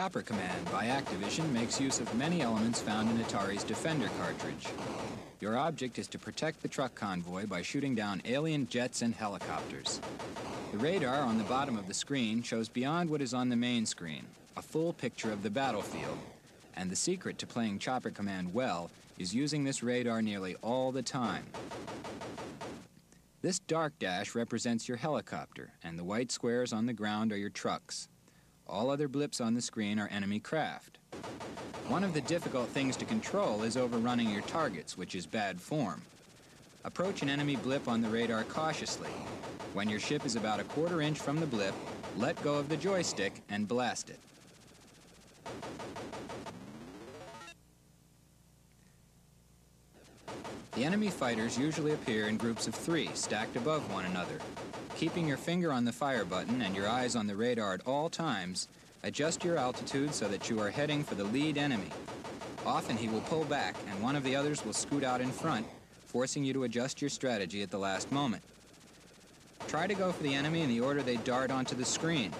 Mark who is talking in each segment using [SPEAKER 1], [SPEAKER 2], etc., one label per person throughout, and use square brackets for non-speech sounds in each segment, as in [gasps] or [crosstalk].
[SPEAKER 1] Chopper Command by Activision makes use of many elements found in Atari's Defender cartridge. Your object is to protect the truck convoy by shooting down alien jets and helicopters. The radar on the bottom of the screen shows beyond what is on the main screen, a full picture of the battlefield. And the secret to playing Chopper Command well is using this radar nearly all the time. This dark dash represents your helicopter, and the white squares on the ground are your trucks. All other blips on the screen are enemy craft. One of the difficult things to control is overrunning your targets, which is bad form. Approach an enemy blip on the radar cautiously. When your ship is about a quarter inch from the blip, let go of the joystick and blast it. The enemy fighters usually appear in groups of three, stacked above one another. Keeping your finger on the fire button and your eyes on the radar at all times, adjust your altitude so that you are heading for the lead enemy. Often he will pull back and one of the others will scoot out in front, forcing you to adjust your strategy at the last moment. Try to go for the enemy in the order they dart onto the screen,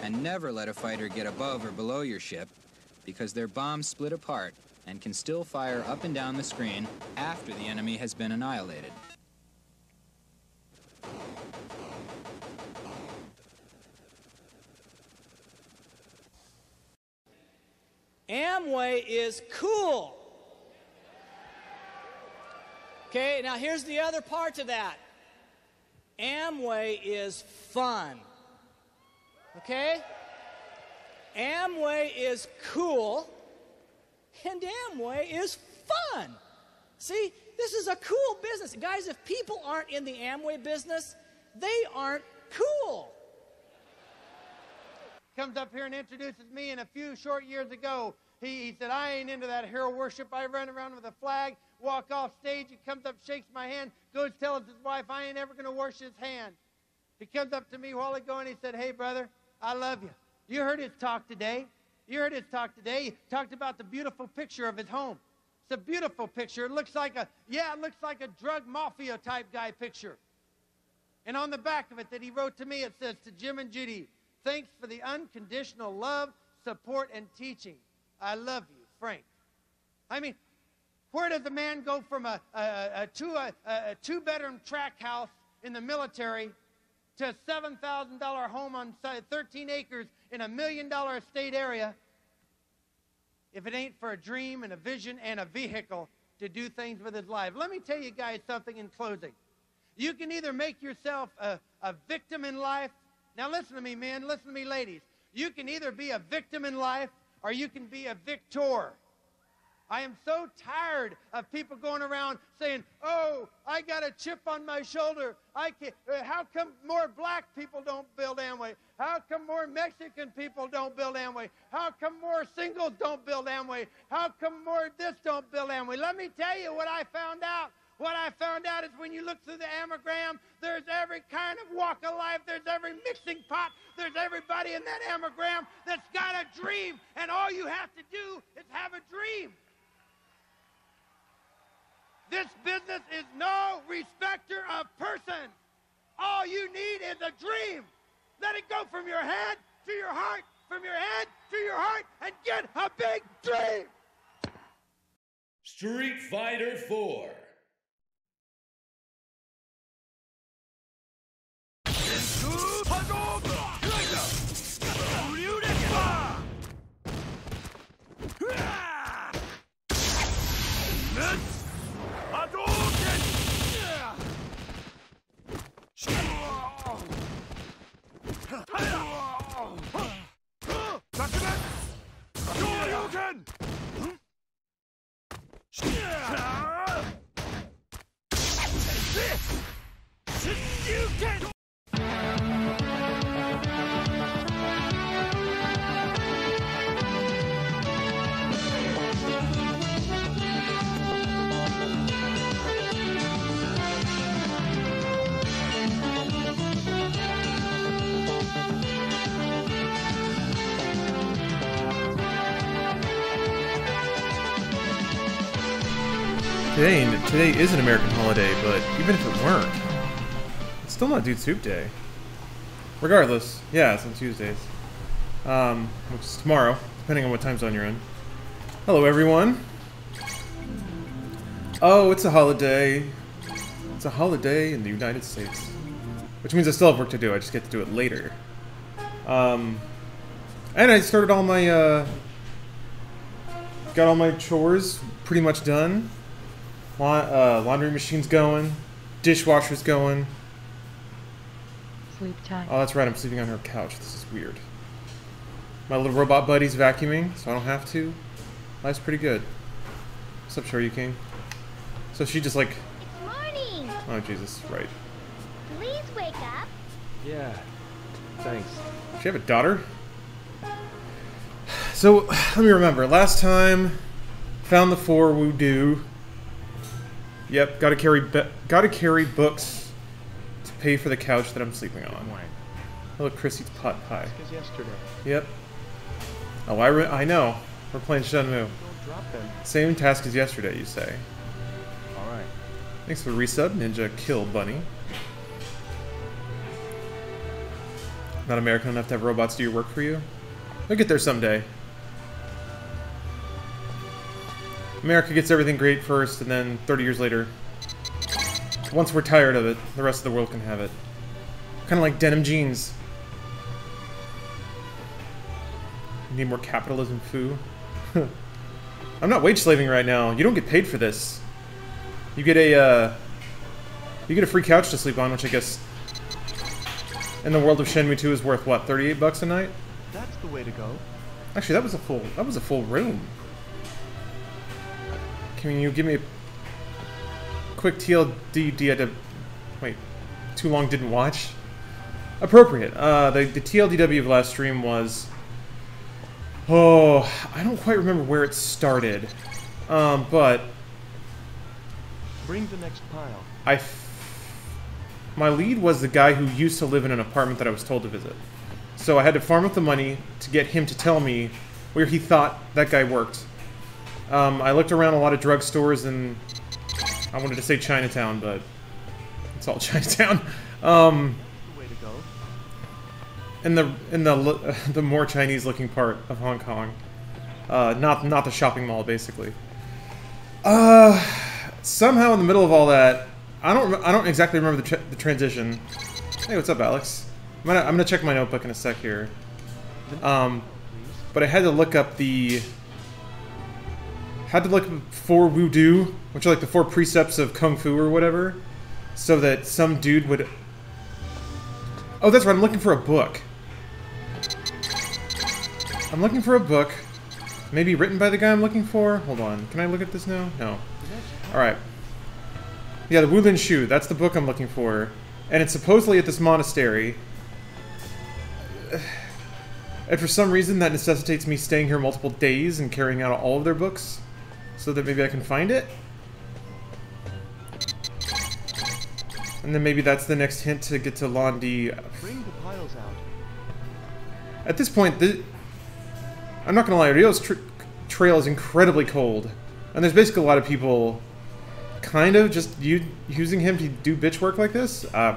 [SPEAKER 1] and never let a fighter get above or below your ship, because their bombs split apart and can still fire up and down the screen after the enemy has been annihilated.
[SPEAKER 2] Amway is cool. Okay, now here's the other part to that. Amway is fun. Okay? Amway is cool, and Amway is fun. See, this is a cool business. Guys, if people aren't in the Amway business, they aren't cool
[SPEAKER 3] comes up here and introduces me. And a few short years ago, he, he said, I ain't into that hero worship. I run around with a flag, walk off stage. He comes up, shakes my hand, goes tells his wife, I ain't ever going to wash his hand. He comes up to me a while ago and he said, Hey, brother, I love you. You heard his talk today. You heard his talk today. He talked about the beautiful picture of his home. It's a beautiful picture. It looks like a, yeah, it looks like a drug mafia type guy picture. And on the back of it that he wrote to me, it says, To Jim and Judy, Thanks for the unconditional love, support, and teaching. I love you, Frank. I mean, where does a man go from a, a, a two, a, a two bedroom track house in the military to a $7,000 home on 13 acres in a million dollar estate area if it ain't for a dream and a vision and a vehicle to do things with his life? Let me tell you guys something in closing. You can either make yourself a, a victim in life now, listen to me, men. Listen to me, ladies. You can either be a victim in life or you can be a victor. I am so tired of people going around saying, "Oh, I got a chip on my shoulder. I can't. Uh, how come more black people don't build Amway? How come more Mexican people don't build Amway? How come more singles don't build Amway? How come more this don't build Amway?" Let me tell you what I found out. What I found out is when you look through the ammogram, there's every kind of walk of life. There's every mixing pot. There's everybody in that ammogram that's got a dream. And all you have to do is have a dream. This business is no respecter of persons. All you need is a dream. Let it go from your head to your heart, from your head to your heart, and get a big dream.
[SPEAKER 4] Street Fighter 4. 杀出去！逍遥剑！
[SPEAKER 5] Today, today is an American holiday, but even if it weren't, it's still not Dude Soup Day. Regardless, yeah, it's on Tuesdays. Um, which is tomorrow. depending on what time zone you're in. Hello, everyone. Oh, it's a holiday. It's a holiday in the United States. Which means I still have work to do, I just get to do it later. Um, and I started all my, uh, got all my chores pretty much done. La uh, laundry machine's going, dishwasher's going.
[SPEAKER 4] Sleep time.
[SPEAKER 5] Oh, that's right, I'm sleeping on her couch. This is weird. My little robot buddy's vacuuming, so I don't have to. Life's pretty good. What's up, Shorty King? So she just like,
[SPEAKER 6] It's morning.
[SPEAKER 5] oh Jesus, right.
[SPEAKER 6] Please wake up.
[SPEAKER 7] Yeah. Thanks.
[SPEAKER 5] Does she have a daughter? So, [sighs] let me remember. Last time, found the four Voodoo. Yep, gotta carry gotta carry books to pay for the couch that I'm sleeping on.
[SPEAKER 7] Why?
[SPEAKER 5] Oh, Hello, Chrissy's pot pie.
[SPEAKER 7] Because yesterday.
[SPEAKER 5] Yep. Oh, I, I know. We're playing Shenmue.
[SPEAKER 7] Don't drop them.
[SPEAKER 5] Same task as yesterday, you say.
[SPEAKER 7] Alright.
[SPEAKER 5] Thanks for the resub, Ninja Kill Bunny. Not American enough to have robots do your work for you? They'll get there someday. America gets everything great first, and then 30 years later, once we're tired of it, the rest of the world can have it. Kind of like denim jeans. Need more capitalism, foo. [laughs] I'm not wage slaving right now. You don't get paid for this. You get a, uh, you get a free couch to sleep on, which I guess in the world of Shenmue 2 is worth, what, 38 bucks a night?
[SPEAKER 7] That's the way to go.
[SPEAKER 5] Actually, that was a full, that was a full room. Can you give me a quick TLD, had to, wait, too long didn't watch? Appropriate. Uh, the, the TLDW of last stream was, oh, I don't quite remember where it started. Um, but
[SPEAKER 7] Bring the next pile.
[SPEAKER 5] I f- my lead was the guy who used to live in an apartment that I was told to visit. So I had to farm up the money to get him to tell me where he thought that guy worked. Um, I looked around a lot of drugstores and I wanted to say Chinatown, but it's all [laughs] Chinatown. Um,
[SPEAKER 7] way to go.
[SPEAKER 5] in the in the lo- [laughs] the more Chinese looking part of Hong Kong, uh, not not the shopping mall, basically. Uh, somehow in the middle of all that, I don't I don't exactly remember the, the transition. Hey, what's up, Alex? I'm gonna I'm gonna check my notebook in a sec here. Um, but I had to look up the had to look up four Wudu, which are like the four precepts of Kung Fu or whatever, so that some dude would Oh, that's right. I'm looking for a book. I'm looking for a book. Maybe written by the guy I'm looking for? Hold on. Can I look at this now? No. Alright. Yeah, the Wulin Shu. That's the book I'm looking for. And it's supposedly at this monastery. [sighs] And for some reason, that necessitates me staying here multiple days and carrying out all of their books. So that maybe I can find it. And then maybe that's the next hint to get to Lan Di
[SPEAKER 7] Bring the piles out.
[SPEAKER 5] At this point, the, I'm not gonna lie, Ryo's tr trail is incredibly cold, and there's basically a lot of people, kind of just using him to do bitch work like this. Uh,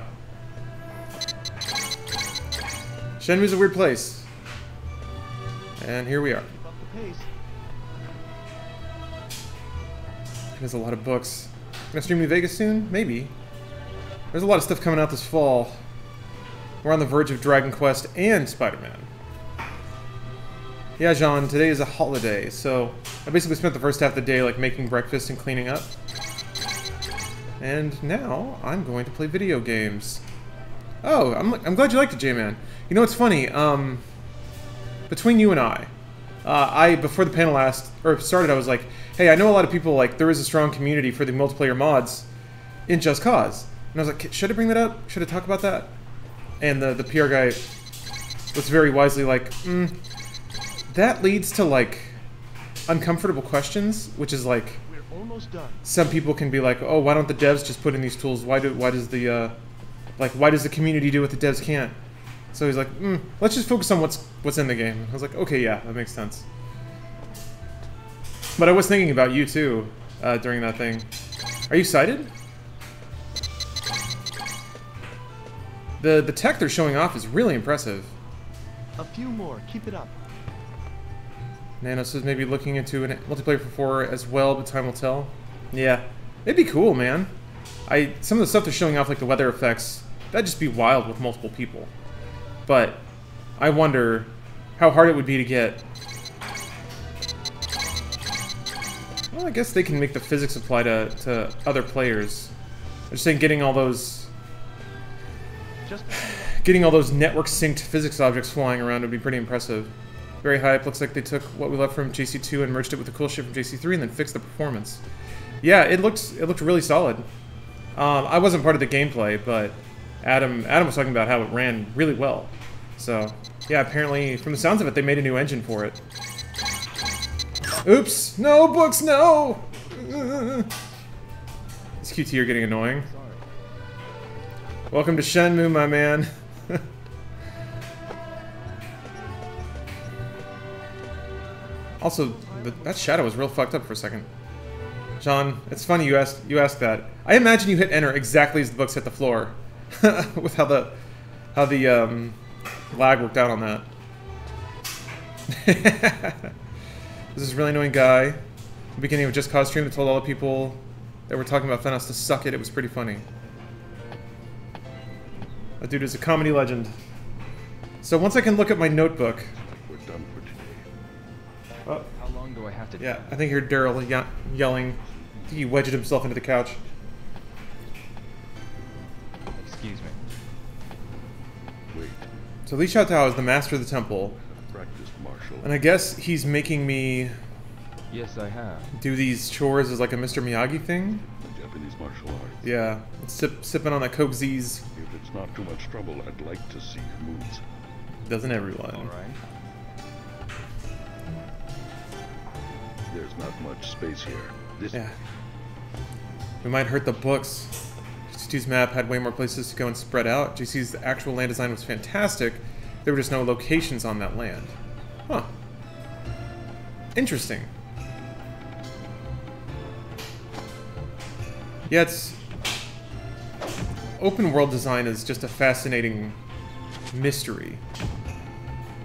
[SPEAKER 5] Shenmue's a weird place, and here we are. There's a lot of books. Gonna stream New Vegas soon? Maybe. There's a lot of stuff coming out this fall. We're on the verge of Dragon Quest and Spider-Man. Yeah, Jean, today is a holiday, so I basically spent the first half of the day like making breakfast and cleaning up. And now I'm going to play video games. Oh, I'm, I'm glad you liked it, J-Man. You know, it's funny, um, between you and I, uh, I, before the panel asked, or started, I was like, hey, I know a lot of people, like, there is a strong community for the multiplayer mods in Just Cause. And I was like, should I bring that up? Should I talk about that? And the, the PR guy was very wisely like, mm, that leads to, like, uncomfortable questions, which is like,
[SPEAKER 7] We're almost done.
[SPEAKER 5] some people can be like, oh, why don't the devs just put in these tools? Why do why does the uh, like why does the community do what the devs can't? So he's like, mm, let's just focus on what's what's in the game. I was like, okay, yeah, that makes sense. But I was thinking about you too uh, during that thing. Are you excited? The the tech they're showing off is really impressive.
[SPEAKER 7] A few more. Keep it up.
[SPEAKER 5] Nanos is maybe looking into a multiplayer for four as well, but time will tell. Yeah, it'd be cool, man. I some of the stuff they're showing off, like the weather effects, that'd just be wild with multiple people. But I wonder how hard it would be to get. Well, I guess they can make the physics apply to, to other players. I'm just saying, getting all those
[SPEAKER 7] Just [sighs]
[SPEAKER 5] getting all those network synced physics objects flying around would be pretty impressive. Very hype. Looks like they took what we left from JC2 and merged it with the cool shit from JC3 and then fixed the performance. Yeah, it looked it looked really solid. Um, I wasn't part of the gameplay, but Adam Adam was talking about how it ran really well. So yeah, apparently from the sounds of it, they made a new engine for it. Oops! No books, no! This QT are getting annoying. Welcome to Shenmue, my man. [laughs] also, the, that shadow was real fucked up for a second. John, it's funny you asked you asked that. I imagine you hit enter exactly as the books hit the floor, [laughs] with how the how the um, lag worked out on that. [laughs] this is a really annoying guy. The beginning of Just Cause stream that told all the people that were talking about Thanos to suck it. It was pretty funny. That dude is a comedy legend. So once I can look at my notebook.
[SPEAKER 4] We're done for today.
[SPEAKER 5] Oh,
[SPEAKER 8] How long do I have to
[SPEAKER 5] yeah, I think I heard Daryl ye- yelling. He wedged himself into the couch.
[SPEAKER 8] Excuse me.
[SPEAKER 4] Wait,
[SPEAKER 5] So Li Xiaotao is the master of the temple,
[SPEAKER 4] I've practiced martial.
[SPEAKER 5] And I guess he's making me
[SPEAKER 8] Yes, I have.
[SPEAKER 5] do these chores as like a Mr. Miyagi thing.
[SPEAKER 4] Japanese martial arts.
[SPEAKER 5] Yeah, sip, sipping on that Coke Z's.
[SPEAKER 4] If it's not too much trouble, I'd like to see your moves.
[SPEAKER 5] Doesn't everyone?
[SPEAKER 8] All right.
[SPEAKER 4] There's not much space here. This
[SPEAKER 5] Yeah. We might hurt the books. GC2's map had way more places to go and spread out. GC's actual land design was fantastic. There were just no locations on that land. Huh. Interesting. Yeah, it's... Open world design is just a fascinating mystery.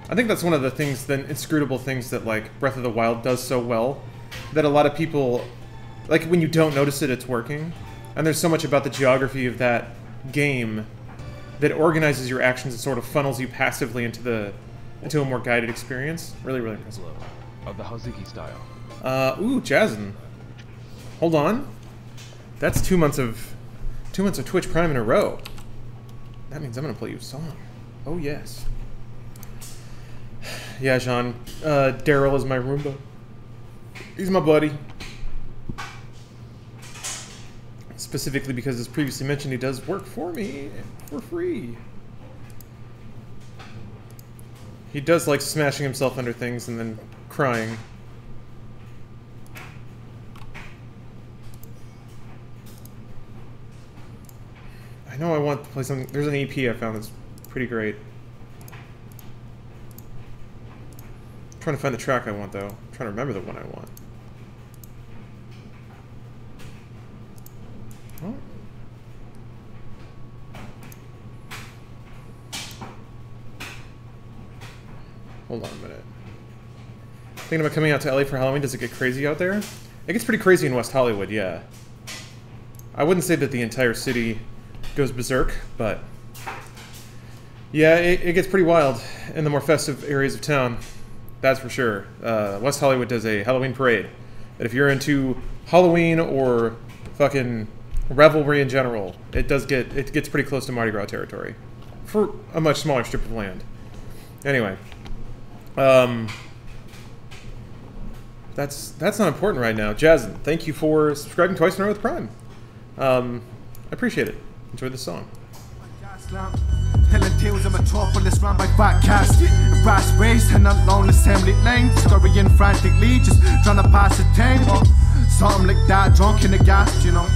[SPEAKER 5] I think that's one of the things, the inscrutable things that, like, Breath of the Wild does so well. That a lot of people like when you don't notice it it's working and there's so much about the geography of that game that organizes your actions and sort of funnels you passively into the into a more guided experience. Really really impressive.
[SPEAKER 8] Of the Hazuki style.
[SPEAKER 5] uh ooh jazzin hold on. That's two months of two months of twitch prime in a row. That means i'm gonna play you a song. Oh yes. [sighs] Yeah jean. Uh daryl is my roomba. He's my buddy. Specifically because, as previously mentioned, he does work for me for free. He does like smashing himself under things and then crying. I know I want to play something. There's an EP I found that's pretty great. trying to find the track I want though. I'm trying to remember the one I want. Oh. Hold on a minute. Thinking about coming out to LA for Halloween, does it get crazy out there? It gets pretty crazy in West Hollywood, yeah. I wouldn't say that the entire city goes berserk, but yeah, it, it gets pretty wild in the more festive areas of town. That's for sure. Uh, West Hollywood does a Halloween parade. And if you're into Halloween or fucking revelry in general, it does get it gets pretty close to Mardi Gras territory for a much smaller strip of land. Anyway, um, that's that's not important right now. Jazz, thank you for subscribing twice in a row with Prime. Um, I appreciate it. Enjoy the song.
[SPEAKER 9] Telling tales of metropolis run by cats. Brass race and along assembly lanes. Scurrying frantically, just trying to pass the tango. Something like that, drunk in the gas, you know.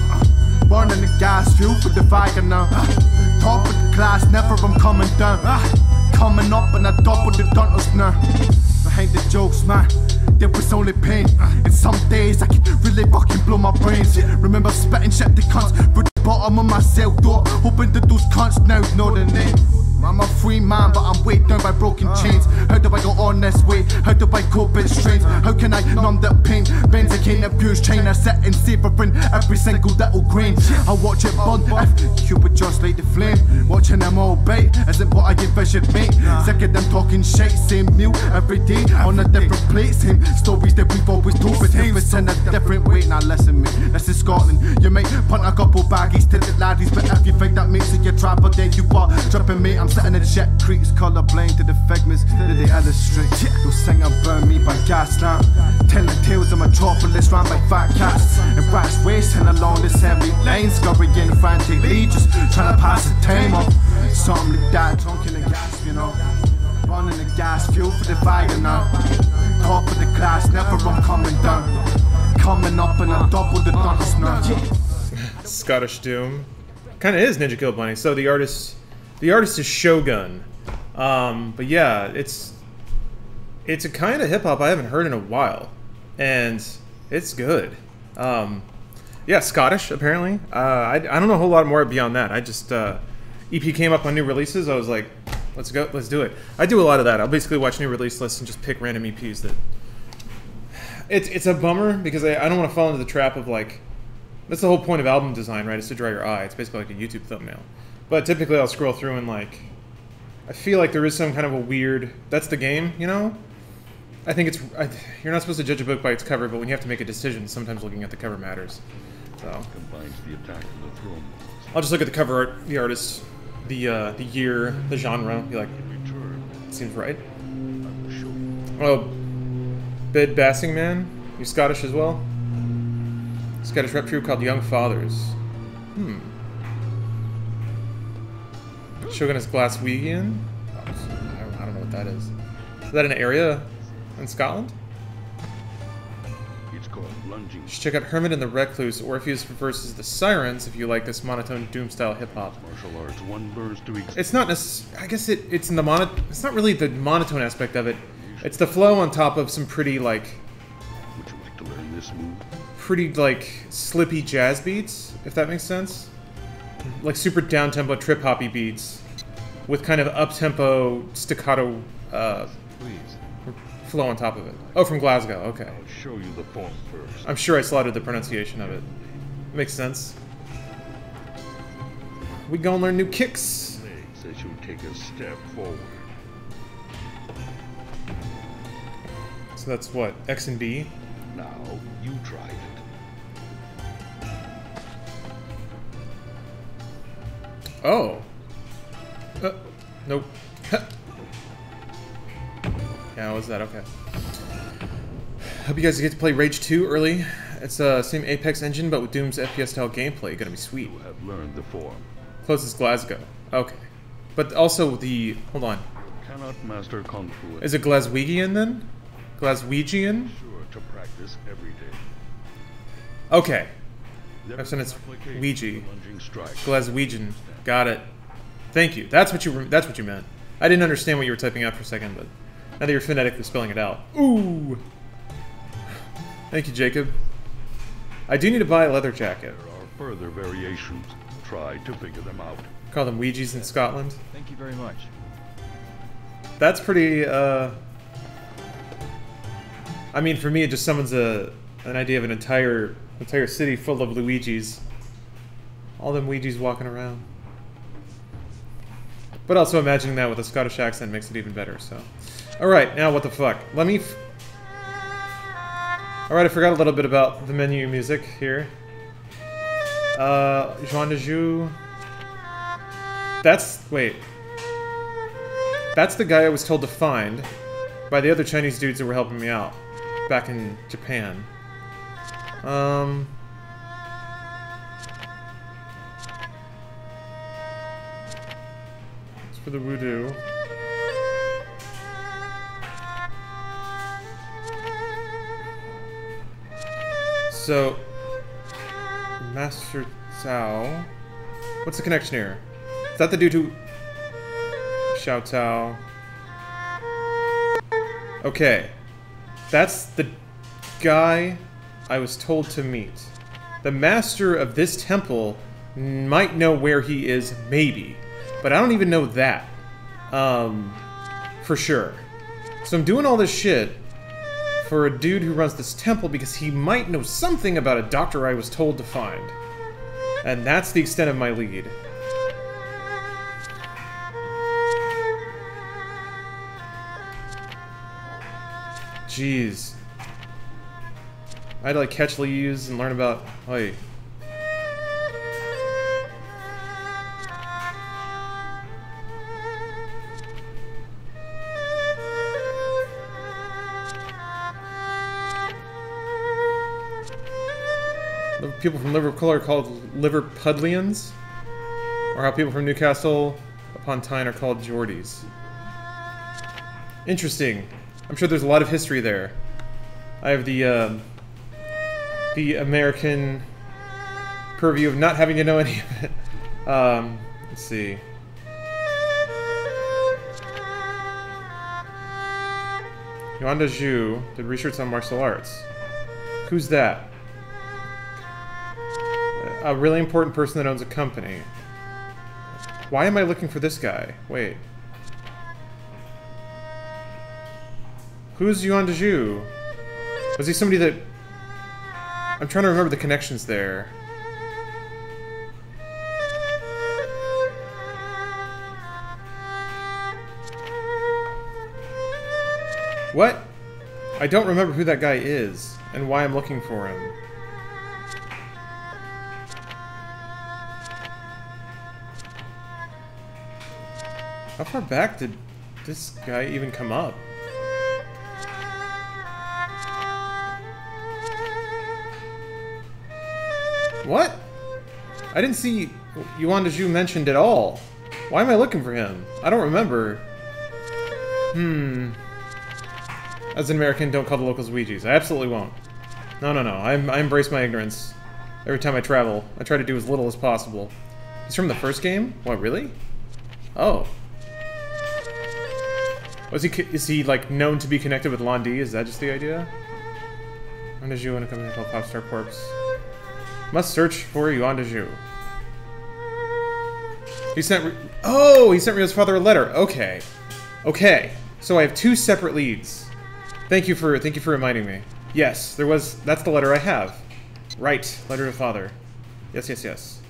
[SPEAKER 9] Burning the gas, fuel for the fire now. Uh, top of the class, never I'm coming down. Uh, coming up and I double the dunters now. I hate the jokes, man. There was only pain. And some days I can really fucking blow my brains. Remember spitting shit the cunts through the bottom of my cell door, hoping that those cunts now know the name. I'm a free man, but I'm weighed down by broken chains. How do I go on this way? How do I cope with strains? How can I numb the pain? Benzocaine abuse, China setting savouring every single little grain. I watch it burn if would just light the flame. Watching them all bait isn't what I envision, mate. Sick of them talking shit, same meal every day on a different plate. Same stories that we've always told, but it's in a different way. Now listen, mate, this is Scotland. You may punt a couple baggies to the laddies, but if you think that makes it your trapper, then you are tripping, mate. I'm sitting in the shit creeks, colour blind to the that they illustrate. You'll sing and burn me by gas lamp. Telling tales of metropolis run by fat cats and rats racing along heavy lanes, scurrying frantically, just trying to pass the time off. Like that, gas, you know. Running the gas, fuel for the fire now. Top of the class, never I'm coming down. Coming up and I double the now.
[SPEAKER 5] Scottish Doom. Kind of is Ninja Kill Bunny. So the artist, the artist is Shogun. Um, but yeah, it's it's a kind of hip hop I haven't heard in a while, and it's good. Um, yeah, Scottish apparently. Uh, I, I don't know a whole lot more beyond that. I just uh, EP came up on new releases. I was like, let's go, let's do it. I do a lot of that. I'll basically watch new release lists and just pick random EPs that. It's it's a bummer because I, I don't want to fall into the trap of like that's the whole point of album design, right? Is to draw your eye. It's basically like a YouTube thumbnail. But typically, I'll scroll through and like, I feel like there is some kind of a weird. That's the game, you know. I think it's I, you're not supposed to judge a book by its cover, but when you have to make a decision, sometimes looking at the cover matters. So
[SPEAKER 4] Combines the attack of the throne.
[SPEAKER 5] I'll just look at the cover art, the artist, the uh, the year, the genre. Be like, seems right.
[SPEAKER 4] I will show you
[SPEAKER 5] Oh, Bed Bassing Man, You're Scottish as well? Scottish rep troupe called Young Fathers. Hmm. Shogun is Glaswegian? I don't- I don't know what that is. Is that an area in Scotland?
[SPEAKER 4] It's called lunging.
[SPEAKER 5] You should check out Hermit and the Recluse, Orpheus versus the Sirens if you like this monotone doom style hip hop.
[SPEAKER 4] Martial arts one burns to existence.
[SPEAKER 5] It's not necess- I guess it, it's in the mono. It's not really the monotone aspect of it. It's the flow on top of some pretty like
[SPEAKER 4] Would you like to learn this move?
[SPEAKER 5] pretty like slippy jazz beats, if that makes sense. Like super down tempo trip hoppy beats with kind of up tempo staccato uh, flow on top of it. Oh, from Glasgow. Okay,
[SPEAKER 4] I'll show you the form first.
[SPEAKER 5] I'm sure I slaughtered the pronunciation of it. Makes sense. We gonna learn new kicks.
[SPEAKER 4] Says you take a step forward.
[SPEAKER 5] So that's what X and B.
[SPEAKER 4] Now you try it.
[SPEAKER 5] Oh. Nope. [laughs] yeah, what's that? Okay. Hope you guys get to play Rage 2 early. It's the uh, same Apex engine, but with Doom's FPS style gameplay. Gonna be sweet.
[SPEAKER 4] You have learned the form.
[SPEAKER 5] Closest Glasgow. Okay. But also the. Hold on.
[SPEAKER 4] Cannot master kung fu.
[SPEAKER 5] Is it Glaswegian then? Glaswegian?
[SPEAKER 4] sure to practice every day.
[SPEAKER 5] Okay. I've
[SPEAKER 4] is
[SPEAKER 5] seen it's Weegie.
[SPEAKER 4] of the lunging strike.
[SPEAKER 5] Glaswegian. Got it. Thank you. That's what you. were- That's what you meant. I didn't understand what you were typing out for a second, but now that you're phonetically spelling it out. Ooh. Thank you, Jacob. I do need to buy a leather jacket.
[SPEAKER 4] There are further variations. Try to figure them out.
[SPEAKER 5] Call them Weegie's in Scotland.
[SPEAKER 8] Thank you very much.
[SPEAKER 5] That's pretty. uh... I mean, for me, it just summons a an idea of an entire entire city full of Luigi's. All them Luigi's walking around. But also imagining that with a Scottish accent makes it even better. So, all right, now what the fuck? Let me. F- all right, I forgot a little bit about the menu music here. Uh, Jean de Joux. That's wait. That's the guy I was told to find by the other Chinese dudes that were helping me out back in Japan. Um. For the voodoo. So, Master Cao. What's the connection here? Is that the dude who Xiao Cao. Okay. That's the guy I was told to meet. The master of this temple might know where he is, maybe. But I don't even know that. Um, for sure. So I'm doing all this shit for a dude who runs this temple because he might know something about a doctor I was told to find. And that's the extent of my lead. Jeez. I had to like catch leaves and learn about. Oi. People from Liverpool are called Liverpudlians, or how people from Newcastle upon Tyne are called Geordies. Interesting. I'm sure there's a lot of history there. I have the um, the American purview of not having to know any of it. [laughs] Um, let's see. Yuan Zhu did research on martial arts. Who's that? A really important person that owns a company. Why am I looking for this guy? Wait. Who's Yuan Zhu? Was he somebody that... I'm trying to remember the connections there. What? I don't remember who that guy is, and why I'm looking for him. How far back did this guy even come up? What? I didn't see Yuan Zhu mentioned at all. Why am I looking for him? I don't remember. Hmm. As an American, don't call the locals Weegie's. I absolutely won't. No, no, no. I, I embrace my ignorance. Every time I travel, I try to do as little as possible. He's from the first game? What, really? Oh. Was he, is he, like, known to be connected with Lan Di? Is that just the idea? Zhu in a company called Popstar Corps. Must search for Yuan Zhu. He sent... Oh! He sent Ryo's father a letter. Okay. Okay. So I have two separate leads. Thank you for thank you for reminding me. Yes, there was that's the letter I have. Right, letter to father. Yes, yes, yes.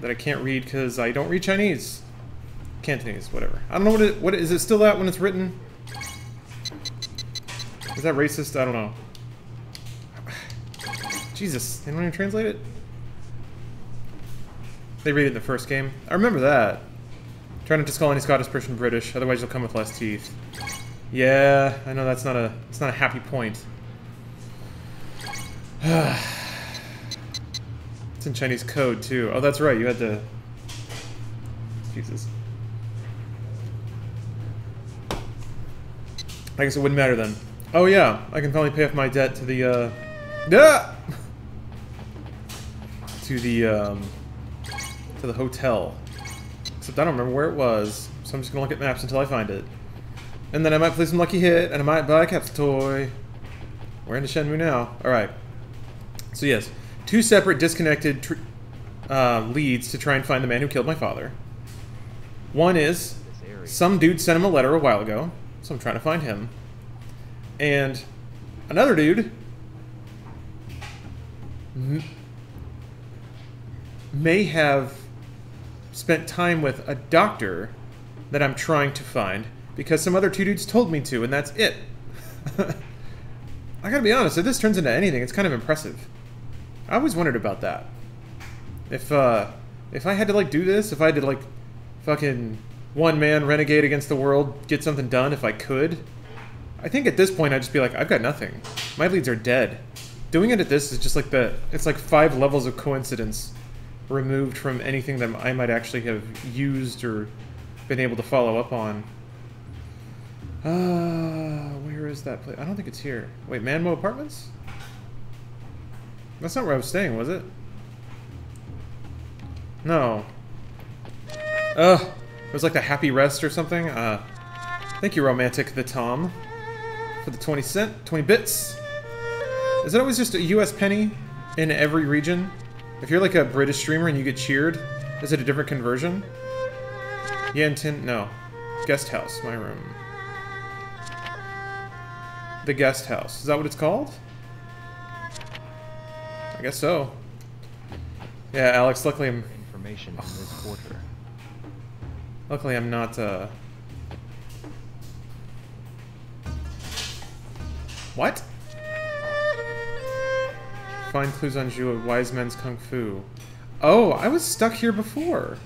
[SPEAKER 5] That I can't read because I don't read Chinese. Cantonese, whatever. I don't know what it what is it still that when it's written? Is that racist? I don't know. [sighs] Jesus, they don't even translate it? They read it in the first game. I remember that. Try not to call any Scottish person British, otherwise you'll come with less teeth. Yeah, I know that's not a it's not a happy point. [sighs] it's in Chinese code too. Oh, that's right. You had to. Jesus. I guess it wouldn't matter then. Oh yeah, I can finally pay off my debt to the uh, ah! [laughs] to the um, to the hotel. Except I don't remember where it was, so I'm just gonna look at maps until I find it. And then I might play some Lucky Hit, and I might buy a cat's toy. We're into Shenmue now. Alright. So yes, two separate disconnected uh, leads to try and find the man who killed my father. One is, some dude sent him a letter a while ago, so I'm trying to find him. And another dude may have spent time with a doctor that I'm trying to find because some other two dudes told me to, and that's it. [laughs] I gotta be honest, if this turns into anything, it's kind of impressive. I always wondered about that. If, uh, if I had to, like, do this, if I had to, like, fucking one man renegade against the world, get something done if I could, I think at this point I'd just be like, I've got nothing. My leads are dead. Doing it at this is just like the, it's like five levels of coincidence removed from anything that I might actually have used or been able to follow up on. Uh, where is that place? I don't think it's here. Wait, Manmo Apartments? That's not where I was staying, was it? No. Ugh. It was like the Happy Rest or something. Uh, thank you, Romantic the Tom, for the 20 cent, 20 bits. Is it always just a US penny in every region? If you're like a British streamer and you get cheered, is it a different conversion? Yen tin? No. Guest house, my room. The guest house. Is that what it's called? I guess so. Yeah, Alex, luckily I'm
[SPEAKER 8] Information in this quarter.
[SPEAKER 5] Luckily I'm not uh What? Find clues on Zhu of Wise Men's Kung Fu. Oh, I was stuck here before.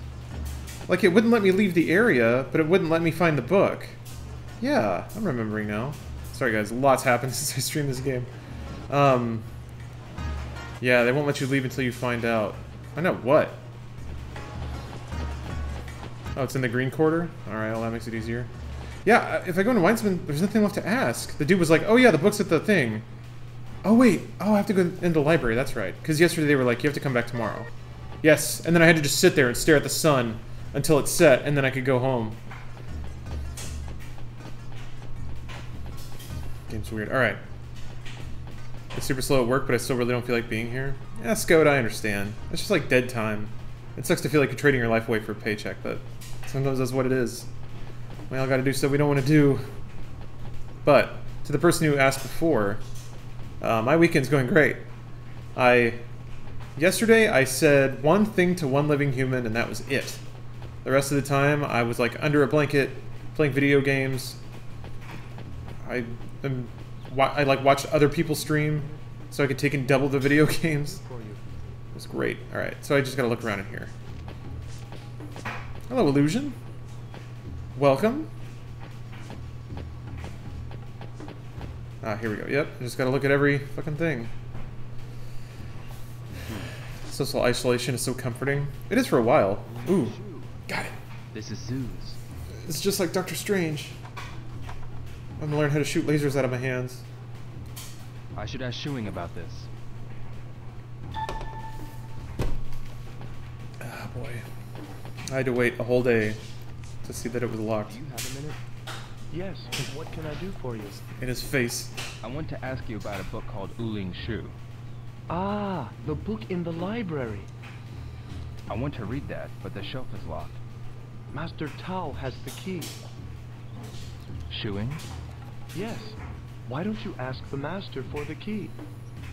[SPEAKER 5] Like, it wouldn't let me leave the area, but it wouldn't let me find the book. Yeah, I'm remembering now. Sorry, guys. Lots happened [laughs] since I streamed this game. Um, yeah, they won't let you leave until you find out. Find out what? Oh, it's in the green quarter? Alright, well, that makes it easier. Yeah, uh, if I go into Wise Men's, there's nothing left to ask. The dude was like, oh yeah, the book's at the thing. Oh wait, oh I have to go into the library, that's right. Because yesterday they were like, you have to come back tomorrow. Yes, and then I had to just sit there and stare at the sun until it set, and then I could go home. Game's weird. Alright. It's super slow at work, but I still really don't feel like being here. Yeah, Scout, I understand. It's just like dead time. It sucks to feel like you're trading your life away for a paycheck, but sometimes that's what it is. We all gotta do stuff we don't want to do. But, to the person who asked before, uh, my weekend's going great. I Yesterday, I said one thing to one living human, and that was it. The rest of the time, I was like under a blanket, playing video games. I am, I like watched other people stream, so I could take in double the video [laughs] games. It was great. All right, so I just gotta look around in here. Hello, illusion. Welcome. Ah, here we go. Yep, just gotta look at every fucking thing. Social isolation is so comforting. It is for a while. Ooh, got it.
[SPEAKER 8] This is Zeus.
[SPEAKER 5] It's just like Doctor Strange. I'm gonna learn how to shoot lasers out of my hands.
[SPEAKER 8] I should ask Xiuying about this.
[SPEAKER 5] Ah, boy. I had to wait a whole day to see that it was locked
[SPEAKER 8] Do you have a minute?
[SPEAKER 7] Yes, what can I do for you?
[SPEAKER 5] in his face.
[SPEAKER 8] I want to ask you about a book called Wulin Shu.
[SPEAKER 7] Ah, the book in the library.
[SPEAKER 8] I want to read that, but the shelf is locked.
[SPEAKER 7] Master Tao has the key.
[SPEAKER 8] Xiuying?
[SPEAKER 7] Yes. Why don't you ask the master for the key?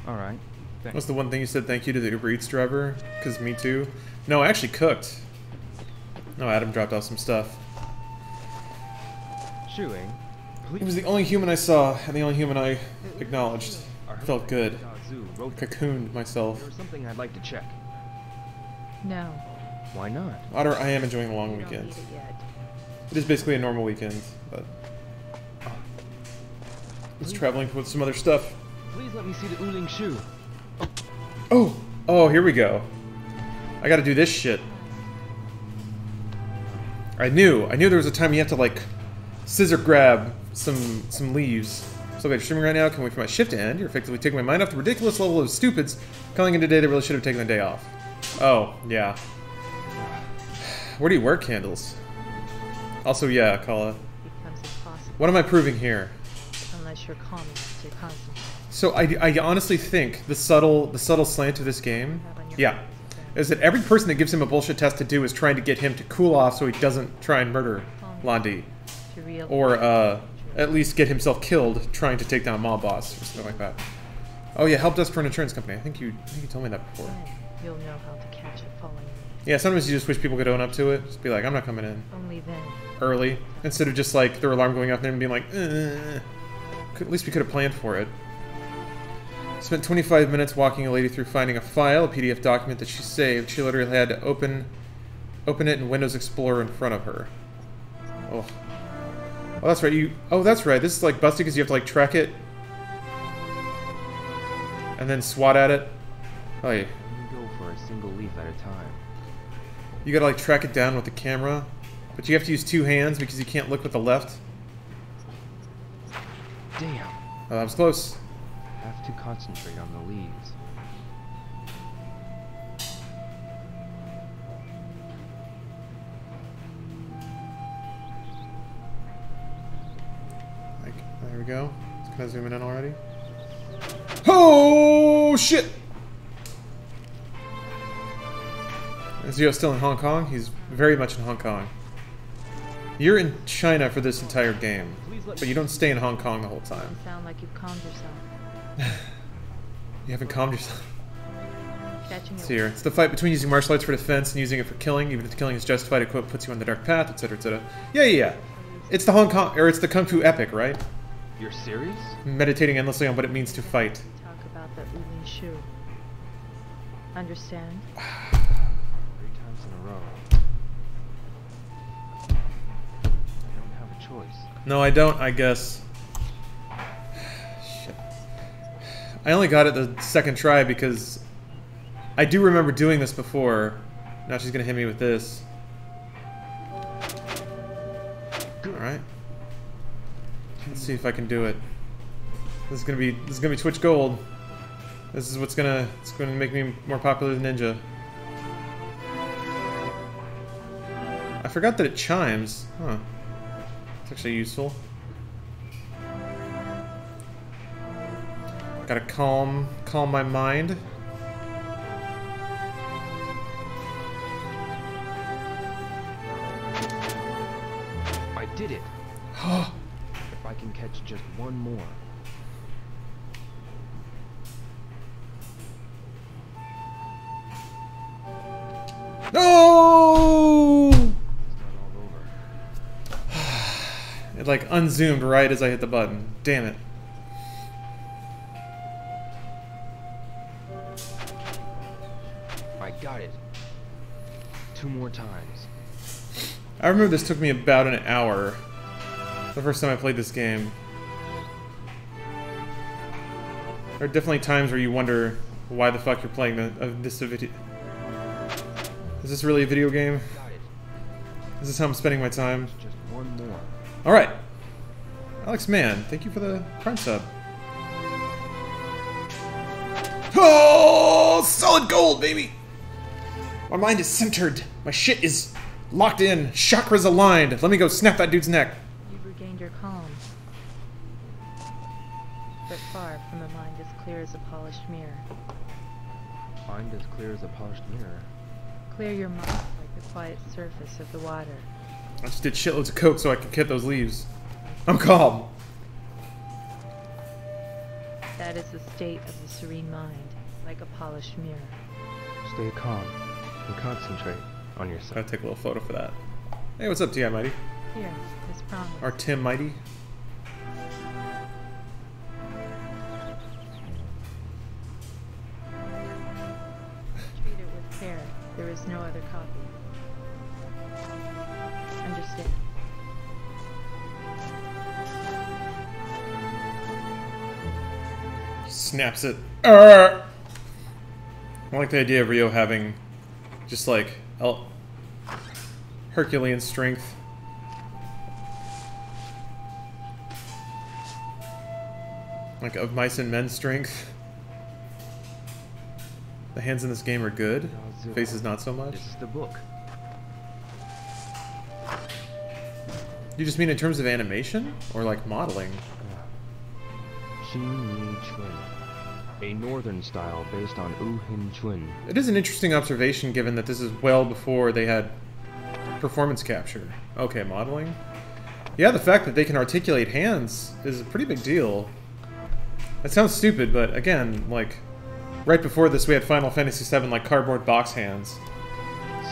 [SPEAKER 8] Alright. Thanks.
[SPEAKER 5] What's the one thing you said thank you to the Uber Eats driver? Because me too. No, I actually cooked. No, Adam dropped off some stuff.
[SPEAKER 8] Xiuying?
[SPEAKER 5] He was the only human I saw, and the only human I acknowledged.
[SPEAKER 8] I
[SPEAKER 5] Felt good. Cocooned myself.
[SPEAKER 8] There's something I'd like to check.
[SPEAKER 10] No.
[SPEAKER 8] Why not?
[SPEAKER 5] Otter, I am enjoying the long
[SPEAKER 10] you don't
[SPEAKER 5] weekend.
[SPEAKER 10] it.
[SPEAKER 5] It is basically a normal weekend, but I was traveling with some other stuff.
[SPEAKER 8] Please let me see the Wulin Shu.
[SPEAKER 5] Oh, oh, here we go. I got to do this shit. I knew, I knew there was a time you have to like scissor grab some some leaves. So guys, streaming right now, can wait for my shift to end. You're effectively taking my mind off the ridiculous level of stupids calling in today that really should have taken the day off. Oh, yeah. [sighs] Where do you work, Candles? Also, yeah, Kala. What am I proving here?
[SPEAKER 10] unless you're calm enough to concentrate.
[SPEAKER 5] So I, I honestly think the subtle the subtle slant of this game, yeah, is that every person that gives him a bullshit test to do is trying to get him to cool off so he doesn't try and murder
[SPEAKER 10] Lan Di,
[SPEAKER 5] or uh, at least get himself killed trying to take down a mob boss or something like that. Oh yeah, help desk for an insurance company. I think you I think you told me that before.
[SPEAKER 10] you'll know how to catch it falling.
[SPEAKER 5] Yeah, sometimes you just wish people could own up to it. Just be like, I'm not coming in
[SPEAKER 10] Only then.
[SPEAKER 5] early instead of just like their alarm going off there and being like. Uh, uh, uh, could- at least we could have planned for it. Spent 25 minutes walking a lady through finding a file, a PDF document that she saved. She literally had to open open it in Windows Explorer in front of her. Oh. Oh, that's right. You. Oh, that's right. This is like busted because you have to like track it and then swat at it. Oh, yeah.
[SPEAKER 8] You go for a single leaf at a time.
[SPEAKER 5] You gotta like track it down with the camera, but you have to use two hands because you can't look with the left.
[SPEAKER 8] Damn.
[SPEAKER 5] Uh, oh, that was close.
[SPEAKER 8] Have to concentrate on the leaves.
[SPEAKER 5] Like, there we go. It's kind of zooming in already. Oh shit! Is Zio still in Hong Kong? He's very much in Hong Kong. You're in China for this entire game, but you don't stay in Hong Kong the whole time.
[SPEAKER 10] Sound like you've calmed yourself. [sighs]
[SPEAKER 5] You haven't calmed yourself.
[SPEAKER 10] Catching
[SPEAKER 5] It's here. It's the fight between using martial arts for defense and using it for killing. Even if the killing is justified, it quote puts you on the dark path, etc., etc. Yeah, yeah, yeah. It's the Hong Kong, or it's the Kung Fu epic, right?
[SPEAKER 8] You're serious?
[SPEAKER 5] Meditating endlessly on what it means to fight.
[SPEAKER 10] Talk about that Wu Shu. Understand? [sighs]
[SPEAKER 8] Three times in a row. I don't have a choice.
[SPEAKER 5] No, I don't, I guess. I only got it the second try because I do remember doing this before. Now she's gonna hit me with this. Alright. Let's see if I can do it. This is gonna be this is gonna be Twitch Gold. This is what's gonna it's gonna make me more popular than Ninja. I forgot that it chimes. Huh. It's actually useful. Gotta calm calm my mind.
[SPEAKER 8] I did it. [gasps] if I can catch just one more.
[SPEAKER 5] No!
[SPEAKER 8] It's not all over. [sighs]
[SPEAKER 5] It like unzoomed right as I hit the button. Damn it.
[SPEAKER 8] I
[SPEAKER 5] remember this took me about an hour. The first time I played this game. There are definitely times where you wonder why the fuck you're playing the, uh, this video. Is this really a video game? Is this how I'm spending my time? Alright. Alex Mann, thank you for the prime sub. Oh, solid gold, baby! My mind is centered. My shit is locked in. Chakras aligned. Let me go snap that dude's neck.
[SPEAKER 10] You've regained your calm. But far from a mind as clear as a polished mirror.
[SPEAKER 8] Mind as clear as a polished mirror.
[SPEAKER 10] Clear your mind like the quiet surface of the water.
[SPEAKER 5] I just did shitloads of coke so I could get those leaves. I'm calm.
[SPEAKER 10] That is the state of the serene mind, like a polished mirror.
[SPEAKER 8] Stay calm and concentrate on yourself.
[SPEAKER 5] Gotta take a little photo for that. Hey, what's up, T.I. Mighty?
[SPEAKER 10] Here, this promise.
[SPEAKER 5] Or Tim Mighty?
[SPEAKER 10] Treat it with care. There is no other copy. Understand?
[SPEAKER 5] Snaps it. Arr! I like the idea of Ryo having just like El- Herculean strength. Like of mice and men's strength. The hands in this game are good. Faces not so much.
[SPEAKER 8] This is the book.
[SPEAKER 5] You just mean in terms of animation? Or like modeling?
[SPEAKER 8] Xin Yi Chun. A northern style based on U Hin Chun.
[SPEAKER 5] It is an interesting observation given that this is well before they had performance capture. Okay, modeling. Yeah, the fact that they can articulate hands is a pretty big deal. That sounds stupid, but again, like, right before this we had Final Fantasy VII, like, cardboard box hands.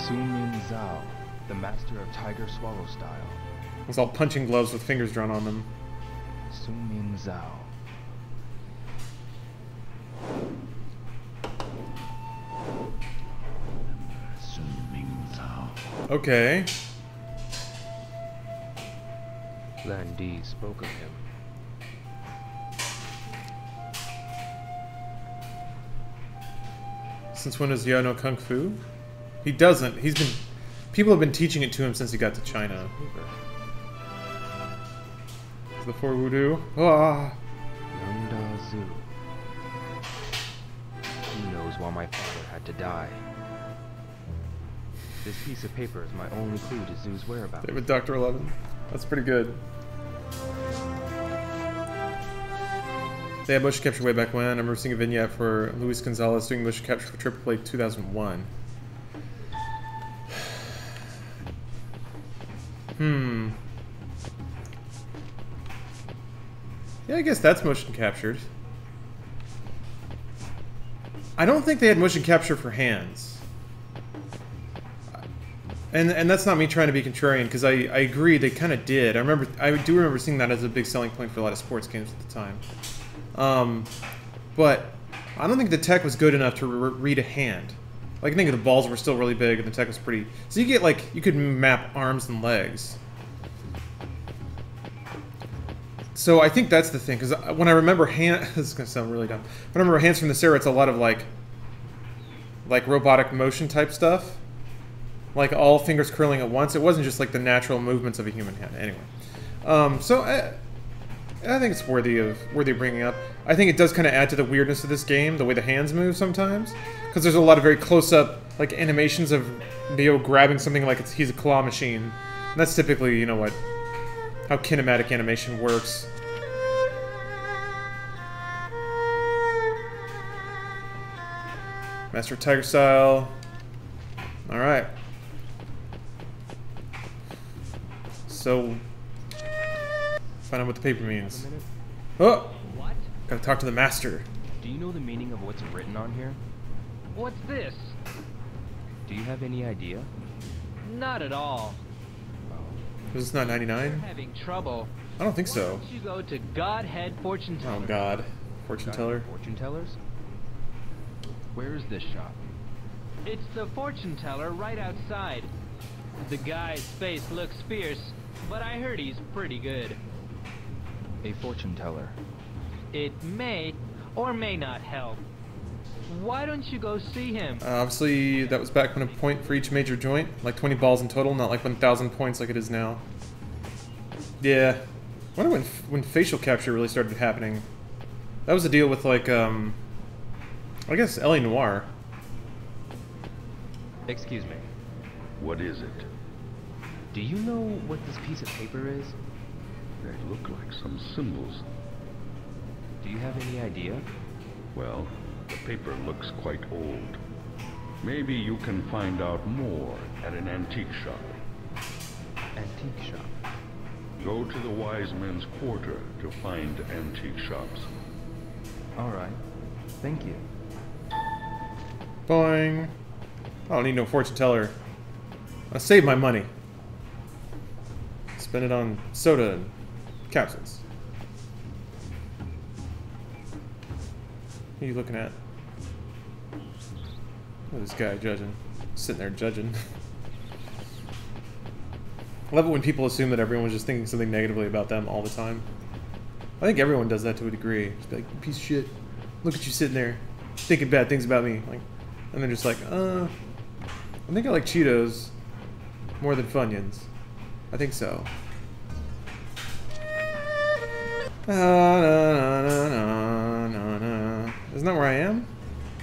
[SPEAKER 8] Su Min Zhao, the master of Tiger Swallow style.
[SPEAKER 5] It was all punching gloves with fingers drawn on them.
[SPEAKER 8] Su Min Zhao.
[SPEAKER 5] Okay.
[SPEAKER 8] Lan Di spoke of him.
[SPEAKER 5] Since when does Yao know Kung Fu? He doesn't. He's been... People have been teaching it to him since he got to China. Before Voodoo. Ah.
[SPEAKER 8] He knows why my father had to die. This piece of paper is my only clue to Zhu's whereabouts.
[SPEAKER 5] David Dr. Eleven. That's pretty good. They had motion capture way back when. I remember seeing a vignette for Luis Gonzalez doing motion capture for Triple Play 2001. [sighs] Hmm. Yeah, I guess that's motion captured. I don't think they had motion capture for hands. And and that's not me trying to be contrarian, because I, I agree they kind of did. I remember I do remember seeing that as a big selling point for a lot of sports games at the time. Um, but I don't think the tech was good enough to re read a hand. Like I think the balls were still really big, and the tech was pretty. So you get like you could map arms and legs. So I think that's the thing, because when I remember hand, [laughs] this is gonna sound really dumb. When I remember hands from the Sarah, it's a lot of like, like robotic motion type stuff, like all fingers curling at once. It wasn't just like the natural movements of a human hand. Anyway, um, so I, I think it's worthy of worthy of bringing up. I think it does kind of add to the weirdness of this game, the way the hands move sometimes, because there's a lot of very close up like animations of Neo grabbing something like it's, he's a claw machine. And that's typically, you know what, how kinematic animation works. Master Tiger style. Alright. So, find out what the paper means. Oh!
[SPEAKER 8] What?
[SPEAKER 5] Gotta talk to the master.
[SPEAKER 8] Do you know the meaning of what's written on here?
[SPEAKER 11] What's this?
[SPEAKER 8] Do you have any idea?
[SPEAKER 11] Not at all.
[SPEAKER 5] Is this not 99?
[SPEAKER 11] Having trouble.
[SPEAKER 5] I don't think so.
[SPEAKER 11] Why don't you go to Godhead Fortune oh, Teller?
[SPEAKER 5] Oh god. Fortune teller.
[SPEAKER 8] Fortune tellers? Where is this shop?
[SPEAKER 11] It's the fortune teller right outside. The guy's face looks fierce, but I heard he's pretty good.
[SPEAKER 8] A fortune teller.
[SPEAKER 11] It may or may not help. Why don't you go see him?
[SPEAKER 5] Uh, obviously, that was back when a point for each major joint, like 20 balls in total, not like 1,000 points like it is now. Yeah. I wonder when, when facial capture really started happening. That was a deal with, like, um... I guess L.A. Noire.
[SPEAKER 8] Excuse me.
[SPEAKER 4] What is it?
[SPEAKER 8] Do you know what this piece of paper is?
[SPEAKER 4] They look like some symbols.
[SPEAKER 8] Do you have any idea?
[SPEAKER 4] Well, the paper looks quite old. Maybe you can find out more at an antique shop.
[SPEAKER 8] Antique shop.
[SPEAKER 4] Go to the Wise Men's Quarter to find antique shops.
[SPEAKER 8] Alright. Thank you.
[SPEAKER 5] Boing. I don't need no fortune teller. I save my money. Spend it on soda and capsules. What are you looking at? Look this guy judging. Sitting there judging. I love it when people assume that everyone's just thinking something negatively about them all the time. I think everyone does that to a degree. Just like, piece of shit. Look at you sitting there, thinking bad things about me. Like, and they're just like, uh, I think I like Cheetos more than Funyuns. I think so. Na, na, na. Isn't that where I am?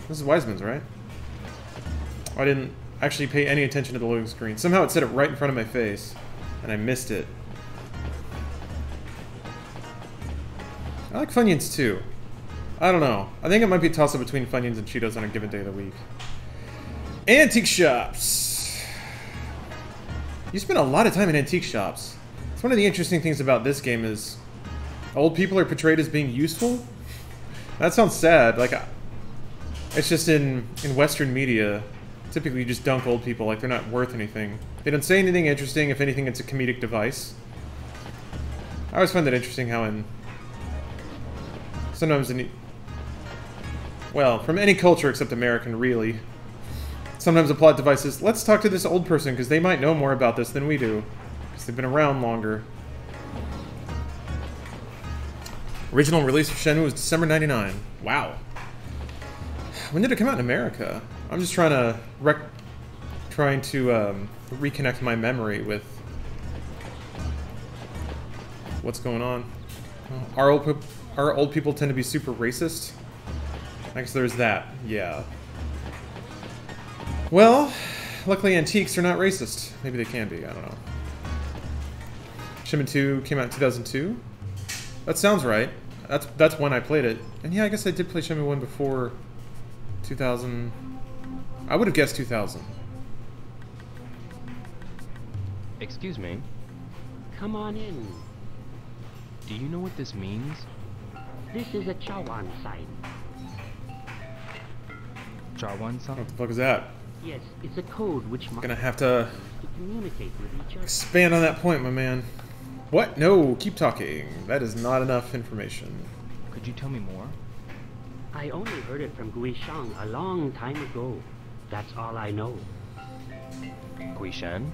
[SPEAKER 5] This is Wiseman's, right? I didn't actually pay any attention to the loading screen. Somehow it said it right in front of my face, and I missed it. I like Funyuns too. I don't know. I think it might be a toss-up between Funyuns and Cheetos on a given day of the week. Antique shops. You spend a lot of time in antique shops. It's one of the interesting things about this game is old people are portrayed as being useful. That sounds sad. Like, it's just in in Western media, typically you just dunk old people like they're not worth anything. They don't say anything interesting. If anything, it's a comedic device. I always find that interesting how in sometimes in well, from any culture except American, really. Sometimes a plot device is, let's talk to this old person because they might know more about this than we do. Because they've been around longer. Original release of Shenmue was December 99. Wow. When did it come out in America? I'm just trying to rec trying to um, reconnect my memory with what's going on. Our old, our old people tend to be super racist. I guess there's that, yeah. Well, luckily antiques are not racist. Maybe they can be, I don't know. Shenmue 2 came out in 2002? That sounds right. That's that's when I played it. And yeah, I guess I did play Shenmue 1 before 2000. I would have guessed 2000.
[SPEAKER 8] Excuse me.
[SPEAKER 12] Come on in.
[SPEAKER 8] Do you know what this means?
[SPEAKER 12] This is a Chawan sign.
[SPEAKER 8] Jarwan sign?
[SPEAKER 5] What the fuck is that?
[SPEAKER 12] Yes, it's a code which must
[SPEAKER 5] Gonna have to
[SPEAKER 12] to communicate with each other.
[SPEAKER 5] expand on that point, my man. What? No, keep talking. That is not enough information.
[SPEAKER 8] Could you tell me more?
[SPEAKER 12] I only heard it from Gui Zhang a long time ago. That's all I know.
[SPEAKER 8] Gui Zhang?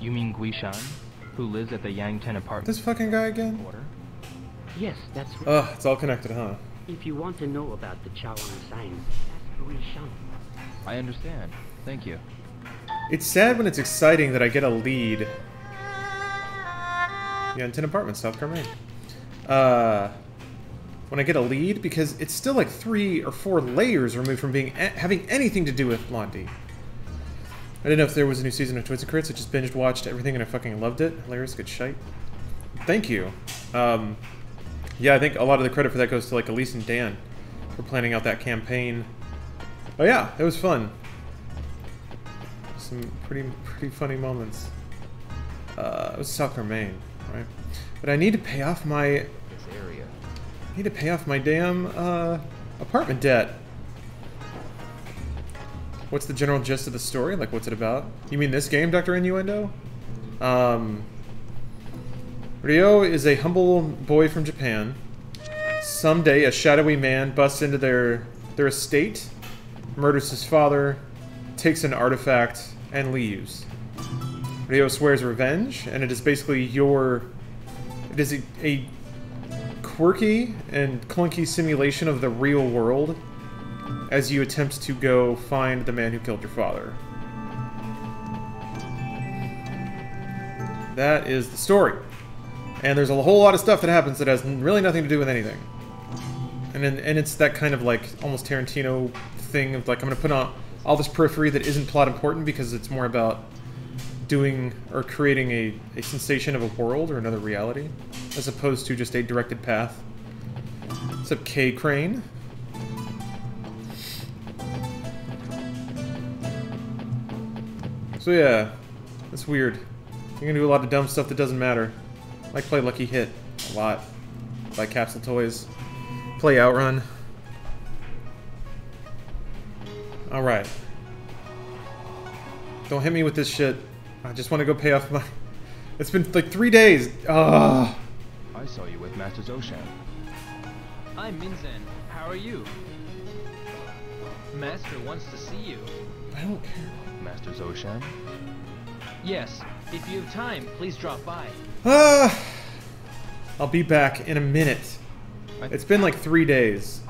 [SPEAKER 8] You mean Gui Zhang? Who lives at the Yan Tin apartment?
[SPEAKER 5] This fucking guy again?
[SPEAKER 8] Quarter?
[SPEAKER 12] Yes, that's right.
[SPEAKER 5] Ugh, it's all connected, huh?
[SPEAKER 12] If you want to know about the Chawan sign, that's Gui Zhang.
[SPEAKER 8] I understand. Thank you.
[SPEAKER 5] It's sad when it's exciting that I get a lead. Yeah, in 10 apartments, South Carolina. Uh, when I get a lead, because it's still like three or four layers removed from being having anything to do with Blondie. I didn't know if there was a new season of Twins and Crits. I just binged watched everything and I fucking loved it. Hilarious, good shite. Thank you. Um, yeah, I think a lot of the credit for that goes to like Elise and Dan for planning out that campaign. Oh yeah, it was fun. Some pretty pretty funny moments. Uh, it was South Maine, right? But I need to pay off my. I need to pay off my damn uh, apartment debt. What's the general gist of the story? Like, what's it about? You mean this game, Dr. Innuendo? Um, Ryo is a humble boy from Japan. Someday, a shadowy man busts into their their estate, murders his father, takes an artifact, and leaves. Ryo swears revenge, and it is basically your. It is a, a quirky and clunky simulation of the real world as you attempt to go find the man who killed your father. That is the story. And there's a whole lot of stuff that happens that has really nothing to do with anything. And then, and it's that kind of like almost Tarantino thing of like I'm gonna put on all this periphery that isn't plot important because it's more about doing or creating a, a sensation of a world or another reality as opposed to just a directed path. Up, K Crane? So yeah, that's weird. You're gonna do a lot of dumb stuff that doesn't matter. Like play Lucky Hit a lot. Buy Capsule Toys. Play Outrun. Alright. Don't hit me with this shit. I just want to go pay off my... It's been like three days. Ugh.
[SPEAKER 8] I saw you with Master Zoshan.
[SPEAKER 11] I'm Minzen. How are you? Master wants to see you.
[SPEAKER 5] I don't care.
[SPEAKER 8] Master Zoshan?
[SPEAKER 11] Yes, if you have time, please drop by.
[SPEAKER 5] Ah, I'll be back in a minute. It's been like three days.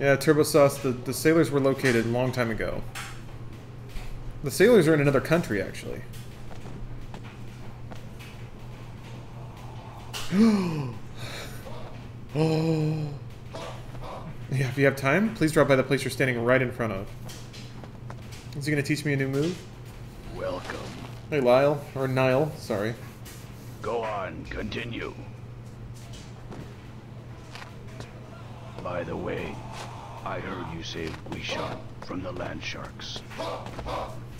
[SPEAKER 5] Yeah, Turbo Sauce, the, the sailors were located a long time ago. The sailors are in another country, actually. [gasps] oh. Yeah, if you have time, please drop by the place you're standing right in front of. Is he gonna teach me a new move?
[SPEAKER 13] Welcome.
[SPEAKER 5] Hey, Lyle. Or Nile, sorry.
[SPEAKER 13] Go on, continue. By the way, I heard you saved Gui Zhang from the land sharks.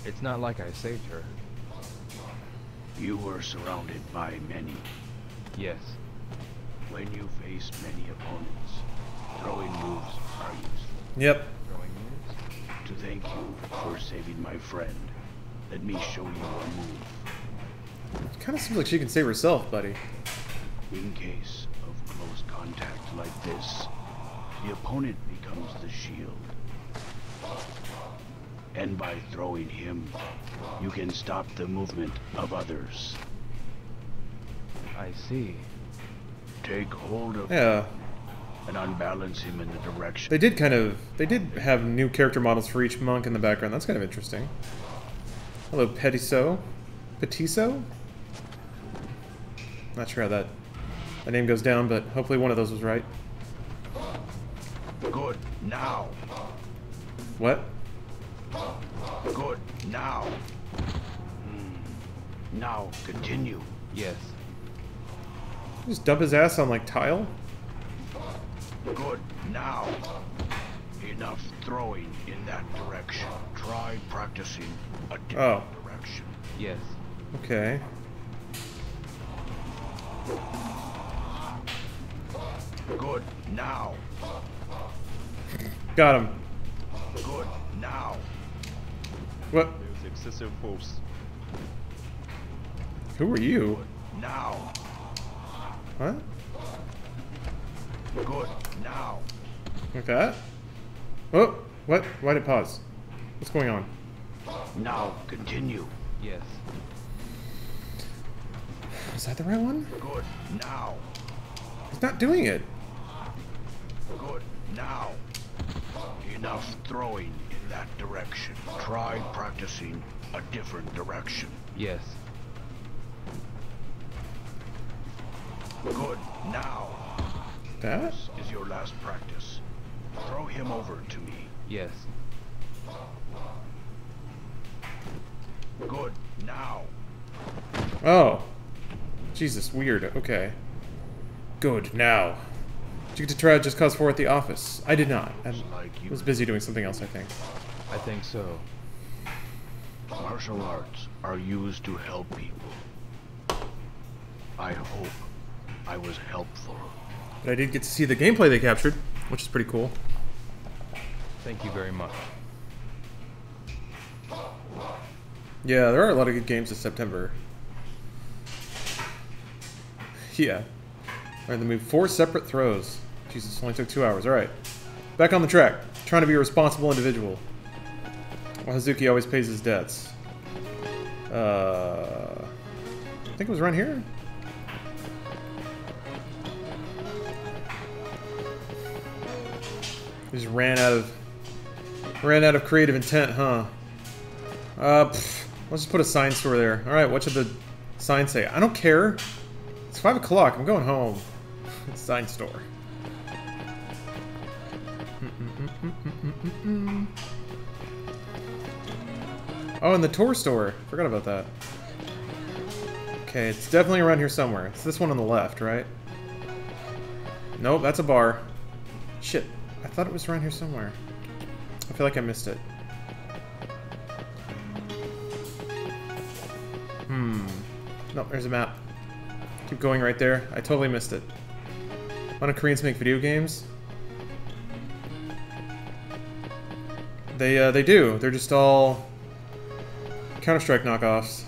[SPEAKER 8] It's not like I saved her.
[SPEAKER 13] You were surrounded by many.
[SPEAKER 8] Yes.
[SPEAKER 13] When you face many opponents, throwing moves are useless.
[SPEAKER 5] Yep.
[SPEAKER 8] Throwing moves?
[SPEAKER 13] To thank you for saving my friend, let me show you a move.
[SPEAKER 5] It kind of seems like she can save herself, buddy.
[SPEAKER 13] In case of close contact like this, the opponent becomes the shield. And by throwing him, you can stop the movement of others.
[SPEAKER 8] I see.
[SPEAKER 13] Take hold of
[SPEAKER 5] Yeah.
[SPEAKER 13] him and unbalance him in the direction.
[SPEAKER 5] They did kind of... They did have new character models for each monk in the background. That's kind of interesting. Hello, Petiso. Petiso? Not sure how that, that name goes down, but hopefully one of those was right.
[SPEAKER 13] Good, now.
[SPEAKER 5] What?
[SPEAKER 13] Good, now. Hmm. Now, continue.
[SPEAKER 8] Yes.
[SPEAKER 5] Just dump his ass on, like, tile?
[SPEAKER 13] Good, now. Enough throwing in that direction. Try practicing a different
[SPEAKER 5] Oh.
[SPEAKER 13] direction.
[SPEAKER 8] Yes.
[SPEAKER 5] Okay.
[SPEAKER 13] Good. Now.
[SPEAKER 5] Got him.
[SPEAKER 13] Good. Now.
[SPEAKER 5] What?
[SPEAKER 8] There's excessive force.
[SPEAKER 5] Who are you?
[SPEAKER 13] Now.
[SPEAKER 5] What?
[SPEAKER 13] Good. Now.
[SPEAKER 5] Like that? Oh, what? Why did it pause? What's going on?
[SPEAKER 13] Now. Continue.
[SPEAKER 8] Yes.
[SPEAKER 5] Is that the right one?
[SPEAKER 13] Good. Now.
[SPEAKER 5] He's not doing it.
[SPEAKER 13] Good. Now. Enough throwing in that direction. Try practicing a different direction.
[SPEAKER 8] Yes.
[SPEAKER 13] Good. Now.
[SPEAKER 5] That?
[SPEAKER 13] This is your last practice. Throw him over to me.
[SPEAKER 8] Yes.
[SPEAKER 13] Good. Now.
[SPEAKER 5] Oh. Jesus, weird. Okay. Good, now. Did you get to try out Just Cause 4 at the office? I did not. I was busy doing something else, I think.
[SPEAKER 8] I think so.
[SPEAKER 13] Martial arts are used to help people. I hope I was helpful.
[SPEAKER 5] But I did get to see the gameplay they captured, which is pretty cool.
[SPEAKER 8] Thank you very much.
[SPEAKER 5] Yeah, there are a lot of good games this September. Yeah. Alright, then move four separate throws. Jesus, only took two hours. Alright. Back on the track. Trying to be a responsible individual. Well, Hazuki always pays his debts. Uh, I think it was around here. Just ran out of ran out of creative intent, huh? Uh, pff, let's just put a sign store there. All right, what should the sign say? I don't care. It's five o'clock. I'm going home. [laughs] sign store. Oh, and the tour store. Forgot about that. Okay, it's definitely around here somewhere. It's this one on the left, right? Nope, that's a bar. Shit, I thought it was around here somewhere. I feel like I missed it. Hmm. Nope, there's a map. Keep going right there. I totally missed it. Why do Koreans make video games? They, uh, they do. They're just all Counter-Strike knockoffs.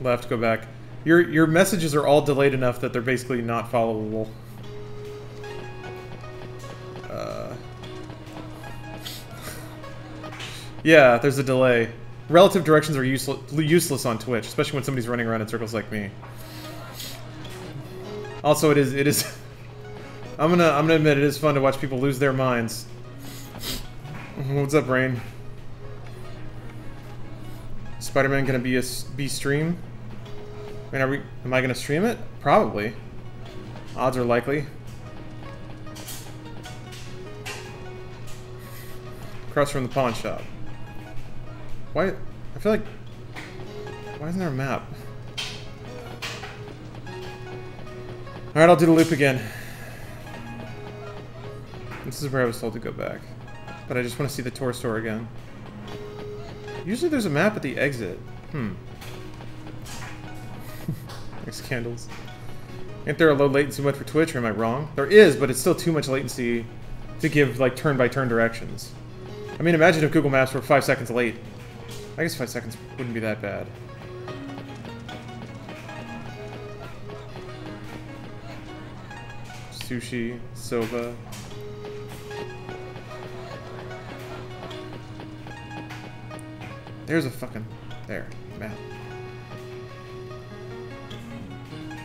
[SPEAKER 5] Left, to go back. Your your messages are all delayed enough that they're basically not followable. Uh, [laughs] yeah, there's a delay. Relative directions are useless useless on Twitch, especially when somebody's running around in circles like me. Also, it is it is. [laughs] I'm gonna I'm gonna admit it is fun to watch people lose their minds. What's up, Rain? Spider-Man gonna be a be stream? I mean, are we? Am I gonna stream it? Probably. Odds are likely. Across from the pawn shop. Why? I feel like. Why isn't there a map? All right, I'll do the loop again. This is where I was told to go back, but I just want to see the tour store again. Usually, there's a map at the exit. Hmm. [laughs] Thanks, candles. Ain't there a low latency mode for Twitch, or am I wrong? There is, but it's still too much latency to give, like, turn-by-turn directions. I mean, imagine if Google Maps were five seconds late. I guess five seconds wouldn't be that bad. Sushi, soba. There's a fucking... There. Map.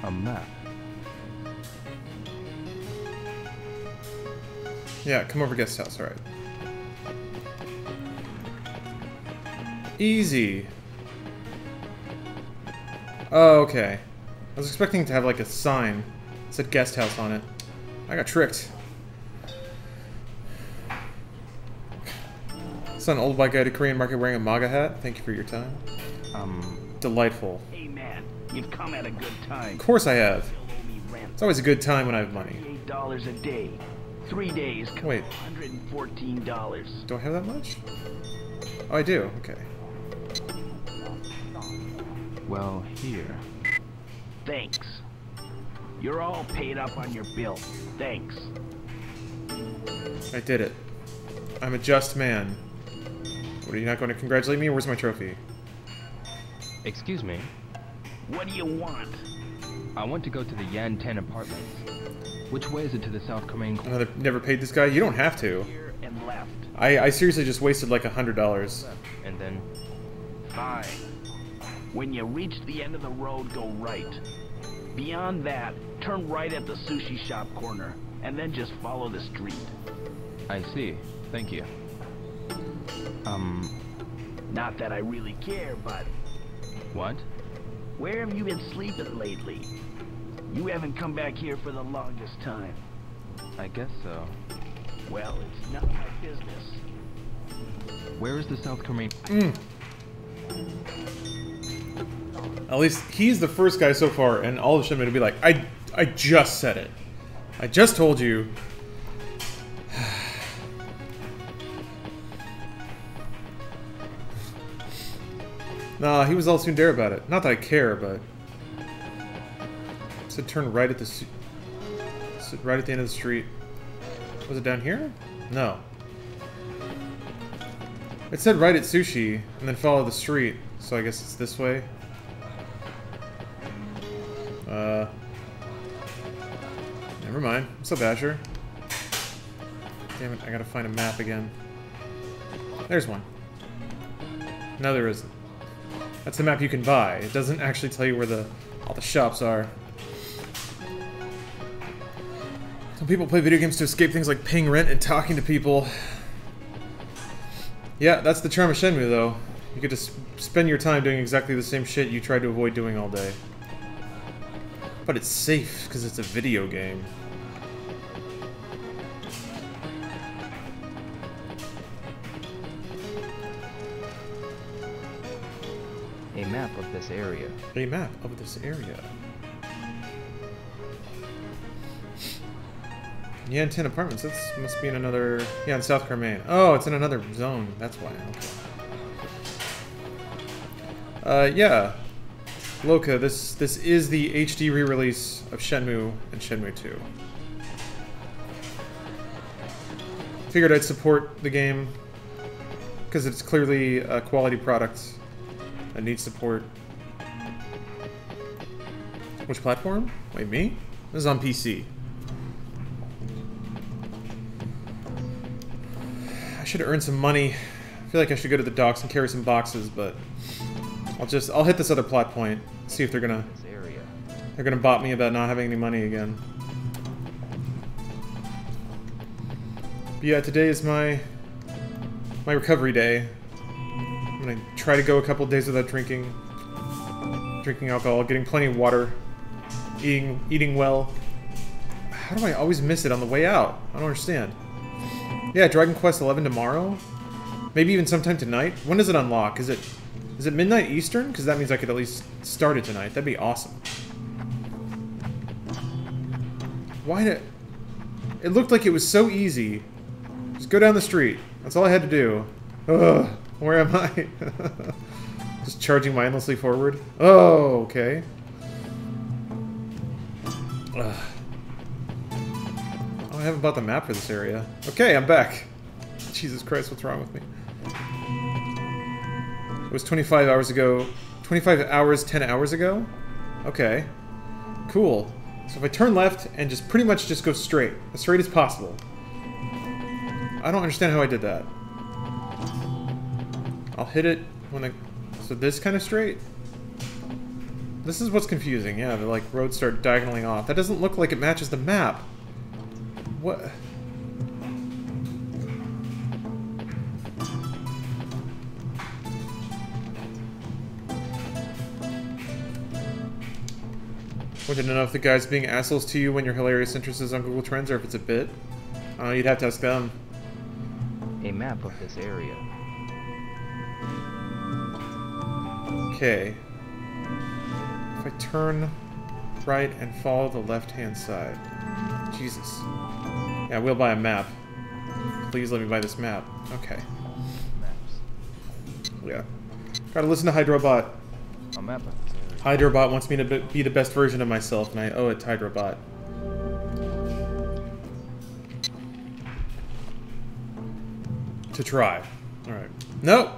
[SPEAKER 8] A map.
[SPEAKER 5] Yeah, come over guest house, alright. Easy. Oh, okay. I was expecting to have like a sign that said guest house on it. I got tricked. Son, old white guy to Korean market wearing a MAGA hat. Thank you for your time.
[SPEAKER 8] Um,
[SPEAKER 5] Delightful.
[SPEAKER 12] Hey man, you've come at a good time.
[SPEAKER 5] Of course I have. It's always a good time when I have money.
[SPEAKER 13] $8 a day. Three days,
[SPEAKER 5] Wait.
[SPEAKER 13] $114.
[SPEAKER 5] Do I have that much? Oh, I do. Okay.
[SPEAKER 8] Well, here.
[SPEAKER 13] Thanks. You're all paid up on your bill. Thanks.
[SPEAKER 5] I did it. I'm a just man. What, are you not going to congratulate me? Where's my trophy?
[SPEAKER 8] Excuse me.
[SPEAKER 13] What do you want?
[SPEAKER 8] I want to go to the Yan Tin apartments. Which way is it to the South Korean?
[SPEAKER 5] Another never paid this guy? You don't have to.
[SPEAKER 13] And left.
[SPEAKER 5] I, I seriously just wasted like a hundred dollars.
[SPEAKER 8] And then
[SPEAKER 13] Fine. When you reach the end of the road, go right. Beyond that, turn right at the sushi shop corner, and then just follow the street.
[SPEAKER 8] I see. Thank you. Um,
[SPEAKER 13] Not that I really care, but
[SPEAKER 8] what?
[SPEAKER 13] where have you been sleeping lately? You haven't come back here for the longest time.
[SPEAKER 8] I guess so.
[SPEAKER 13] Well, it's not my business.
[SPEAKER 8] Where is the South Korean?
[SPEAKER 5] Mm. At least he's the first guy so far, and all of Shenmue to be like, I, I just said it. I just told you. Nah, he was all tsundere about it. Not that I care, but It said turn right at the right at the end of the street. Was it down here? No. It said right at sushi, and then follow the street, so I guess it's this way. Uh. Never mind. What's up, Asher? Damn it, I gotta find a map again. There's one. No, there isn't. That's the map you can buy. It doesn't actually tell you where the all the shops are. Some people play video games to escape things like paying rent and talking to people. Yeah, that's the charm of Shenmue, though. You get to spend your time doing exactly the same shit you try to avoid doing all day. But it's safe, because it's a video game.
[SPEAKER 8] This area.
[SPEAKER 5] A map of this area. Yeah, in 10 apartments. This must be in another... Yeah, in South Carmaine. Oh, it's in another zone. That's why. Okay. Uh, yeah. Loka, this this is the HD re-release of Shenmue and Shenmue 2. Figured I'd support the game because it's clearly a quality product that needs support. Which platform? Wait, me? This is on PC. I should earn some money. I feel like I should go to the docks and carry some boxes, but I'll just I'll hit this other plot point. See if they're gonna they're gonna bot me about not having any money again. But yeah, today is my my recovery day. I'm gonna try to go a couple days without drinking drinking alcohol, getting plenty of water, eating eating well. How do I always miss it on the way out? I don't understand. Yeah, Dragon Quest 11 tomorrow. Maybe even sometime tonight. When does it unlock? Is it is it midnight Eastern? Because that means I could at least start it tonight. That'd be awesome. Why did... It looked like it was so easy. Just go down the street. That's all I had to do. Ugh, where am I? [laughs] Just charging mindlessly forward. Oh, okay. Ugh. I haven't bought the map for this area. Okay, I'm back. Jesus Christ, what's wrong with me? It was 25 hours ago. 25 hours, 10 hours ago? Okay. Cool. So if I turn left and just pretty much just go straight, as straight as possible. I don't understand how I did that. I'll hit it when I... So this kind of straight? This is what's confusing, yeah, the like roads start diagonaling off. That doesn't look like it matches the map. What? Wanted to know if the guy's being assholes to you when your hilarious interest is on Google Trends or if it's a bit. Uh, you'd have to ask them.
[SPEAKER 8] A map of this area.
[SPEAKER 5] Okay. If I turn right and follow the left-hand side. Jesus. Yeah, we'll buy a map. Please let me buy this map. Okay. Maps. Yeah. Gotta listen to Hydrobot.
[SPEAKER 8] A map.
[SPEAKER 5] Hydrobot wants me to be- be the best version of myself, and I owe it to Hydrobot. To try. Alright. Nope!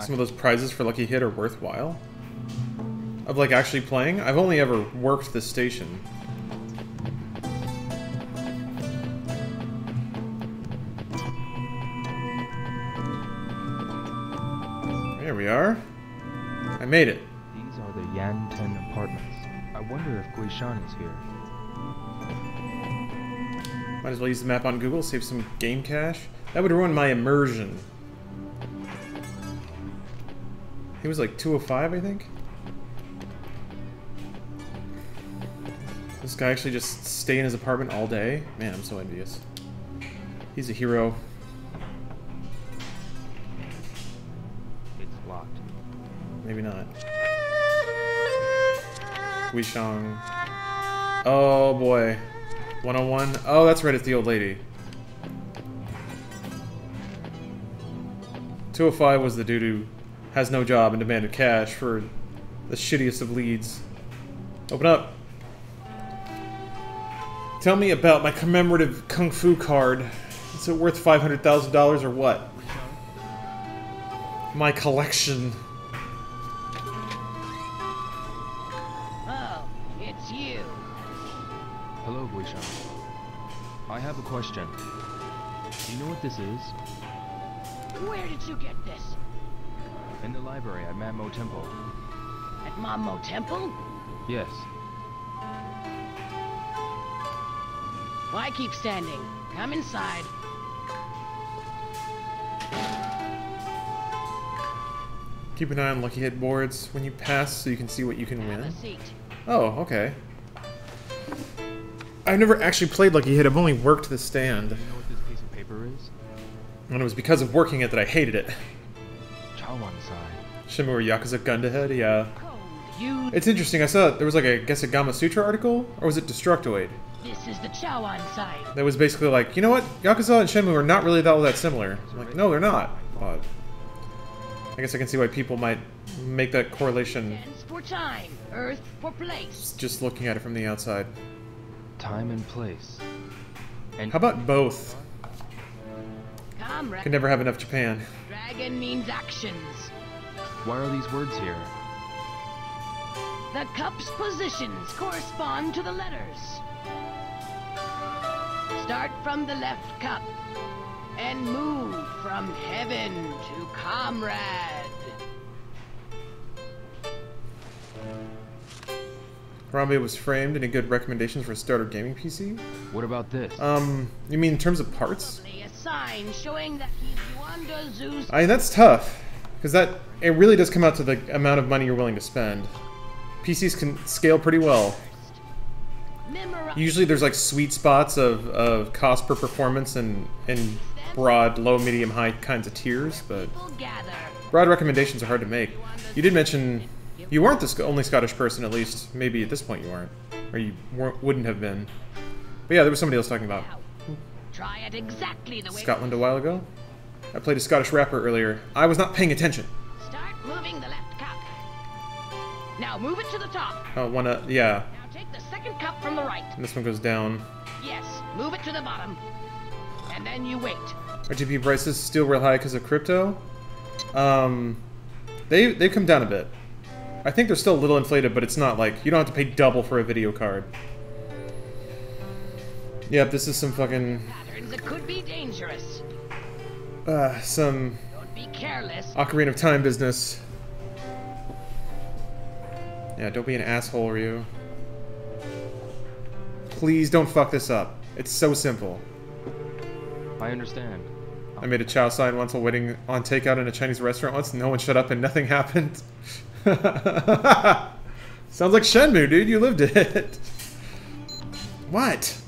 [SPEAKER 5] Some of those prizes for Lucky Hit are worthwhile. Of, like, actually playing? I've only ever worked this station. There we are. I made it.
[SPEAKER 8] These are the Yan Tin apartments. I wonder if Gui Zhang is here.
[SPEAKER 5] Might as well use the map on Google, save some game cache. That would ruin my immersion. He was like 205, I think? This guy actually just stay in his apartment all day? Man, I'm so envious. He's a hero.
[SPEAKER 8] It's locked.
[SPEAKER 5] Maybe not. Weishang. Oh boy. 101. Oh, that's right, it's the old lady. 205 was the dude who has no job and demanded cash for the shittiest of leads. Open up. Tell me about my commemorative kung fu card. Is it worth $500,000 or what? My collection.
[SPEAKER 14] Oh, it's you.
[SPEAKER 8] Hello, Gui Zhang. I have a question. Do you know what this is?
[SPEAKER 14] Where did you get this?
[SPEAKER 8] In the library at Man Mo Temple.
[SPEAKER 14] At Man Mo Temple?
[SPEAKER 8] Yes.
[SPEAKER 14] Why keep standing? Come inside.
[SPEAKER 5] Keep an eye on lucky hit boards when you pass so you can see what you can
[SPEAKER 14] Have
[SPEAKER 5] win. Oh, okay. I've never actually played Lucky Hit, I've only worked the stand.
[SPEAKER 8] Do you know what this piece of paper is?
[SPEAKER 5] And it was because of working it that I hated it.
[SPEAKER 8] Chawansai.
[SPEAKER 5] Shimura Yakuza Gunda Head, yeah. It's interesting, I saw there was like a, I guess a Gamasutra article? Or was it Destructoid?
[SPEAKER 14] This is the Chawan sign.
[SPEAKER 5] That was basically like, you know what? Yakuza and Shenmue are not really that, all that similar. I'm like, no, they're not. But I guess I can see why people might make that correlation
[SPEAKER 14] Ends for time, Earth for place.
[SPEAKER 5] just looking at it from the outside.
[SPEAKER 8] Time and place. And
[SPEAKER 5] How about both?
[SPEAKER 14] Comrade.
[SPEAKER 5] Can never have enough Japan.
[SPEAKER 14] Dragon means actions.
[SPEAKER 8] why are these words here?
[SPEAKER 14] The cup's positions correspond to the letters. Start from the left cup and move from heaven to comrade.
[SPEAKER 5] Harambe was framed. Any good recommendations for a starter gaming PC?
[SPEAKER 8] What about this?
[SPEAKER 5] Um, you mean in terms of parts?
[SPEAKER 14] A sign showing that he's Yuanda Zoo's
[SPEAKER 5] I mean, that's tough. Because that, it really does come out to the amount of money you're willing to spend. PCs can scale pretty well. Usually there's like sweet spots of, of cost per performance and, and broad, low, medium, high kinds of tiers, but broad recommendations are hard to make. You did mention you weren't the only Scottish person, at least maybe at this point you weren't, or you weren't, wouldn't have been. But yeah, there was somebody else talking about
[SPEAKER 14] Try it exactly the way.
[SPEAKER 5] Scotland a while ago. I played a Scottish rapper earlier. I was not paying attention.
[SPEAKER 14] Start moving the left cup. Now move it to the top.
[SPEAKER 5] Oh, one, uh, yeah.
[SPEAKER 14] Now take the second cup from the right.
[SPEAKER 5] And this one goes down.
[SPEAKER 14] Yes, move it to the bottom. And then you wait.
[SPEAKER 5] RGB prices still real high because of crypto. Um, they they've come down a bit. I think they're still a little inflated, but it's not like you don't have to pay double for a video card. Yep, this is some fucking
[SPEAKER 14] Patterns that could be dangerous.
[SPEAKER 5] uh, some
[SPEAKER 14] Don't be careless.
[SPEAKER 5] Ocarina of Time business. Yeah, don't be an asshole, Ryu. Please don't fuck this up. It's so simple.
[SPEAKER 8] I understand.
[SPEAKER 5] I made a chow sign once while waiting on takeout in a Chinese restaurant once. No one shut up and nothing [laughs] happened. [laughs] Sounds like Shenmue, dude. You lived it. what?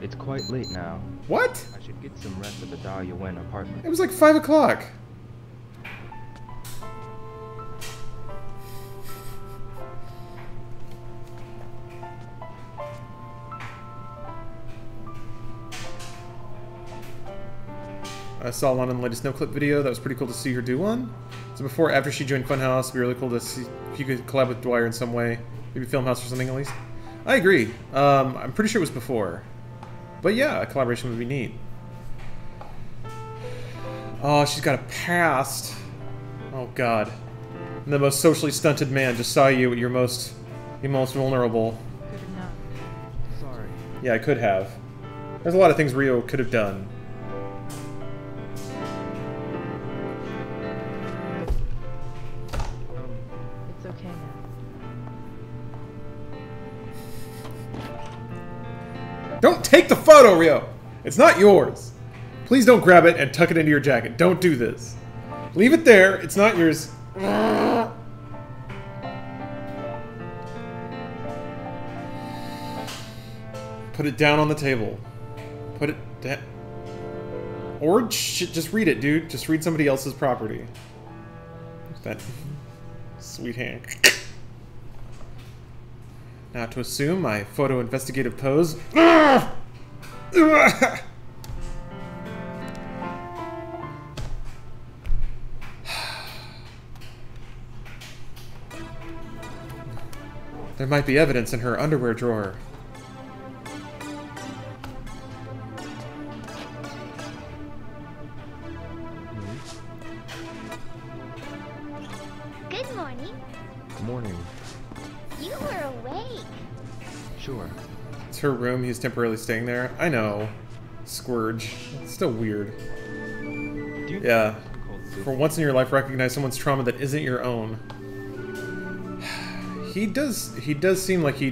[SPEAKER 8] It's quite late now.
[SPEAKER 5] What?
[SPEAKER 8] I should get some rest at the Da Yuen apartment.
[SPEAKER 5] It was like 5 o'clock. I saw one in the latest Noclip video. That was pretty cool to see her do one. So before, after she joined Funhouse, it'd be really cool to see if you could collab with Dwyer in some way. Maybe Filmhouse or something at least. I agree. Um, I'm pretty sure it was before. But yeah, a collaboration would be neat. Oh, she's got a past. Oh god. And the most socially stunted man just saw you at your most, your most vulnerable.
[SPEAKER 10] Good enough.
[SPEAKER 8] Sorry.
[SPEAKER 5] Yeah, I could have. There's a lot of things Ryo could have done. Don't take the photo, Ryo! It's not yours! Please don't grab it and tuck it into your jacket. Don't do this. Leave it there. It's not yours. Put it down on the table. Put it down. Or just read it, dude. Just read somebody else's property. That [laughs] sweet hand. Now to assume my photo investigative pose. [sighs] There might be evidence in her underwear drawer. Her room. He's temporarily staying there. I know. Scourge. It's still weird. Yeah. For once in your life, recognize someone's trauma that isn't your own. [sighs] He does. He does seem like he.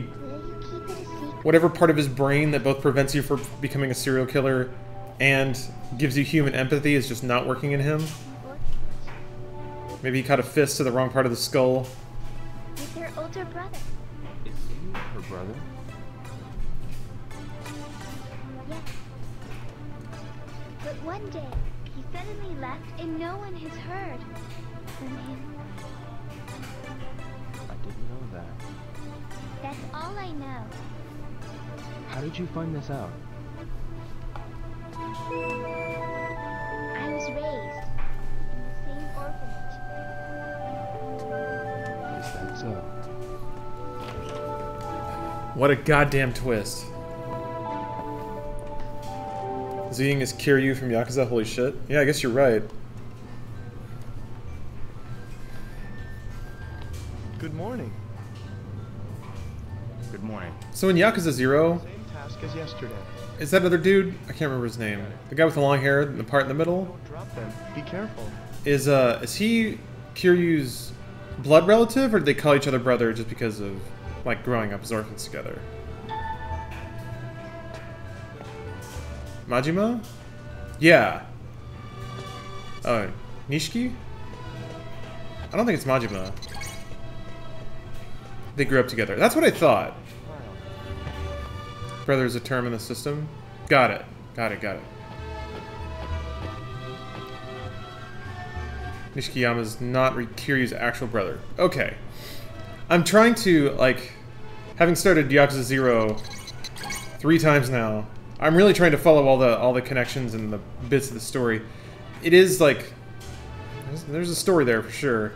[SPEAKER 5] Whatever part of his brain that both prevents you from becoming a serial killer and gives you human empathy is just not working in him. Maybe he caught a fist to the wrong part of the skull.
[SPEAKER 6] With your older brother.
[SPEAKER 8] Is he her brother?
[SPEAKER 6] One day, he suddenly left and no one has heard from him.
[SPEAKER 8] I didn't know that.
[SPEAKER 6] That's all I know.
[SPEAKER 8] How did you find this out?
[SPEAKER 6] I was raised in the same orphanage.
[SPEAKER 8] Is that so?
[SPEAKER 5] What a goddamn twist. Zing is Kiryu from Yakuza? Holy shit. Yeah, I guess you're right.
[SPEAKER 7] Good morning.
[SPEAKER 8] Good morning.
[SPEAKER 5] So in Yakuza 0,
[SPEAKER 7] Same task as yesterday.
[SPEAKER 5] is that other dude? I can't remember his name. The guy with the long hair and the part in the middle?
[SPEAKER 7] Drop them. Be careful.
[SPEAKER 5] Is uh is he Kiryu's blood relative or do they call each other brother just because of like growing up as orphans together? Majima? Yeah. Oh, Nishiki? I don't think it's Majima. They grew up together. That's what I thought. Brother is a term in the system. Got it. Got it, got it. Nishikiyama's not Kiryu's actual brother. Okay. I'm trying to, like, having started Yakuza 0 three times now, I'm really trying to follow all the all the connections and the bits of the story. It is, like, there's, there's a story there for sure.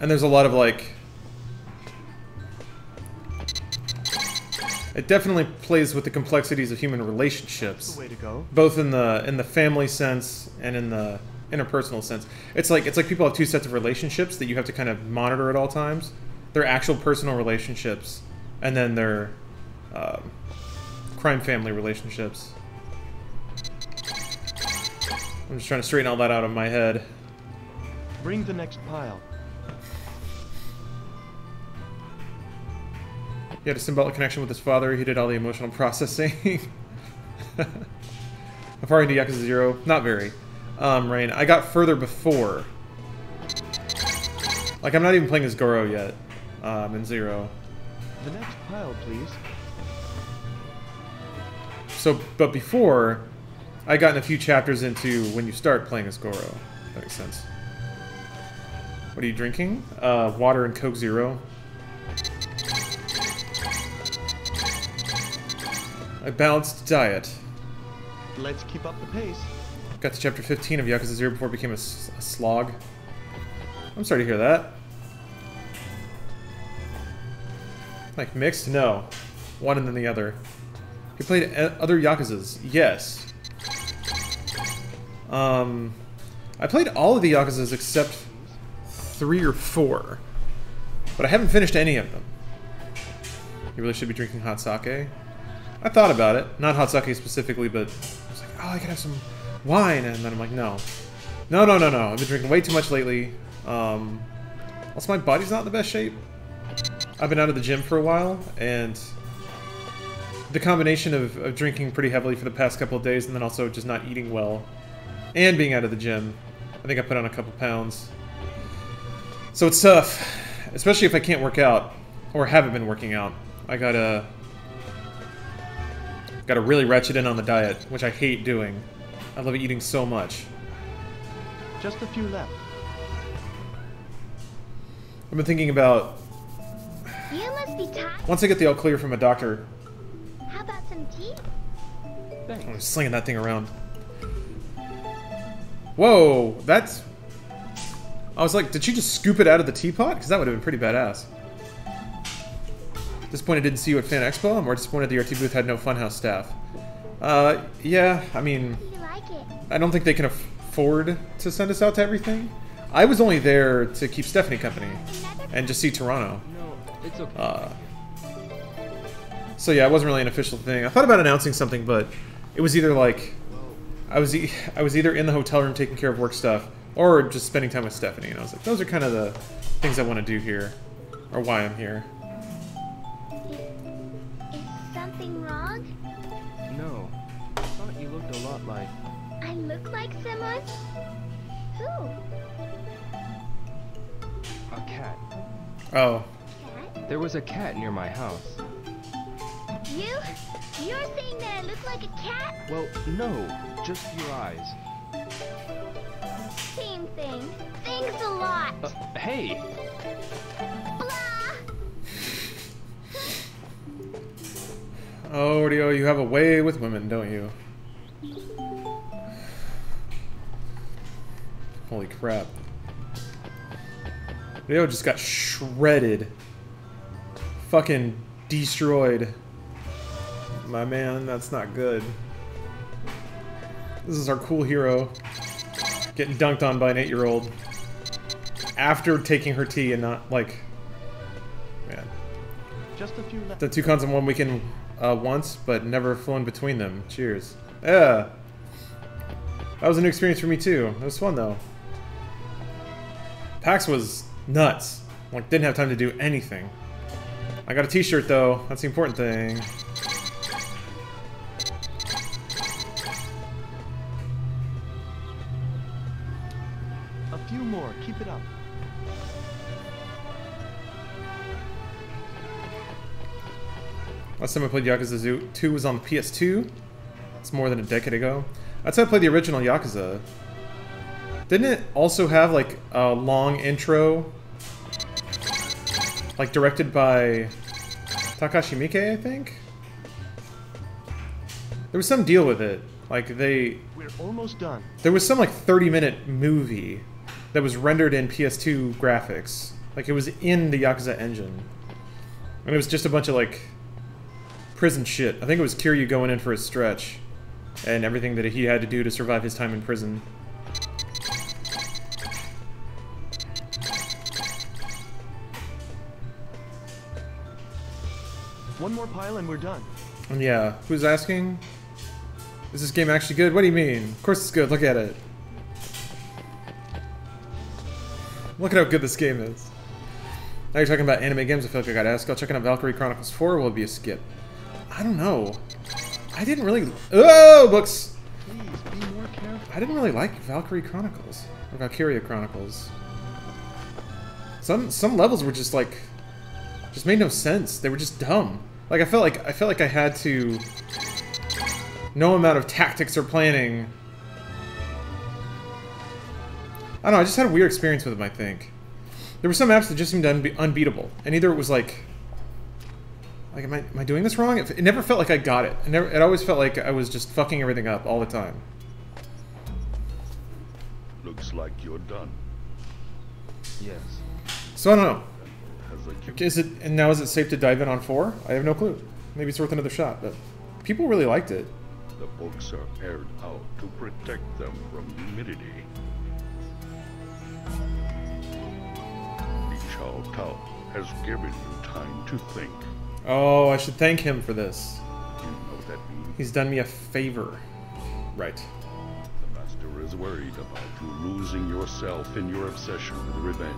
[SPEAKER 5] And there's a lot of, like, It definitely plays with the complexities of human relationships.
[SPEAKER 7] way to go.
[SPEAKER 5] Both in the in the family sense and in the interpersonal sense. It's like it's like people have two sets of relationships that you have to kind of monitor at all times. Their actual personal relationships, and then their um, crime family relationships. I'm just trying to straighten all that out of my head.
[SPEAKER 7] Bring the next pile.
[SPEAKER 5] He had a symbolic connection with his father. He did all the emotional [laughs] processing. How far into Yakuza 0? Not very. Um, Rain, I got further before. Like, I'm not even playing as Goro yet. Um, in 0.
[SPEAKER 7] The next pile, please.
[SPEAKER 5] So, but before, I gotten a few chapters into when you start playing as Goro. That makes sense. What are you drinking? Uh, water and Coke Zero. A balanced diet.
[SPEAKER 7] Let's keep up the pace.
[SPEAKER 5] Got to chapter 15 of Yakuza 0 before it became a slog. I'm sorry to hear that. Like mixed? No. One and then the other. You played e- other Yakuzas? Yes. Um, I played all of the Yakuzas except three or four. But I haven't finished any of them. You really should be drinking hot sake. I thought about it. Not hot sake specifically, but I was like, oh, I could have some wine. And then I'm like, no. No, no, no, no. I've been drinking way too much lately. Um, also, my body's not in the best shape. I've been out of the gym for a while, and the combination of, of drinking pretty heavily for the past couple of days and then also just not eating well and being out of the gym, I think I put on a couple pounds. So it's tough, especially if I can't work out or haven't been working out. I gotta gotta really ratchet in on the diet, which I hate doing. I love eating so much.
[SPEAKER 7] Just a few left.
[SPEAKER 5] I've been thinking about
[SPEAKER 6] You must be tired.
[SPEAKER 5] once I get the all clear from a doctor,
[SPEAKER 6] How about some tea?
[SPEAKER 5] I'm slinging that thing around. Whoa, that's. I was like, did she just scoop it out of the teapot? Because that would have been pretty badass. Disappointed I didn't see you at Fan Expo. I'm more disappointed the RT booth had no Funhouse staff. Uh, yeah, I mean,
[SPEAKER 6] like?
[SPEAKER 5] I don't think they can afford to send us out to everything. I was only there to keep Stephanie company and just see Toronto.
[SPEAKER 8] No, it's okay.
[SPEAKER 5] Uh, so yeah, it wasn't really an official thing. I thought about announcing something, but it was either like I was e- I was either in the hotel room taking care of work stuff or just spending time with Stephanie, and I was like, those are kind of the things I want to do here, or why I'm here.
[SPEAKER 6] Is something wrong?
[SPEAKER 8] No. I thought you looked a lot like.
[SPEAKER 6] I look like someone? Who?
[SPEAKER 8] A cat.
[SPEAKER 5] Oh,
[SPEAKER 8] There was a cat near my house.
[SPEAKER 6] You? You're saying that I look like a cat?
[SPEAKER 8] Well, no, just your eyes.
[SPEAKER 6] Same thing. Thanks a lot.
[SPEAKER 8] Uh, hey!
[SPEAKER 5] oh, Ryo, you have a way with women, don't you? Holy crap. Ryo just got shredded. Fucking destroyed. My man, that's not good. This is our cool hero. Getting dunked on by an eight-year-old. After taking her tea and not, like... Man.
[SPEAKER 7] Just a few left.
[SPEAKER 5] The two cons in one weekend uh, once, but never flown between them. Cheers. Yeah. That was a new experience for me too. It was fun though. PAX was nuts. Like, didn't have time to do anything. I got a t-shirt though. That's the important thing.
[SPEAKER 7] A few more. Keep it up.
[SPEAKER 5] Last time I played Yakuza Zoo 2 was on the PS2. It's more than a decade ago. That's how I played the original Yakuza. Didn't it also have like a long intro? Like directed by Takashi Miike, I think? There was some deal with it. Like they
[SPEAKER 7] We're almost done.
[SPEAKER 5] there was some like 30 minute movie that was rendered in PS2 graphics. Like it was in the Yakuza engine. And it was just a bunch of like prison shit. I think it was Kiryu going in for a stretch and everything that he had to do to survive his time in prison.
[SPEAKER 7] One more pile and we're done.
[SPEAKER 5] And yeah, who's asking? Is this game actually good? What do you mean? Of course it's good. Look at it. Look at how good this game is. Now you're talking about anime games. I feel like I gotta ask. I'll checking out Valkyrie Chronicles 4 will it be a skip. I don't know. I didn't really. Oh, books.
[SPEAKER 7] Please be more careful.
[SPEAKER 5] I didn't really like Valkyrie Chronicles or Valkyria Chronicles. Some some levels were just like just made no sense. They were just dumb. Like I felt like I felt like I had to no amount of tactics or planning. I don't know, I just had a weird experience with them, I think. There were some maps that just seemed unbe- unbeatable. And either it was like Like, am I, am I doing this wrong? It, it never felt like I got it. It, never, it always felt like I was just fucking everything up all the time.
[SPEAKER 4] Looks like you're done.
[SPEAKER 8] Yes.
[SPEAKER 5] So I don't know. Like, Is it and now is it safe to dive in on four? I have no clue. Maybe it's worth another shot, but people really liked it.
[SPEAKER 4] The books are aired out to protect them from humidity. Li Chao Tao has given you time to think.
[SPEAKER 5] Oh, I should thank him for this.
[SPEAKER 4] You know?
[SPEAKER 5] He's done me a favor. Right.
[SPEAKER 4] The Master is worried about you losing yourself in your obsession with revenge.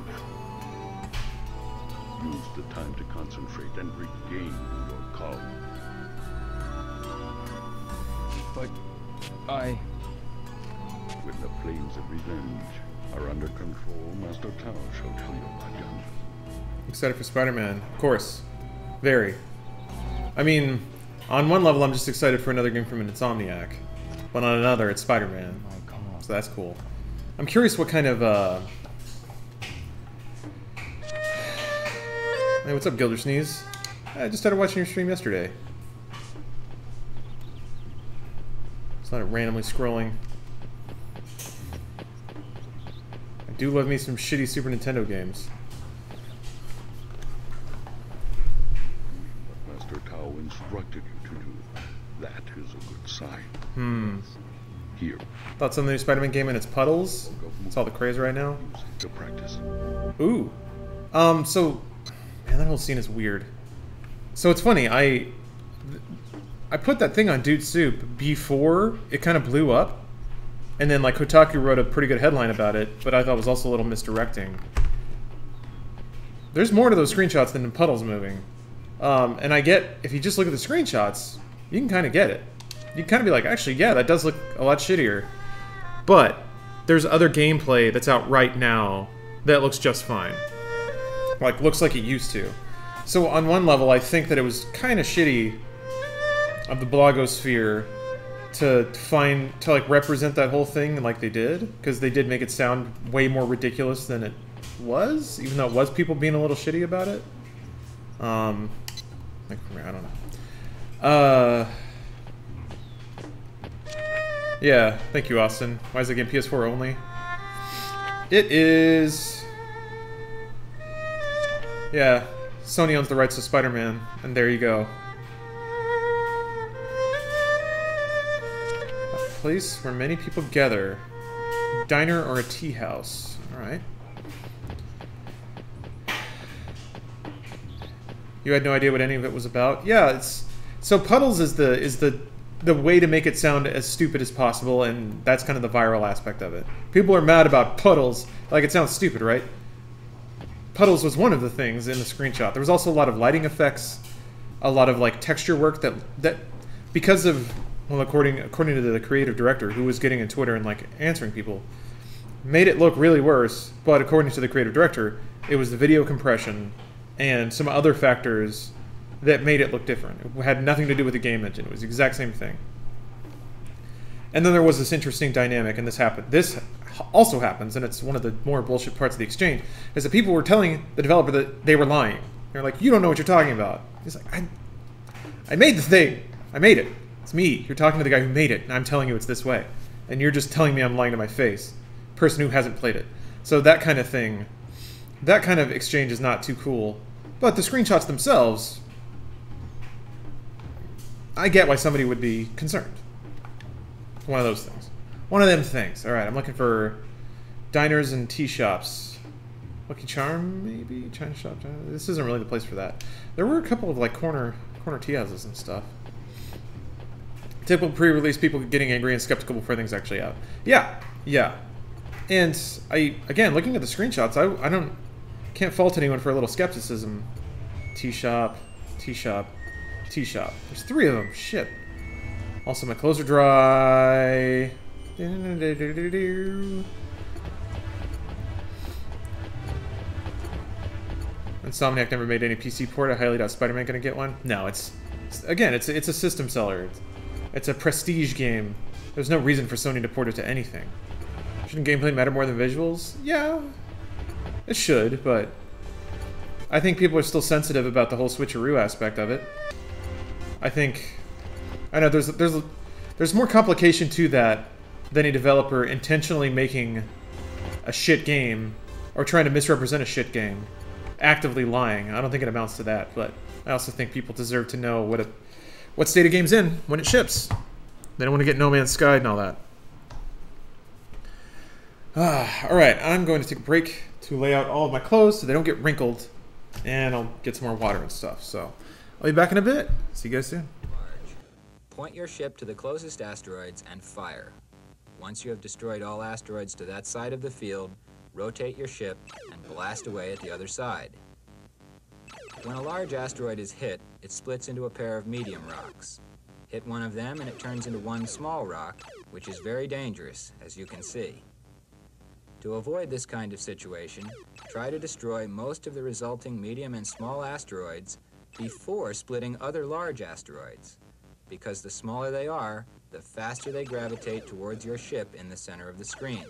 [SPEAKER 4] Use the time to concentrate and regain your calm.
[SPEAKER 8] But I.
[SPEAKER 4] When the flames of revenge are under control, Master Tao shall tell you about yonder.
[SPEAKER 5] Excited for Spider-Man, of course. Very. I mean, on one level, I'm just excited for another game from an Insomniac, but on another, it's Spider-Man. So that's cool. I'm curious what kind of. uh... Hey, what's up, Gildersneeze? I just started watching your stream yesterday. It's not randomly scrolling. I do love me some shitty Super Nintendo games.
[SPEAKER 4] Master Tao instructed you to do. That is a good sign.
[SPEAKER 5] Hmm.
[SPEAKER 4] Here,
[SPEAKER 5] Thoughts on the new Spider-Man game and its puddles? It's all the craze right now. Ooh. Um, so, man, that whole scene is weird. So it's funny, I, I put that thing on Dude Soup before it kind of blew up, and then like Kotaku wrote a pretty good headline about it, but I thought it was also a little misdirecting. There's more to those screenshots than the puddles moving. Um, and I get, if you just look at the screenshots, you can kind of get it. You can kind of be like, actually, yeah, that does look a lot shittier. But there's other gameplay that's out right now that looks just fine. Like, looks like it used to. So on one level, I think that it was kind of shitty of the blogosphere to find to like represent that whole thing like they did because they did make it sound way more ridiculous than it was, even though it was people being a little shitty about it. Um, like, I don't know. Uh, yeah, thank you, Austin. Why is the game PS4 only? It is. Yeah, Sony owns the rights to Spider-Man, and there you go. A place where many people gather. Diner or a tea house. Alright. You had no idea what any of it was about? Yeah, it's so Puddles is the is the the way to make it sound as stupid as possible, and that's kind of the viral aspect of it. People are mad about Puddles, like it sounds stupid, right? Puddles was one of the things in the screenshot. There was also a lot of lighting effects, a lot of like texture work that that because of well, according according to the creative director who was getting in Twitter and like answering people, made it look really worse. But according to the creative director, it was the video compression and some other factors that made it look different. It had nothing to do with the game engine. It was the exact same thing. And then there was this interesting dynamic, and this happened. This also happens, and it's one of the more bullshit parts of the exchange, is that people were telling the developer that they were lying. They're like, "You don't know what you're talking about." He's like, "I, I made the thing. I made it. It's me. You're talking to the guy who made it, and I'm telling you it's this way, and you're just telling me I'm lying to my face." Person who hasn't played it. So that kind of thing, that kind of exchange is not too cool. But the screenshots themselves, I get why somebody would be concerned. One of those things. One of them things. All right, I'm looking for diners and tea shops. Lucky Charm, maybe China shop. China. This isn't really the place for that. There were a couple of like corner corner tea houses and stuff. Typical pre-release people getting angry and skeptical before things actually out. Yeah, yeah. And I again looking at the screenshots, I I don't can't fault anyone for a little skepticism. Tea shop, tea shop, tea shop. There's three of them. Shit. Also, my clothes are dry. Insomniac never made any PC port. I highly doubt Spider-Man gonna get one. No, it's, it's again, it's it's a system seller. It's, it's a prestige game. There's no reason for Sony to port it to anything. Shouldn't gameplay matter more than visuals? Yeah, it should, but I think people are still sensitive about the whole switcheroo aspect of it. I think I know there's there's there's more complication to that than a developer intentionally making a shit game or trying to misrepresent a shit game, actively lying. I don't think it amounts to that, but I also think people deserve to know what it what state a game's in when it ships. They don't want to get No Man's Sky and all that. Ah, all right, I'm going to take a break to lay out all of my clothes so they don't get wrinkled, and I'll get some more water and stuff. So I'll be back in a bit. See you guys soon.
[SPEAKER 1] Point your ship to the closest asteroids and fire. Once you have destroyed all asteroids to that side of the field, rotate your ship and blast away at the other side. When a large asteroid is hit, it splits into a pair of medium rocks. Hit one of them and it turns into one small rock, which is very dangerous, as you can see. To avoid this kind of situation, try to destroy most of the resulting medium and small asteroids before splitting other large asteroids, because the smaller they are, the faster they gravitate towards your ship in the center of the screen.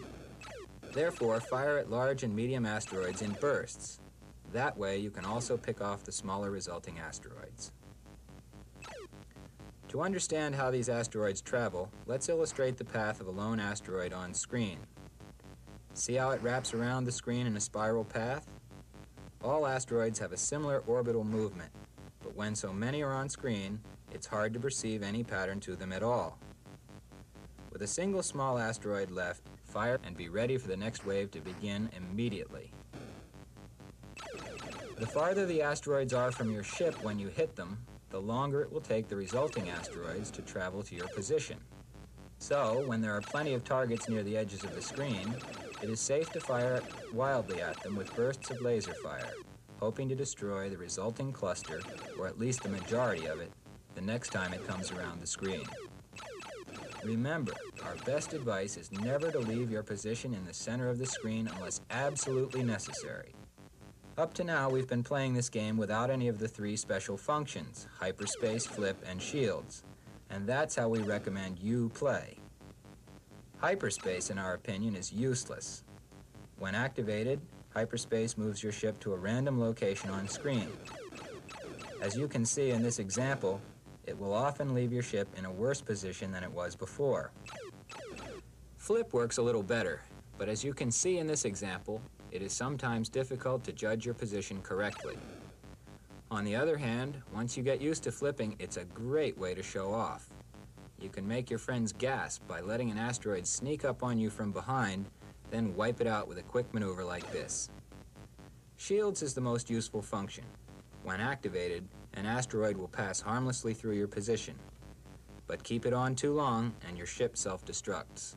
[SPEAKER 1] Therefore, fire at large and medium asteroids in bursts. That way, you can also pick off the smaller resulting asteroids. To understand how these asteroids travel, let's illustrate the path of a lone asteroid on screen. See how it wraps around the screen in a spiral path? All asteroids have a similar orbital movement, but when so many are on screen, it's hard to perceive any pattern to them at all. With a single small asteroid left, fire and be ready for the next wave to begin immediately. The farther the asteroids are from your ship when you hit them, the longer it will take the resulting asteroids to travel to your position. So, when there are plenty of targets near the edges of the screen, it is safe to fire wildly at them with bursts of laser fire, hoping to destroy the resulting cluster, or at least the majority of it, the next time it comes around the screen. Remember, our best advice is never to leave your position in the center of the screen unless absolutely necessary. Up to now, we've been playing this game without any of the three special functions, hyperspace, flip, and shields. And that's how we recommend you play. Hyperspace, in our opinion, is useless. When activated, hyperspace moves your ship to a random location on screen. As you can see in this example, it will often leave your ship in a worse position than it was before. Flip works a little better, but as you can see in this example, it is sometimes difficult to judge your position correctly. On the other hand, once you get used to flipping, it's a great way to show off. You can make your friends gasp by letting an asteroid sneak up on you from behind, then wipe it out with a quick maneuver like this. Shields is the most useful function. When activated, an asteroid will pass harmlessly through your position. But keep it on too long and your ship self-destructs.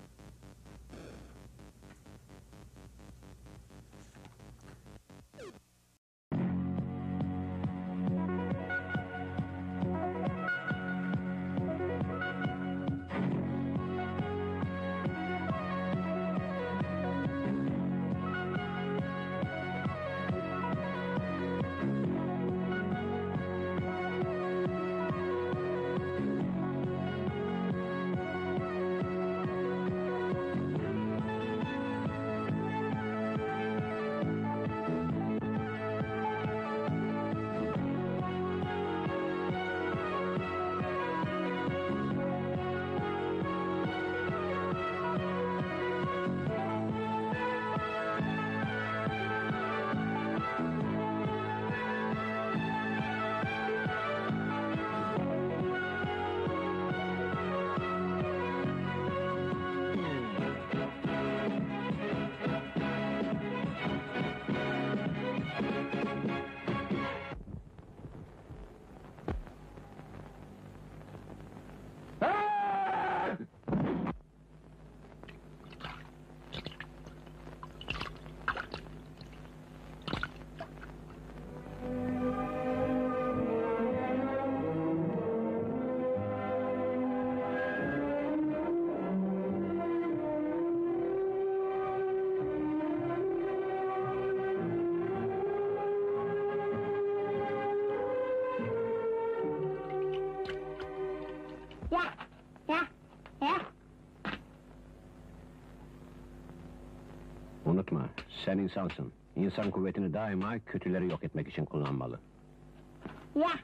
[SPEAKER 15] Unutma, senin şansın. İnsan kuvvetini daima kötüleri yok etmek için kullanmalı.
[SPEAKER 14] Wah,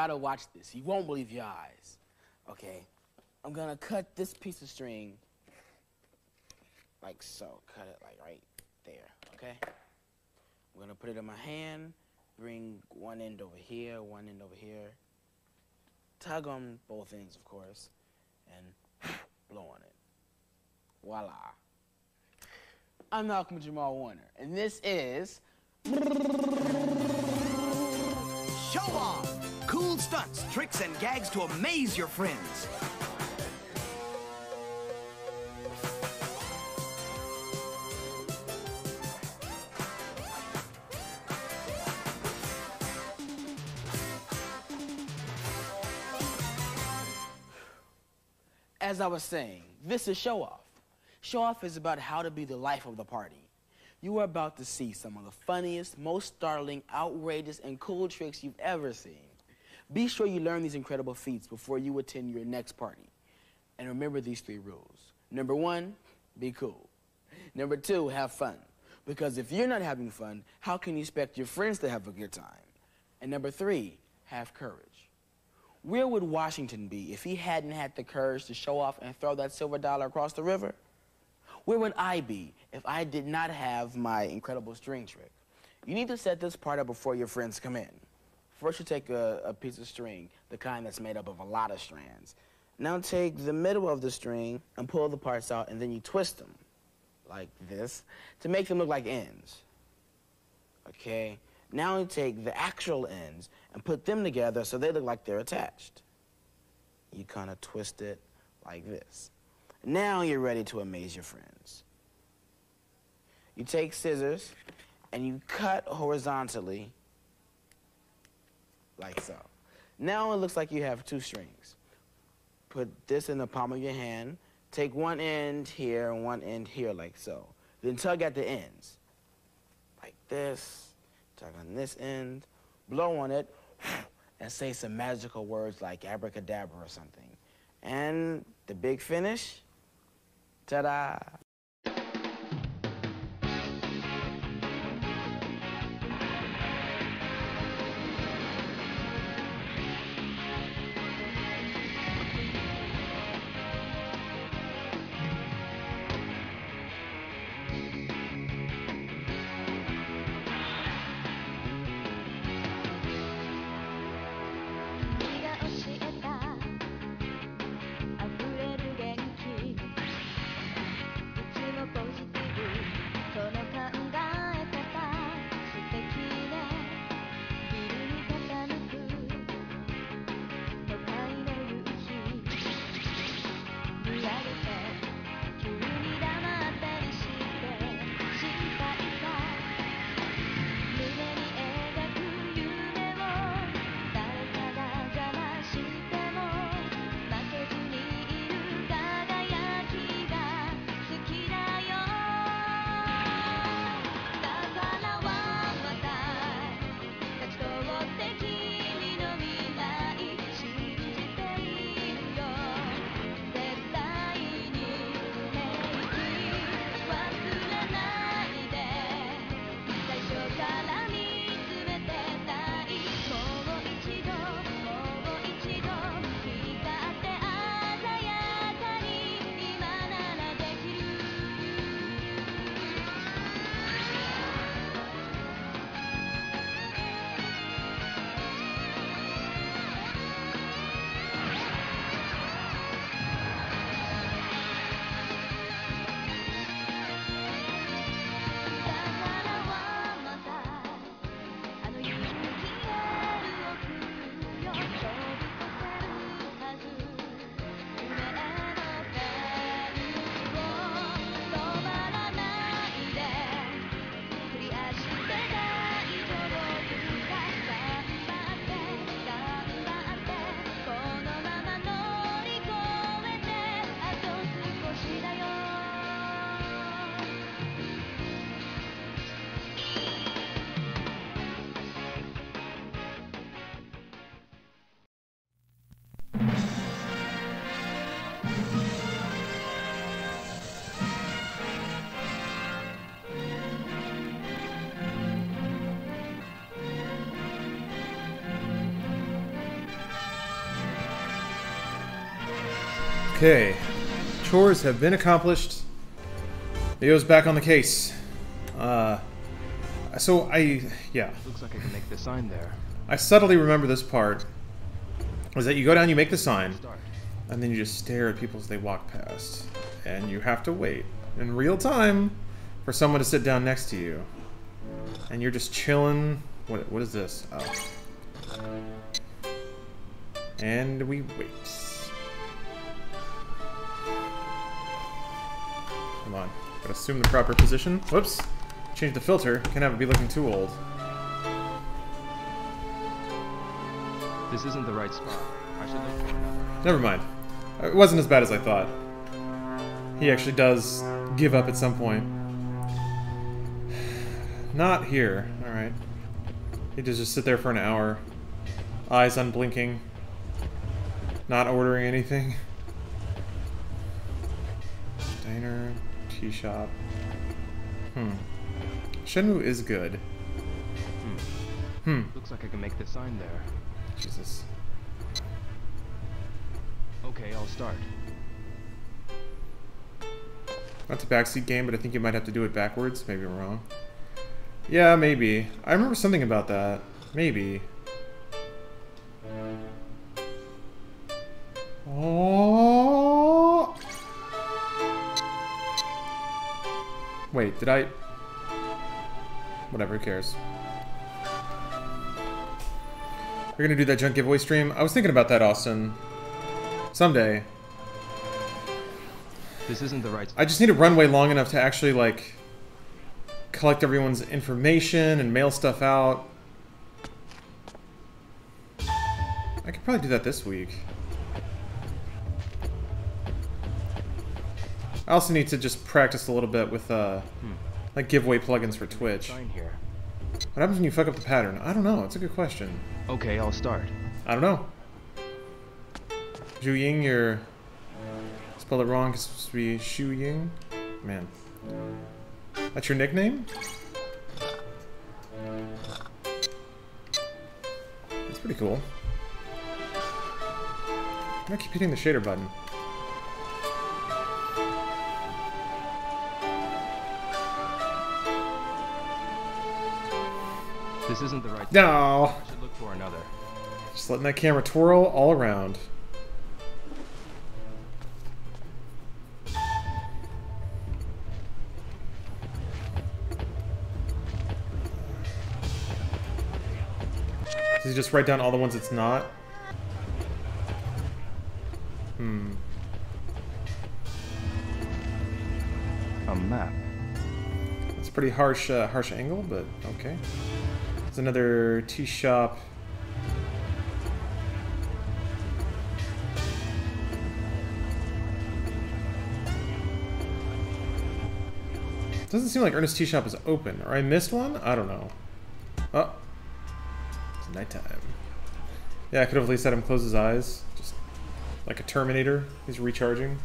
[SPEAKER 16] You've got to watch this. You won't believe your eyes. Okay? I'm gonna cut this piece of string like so. Cut it like right there, okay? I'm gonna put it in my hand, bring one end over here, one end over here. Tug on both ends, of course, and [sighs] blow on it. Voila. I'm Malcolm Jamal Warner, and this is
[SPEAKER 17] Show off! Cool stunts, tricks, and gags to amaze your friends.
[SPEAKER 16] As I was saying, this is Show Off. Show Off is about how to be the life of the party. You are about to see some of the funniest, most startling, outrageous, and cool tricks you've ever seen. Be sure you learn these incredible feats before you attend your next party. And remember these three rules. Number one, be cool. Number two, have fun. Because if you're not having fun, how can you expect your friends to have a good time? And number three, have courage. Where would Washington be if he hadn't had the courage to show off and throw that silver dollar across the river? Where would I be if I did not have my incredible string trick? You need to set this part up before your friends come in. First, you take a, a piece of string, the kind that's made up of a lot of strands. Now take the middle of the string and pull the parts out, and then you twist them, like this, to make them look like ends. Okay? Now you take the actual ends and put them together so they look like they're attached. You kind of twist it like this. Now you're ready to amaze your friends. You take scissors and you cut horizontally like so. Now it looks like you have two strings. Put this in the palm of your hand. Take one end here and one end here like so. Then tug at the ends. Like this. Tug on this end. Blow on it. [sighs] And say some magical words like abracadabra or something. And the big finish. Ta-da!
[SPEAKER 5] Okay. Chores have been accomplished. Ryo's back on the case. Uh, so I, yeah.
[SPEAKER 8] Looks like I can make the sign there.
[SPEAKER 5] I subtly remember this part. Was that you go down, you make the sign, and then you just stare at people as they walk past. And you have to wait in real time for someone to sit down next to you. And you're just chilling. What, what is this? Oh. And we wait. Assume the proper position. Whoops. Change the filter. Can't have it be looking too old.
[SPEAKER 8] This isn't the right spot. I should look for another.
[SPEAKER 5] Never mind. It wasn't as bad as I thought. He actually does give up at some point. [sighs] Not here. Alright. He does just sit there for an hour. Eyes unblinking. Not ordering anything. [laughs] Diner. Shop. Hmm. Shenmue is good. Hmm.
[SPEAKER 8] Looks like I can make the sign there.
[SPEAKER 5] Jesus.
[SPEAKER 8] Okay, I'll start.
[SPEAKER 5] Not the backseat game, but I think you might have to do it backwards. Maybe I'm wrong. Yeah, maybe. I remember something about that. Maybe. Oh. Wait, did I? Whatever, who cares? We're gonna do that junk giveaway stream. I was thinking about that, Austin. Someday.
[SPEAKER 8] This isn't the right.
[SPEAKER 5] I just need a runway long enough to actually like collect everyone's information and mail stuff out. I could probably do that this week. I also need to just practice a little bit with uh, like giveaway plugins for Twitch.
[SPEAKER 8] Here.
[SPEAKER 5] What happens when you fuck up the pattern? I don't know. It's a good question.
[SPEAKER 8] Okay, I'll start.
[SPEAKER 5] I don't know. Zhu Ying, you're spelled it wrong. It's supposed to be Shu Ying. Man, that's your nickname? That's pretty cool. I keep hitting the shader button.
[SPEAKER 8] This isn't the right.
[SPEAKER 5] No.
[SPEAKER 8] I should look for another.
[SPEAKER 5] Just letting that camera twirl all around. Does he just write down all the ones it's not? Hmm.
[SPEAKER 8] A map.
[SPEAKER 5] It's a pretty harsh, uh, harsh angle, but okay. There's another tea shop. Doesn't seem like Ernest Tea Shop is open, or I missed one? I don't know. Oh. It's nighttime. Yeah, I could have at least had him close his eyes. Just like a Terminator. He's recharging.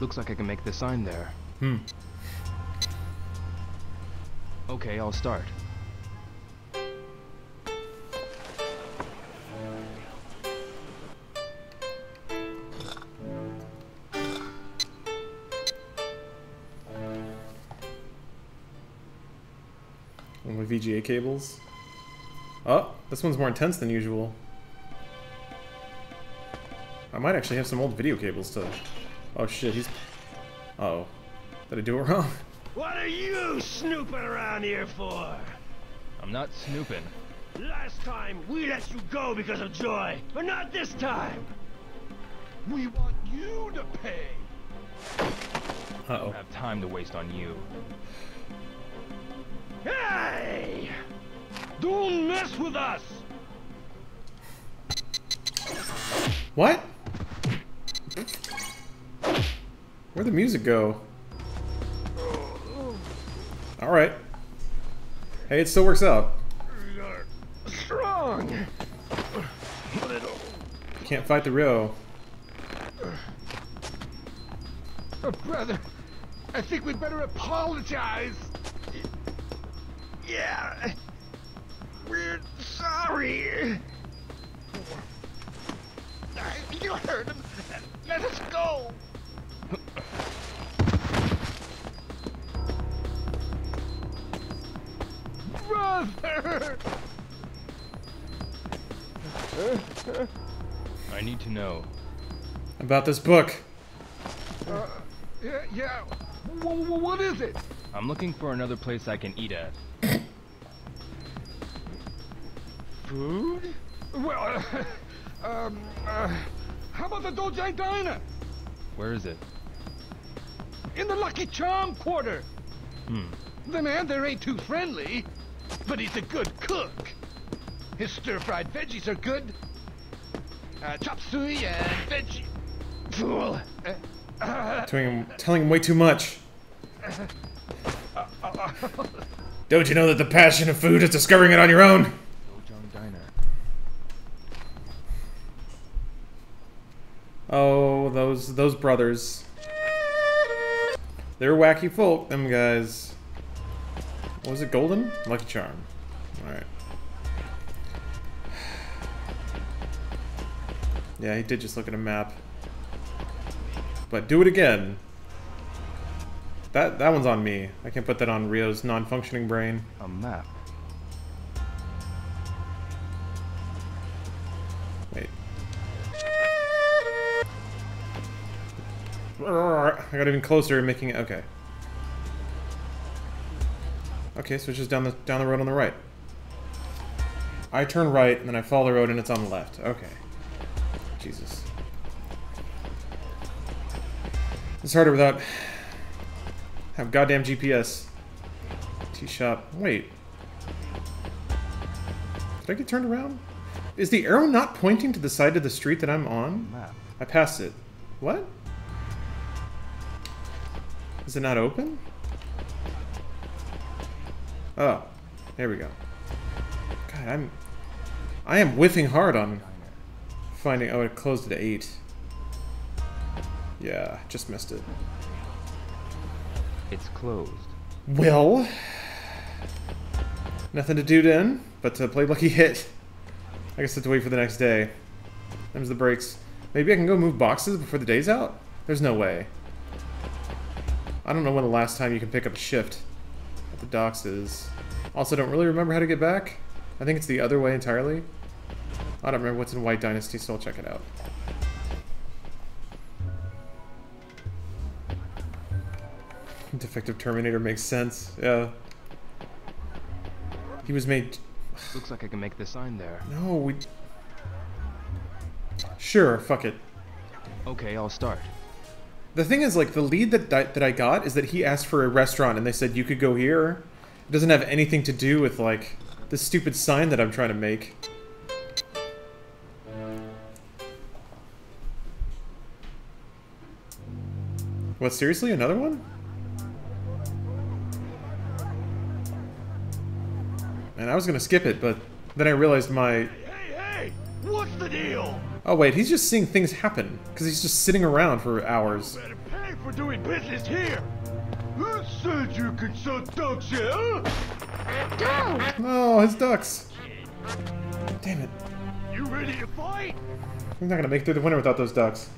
[SPEAKER 8] Looks like I can make the sign there.
[SPEAKER 5] Hmm.
[SPEAKER 8] Okay, I'll start.
[SPEAKER 5] One with VGA cables. Oh, this one's more intense than usual. I might actually have some old video cables to... Oh shit, he's... Uh oh Did I do it wrong? [laughs]
[SPEAKER 18] What are you snooping around here for?
[SPEAKER 8] I'm not snooping.
[SPEAKER 18] Last time, we let you go because of joy, but not this time. We want you to pay. Uh-oh.
[SPEAKER 8] I don't have time to waste on you.
[SPEAKER 18] Hey! Don't mess with us!
[SPEAKER 5] What? Where'd the music go? Alright. Hey, it still works out.
[SPEAKER 18] Strong!
[SPEAKER 5] Can't fight the Ryo.
[SPEAKER 18] Oh, brother, I think we'd better apologize. Yeah. We're sorry. You heard him. Let us go. Brother!
[SPEAKER 8] I need to know.
[SPEAKER 5] About this book.
[SPEAKER 18] Uh, yeah, yeah. W what is it?
[SPEAKER 8] I'm looking for another place I can eat at.
[SPEAKER 18] Food? Well, [laughs] um, uh, how about the Dojang Diner?
[SPEAKER 8] Where is it?
[SPEAKER 18] In the Lucky Charm Quarter.
[SPEAKER 8] Hmm.
[SPEAKER 18] The man there ain't too friendly, but he's a good cook. His stir-fried veggies are good. Uh, chop suey and veggie... Fool. Uh, [laughs] uh,
[SPEAKER 5] Telling him, telling him way too much. Don't you know that the passion of food is discovering it on your own? Oh, those those brothers. They're wacky folk, them guys. Was it, Golden? Lucky Charm. Alright. Yeah, he did just look at a map. But do it again. That that one's on me. I can't put that on Ryo's non-functioning brain.
[SPEAKER 8] A map.
[SPEAKER 5] I got even closer, making it okay. Okay, so it's just down the down the road on the right. I turn right, and then I follow the road, and it's on the left. Okay. Jesus. It's harder without have goddamn GPS. T-shop. Wait. Did I get turned around? Is the arrow not pointing to the side of the street that I'm on?
[SPEAKER 8] Map.
[SPEAKER 5] I passed it. What? Is it not open? Oh, there we go. God, I'm... I am whiffing hard on finding... Oh, it closed at 8. Yeah, just missed it.
[SPEAKER 8] It's closed.
[SPEAKER 5] Well... Nothing to do then, but to play Lucky Hit. I guess I have to wait for the next day. Them's the breaks. Maybe I can go move boxes before the day's out? There's no way. I don't know when the last time you can pick up a shift at the docks is. Also, don't really remember how to get back. I think it's the other way entirely. I don't remember what's in White Dynasty, so I'll check it out. Defective Terminator makes sense, yeah. He was made...
[SPEAKER 8] Looks like I can make the sign there.
[SPEAKER 5] No, we... Sure, fuck it.
[SPEAKER 8] Okay, I'll start.
[SPEAKER 5] The thing is, like, the lead that, that that I got is that he asked for a restaurant and they said you could go here. It doesn't have anything to do with, like, the stupid sign that I'm trying to make. What, seriously? Another one? And I was gonna skip it, but then I realized my...
[SPEAKER 18] Hey, hey! What's the deal?
[SPEAKER 5] Oh wait, he's just seeing things happen. Because he's just sitting around for hours.
[SPEAKER 18] You Better pay for doing business here. Who said you could suck ducks, yeah?
[SPEAKER 5] Oh, his ducks. Damn it.
[SPEAKER 18] You ready to fight?
[SPEAKER 5] I'm not gonna make it through the winter without those ducks.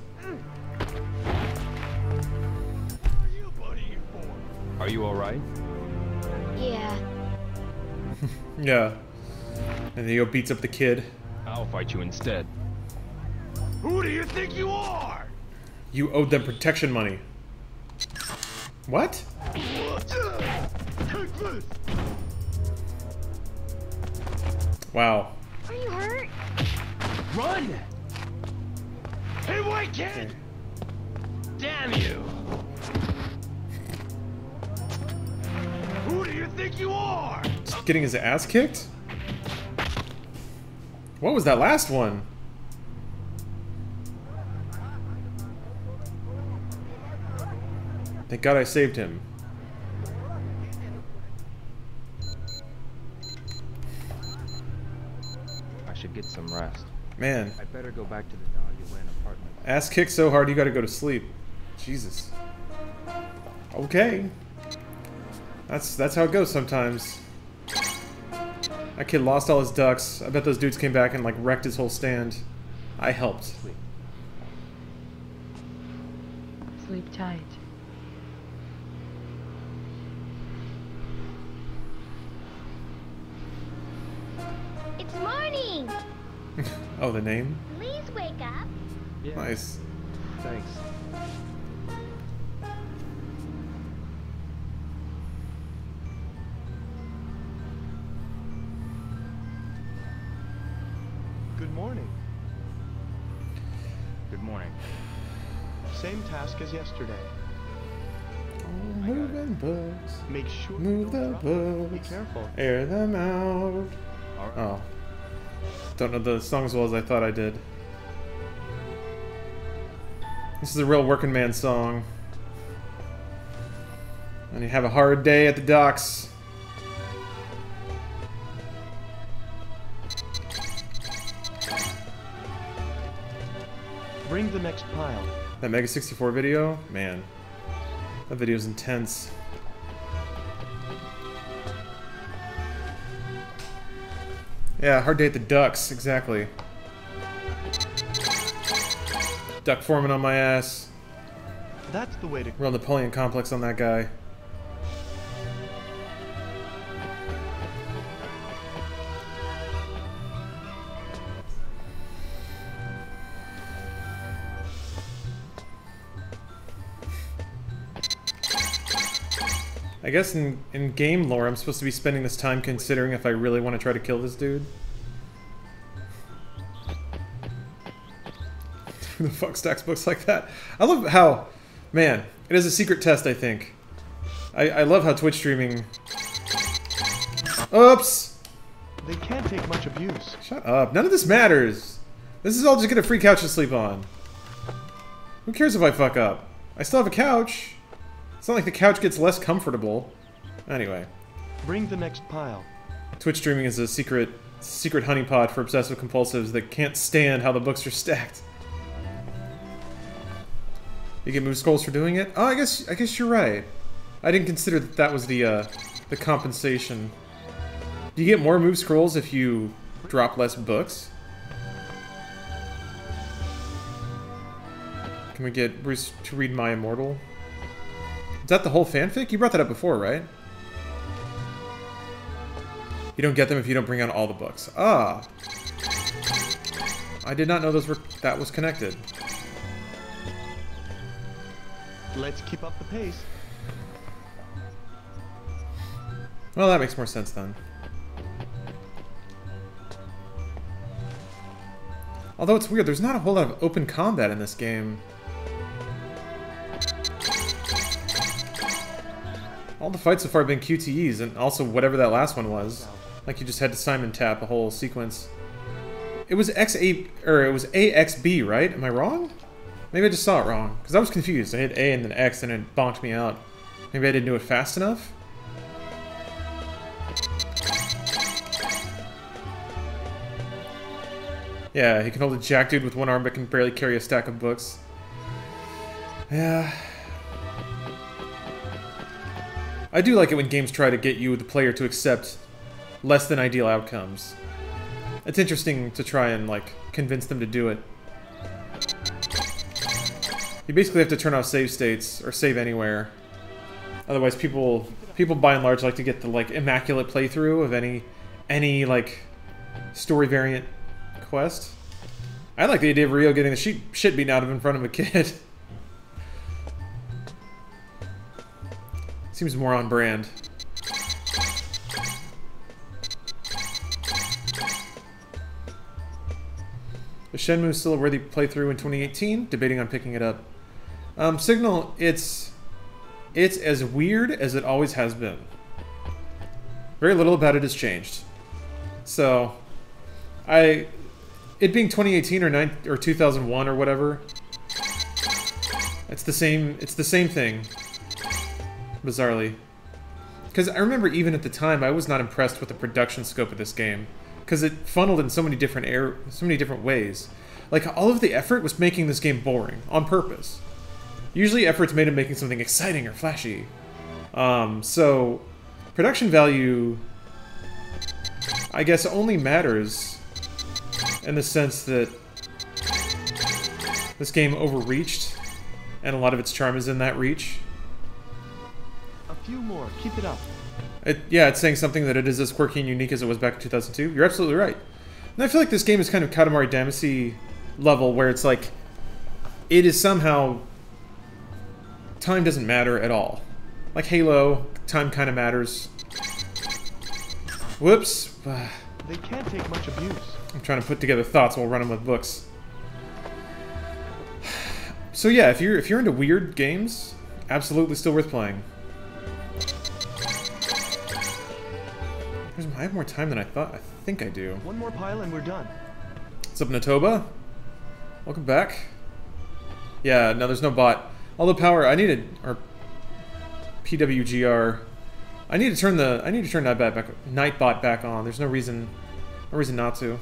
[SPEAKER 8] Are you alright?
[SPEAKER 6] Yeah. [laughs]
[SPEAKER 5] Yeah. And then he go beats up the kid.
[SPEAKER 8] I'll fight you instead.
[SPEAKER 18] Who do you think you are?
[SPEAKER 5] You owed them protection money. What?
[SPEAKER 18] Take this!
[SPEAKER 5] Wow.
[SPEAKER 6] Are you hurt?
[SPEAKER 18] Run! Hey, white kid! Damn you! Who do you think you are?
[SPEAKER 5] Just getting his ass kicked? What was that last one? Thank God I saved him.
[SPEAKER 8] I should get some rest.
[SPEAKER 5] Man,
[SPEAKER 8] I better go back to the Dahlia apartment.
[SPEAKER 5] ass kicked so hard you gotta go to sleep. Jesus. Okay. That's that's how it goes sometimes. That kid lost all his ducks. I bet those dudes came back and like wrecked his whole stand. I helped.
[SPEAKER 10] Sleep tight.
[SPEAKER 6] It's morning! [laughs]
[SPEAKER 5] Oh, the name?
[SPEAKER 6] Please wake up.
[SPEAKER 5] Nice.
[SPEAKER 8] Thanks.
[SPEAKER 7] Good morning.
[SPEAKER 8] Good morning.
[SPEAKER 7] Same task as yesterday.
[SPEAKER 5] Oh, Moving books.
[SPEAKER 7] Make sure
[SPEAKER 5] Move the
[SPEAKER 7] Be careful.
[SPEAKER 5] Air them out. Oh. Don't know the song as well as I thought I did. This is a real working man song. And you have a hard day at the docks.
[SPEAKER 7] Bring the next pile.
[SPEAKER 5] That Mega 64 video? Man. That video's intense. Yeah, hard day at the ducks, exactly. Duck foreman on my ass.
[SPEAKER 7] That's the way to.
[SPEAKER 5] Real Napoleon complex on that guy. Guess in, in game lore, I'm supposed to be spending this time considering if I really want to try to kill this dude. [laughs] Who the fuck stacks books like that? I love how, man, it is a secret test, I think. I, I love how Twitch streaming... Oops!
[SPEAKER 7] They can't take much abuse.
[SPEAKER 5] Shut up. None of this matters. This is all just get a free couch to sleep on. Who cares if I fuck up? I still have a couch. It's not like the couch gets less comfortable. Anyway.
[SPEAKER 7] Bring the next pile.
[SPEAKER 5] Twitch streaming is a secret secret honeypot for obsessive compulsives that can't stand how the books are stacked. You get move scrolls for doing it? Oh, I guess I guess you're right. I didn't consider that that was the uh, the compensation. Do you get more move scrolls if you drop less books? Can we get Bruce to read My Immortal? Is that the whole fanfic? You brought that up before, right? You don't get them if you don't bring out all the books. Ah. I did not know those were that was connected.
[SPEAKER 7] Let's keep up the pace.
[SPEAKER 5] Well, that makes more sense then. Although it's weird, there's not a whole lot of open combat in this game. All the fights so far have been QTEs, and also whatever that last one was. Like you just had to Simon tap a whole sequence. It was X8, or it was AXB, right? Am I wrong? Maybe I just saw it wrong, because I was confused. I hit A and then X and it bonked me out. Maybe I didn't do it fast enough? Yeah, he can hold a jack dude with one arm but can barely carry a stack of books. Yeah. I do like it when games try to get you, the player, to accept less than ideal outcomes. It's interesting to try and, like, convince them to do it. You basically have to turn off save states, or save anywhere. Otherwise, people, people by and large like to get the, like, immaculate playthrough of any, any, like, story variant quest. I like the idea of Ryo getting the shit, beaten out of in front of a kid. [laughs] Seems more on brand. Is Shenmue still a worthy playthrough in 2018? Debating on picking it up. Um, Signal, it's it's as weird as it always has been. Very little about it has changed. So, I, it being 2018 or nine or 2001 or whatever, it's the same. It's the same thing. Bizarrely, because I remember even at the time I was not impressed with the production scope of this game, because it funneled in so many different air, so many different ways. Like all of the effort was making this game boring on purpose. Usually efforts made in making something exciting or flashy. Um, so, production value, I guess, only matters in the sense that this game overreached, and a lot of its charm is in that reach.
[SPEAKER 7] Few more. Keep it up.
[SPEAKER 5] It, yeah, it's saying something that it is as quirky and unique as it was back in 2002. You're absolutely right. And I feel like this game is kind of Katamari Damacy level, where it's like, it is somehow time doesn't matter at all. Like Halo, time kind of matters. Whoops. [sighs]
[SPEAKER 7] They can't take much abuse.
[SPEAKER 5] I'm trying to put together thoughts while running with books. [sighs] So yeah, if you're if you're into weird games, absolutely still worth playing. I have more time than I thought. I think I do.
[SPEAKER 7] One more pile and we're done.
[SPEAKER 5] What's up, Natoba? Welcome back. Yeah, no, there's no bot. Although power, I needed, or PWGR. I need to turn the, I need to turn that back, back Nightbot back on. There's no reason, no reason not to.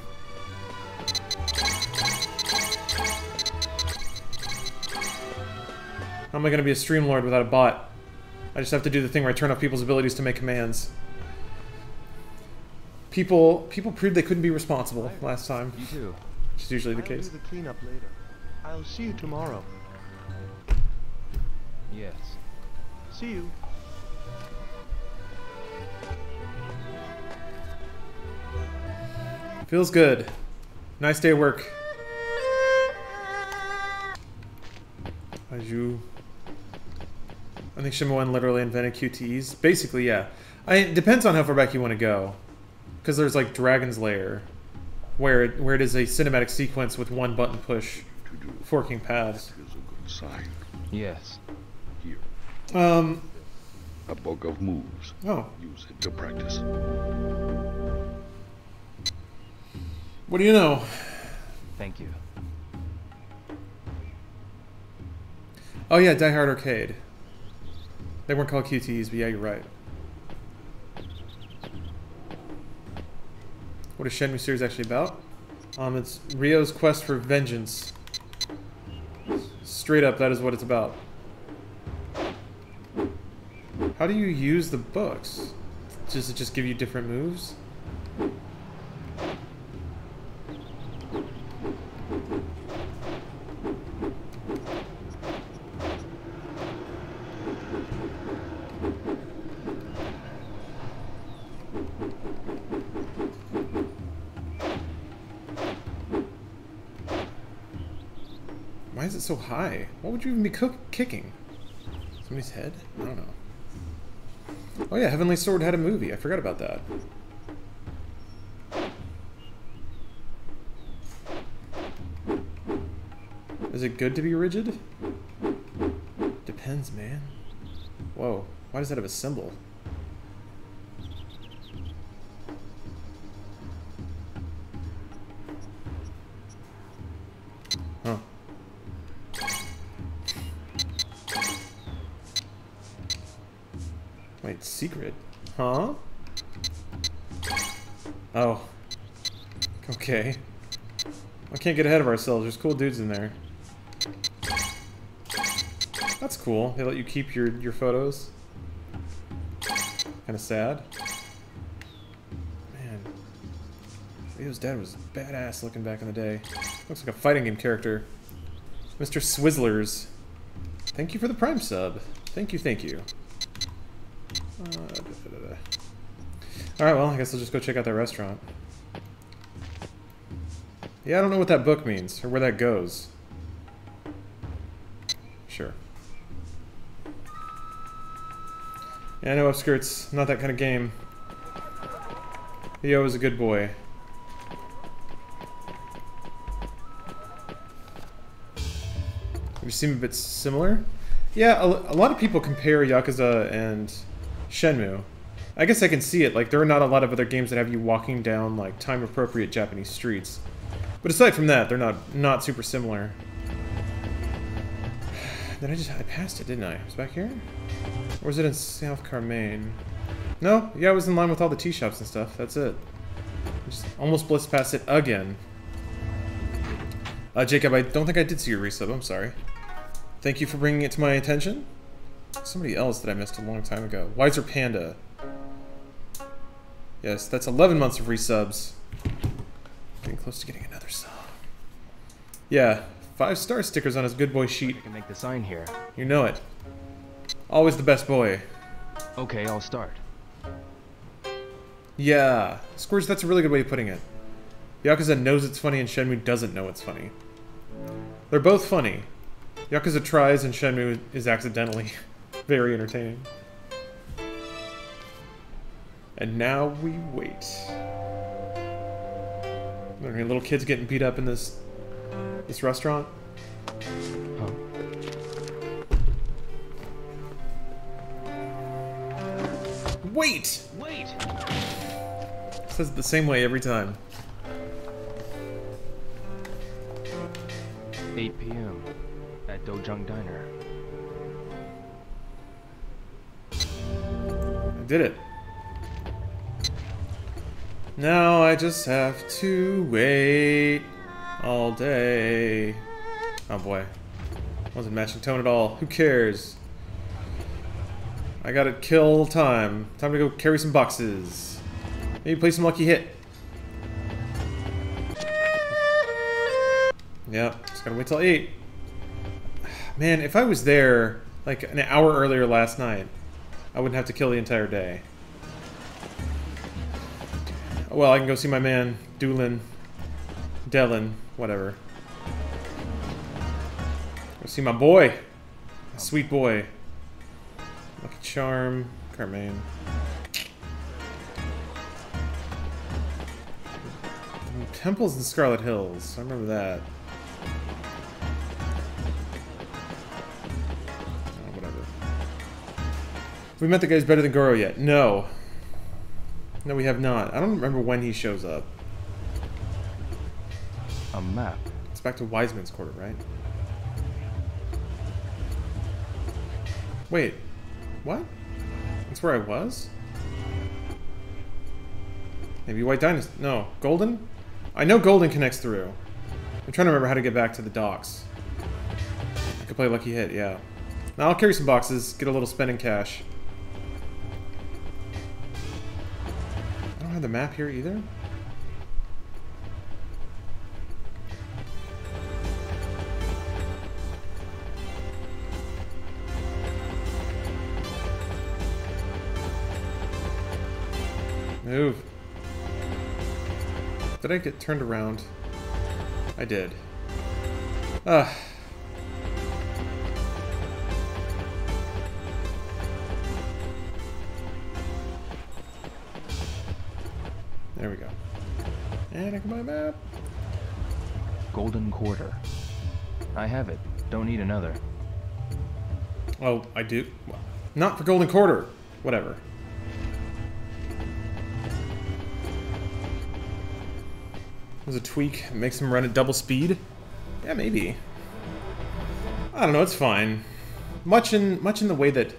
[SPEAKER 5] How am I going to be a Streamlord without a bot? I just have to do the thing where I turn off people's abilities to make commands. People, people proved they couldn't be responsible last time.
[SPEAKER 7] You too.
[SPEAKER 5] Which is usually the
[SPEAKER 7] I'll
[SPEAKER 5] case.
[SPEAKER 7] do the cleanup later. I'll see you tomorrow.
[SPEAKER 8] Yes.
[SPEAKER 7] See you.
[SPEAKER 5] Feels good. Nice day of work. Aju. I think Shenmue literally invented QTEs. Basically, yeah. I, it depends on how far back you want to go. Because there's like Dragon's Lair, where it, where it is a cinematic sequence with one button push, forking paths.
[SPEAKER 4] Sign.
[SPEAKER 8] Yes.
[SPEAKER 4] Here.
[SPEAKER 5] Um.
[SPEAKER 4] A book of moves.
[SPEAKER 5] Oh.
[SPEAKER 4] Use it to practice.
[SPEAKER 5] What do you know?
[SPEAKER 8] Thank you.
[SPEAKER 5] Oh yeah, Die Hard Arcade. They weren't called QTEs, but yeah, you're right. What is Shenmue series actually about? Um, it's Ryo's quest for vengeance. Straight up, that is what it's about. How do you use the books? Does it just give you different moves? So high? What would you even be kicking? Somebody's head? I don't know. Oh yeah, Heavenly Sword had a movie. I forgot about that. Is it good to be rigid? Depends, man. Whoa, why does that have a symbol? Wait, secret? Huh? Oh. Okay. I can't get ahead of ourselves. There's cool dudes in there. That's cool. They let you keep your, your photos. Kind of sad. Man. Ryo's dad was badass looking back in the day. Looks like a fighting game character. Mr. Swizzlers. Thank you for the Prime sub. Thank you, thank you. Alright, well, I guess I'll just go check out that restaurant. Yeah, I don't know what that book means, or where that goes. Sure. Yeah, know Upskirt's not that kind of game. Theo is a good boy. You seem a bit similar? Yeah, a, a lot of people compare Yakuza and Shenmue. I guess I can see it, like, there are not a lot of other games that have you walking down, like, time-appropriate Japanese streets. But aside from that, they're not not super similar. [sighs] Then I just I passed it, didn't I? It was back here? Or was it in South Carmine? No, yeah, I was in line with all the tea shops and stuff. That's it. Just almost blitzed past it again. Uh, Jacob, I don't think I did see your resub. I'm sorry. Thank you for bringing it to my attention. Somebody else that I missed a long time ago. Wiser Panda. Yes, that's 11 months of resubs. Getting close to getting another sub. Yeah, five star stickers on his good boy sheet.
[SPEAKER 8] I can make the sign here.
[SPEAKER 5] You know it. Always the best boy.
[SPEAKER 8] Okay, I'll start.
[SPEAKER 5] Yeah, Scourge, that's a really good way of putting it. Yakuza knows it's funny and Shenmue doesn't know it's funny. They're both funny. Yakuza tries and Shenmue is accidentally [laughs] very entertaining. And now we wait. Are there any little kids getting beat up in this this restaurant? Wait!
[SPEAKER 8] Wait!
[SPEAKER 5] Says it the same way every time.
[SPEAKER 8] 8 p.m. at Dojang Diner.
[SPEAKER 5] Did it. Now I just have to wait all day. Oh boy. Wasn't matching tone at all. Who cares? I gotta kill time. Time to go carry some boxes. Maybe play some lucky hit. Yep, just gotta wait till 8. [sighs] Man, if I was there, like, an hour earlier last night, I wouldn't have to kill the entire day. Well, I can go see my man, Doolin, Delin, whatever. Go see my boy. My sweet boy. Lucky Charm, Carmine. Temples in Scarlet Hills. I remember that. We met the guys better than Goro yet. No. No, we have not. I don't remember when he shows up.
[SPEAKER 8] A map.
[SPEAKER 5] It's back to Wise Men's Quarter, right? Wait. What? That's where I was? Maybe White Dynasty. No. Golden? I know Golden connects through. I'm trying to remember how to get back to the docks. I could play Lucky Hit, yeah. Now I'll carry some boxes, get a little spending cash. Don't have the map here either. Move. Did I get turned around? I did. Ah. There we go. And I can buy a map.
[SPEAKER 8] Golden Quarter. I have it. Don't need another.
[SPEAKER 5] Oh, I do. Not for Golden Quarter. Whatever. There's a tweak makes him run at double speed. Yeah, maybe. I don't know. It's fine. Much in much in the way that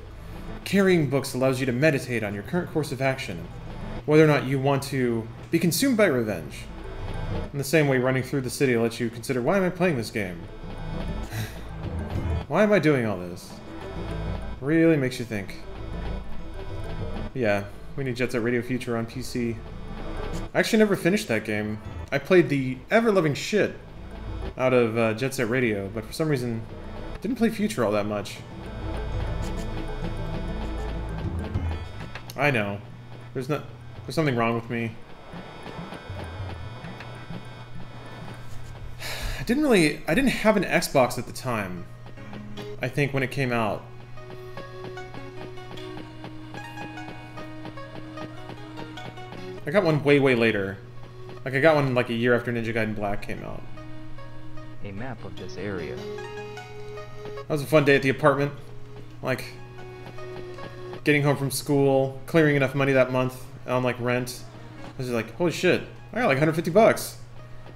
[SPEAKER 5] carrying books allows you to meditate on your current course of action, whether or not you want to be consumed by revenge. In the same way, running through the city lets you consider why am I playing this game? [sighs] why am I doing all this? Really makes you think. Yeah, we need Jet Set Radio Future on PC. I actually never finished that game. I played the ever-loving shit out of uh, Jet Set Radio, but for some reason didn't play Future all that much. I know. There's not. There's something wrong with me. I didn't really. I didn't have an Xbox at the time. I think when it came out. I got one way, way later. Like, I got one like a year after Ninja Gaiden Black came out.
[SPEAKER 8] A map of this area.
[SPEAKER 5] That was a fun day at the apartment. Like, getting home from school, clearing enough money that month on, like, rent. I was just like, holy shit, I got like 150 bucks.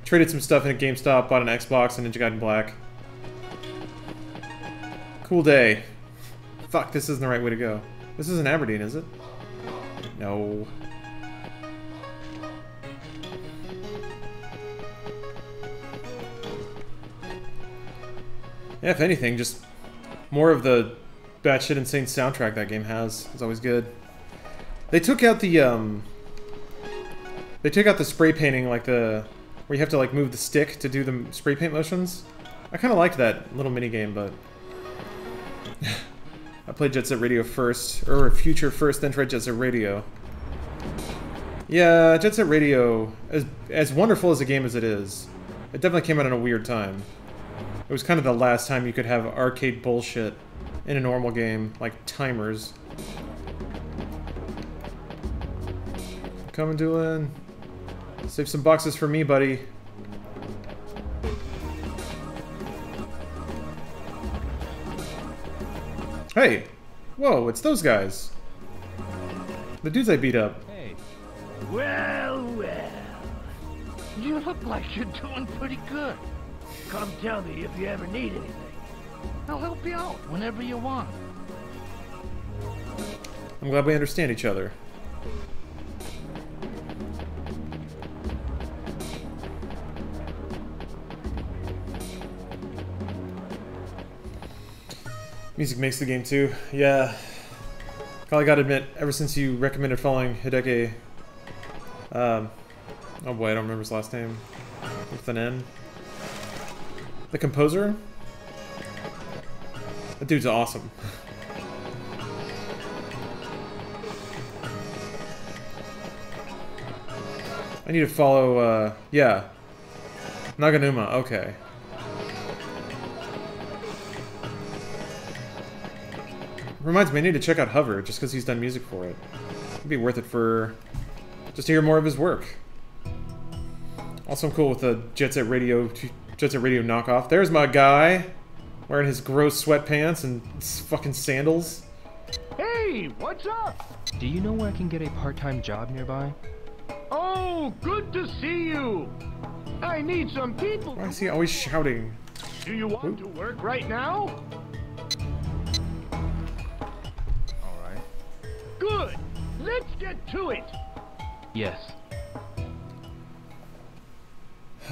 [SPEAKER 5] Traded some stuff in a GameStop, bought an Xbox and Ninja Gaiden Black. Cool day. Fuck, this isn't the right way to go. This isn't Aberdeen, is it? No. Yeah, if anything, just More of the batshit insane soundtrack that game has. It's always good. They took out the um. They took out the spray painting, like the where you have to like move the stick to do the spray paint motions. I kind of liked that little mini game, but [laughs] I played Jet Set Radio first, or Future first, then tried Jet Set Radio. Yeah, Jet Set Radio, as as wonderful as a game as it is, it definitely came out in a weird time. It was kind of the last time you could have arcade bullshit in a normal game, like timers. Coming, Doolin. Save some boxes for me, buddy. Hey! Whoa, it's those guys. The dudes I beat up.
[SPEAKER 19] Hey. Well, well. You look like you're doing pretty good. Come tell me if you ever need anything. I'll help you out whenever you want.
[SPEAKER 5] I'm glad we understand each other. Music makes the game too. Yeah. I gotta admit, ever since you recommended following Hideki, um, oh boy, I don't remember his last name. With an N. The composer? That dude's awesome. I need to follow, uh, yeah. Naganuma, okay. Reminds me, I need to check out Hover, just because he's done music for it. It'd be worth it for... just to hear more of his work. Also, I'm cool with the Jet Set Radio, Jet Set Radio knockoff. There's my guy! Wearing his gross sweatpants and fucking sandals.
[SPEAKER 18] Hey, what's up?
[SPEAKER 8] Do you know where I can get a part-time job nearby?
[SPEAKER 18] Oh, good to see you. I need some people.
[SPEAKER 5] Why is he always shouting?
[SPEAKER 18] Do you want to work right now? Good. Let's get to it.
[SPEAKER 8] Yes. [sighs]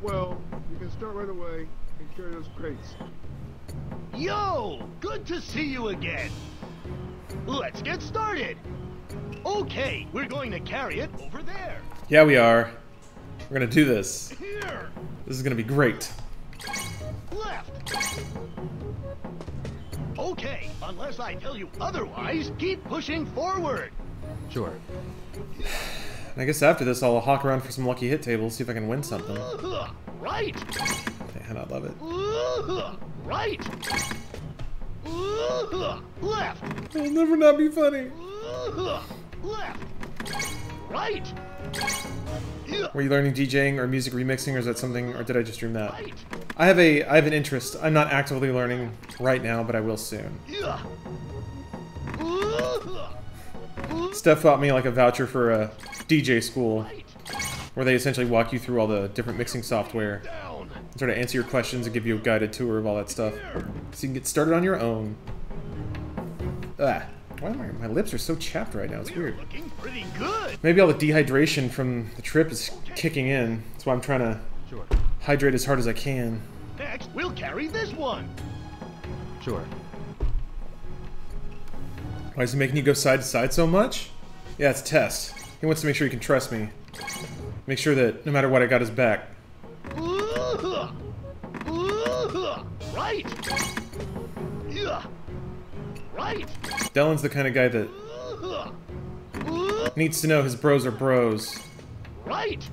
[SPEAKER 20] well, you can start right away and carry those crates.
[SPEAKER 19] Yo, good to see you again. Let's get started. Okay, we're going to carry it over there.
[SPEAKER 5] Yeah, we are. We're gonna do this.
[SPEAKER 19] Here.
[SPEAKER 5] This is gonna be great.
[SPEAKER 19] Left. Okay, unless I tell you otherwise, keep pushing forward.
[SPEAKER 8] Sure.
[SPEAKER 5] I guess after this, I'll hawk around for some lucky hit tables, see if I can win something.
[SPEAKER 19] Uh-huh, right.
[SPEAKER 5] Man, I love it.
[SPEAKER 19] Uh-huh, right. Uh-huh, left.
[SPEAKER 5] It'll never not be funny.
[SPEAKER 19] Left. Right.
[SPEAKER 5] Were you learning DJing or music remixing, or is that something, or did I just dream that? I have a, I have an interest. I'm not actively learning right now, but I will soon. Steph bought me like a voucher for a DJ school, where they essentially walk you through all the different mixing software, and sort of answer your questions and give you a guided tour of all that stuff, so you can get started on your own. Ah. Why am I, my lips are so chapped right now? It's weird. Looking pretty good. Maybe all the dehydration from the trip is kicking in. That's why I'm trying to
[SPEAKER 8] sure.
[SPEAKER 5] hydrate as hard as I can.
[SPEAKER 19] Next, we'll carry this one.
[SPEAKER 8] Sure.
[SPEAKER 5] Why is he making you go side to side so much? Yeah, it's a test. He wants to make sure he can trust me. Make sure that no matter what, I got his back.
[SPEAKER 19] Right. Right.
[SPEAKER 5] Dellen's the kind of guy that needs to know his bros are bros.
[SPEAKER 19] Right.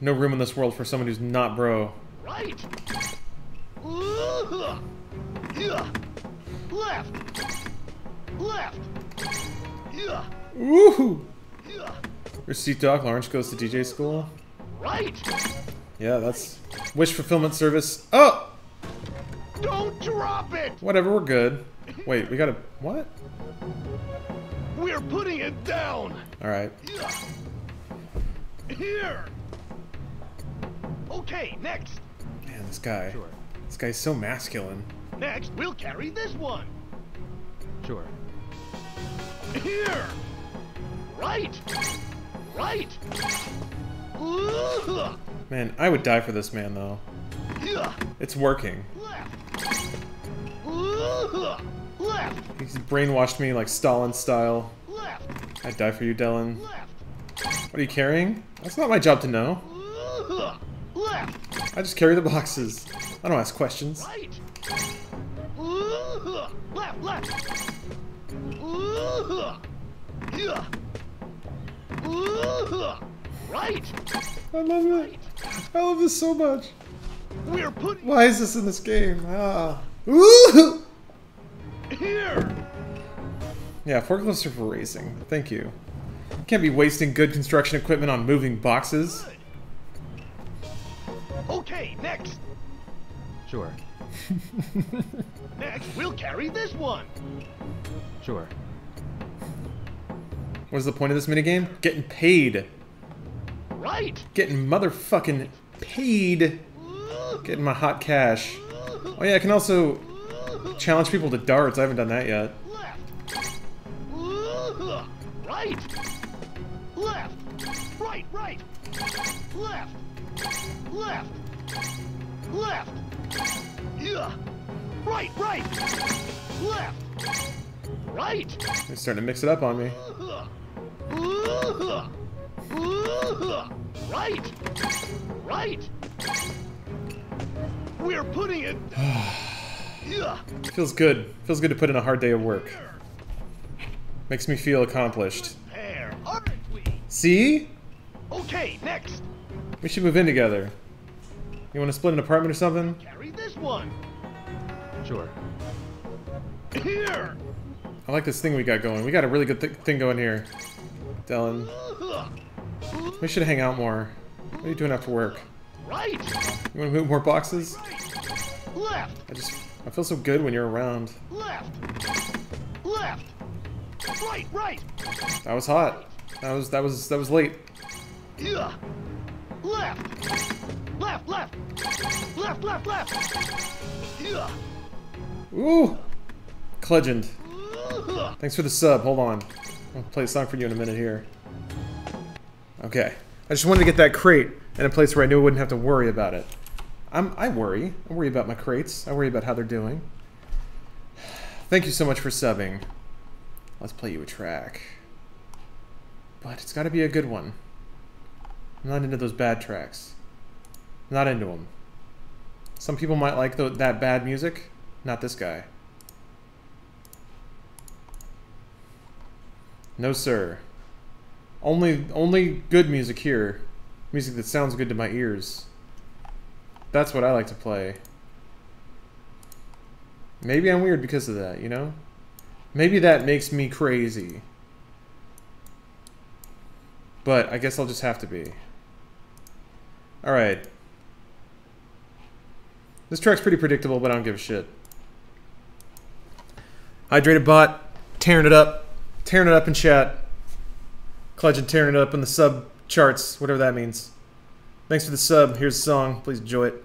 [SPEAKER 5] No room in this world for someone who's not bro.
[SPEAKER 19] Right. Left. Left.
[SPEAKER 5] Woohoo! Receipt Doc Lawrence goes to DJ school.
[SPEAKER 19] Right.
[SPEAKER 5] Yeah, that's wish fulfillment service. Oh!
[SPEAKER 19] Don't drop it!
[SPEAKER 5] Whatever, we're good. Wait, we gotta... What?
[SPEAKER 19] We're putting it down!
[SPEAKER 5] Alright.
[SPEAKER 19] Here! Okay, next.
[SPEAKER 5] Man, this guy. Sure. This guy's so masculine.
[SPEAKER 19] Next, we'll carry this one.
[SPEAKER 8] Sure.
[SPEAKER 19] Here! Right! Right!
[SPEAKER 5] Man, I would die for this man, though. It's working.
[SPEAKER 19] Left.
[SPEAKER 5] He's brainwashed me like Stalin style. I'd die for you, Dylan. What are you carrying? That's not my job to know. I just carry the boxes. I don't ask questions.
[SPEAKER 19] Right. Left. Left. Right.
[SPEAKER 5] I love it. I love this so much.
[SPEAKER 19] We're putting
[SPEAKER 5] Why is this in this game? Ah. Ooh!
[SPEAKER 19] here.
[SPEAKER 5] Yeah, forklifts are for racing. Thank you. You can't be wasting good construction equipment on moving boxes.
[SPEAKER 19] Okay, next.
[SPEAKER 8] Sure. [laughs]
[SPEAKER 19] Next, we'll carry this one.
[SPEAKER 8] Sure.
[SPEAKER 5] What's the point of this minigame? Getting paid.
[SPEAKER 19] Right.
[SPEAKER 5] Getting motherfucking paid. Getting my hot cash. Oh yeah, I can also challenge people to darts. I haven't done that yet.
[SPEAKER 19] Right. Left. Right, right. Left. Left. Left. Yeah. Right, right. Left. Right.
[SPEAKER 5] They're starting to mix it up on me.
[SPEAKER 19] Right. Right. We're putting it. [sighs]
[SPEAKER 5] Feels good. Feels good to put in a hard day of work. Makes me feel accomplished.
[SPEAKER 19] There, aren't we?
[SPEAKER 5] See?
[SPEAKER 19] Okay, next.
[SPEAKER 5] We should move in together. You want to split an apartment or something?
[SPEAKER 19] Carry this one.
[SPEAKER 8] Sure.
[SPEAKER 19] Here.
[SPEAKER 5] I like this thing we got going. We got a really good th thing going here. Dylan. We should hang out more. What are you doing after work?
[SPEAKER 19] Right.
[SPEAKER 5] You want to move more boxes?
[SPEAKER 19] Left.
[SPEAKER 5] I just... I feel so good when you're around.
[SPEAKER 19] Left. Left. Right, right.
[SPEAKER 5] That was hot. That was... That was... That was late.
[SPEAKER 19] Yeah. Left. Left, left. Left, left, left. Yeah.
[SPEAKER 5] Ooh! Legend. Thanks for the sub. Hold on. I'll play a song for you in a minute here. Okay. I just wanted to get that crate in a place where I knew I wouldn't have to worry about it. I'm, I worry. I worry about my crates. I worry about how they're doing. Thank you so much for subbing. Let's play you a track. But it's got to be a good one. I'm not into those bad tracks. I'm not into them. Some people might like the, that bad music. Not this guy. No, sir. Only, only good music here. Music that sounds good to my ears. That's what I like to play. Maybe I'm weird because of that, you know? Maybe that makes me crazy. But I guess I'll just have to be. Alright. This track's pretty predictable, but I don't give a shit. Hydrated bot, tearing it up. Tearing it up in chat. Clegend tearing it up in the sub charts, whatever that means. Thanks for the sub. Here's the song. Please enjoy it.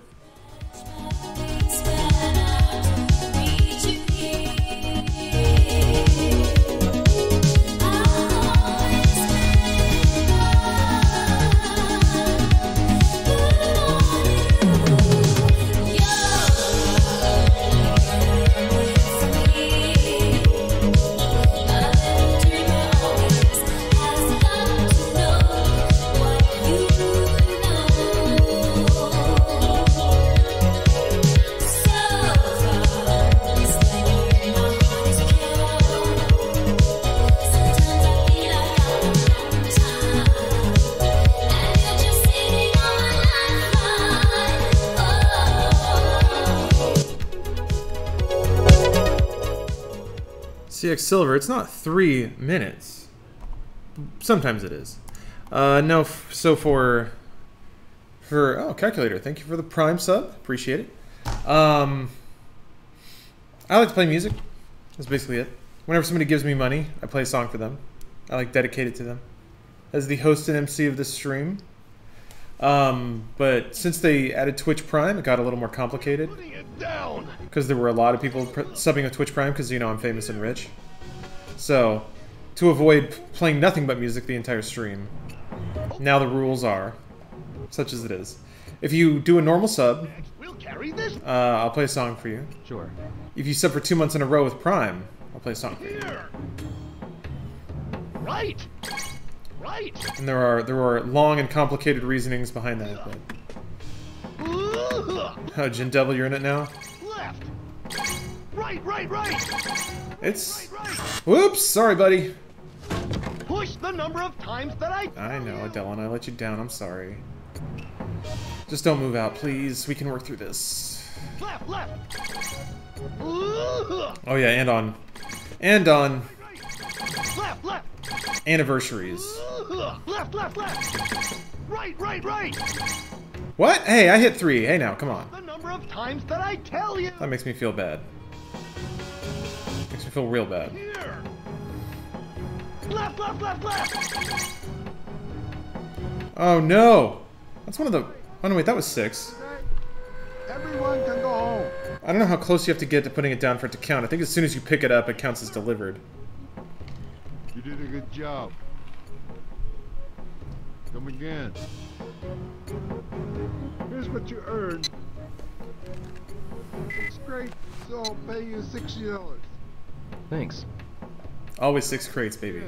[SPEAKER 5] Silver, it's not three minutes. Sometimes it is. Uh, no, so for for oh calculator, thank you for the prime sub, appreciate it. Um, I like to play music. That's basically it. Whenever somebody gives me money, I play a song for them. I like dedicate it to them. As the host and MC of this stream. Um, but since they added Twitch Prime, it got a little more complicated. Because there were a lot of people subbing with Twitch Prime because, you know, I'm famous and rich. So, to avoid playing nothing but music the entire stream, now the rules are, such as it is. If you do a normal sub. Uh, I'll play a song for you.
[SPEAKER 8] Sure.
[SPEAKER 5] If you sub for two months in a row with Prime, I'll play a song for you.
[SPEAKER 18] Right. Right.
[SPEAKER 5] And there are there are long and complicated reasonings behind that. But... Oh, Jin Devil, you're in it now.
[SPEAKER 18] Left. Right, right, right.
[SPEAKER 5] It's. Whoops! Sorry, buddy.
[SPEAKER 18] Push the number of times that I.
[SPEAKER 5] I know, Adelon. I let you down. I'm sorry. Just don't move out, please. We can work through this.
[SPEAKER 18] Left, left.
[SPEAKER 5] Oh yeah, and on, and on
[SPEAKER 18] Left, left.
[SPEAKER 5] anniversaries.
[SPEAKER 18] Left, left, left. Right, right, right.
[SPEAKER 5] What? Hey, I hit three. Hey, now, come on.
[SPEAKER 18] The number of times that I tell you.
[SPEAKER 5] That makes me feel bad. Makes me feel real bad.
[SPEAKER 18] Here. Left, left, left, left.
[SPEAKER 5] Oh no! That's one of the. Oh no, wait, that was six.
[SPEAKER 21] Everyone can go home.
[SPEAKER 5] I don't know how close you have to get to putting it down for it to count. I think as soon as you pick it up, it counts as delivered.
[SPEAKER 21] You did a good job. Come again. Here's what you earned. It's great, so I'll pay you sixty dollars.
[SPEAKER 8] Thanks.
[SPEAKER 5] Always six crates, baby.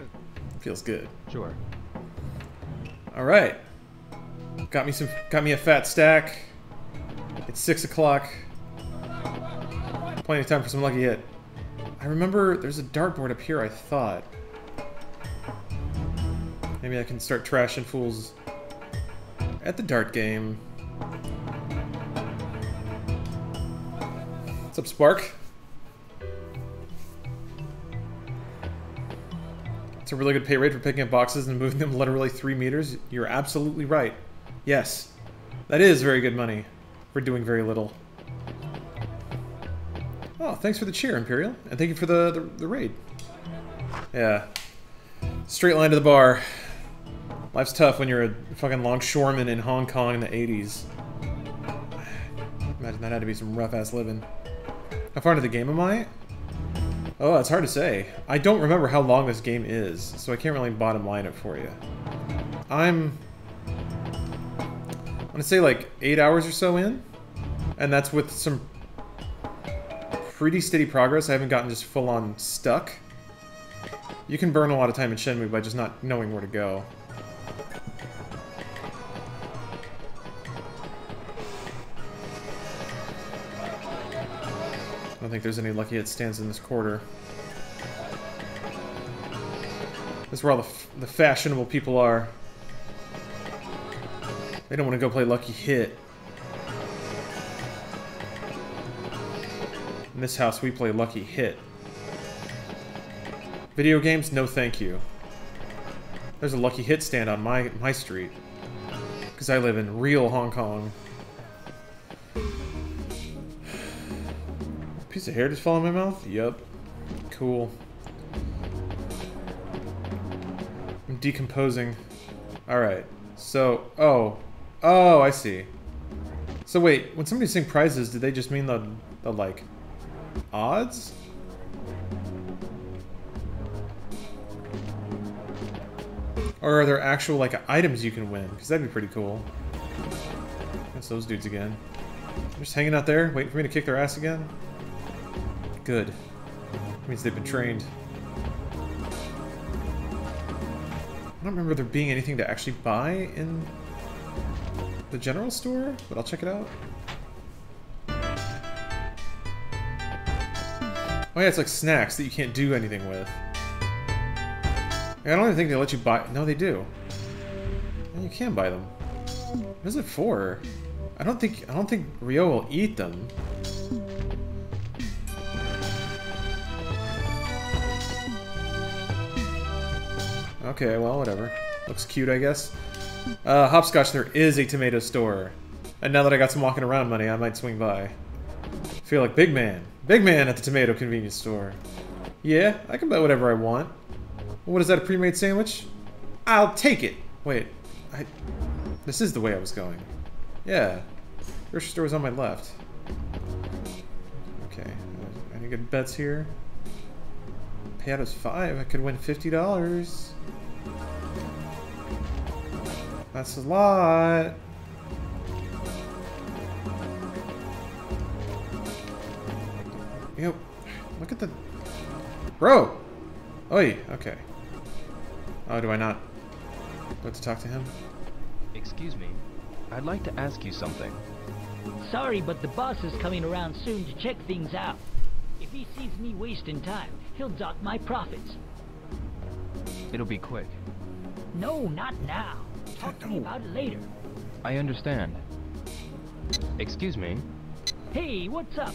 [SPEAKER 5] Feels good.
[SPEAKER 8] Sure.
[SPEAKER 5] All right. Got me some. Got me a fat stack. It's six o'clock. Plenty of time for some lucky hit. I remember there's a dartboard up here. I thought. Maybe I can start trashing fools at the dart game. What's up, Spark? It's a really good pay rate for picking up boxes and moving them [laughs] literally three meters. You're absolutely right. Yes, that is very good money for doing very little. Oh, thanks for the cheer, Imperial, and thank you for the, the, the raid. Yeah. Straight line to the bar. Life's tough when you're a fucking longshoreman in Hong Kong in the 80s. [sighs] Imagine that had to be some rough-ass living. How far into the game am I? Oh, it's hard to say. I don't remember how long this game is, so I can't really bottom line it for you. I'm... I'm gonna say like 8 hours or so in, and that's with some pretty steady progress. I haven't gotten just full-on stuck. You can burn a lot of time in Shenmue by just not knowing where to go. I don't think there's any lucky hit stands in this quarter. This is where all the, the fashionable people are. They don't want to go play Lucky Hit. In this house, we play Lucky Hit. Video games? No thank you. There's a Lucky Hit stand on my, my street. Because I live in real Hong Kong. Piece of hair just fell in my mouth? Yup. Cool. I'm decomposing. Alright. So, oh. Oh, I see. So wait, when somebody saying prizes, did they just mean the, the like, odds? Or are there actual, like, items you can win? Because that'd be pretty cool. That's those dudes again. Just hanging out there, waiting for me to kick their ass again? Good. means they've been trained. I don't remember there being anything to actually buy in the general store, but I'll check it out. Oh yeah, it's like snacks that you can't do anything with. I don't even think they let you buy- no they do. And you can buy them. What is it for? I don't think- I don't think Ryo will eat them. Okay, well, whatever. Looks cute, I guess. Uh, Hopscotch, there is a tomato store. And now that I got some walking around money, I might swing by. Feel like big man. Big man at the tomato convenience store. Yeah, I can buy whatever I want. What is that, a pre-made sandwich? I'll take it! Wait, I... This is the way I was going. Yeah. Grocery store was on my left. Okay. Any good bets here? Payout is five. I could win $50. That's a lot. You know, look at the... Bro! Oi, okay. Oh, do I not... What to talk to him?
[SPEAKER 8] Excuse me. I'd like to ask you something.
[SPEAKER 22] Sorry, but the boss is coming around soon to check things out. If he sees me wasting time, he'll dock my profits.
[SPEAKER 8] It'll be quick.
[SPEAKER 22] No, not now. Talk to me about it later.
[SPEAKER 8] I understand. Excuse me.
[SPEAKER 22] Hey, what's up?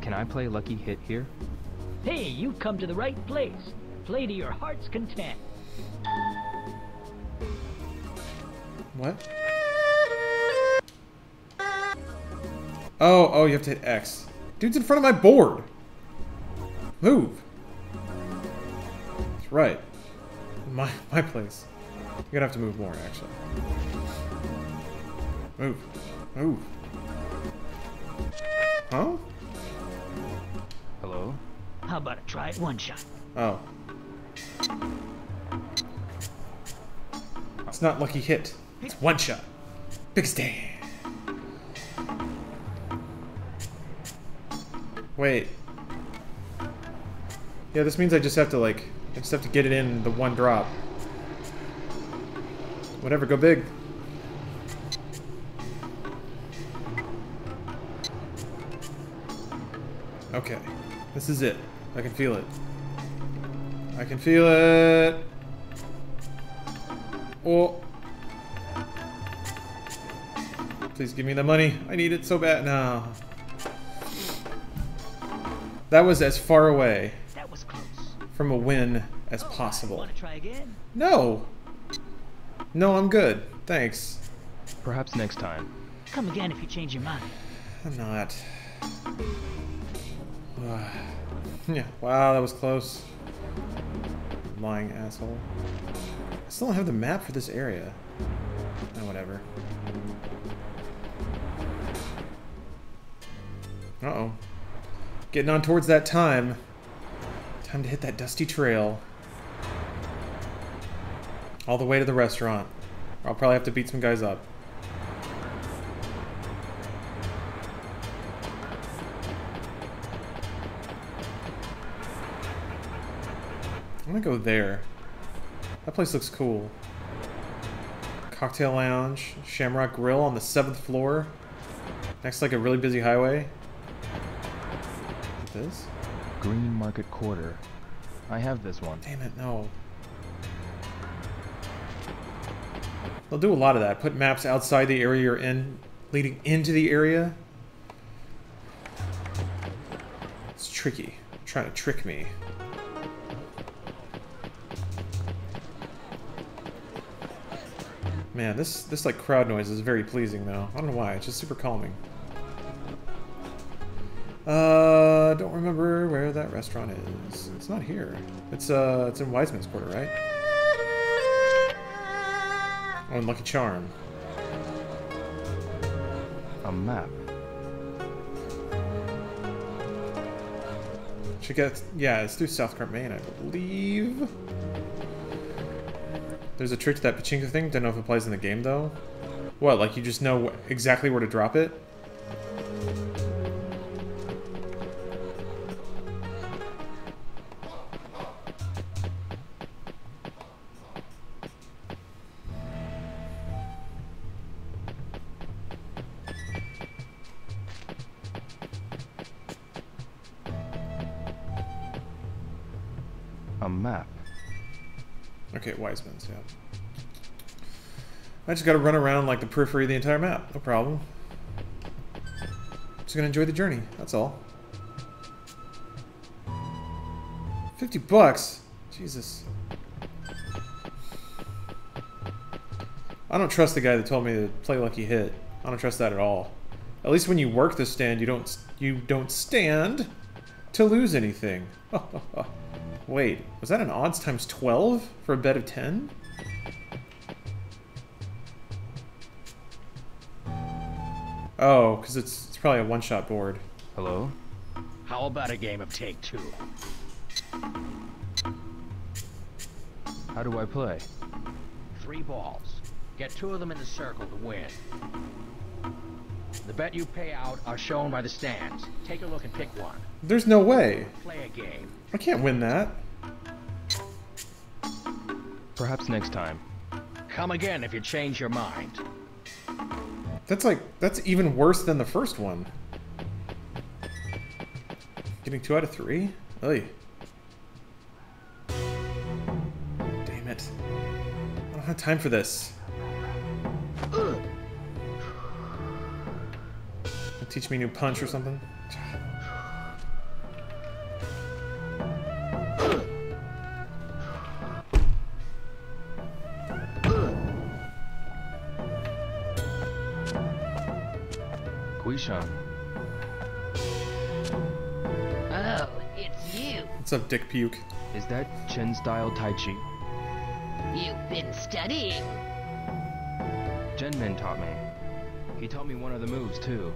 [SPEAKER 8] Can I play Lucky Hit here?
[SPEAKER 22] Hey, you've come to the right place. Play to your heart's content.
[SPEAKER 5] What? Oh, oh, you have to hit X. Dude's in front of my board. Move. That's right. My my place. You're gonna have to move more, actually. Move. Move. Huh?
[SPEAKER 8] Hello?
[SPEAKER 22] How about a try it one shot?
[SPEAKER 5] Oh. It's not lucky hit. It's one shot. Big day. Wait. Yeah, this means I just have to, like, I just have to get it in the one drop. Whatever, go big. Okay. This is it. I can feel it. I can feel it. Oh. Please give me the money. I need it so bad. now. That was as far away
[SPEAKER 22] That was close.
[SPEAKER 5] from a win as possible.
[SPEAKER 22] Want to try again?
[SPEAKER 5] No. No, I'm good. Thanks.
[SPEAKER 8] Perhaps next time.
[SPEAKER 22] Come again if you change your mind.
[SPEAKER 5] I'm not. [sighs] yeah. Wow, that was close. Lying asshole. I still don't have the map for this area. Oh, whatever. Uh-oh. Getting on towards that time. Time to hit that dusty trail. All the way to the restaurant. I'll probably have to beat some guys up. I'm gonna go there. That place looks cool. Cocktail lounge, Shamrock Grill on the seventh floor. Next to like a really busy highway. This?
[SPEAKER 8] Green Market Quarter. I have this one.
[SPEAKER 5] Damn it, no. They'll do a lot of that. Put maps outside the area you're in, leading into the area. It's tricky. trying to trick me. Man, this this like crowd noise is very pleasing though. I don't know why. It's just super calming. Uh, don't remember where that restaurant is. It's not here. It's uh, it's in Wise Men's Quarter, right? Oh, and Lucky Charm.
[SPEAKER 8] A map.
[SPEAKER 5] Should get yeah, it's through Southcourt, Maine, I believe. There's a trick to that pachinko thing. Don't know if it applies in the game though. What? Like you just know exactly where to drop it? Okay, Wise Men's, yeah. I just gotta run around like the periphery of the entire map. No problem. Just gonna enjoy the journey, that's all. 50 bucks? Jesus. I don't trust the guy that told me to play Lucky Hit. I don't trust that at all. At least when you work the stand, you don't you don't stand to lose anything. [laughs] Wait, was that an odds times 12 for a bet of 10? Oh, because it's, it's probably a one-shot board.
[SPEAKER 8] Hello?
[SPEAKER 7] How about a game of Take Two?
[SPEAKER 8] How do I play?
[SPEAKER 7] Three balls. Get two of them in the circle to win. The bet you pay out are shown by the stands. Take a look and pick one.
[SPEAKER 5] There's no way.
[SPEAKER 7] Play a game.
[SPEAKER 5] I can't win that.
[SPEAKER 8] Perhaps next time.
[SPEAKER 7] Come again if you change your mind.
[SPEAKER 5] That's like, that's even worse than the first one. Getting two out of three? Oy. Damn it. I don't have time for this. Teach me a new punch or something?
[SPEAKER 8] Gui Zhang.
[SPEAKER 14] Oh, it's you.
[SPEAKER 5] What's up, Dick Puke?
[SPEAKER 8] Is that Chen style Tai Chi?
[SPEAKER 14] You've been studying.
[SPEAKER 8] Min taught me. He taught me one of the moves too.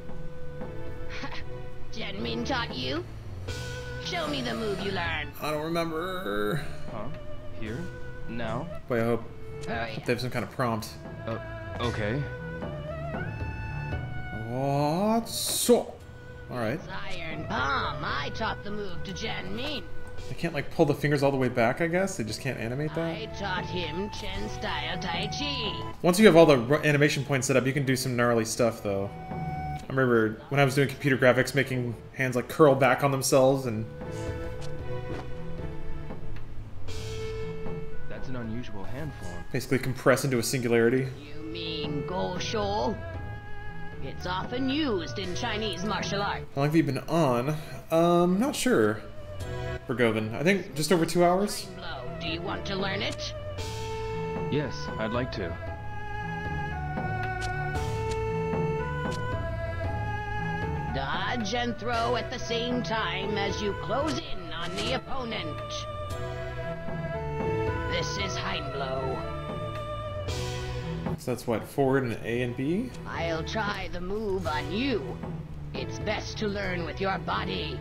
[SPEAKER 8] [laughs]
[SPEAKER 14] Min taught you? Show me the move you learned.
[SPEAKER 5] I don't remember.
[SPEAKER 8] Huh? Here? Now?
[SPEAKER 5] Wait, I hope,
[SPEAKER 14] Oh, yeah.
[SPEAKER 5] hope they have some kind of prompt.
[SPEAKER 8] Uh, okay.
[SPEAKER 5] What? So. Alright.
[SPEAKER 14] Iron Palm. I taught the move to Jen Min.
[SPEAKER 5] They can't like pull the fingers all the way back, I guess? They just can't animate that?
[SPEAKER 14] I taught him Chen style Tai Chi.
[SPEAKER 5] Once you have all the animation points set up, you can do some gnarly stuff, though. I remember when I was doing computer graphics, making hands like curl back on themselves, and
[SPEAKER 8] That's an unusual hand form.
[SPEAKER 5] basically compress into a singularity.
[SPEAKER 14] You mean Go Shou? It's often used in Chinese martial art.
[SPEAKER 5] How long have you been on? Um, not sure. Bergoven. I think just over two hours?
[SPEAKER 14] Do you want to learn it?
[SPEAKER 8] Yes, I'd like to.
[SPEAKER 14] Dodge and throw at the same time as you close in on the opponent. This is Heimlow.
[SPEAKER 5] So that's what, forward and A and B?
[SPEAKER 14] I'll try the move on you. It's best to learn with your body.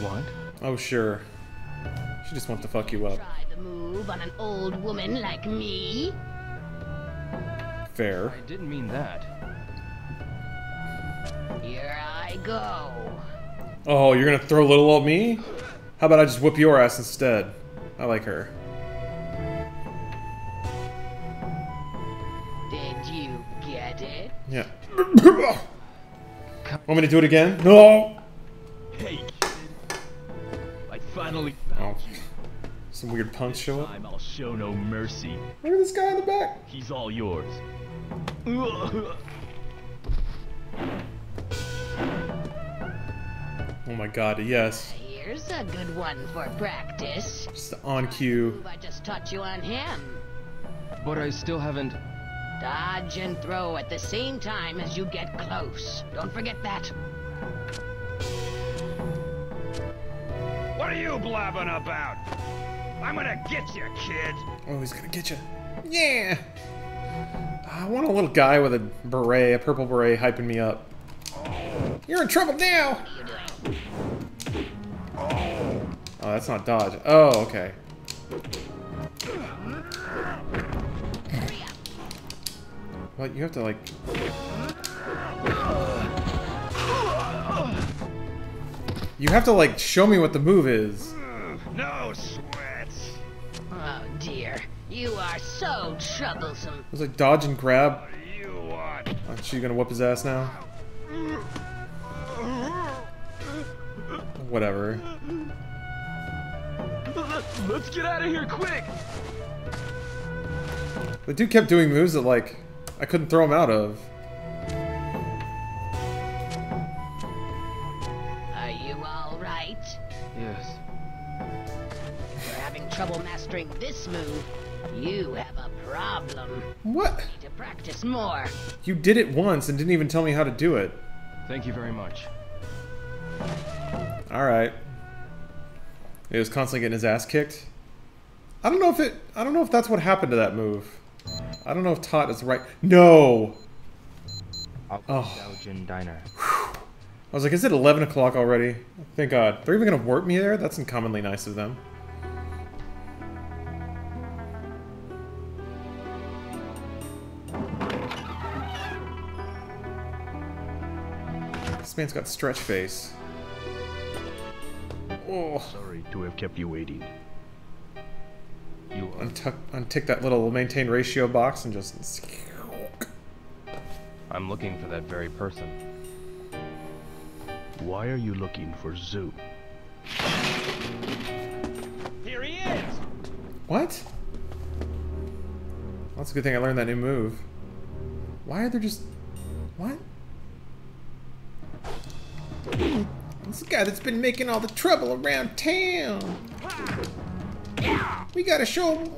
[SPEAKER 8] What?
[SPEAKER 5] Oh, sure. She just wants to fuck you up.
[SPEAKER 14] Try the move on an old woman like me.
[SPEAKER 5] Fair.
[SPEAKER 8] I didn't mean that.
[SPEAKER 14] Go.
[SPEAKER 5] Oh, you're gonna throw little old me? How about I just whip your ass instead? I like her.
[SPEAKER 14] Did you get it?
[SPEAKER 5] Yeah. Want me to do it again? No!
[SPEAKER 23] Hey, kid. I finally
[SPEAKER 5] oh. found Oh. Some weird punks show up.
[SPEAKER 23] time I'll show no mercy.
[SPEAKER 5] Look at this guy in the back.
[SPEAKER 23] He's all yours.
[SPEAKER 5] Oh my god, yes.
[SPEAKER 14] Here's a good one for practice.
[SPEAKER 5] Just on cue.
[SPEAKER 14] I just taught you on him.
[SPEAKER 8] But I still haven't.
[SPEAKER 14] Dodge and throw at the same time as you get close. Don't forget that.
[SPEAKER 18] What are you blabbing about? I'm gonna get you, kid.
[SPEAKER 5] Oh, he's gonna get you. Yeah! I want a little guy with a beret, a purple beret, hyping me up. You're in trouble now! Oh, that's not dodge. Oh, okay. What, you have to like... You have to like show me what the move is.
[SPEAKER 18] No sweats.
[SPEAKER 14] Oh dear. You are so troublesome.
[SPEAKER 5] It was like dodge and grab.
[SPEAKER 18] You want?
[SPEAKER 5] Oh, she gonna whoop his ass now? Mm. Whatever.
[SPEAKER 23] Let's get out of here quick!
[SPEAKER 5] The dude kept doing moves that like I couldn't throw him out of.
[SPEAKER 14] Are you all right?
[SPEAKER 8] Yes.
[SPEAKER 14] If You're having trouble mastering this move. You have a problem.
[SPEAKER 5] What?
[SPEAKER 14] Need to practice more.
[SPEAKER 5] You did it once and didn't even tell me how to do it.
[SPEAKER 8] Thank you very much.
[SPEAKER 5] Alright. He was constantly getting his ass kicked. I don't know if it I don't know if that's what happened to that move. I don't know if Tot is right. No!
[SPEAKER 8] Oh. Daojin Diner.
[SPEAKER 5] I was like, is it 11 o'clock already? Thank God. Uh, they're even gonna work me there? That's uncommonly nice of them. This man's got stretch face. Oh.
[SPEAKER 23] Sorry to have kept you waiting. You
[SPEAKER 5] Untuck, untick that little maintain ratio box and just.
[SPEAKER 8] I'm looking for that very person.
[SPEAKER 23] Why are you looking for Zhu?
[SPEAKER 7] Here he is!
[SPEAKER 5] What? That's a good thing I learned that new move. Why are there just. What? This guy that's been making all the trouble around town. We gotta show him.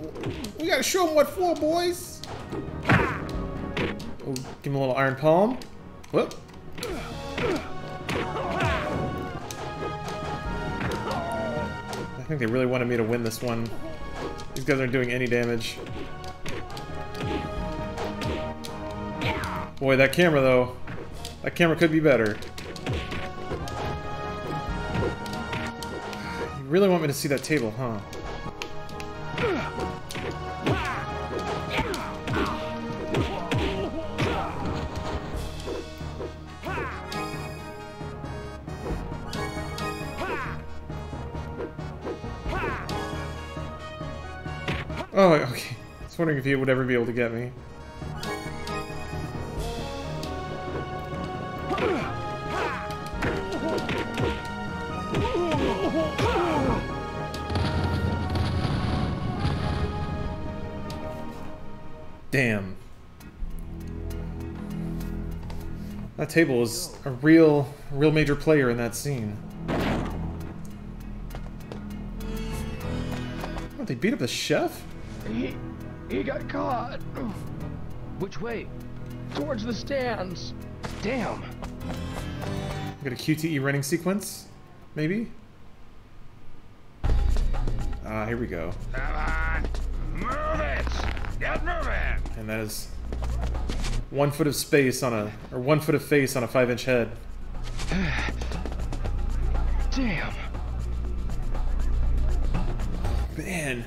[SPEAKER 5] We gotta show him what for, boys. Oh, give him a little iron palm. Whoop. I think they really wanted me to win this one. These guys aren't doing any damage. Boy, that camera though. That camera could be better. Really want me to see that table, huh? Oh, okay. I was wondering if he would ever be able to get me. Damn. That table is a real, real major player in that scene. What, they beat up the chef?
[SPEAKER 23] He, he got caught. Which way? Towards the stands. Damn.
[SPEAKER 5] Got a QTE running sequence? Maybe? Ah, here we go.
[SPEAKER 18] Come on! Move it!
[SPEAKER 5] And that is one foot of space on a, or one foot of face on a five inch head. [sighs]
[SPEAKER 23] Damn.
[SPEAKER 5] Man,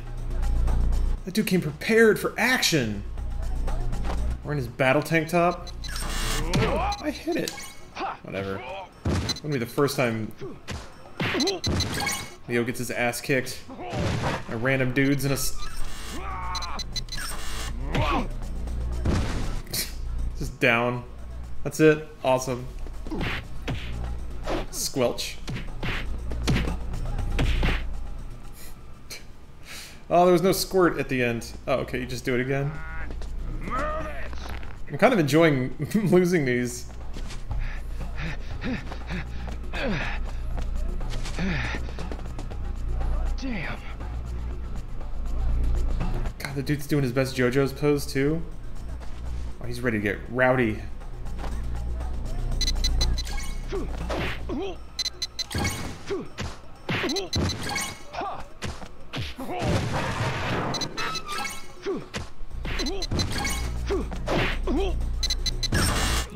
[SPEAKER 5] that dude came prepared for action. Wearing his battle tank top. I hit it. Whatever. Wouldn't be the first time Leo gets his ass kicked by random dudes in a. Just down. That's it. Awesome. Squelch. Oh, there was no squirt at the end. Oh, okay, you just do it again. I'm kind of enjoying [laughs] losing these.
[SPEAKER 23] Damn.
[SPEAKER 5] The dude's doing his best JoJo's pose too. Oh, he's ready to get rowdy.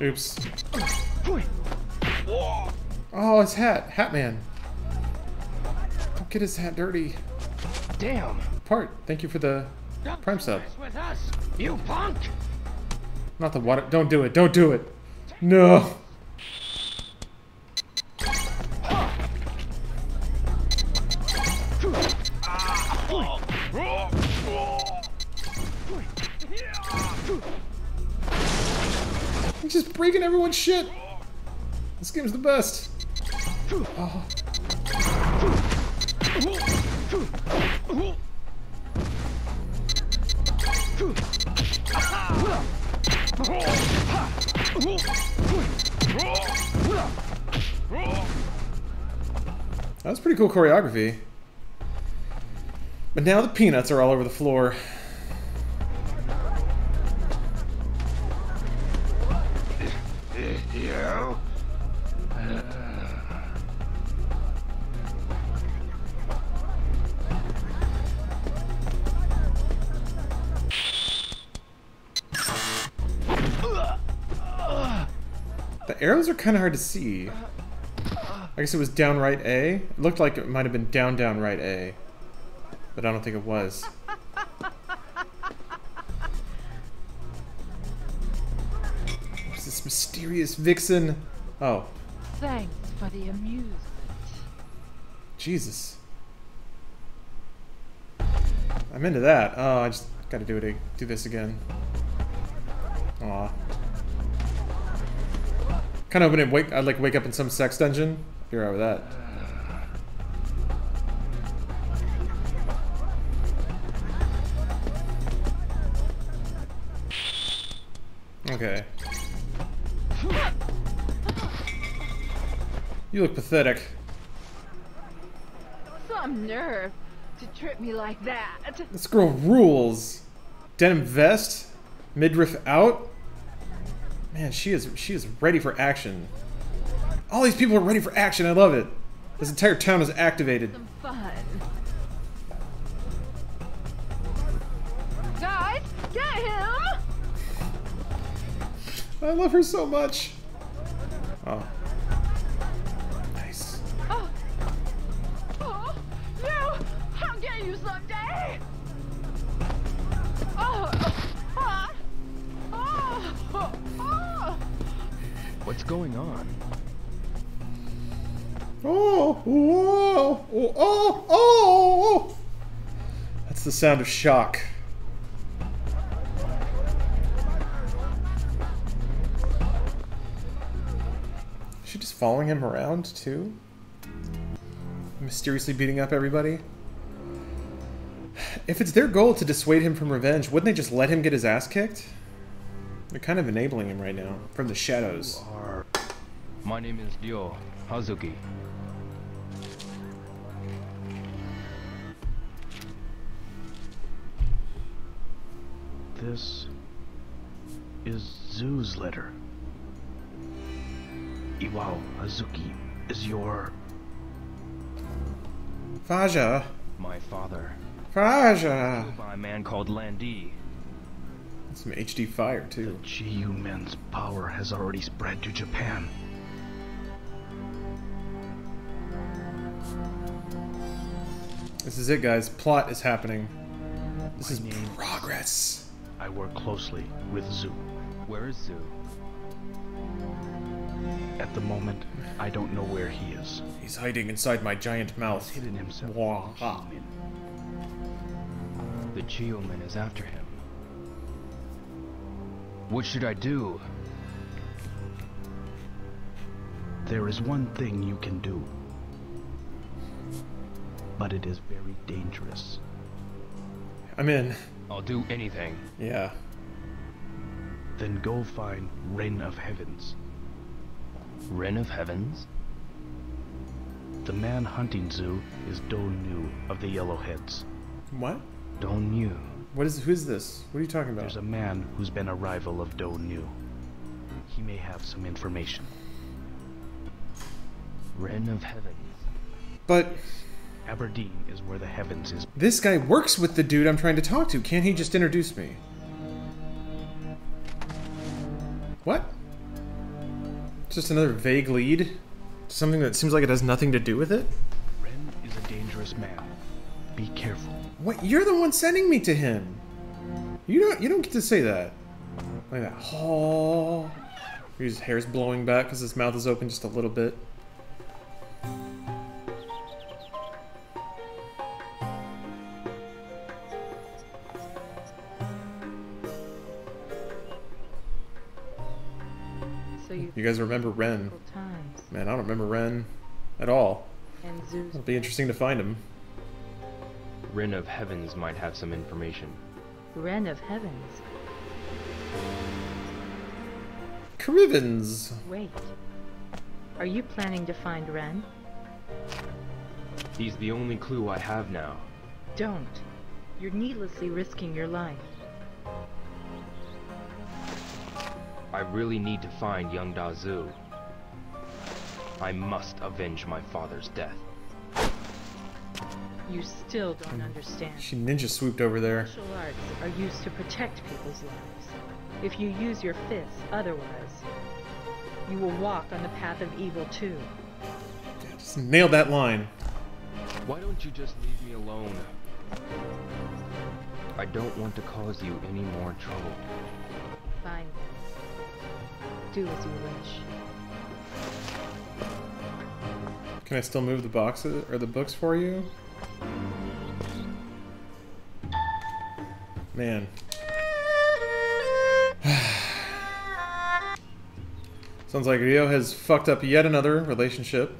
[SPEAKER 5] Oops. Oh, his hat. Hat man. Don't get his hat dirty.
[SPEAKER 23] Damn.
[SPEAKER 5] Part, thank you for the prime sub.
[SPEAKER 7] With us, you punk!
[SPEAKER 5] Not the water. Don't do it. Don't do it. No. He's just breaking everyone's shit. This game's the best. Oh. That was pretty cool choreography. But now the peanuts are all over the floor. The arrows are kind of hard to see. I guess it was downright A. It looked like it might have been down downright A. But I don't think it was. What's this mysterious vixen? Oh.
[SPEAKER 10] Thanks for the amusement.
[SPEAKER 5] Jesus. I'm into that. Oh, I just gotta do it. Do this again. Aw. Kind of hoping wake. I'd like wake up in some sex dungeon. Be alright with that. Okay. You look pathetic.
[SPEAKER 10] Some nerve to trip me like that.
[SPEAKER 5] This girl rules. Denim vest, midriff out. Man, she is she is ready for action. All these people are ready for action. I love it. This entire town is activated.
[SPEAKER 10] Some fun. Guys, get him!
[SPEAKER 5] I love her so much. Oh. Nice.
[SPEAKER 10] Oh. Oh, you! I'll get you someday! Oh.
[SPEAKER 8] What's going on?
[SPEAKER 5] Oh, oh, oh, oh, oh! That's the sound of shock. Is she just following him around too? Mysteriously beating up everybody? If it's their goal to dissuade him from revenge, wouldn't they just let him get his ass kicked? They're kind of enabling him right now, from the shadows.
[SPEAKER 8] My name is Ryo Hazuki.
[SPEAKER 13] This is Zhu's letter. Iwao Hazuki is your
[SPEAKER 5] Faja.
[SPEAKER 8] My father.
[SPEAKER 5] Faja.
[SPEAKER 8] By a man called Lan Di.
[SPEAKER 5] Some HD fire too.
[SPEAKER 13] The GU men's power has already spread to Japan.
[SPEAKER 5] This is it, guys. Plot is happening. This
[SPEAKER 13] My
[SPEAKER 5] is
[SPEAKER 13] name
[SPEAKER 5] progress.
[SPEAKER 13] I work closely with Zhu.
[SPEAKER 8] Where is Zhu?
[SPEAKER 13] At the moment, I don't know where he is.
[SPEAKER 5] He's hiding inside my giant mouth.
[SPEAKER 13] He's hidden himself.
[SPEAKER 5] Wah.
[SPEAKER 13] in
[SPEAKER 8] The Geoman is after him. What should I do?
[SPEAKER 13] There is one thing you can do. But it is very dangerous.
[SPEAKER 5] I'm in.
[SPEAKER 8] I'll do anything.
[SPEAKER 5] Yeah.
[SPEAKER 13] Then go find Ren of Heavens.
[SPEAKER 8] Ren of Heavens?
[SPEAKER 13] The man hunting Zhu is Dou Niu of the Yellowheads.
[SPEAKER 5] What?
[SPEAKER 8] Don't you?
[SPEAKER 5] What is? Who's this? What are you talking about?
[SPEAKER 13] There's a man who's been a rival of Dou Niu. He may have some information.
[SPEAKER 8] Ren of Heavens.
[SPEAKER 5] But
[SPEAKER 13] Aberdeen is where the heavens is.
[SPEAKER 5] this guy works with the dude I'm trying to talk to. Can't he just introduce me? What? Just another vague lead? Something that seems like it has nothing to do with it? What? You're the one sending me to him. You don't. You don't get to say that. Like that. Oh. His hair's blowing back because his mouth is open just a little bit.
[SPEAKER 10] So you
[SPEAKER 5] You guys remember Ren? Man, I don't remember Ren at all. It'll be interesting to find him.
[SPEAKER 8] Ren of Heavens might have some information.
[SPEAKER 10] Ren of Heavens.
[SPEAKER 5] Crivens.
[SPEAKER 10] Wait. Are you planning to find Ren?
[SPEAKER 8] He's the only clue I have now.
[SPEAKER 10] Don't. You're needlessly risking your life.
[SPEAKER 8] I really need to find young Dazu. I must avenge my father's death.
[SPEAKER 10] You still don't understand.
[SPEAKER 5] She ninja swooped over there.
[SPEAKER 10] Martial arts are used to protect people's lives. If you use your fists otherwise, you will walk on the path of evil too.
[SPEAKER 5] Just nailed that line.
[SPEAKER 8] Why don't you just leave me alone? I don't want to cause you any more trouble.
[SPEAKER 10] Fine. Do as you wish.
[SPEAKER 5] Can I still move the boxes or the books for you? Man. [sighs] Sounds like Ryo has fucked up yet another relationship.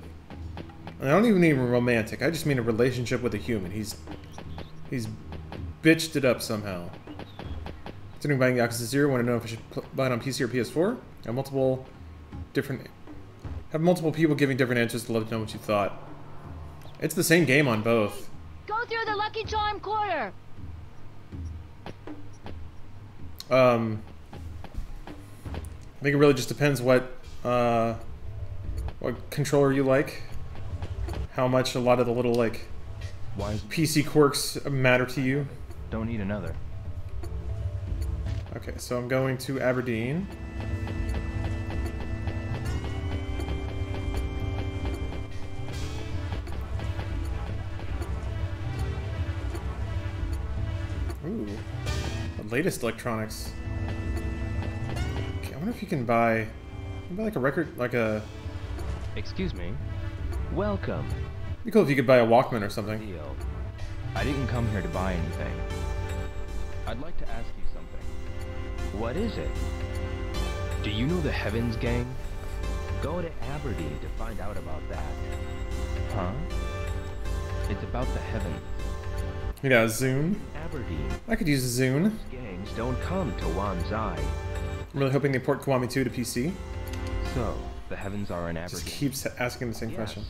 [SPEAKER 5] And I don't even mean romantic. I just mean a relationship with a human. He's he's bitched it up somehow. Considering buying Yakuza 0, want to know if I should buy it on PC or PS4? I have multiple different have multiple people giving different answers to let to know what you thought. It's the same game on both.
[SPEAKER 6] Go through the Lucky Charm quarter.
[SPEAKER 5] Um, I think it really just depends what uh, what controller you like, how much a lot of the little like
[SPEAKER 8] Why
[SPEAKER 5] PC quirks matter to you.
[SPEAKER 8] Don't need another.
[SPEAKER 5] Okay, so I'm going to Aberdeen. The latest electronics. Okay, I wonder if you can buy, you can buy like a record, like a.
[SPEAKER 8] Excuse me. Welcome.
[SPEAKER 5] It'd be cool if you could buy a Walkman or something.
[SPEAKER 8] Deal. I didn't come here to buy anything. I'd like to ask you something. What is it? Do you know the Heavens Gang? Go to Aberdeen to find out about that. Huh? It's about the heavens.
[SPEAKER 5] You got a Zune?
[SPEAKER 8] Aberdeen.
[SPEAKER 5] I could use a Zune.
[SPEAKER 8] Gangs don't come to Wan Chai.
[SPEAKER 5] I'm really hoping they port Kiwami 2 to PC.
[SPEAKER 8] So, the heavens are in Aberdeen.
[SPEAKER 5] Just keeps asking the same question.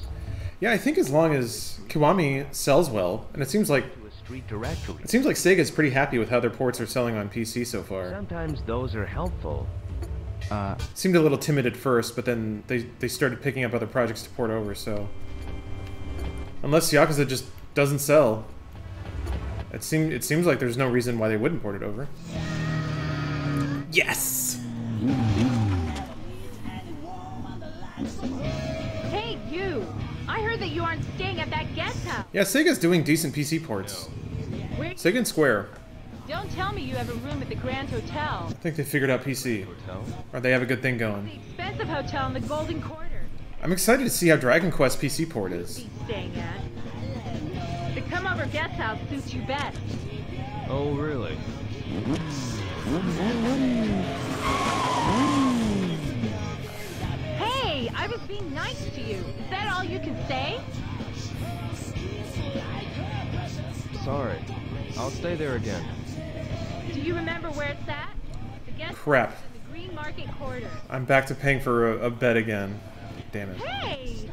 [SPEAKER 5] Yeah, I think as long as Kiwami sells well, and it seems like
[SPEAKER 8] To a street directory.
[SPEAKER 5] it seems like Sega's pretty happy with how their ports are selling on PC so far.
[SPEAKER 8] Sometimes those are helpful. Uh,
[SPEAKER 5] Seemed a little timid at first, but then they they started picking up other projects to port over. So unless Yakuza just doesn't sell, it seems it seems like there's no reason why they wouldn't port it over. Yes.
[SPEAKER 10] Hey, you! I heard that you aren't staying at that guest house.
[SPEAKER 5] Yeah, Sega's doing decent PC ports. Sega and Square.
[SPEAKER 10] Don't tell me you have a room at the Grand Hotel.
[SPEAKER 5] I think they figured out PC. Hotel? Or they have a good thing going.
[SPEAKER 10] The Expensive hotel in the Golden Quarter.
[SPEAKER 5] I'm excited to see how Dragon Quest PC port is.
[SPEAKER 10] Come over guest house suits you best.
[SPEAKER 8] oh, really?
[SPEAKER 10] Hey, I was being nice to you. Is that all you can say?
[SPEAKER 8] Sorry. I'll stay there again.
[SPEAKER 10] Do you remember where it's at? The guest
[SPEAKER 5] Crap.
[SPEAKER 10] house in the Green Market Quarter.
[SPEAKER 5] I'm back to paying for a, a bed again. Damn it.
[SPEAKER 10] Hey!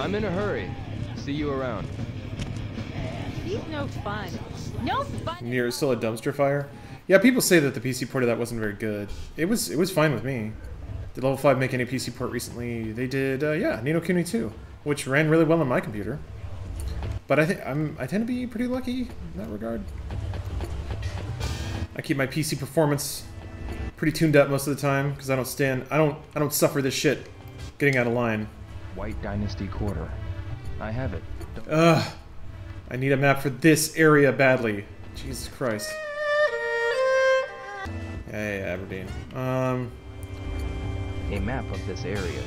[SPEAKER 8] I'm in a hurry. See you around.
[SPEAKER 10] He's no fun. No fun.
[SPEAKER 5] Nier still a dumpster fire. Yeah, people say that the PC port of that wasn't very good. It was it was fine with me. Did Level 5 make any PC port recently? They did, uh, yeah, Ni no Kuni 2, which ran really well on my computer. But I think I'm I tend to be pretty lucky in that regard. I keep my PC performance pretty tuned up most of the time because I don't stand I don't I don't suffer this shit getting out of line.
[SPEAKER 8] White Dynasty Quarter. I have it.
[SPEAKER 5] Ugh. I need a map for this area badly. Jesus Christ. Hey, Aberdeen. Um,
[SPEAKER 8] A map of this area.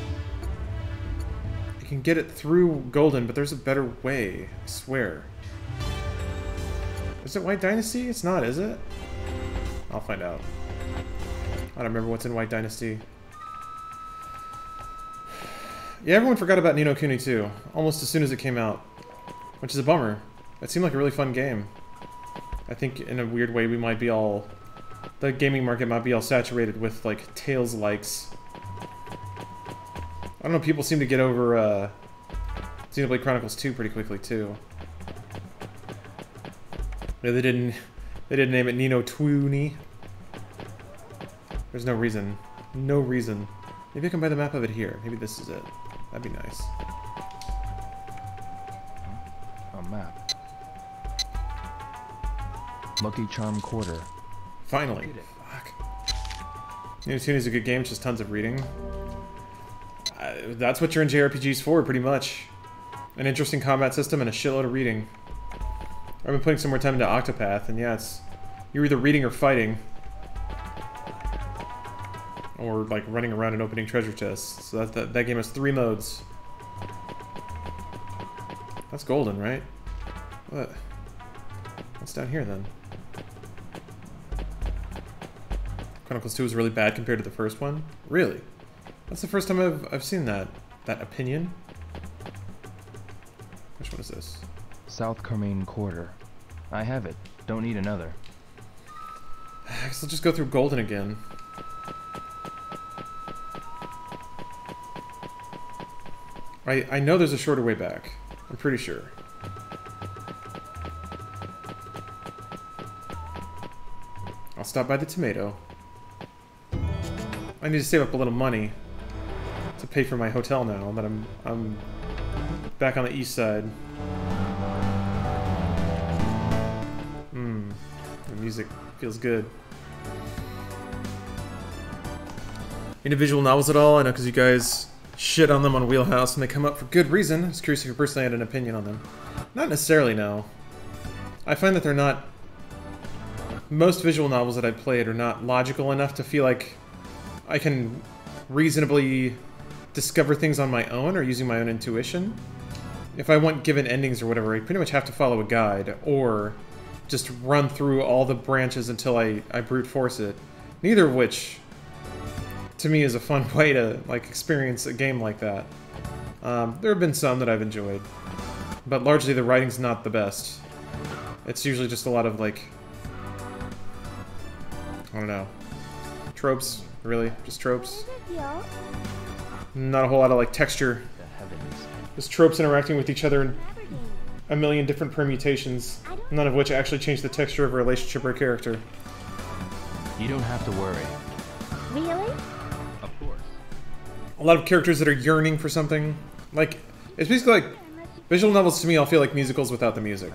[SPEAKER 5] I can get it through Golden, but there's a better way. I swear. Is it White Dynasty? It's not, is it? I'll find out. I don't remember what's in White Dynasty. Yeah, everyone forgot about Ni no Kuni 2, almost as soon as it came out. Which is a bummer. It seemed like a really fun game. I think in a weird way we might be all... The gaming market might be all saturated with, like, Tales likes. I don't know, people seem to get over, uh... Xenoblade Chronicles 2 pretty quickly, too. Yeah, they didn't... They didn't name it Nino Twoonie. There's no reason. No reason. Maybe I can buy the map of it here. Maybe this is it. That'd be nice.
[SPEAKER 8] A map. Lucky Charm Quarter.
[SPEAKER 5] Finally. Fuck. Nino Twoonie is a good game, it's just tons of reading. Uh, that's what you're in JRPGs for, pretty much. An interesting combat system and a shitload of reading. I've been putting some more time into Octopath, and yeah, it's... You're either reading or fighting. Or, like, running around and opening treasure chests. So that, that, that game has three modes. That's golden, right? What? What's down here then? Chronicles 2 is really bad compared to the first one? Really? That's the first time I've, I've seen that, that opinion. Which one is this?
[SPEAKER 8] South Carmine Quarter. I have it. Don't need another. [sighs]
[SPEAKER 5] I guess I'll just go through Golden again. I, I know there's a shorter way back. I'm pretty sure. I'll stop by the tomato. I need to save up a little money to pay for my hotel now that I'm I'm back on the east side. Mmm. The music feels good. Individual novels at all? I know because you guys shit on them on Wheelhouse and they come up for good reason. I was curious if you personally had an opinion on them. Not necessarily, no. I find that they're not... Most visual novels that I've played are not logical enough to feel like I can reasonably discover things on my own or using my own intuition. If I want given endings or whatever, I pretty much have to follow a guide or just run through all the branches until I, I brute force it. Neither of which, to me, is a fun [laughs] way to like experience a game like that. Um, there have been some that I've enjoyed, but largely the writing's not the best. It's usually just a lot of like, I don't know, tropes, really, just tropes. Not a whole lot of like texture. Just tropes interacting with each other in a million different permutations, none of which actually change the texture of a relationship or a character.
[SPEAKER 8] You don't have to worry.
[SPEAKER 6] Really?
[SPEAKER 8] Of course.
[SPEAKER 5] A lot of characters that are yearning for something. Like, it's basically like visual novels to me. I'll feel like musicals without the music.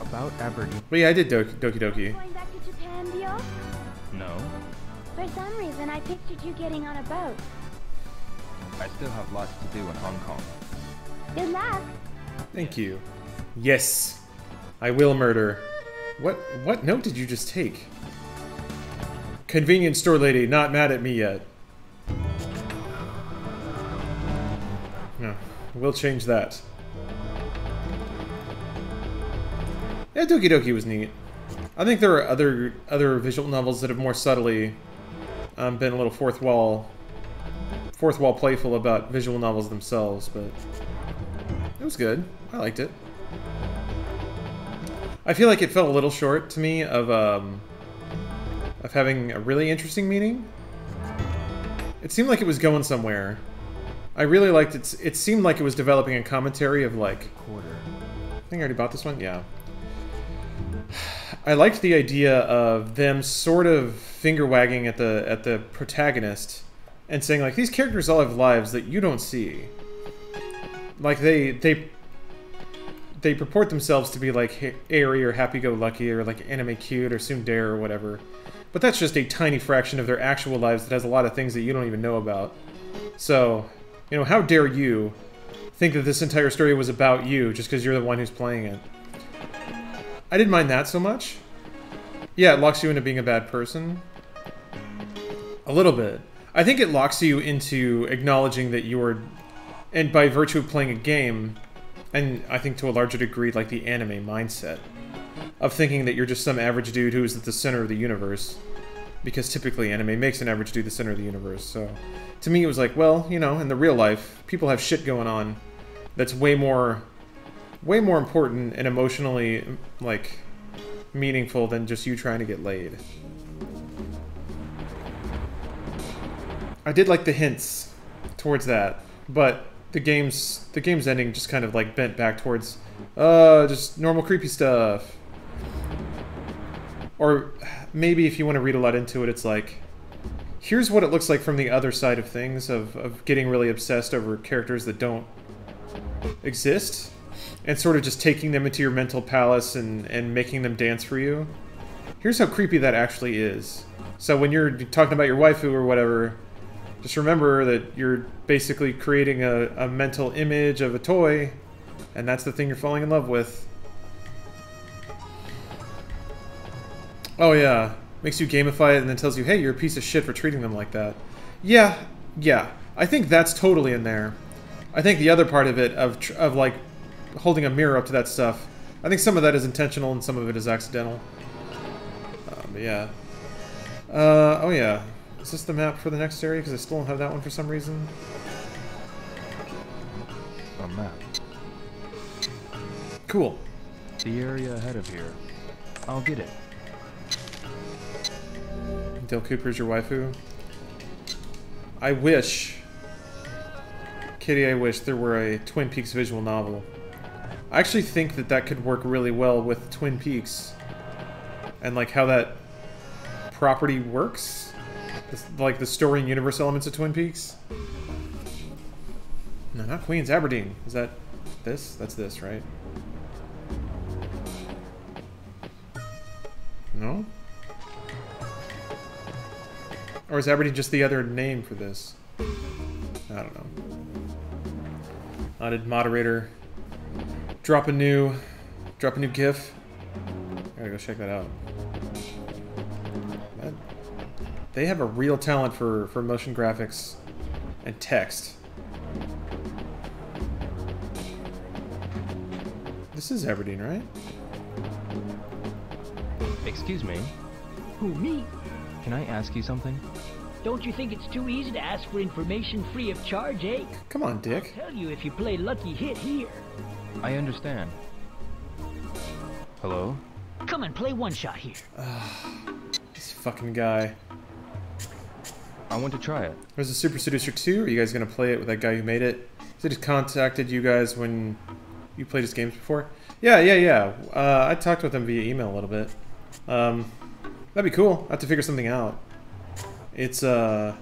[SPEAKER 8] About Aberdeen.
[SPEAKER 5] But yeah, I did Doki Doki. Doki.
[SPEAKER 6] Going back to Japan, Dio?
[SPEAKER 8] No.
[SPEAKER 6] For some reason, I pictured you getting on a boat.
[SPEAKER 8] I still have lots to do in Hong Kong.
[SPEAKER 6] Good luck.
[SPEAKER 5] Thank you. Yes, I will murder. What what note did you just take? Convenience store lady, not mad at me yet. No, we'll change that. Yeah, Doki Doki was neat. I think there are other other visual novels that have more subtly um, been a little fourth wall, fourth wall playful about visual novels themselves, but it was good. I liked it. I feel like it fell a little short to me of um, of having a really interesting meaning. It seemed like it was going somewhere. I really liked it. It seemed like it was developing a commentary of like
[SPEAKER 8] quarter.
[SPEAKER 5] I think I already bought this one. Yeah. [sighs] I liked the idea of them sort of finger wagging at the at the protagonist and saying like these characters all have lives that you don't see. Like they they they purport themselves to be like airy or happy-go-lucky or like anime cute or tsundere or whatever. But that's just a tiny fraction of their actual lives that has a lot of things that you don't even know about. So, you know, how dare you think that this entire story was about you just because you're the one who's playing it. I didn't mind that so much. Yeah, it locks you into being a bad person. A little bit. I think it locks you into acknowledging that you're, and by virtue of playing a game, and I think to a larger degree, like the anime mindset, of thinking that you're just some average dude who is at the center of the universe. Because typically anime makes an average dude the center of the universe, so... To me it was like, well, you know, in the real life, people have shit going on that's way more way more important and emotionally like meaningful than just you trying to get laid. I did like the hints towards that, but the game's the game's ending just kind of like bent back towards uh just normal creepy stuff. Or maybe if you want to read a lot into it, it's like here's what it looks like from the other side of things of, of getting really obsessed over characters that don't exist and sort of just taking them into your mental palace and, and making them dance for you. Here's how creepy that actually is. So when you're talking about your waifu or whatever, just remember that you're basically creating a, a mental image of a toy, and that's the thing you're falling in love with. Oh yeah, makes you gamify it and then tells you, hey, you're a piece of shit for treating them like that. Yeah, yeah, I think that's totally in there. I think the other part of it, of, tr- of like holding a mirror up to that stuff, I think some of that is intentional and some of it is accidental. Uh, but yeah. Uh, oh yeah. Is this the map for the next area? Because I still don't have that one for some reason.
[SPEAKER 8] A map.
[SPEAKER 5] Cool.
[SPEAKER 8] The area ahead of here. I'll get it.
[SPEAKER 5] Dale Cooper's your waifu. I wish, Kitty, I wish there were a Twin Peaks visual novel. I actually think that that could work really well with Twin Peaks. And like how that property works. Like the story and universe elements of Twin Peaks. No, not Queens, Aberdeen. Is that this? That's this, right? No? Or is Aberdeen just the other name for this? I don't know. How did moderator drop a new drop a new GIF? I gotta go check that out. That- they have a real talent for, for motion graphics and text. This is Aberdeen, right?
[SPEAKER 8] Excuse me.
[SPEAKER 22] Who, me?
[SPEAKER 8] Can I ask you something?
[SPEAKER 22] Don't you think it's too easy to ask for information free of charge, eh?
[SPEAKER 5] Come on, Dick.
[SPEAKER 22] I'll tell you if you play Lucky Hit here.
[SPEAKER 8] I understand. Hello?
[SPEAKER 22] Come and play one shot here. [sighs]
[SPEAKER 5] This fucking guy.
[SPEAKER 8] I want to try it.
[SPEAKER 5] There's a Super Seducer 2. Are you guys gonna play it with that guy who made it? Has he just contacted you guys when you played his games before? Yeah, yeah, yeah. Uh, I talked with him via email a little bit. Um, that'd be cool. I have to figure something out. It's uh,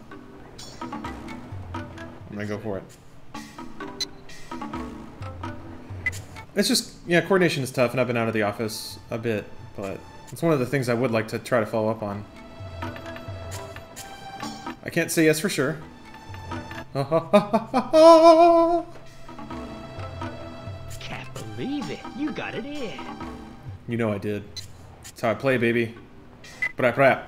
[SPEAKER 5] I'm gonna go for it. It's just yeah, coordination is tough, and I've been out of the office a bit, but it's one of the things I would like to try to follow up on. I can't say yes for sure. [laughs]
[SPEAKER 22] Can't believe it. You got it in.
[SPEAKER 5] You know I did. That's how I play, baby. Brap brap.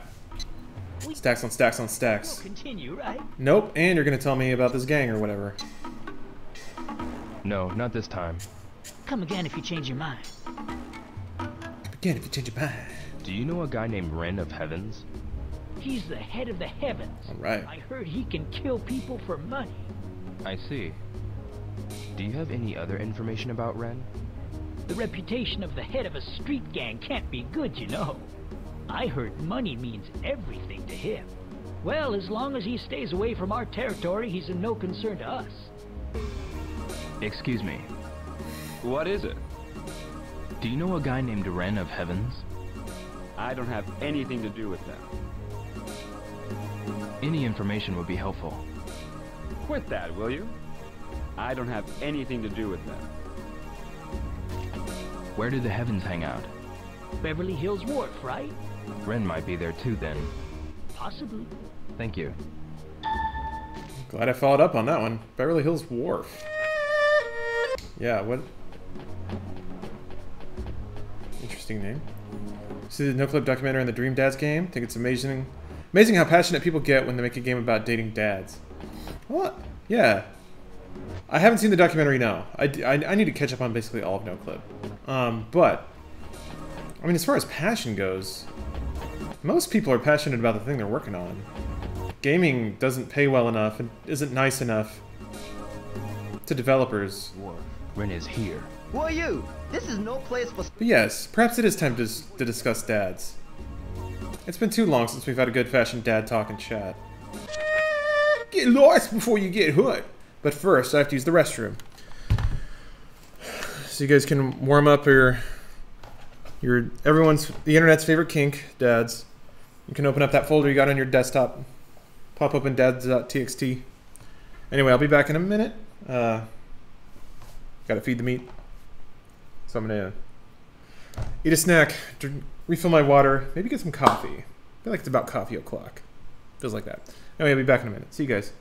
[SPEAKER 5] Stacks on stacks on stacks.
[SPEAKER 22] Continue, right?
[SPEAKER 5] Nope, and you're gonna tell me about this gang or whatever.
[SPEAKER 8] No, not this time.
[SPEAKER 22] Come again if you change your mind.
[SPEAKER 5] Again, if you change your mind.
[SPEAKER 8] Do you know a guy named Ren of Heavens?
[SPEAKER 22] He's the head of the heavens.
[SPEAKER 5] Alright.
[SPEAKER 22] I heard he can kill people for money.
[SPEAKER 8] I see. Do you have any other information about Ren?
[SPEAKER 22] The reputation of the head of a street gang can't be good, you know. I heard money means everything to him. Well, as long as he stays away from our territory, he's of no concern to us.
[SPEAKER 8] Excuse me. What is it? Do you know a guy named Ren of Heavens?
[SPEAKER 24] I don't have anything to do with that.
[SPEAKER 8] Any information would be helpful.
[SPEAKER 24] Quit that, will you? I don't have anything to do with that.
[SPEAKER 8] Where do the Heavens hang out?
[SPEAKER 22] Beverly Hills Wharf, right?
[SPEAKER 8] Ren might be there too then.
[SPEAKER 22] Possibly.
[SPEAKER 8] Thank you.
[SPEAKER 5] Glad I followed up on that one. Beverly Hills Wharf. Yeah, what? Interesting name. See the Noclip documentary on the Dream Dads game? think it's amazing. Amazing how passionate people get when they make a game about dating dads. What? Yeah. I haven't seen the documentary, no. I need to catch up on basically all of Noclip. Um, but, I mean, as far as passion goes, most people are passionate about the thing they're working on. Gaming doesn't pay well enough and isn't nice enough to developers.
[SPEAKER 8] Ren is here.
[SPEAKER 25] Who are you? This is no place for.
[SPEAKER 5] But yes, perhaps it is time to, to discuss dads. It's been too long since we've had a good fashioned dad talk and chat. Get lost before you get hooked. But first, I have to use the restroom. So you guys can warm up your your everyone's the internet's favorite kink, dads. You can open up that folder you got on your desktop. Pop open dads.txt. Anyway, I'll be back in a minute. Uh, gotta feed the meat. So I'm gonna eat a snack, drink, refill my water, maybe get some coffee. I feel like it's about coffee o'clock. Feels like that. Anyway, I'll be back in a minute. See you guys.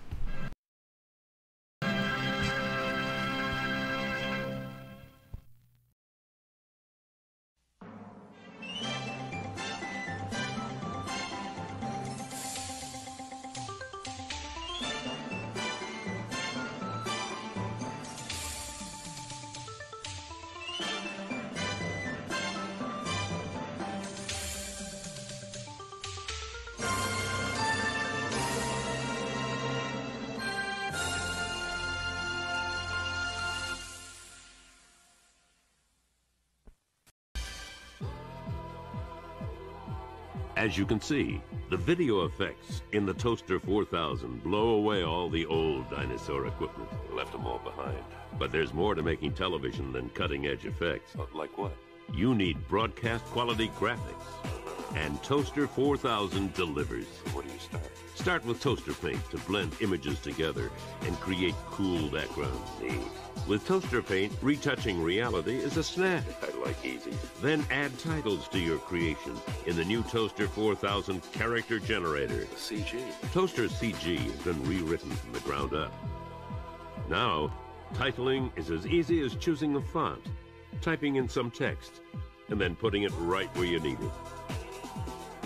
[SPEAKER 26] As you can see, the video effects in the Toaster 4000 blow away all the old dinosaur equipment. Left them all behind. But there's more to making television than cutting-edge effects. Like what? You need broadcast quality graphics. And Toaster 4000 delivers. Where do you start? Start with Toaster Paint to blend images together and create cool backgrounds. Neat. With Toaster Paint, retouching reality is a snap. I like easy. Then add titles to your creation in the new Toaster 4000 Character Generator. CG. Toaster CG has been rewritten from the ground up. Now, titling is as easy as choosing a font, typing in some text, and then putting it right where you need it.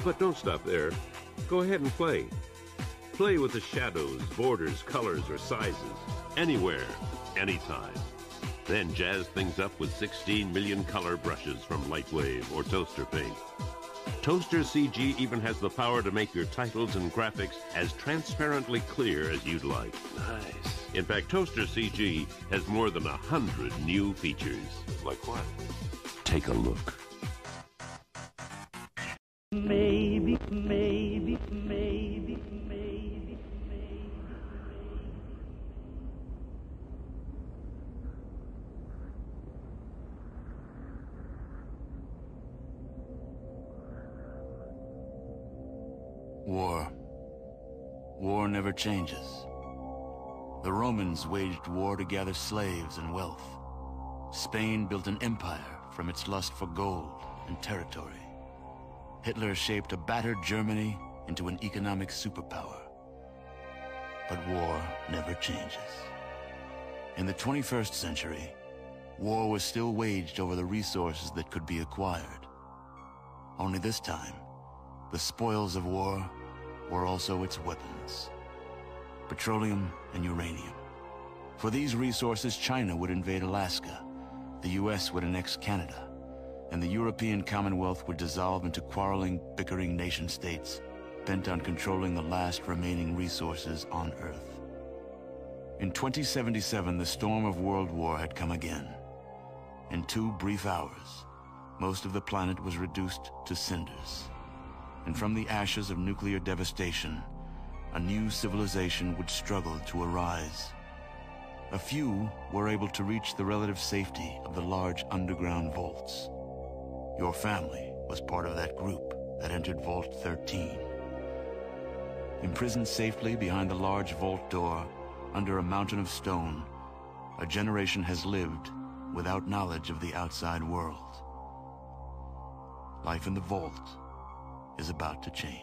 [SPEAKER 26] But don't stop there. Go ahead and play. Play with the shadows, borders, colors, or sizes. Anywhere, anytime. Then jazz things up with 16 million color brushes from Lightwave or Toaster Paint. Toaster CG even has the power to make your titles and graphics as transparently clear as you'd like. Nice. In fact, Toaster CG has more than a hundred new features. Like what? Take a look.
[SPEAKER 22] Maybe, maybe, maybe,
[SPEAKER 27] War. War never changes. The Romans waged war to gather slaves and wealth. Spain built an empire from its lust for gold and territory. Hitler shaped a battered Germany into an economic superpower. But war never changes. In the 21st century, war was still waged over the resources that could be acquired. Only this time, the spoils of war were also its weapons. Petroleum and uranium. For these resources, China would invade Alaska, the US would annex Canada, and the European Commonwealth would dissolve into quarreling, bickering nation-states bent on controlling the last remaining resources on Earth. In 2077, the storm of World War had come again. In two brief hours, most of the planet was reduced to cinders. And from the ashes of nuclear devastation, a new civilization would struggle to arise. A few were able to reach the relative safety of the large underground vaults. Your family was part of that group that entered Vault 13. Imprisoned safely behind the large vault door, under a mountain of stone, a generation has lived without knowledge of the outside world. Life in the vault is about to change.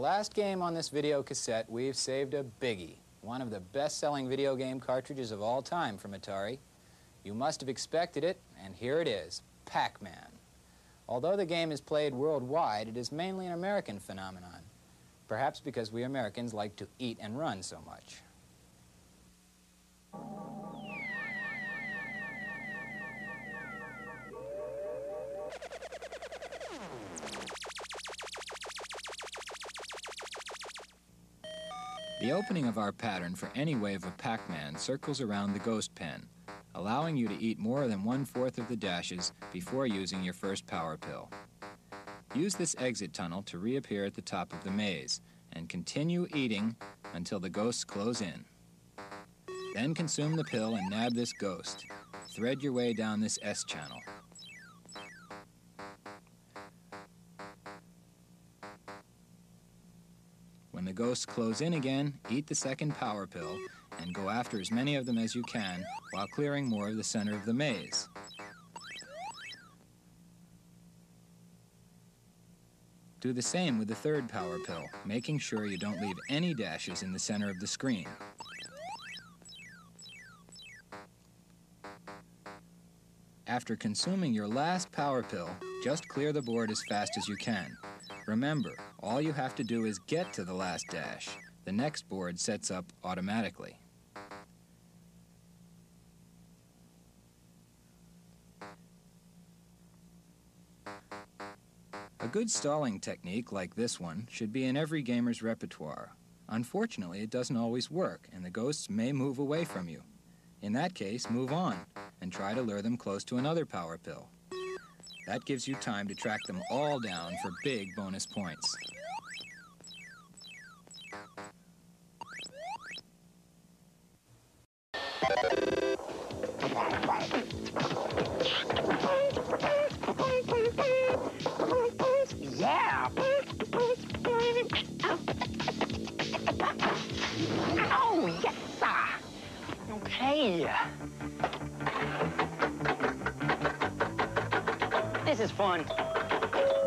[SPEAKER 1] Last game on this video cassette, we've saved a biggie. One of the best-selling video game cartridges of all time from Atari. You must have expected it, and here it is, Pac-Man. Although the game is played worldwide, it is mainly an American phenomenon. Perhaps because we Americans like to eat and run so much. The opening of our pattern for any wave of Pac-Man circles around the ghost pen, allowing you to eat more than one-fourth of the dashes before using your first power pill. Use this exit tunnel to reappear at the top of the maze, and continue eating until the ghosts close in. Then consume the pill and nab this ghost. Thread your way down this S channel. The ghosts close in again, eat the second power pill, and go after as many of them as you can while clearing more of the center of the maze. Do the same with the third power pill, making sure you don't leave any dashes in the center of the screen. After consuming your last power pill, just clear the board as fast as you can. Remember, all you have to do is get to the last dash. The next board sets up automatically. A good stalling technique like this one should be in every gamer's repertoire. Unfortunately, it doesn't always work, and the ghosts may move away from you. In that case, move on and try to lure them close to another power pill. That gives you time to track them all down for big bonus points.
[SPEAKER 14] Yeah. [laughs] Oh, yes. ah. Okay.
[SPEAKER 28] This is fun,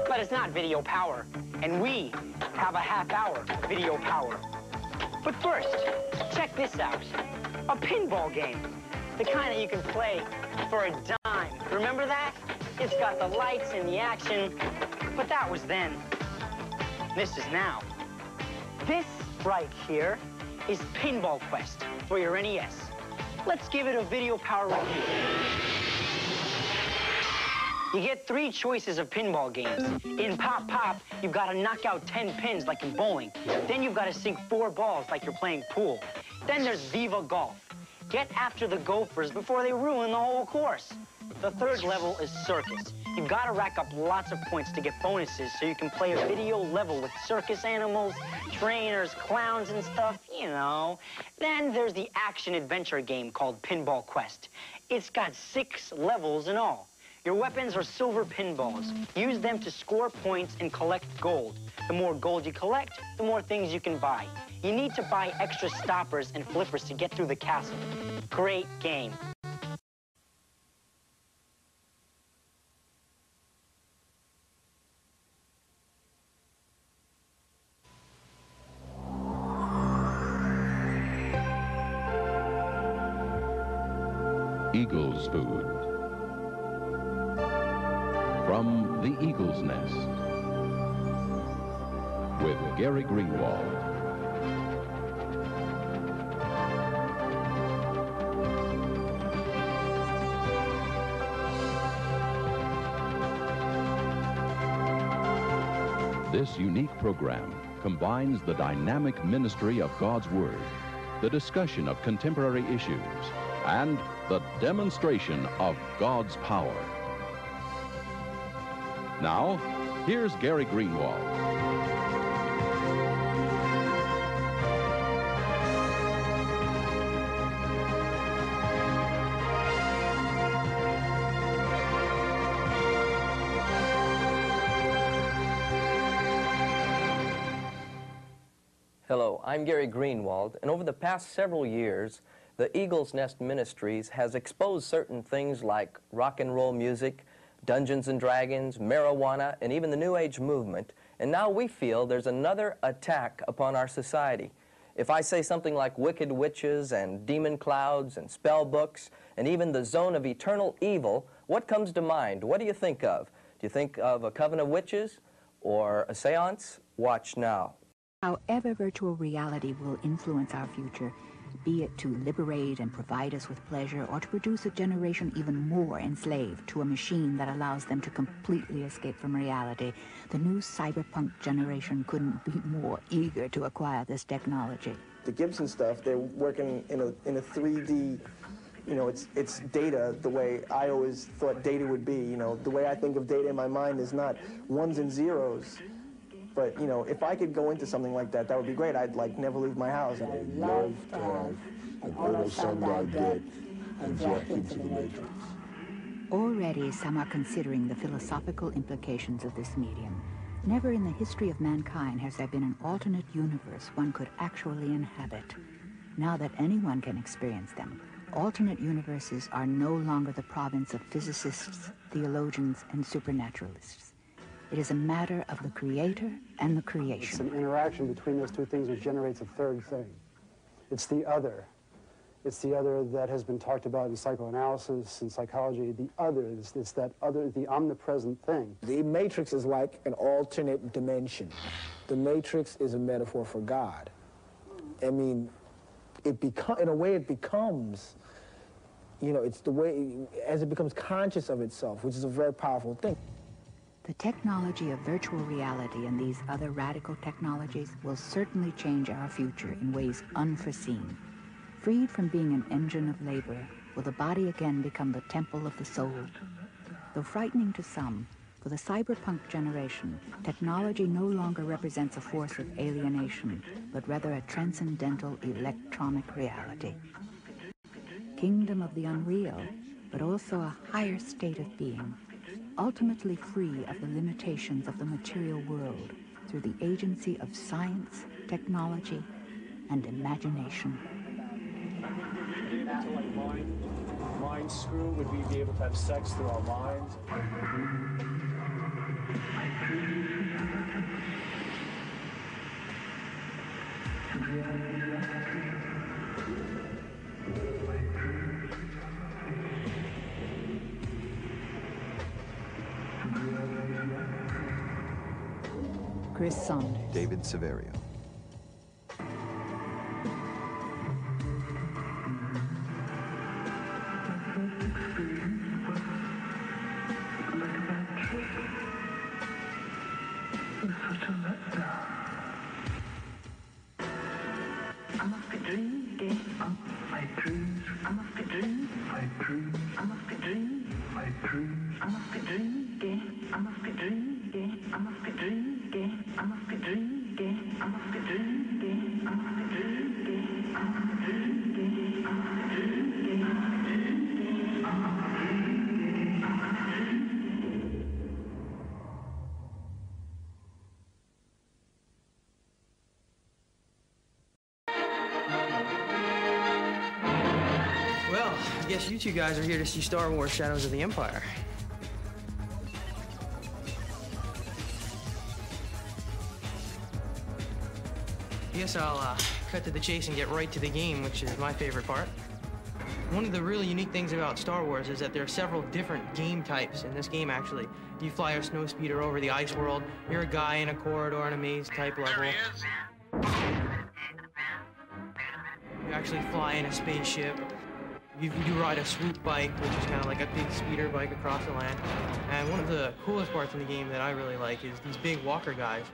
[SPEAKER 28] but it's not video power. And we have a half hour video power. But first, check this out. A pinball game. The kind that you can play for a dime. Remember that? It's got the lights and the action, but that was then. This is now. This right here is Pinball Quest for your NES. Let's give it a video power review. You get three choices of pinball games. In Pop Pop, you've got to knock out 10 pins like in bowling. Then you've got to sink four balls like you're playing pool. Then there's Viva Golf. Get after the Gophers before they ruin the whole course. The third level is Circus. You've got to rack up lots of points to get bonuses so you can play a video level with circus animals, trainers, clowns, and stuff, you know. Then there's the action-adventure game called Pinball Quest. It's got six levels in all. Your weapons are silver pinballs. Use them to score points and collect gold. The more gold you collect, the more things you can buy. You need to buy extra stoppers and flippers to get through the castle. Great game.
[SPEAKER 29] Eagle's Food. The Eagle's Nest. With Gary Greenwald. This unique program combines the dynamic ministry of God's Word, the discussion of contemporary issues, and the demonstration of God's power. Now, here's Gary Greenwald.
[SPEAKER 30] Hello, I'm Gary Greenwald, and over the past several years, the Eagle's Nest Ministries has exposed certain things like rock and roll music, Dungeons and Dragons, marijuana, and even the New Age movement, and now we feel there's another attack upon our society. If I say something like wicked witches and demon clouds and spell books and even the zone of eternal evil, what comes to mind? What do you think of? Do you think of a coven of witches or a seance? Watch now.
[SPEAKER 31] However virtual reality will influence our future, be it to liberate and provide us with pleasure or to produce a generation even more enslaved to a machine that allows them to completely escape from reality, the new cyberpunk generation couldn't be more eager to acquire this technology.
[SPEAKER 32] The Gibson stuff, they're working in a, in a 3D, you know, it's, it's data the way I always thought data would be. You know, the way I think of data in my mind is not ones and zeros. But, you know, if I could go into something like that, that would be great. I'd, like, never leave my house.
[SPEAKER 33] love to have an Ono-Sendai get and jack into the matrix.
[SPEAKER 31] Already, some are considering the philosophical implications of this medium. Never in the history of mankind has there been an alternate universe one could actually inhabit. Now that anyone can experience them, alternate universes are no longer the province of physicists, theologians, and supernaturalists. It is a matter of the creator and the creation.
[SPEAKER 34] It's an interaction between those two things which generates a third thing. It's the other. It's the other that has been talked about in psychoanalysis and psychology. The other, it's, it's that other, the omnipresent thing.
[SPEAKER 32] The Matrix is like an alternate dimension. The Matrix is a metaphor for God. I mean, it become in a way it becomes, you know, it's the way as it becomes conscious of itself, which is a very powerful thing.
[SPEAKER 31] The technology of virtual reality and these other radical technologies will certainly change our future in ways unforeseen. Freed from being an engine of labor, will the body again become the temple of the soul? Though frightening to some, for the cyberpunk generation, technology no longer represents a force of alienation, but rather a transcendental electronic reality. Kingdom of the unreal, but also a higher state of being, ultimately free of the limitations of the material world through the agency of science, technology, and imagination.
[SPEAKER 35] mind, screw? Would we be able to have sex through our minds?
[SPEAKER 36] Be dreaming my dreams. I must be dreaming. I must be dreaming. I must be dreaming.
[SPEAKER 37] Guess you two guys are here to see Star Wars Shadows of the Empire. Yes, I'll uh, cut to the chase and get right to the game, which is my favorite part. One of the really unique things about Star Wars is that there are several different game types in this game, actually. You fly a snow speeder over the ice world, you're a guy in a corridor in a maze type level. You actually fly in a spaceship. You, you ride a swoop bike, which is kind of like a big speeder bike across the land. And one of the coolest parts in the game that I really like is these big walker guys.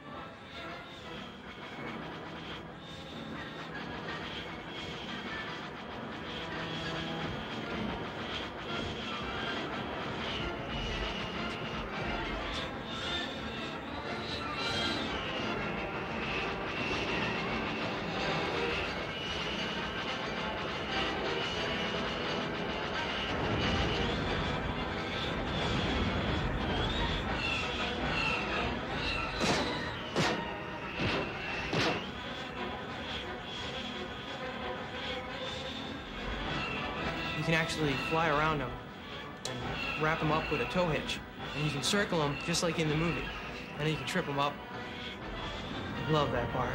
[SPEAKER 37] Fly around them and wrap them up with a tow hitch. And you can circle them just like in the movie. And then you can trip them up. I Love that part.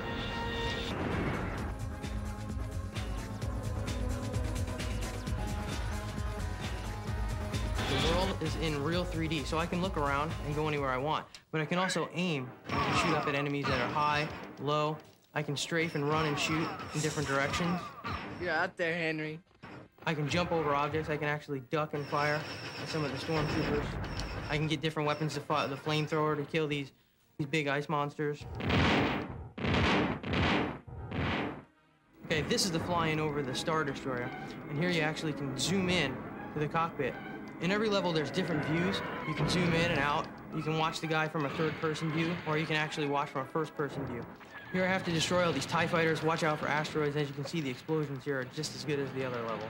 [SPEAKER 37] The world is in real 3D, so I can look around and go anywhere I want. But I can also aim and shoot up at enemies that are high, low. I can strafe and run and shoot in different directions.
[SPEAKER 38] You're out there, Henry.
[SPEAKER 37] I can jump over objects. I can actually duck and fire at some of the stormtroopers. I can get different weapons to fire the flamethrower to kill these these big ice monsters. Okay, this is the flying over the Star Destroyer. And here you actually can zoom in to the cockpit. In every level, there's different views. You can zoom in and out. You can watch the guy from a third-person view, or you can actually watch from a first-person view. Here I have to destroy all these TIE fighters, watch out for asteroids. As you can see, the explosions here are just as good as the other level.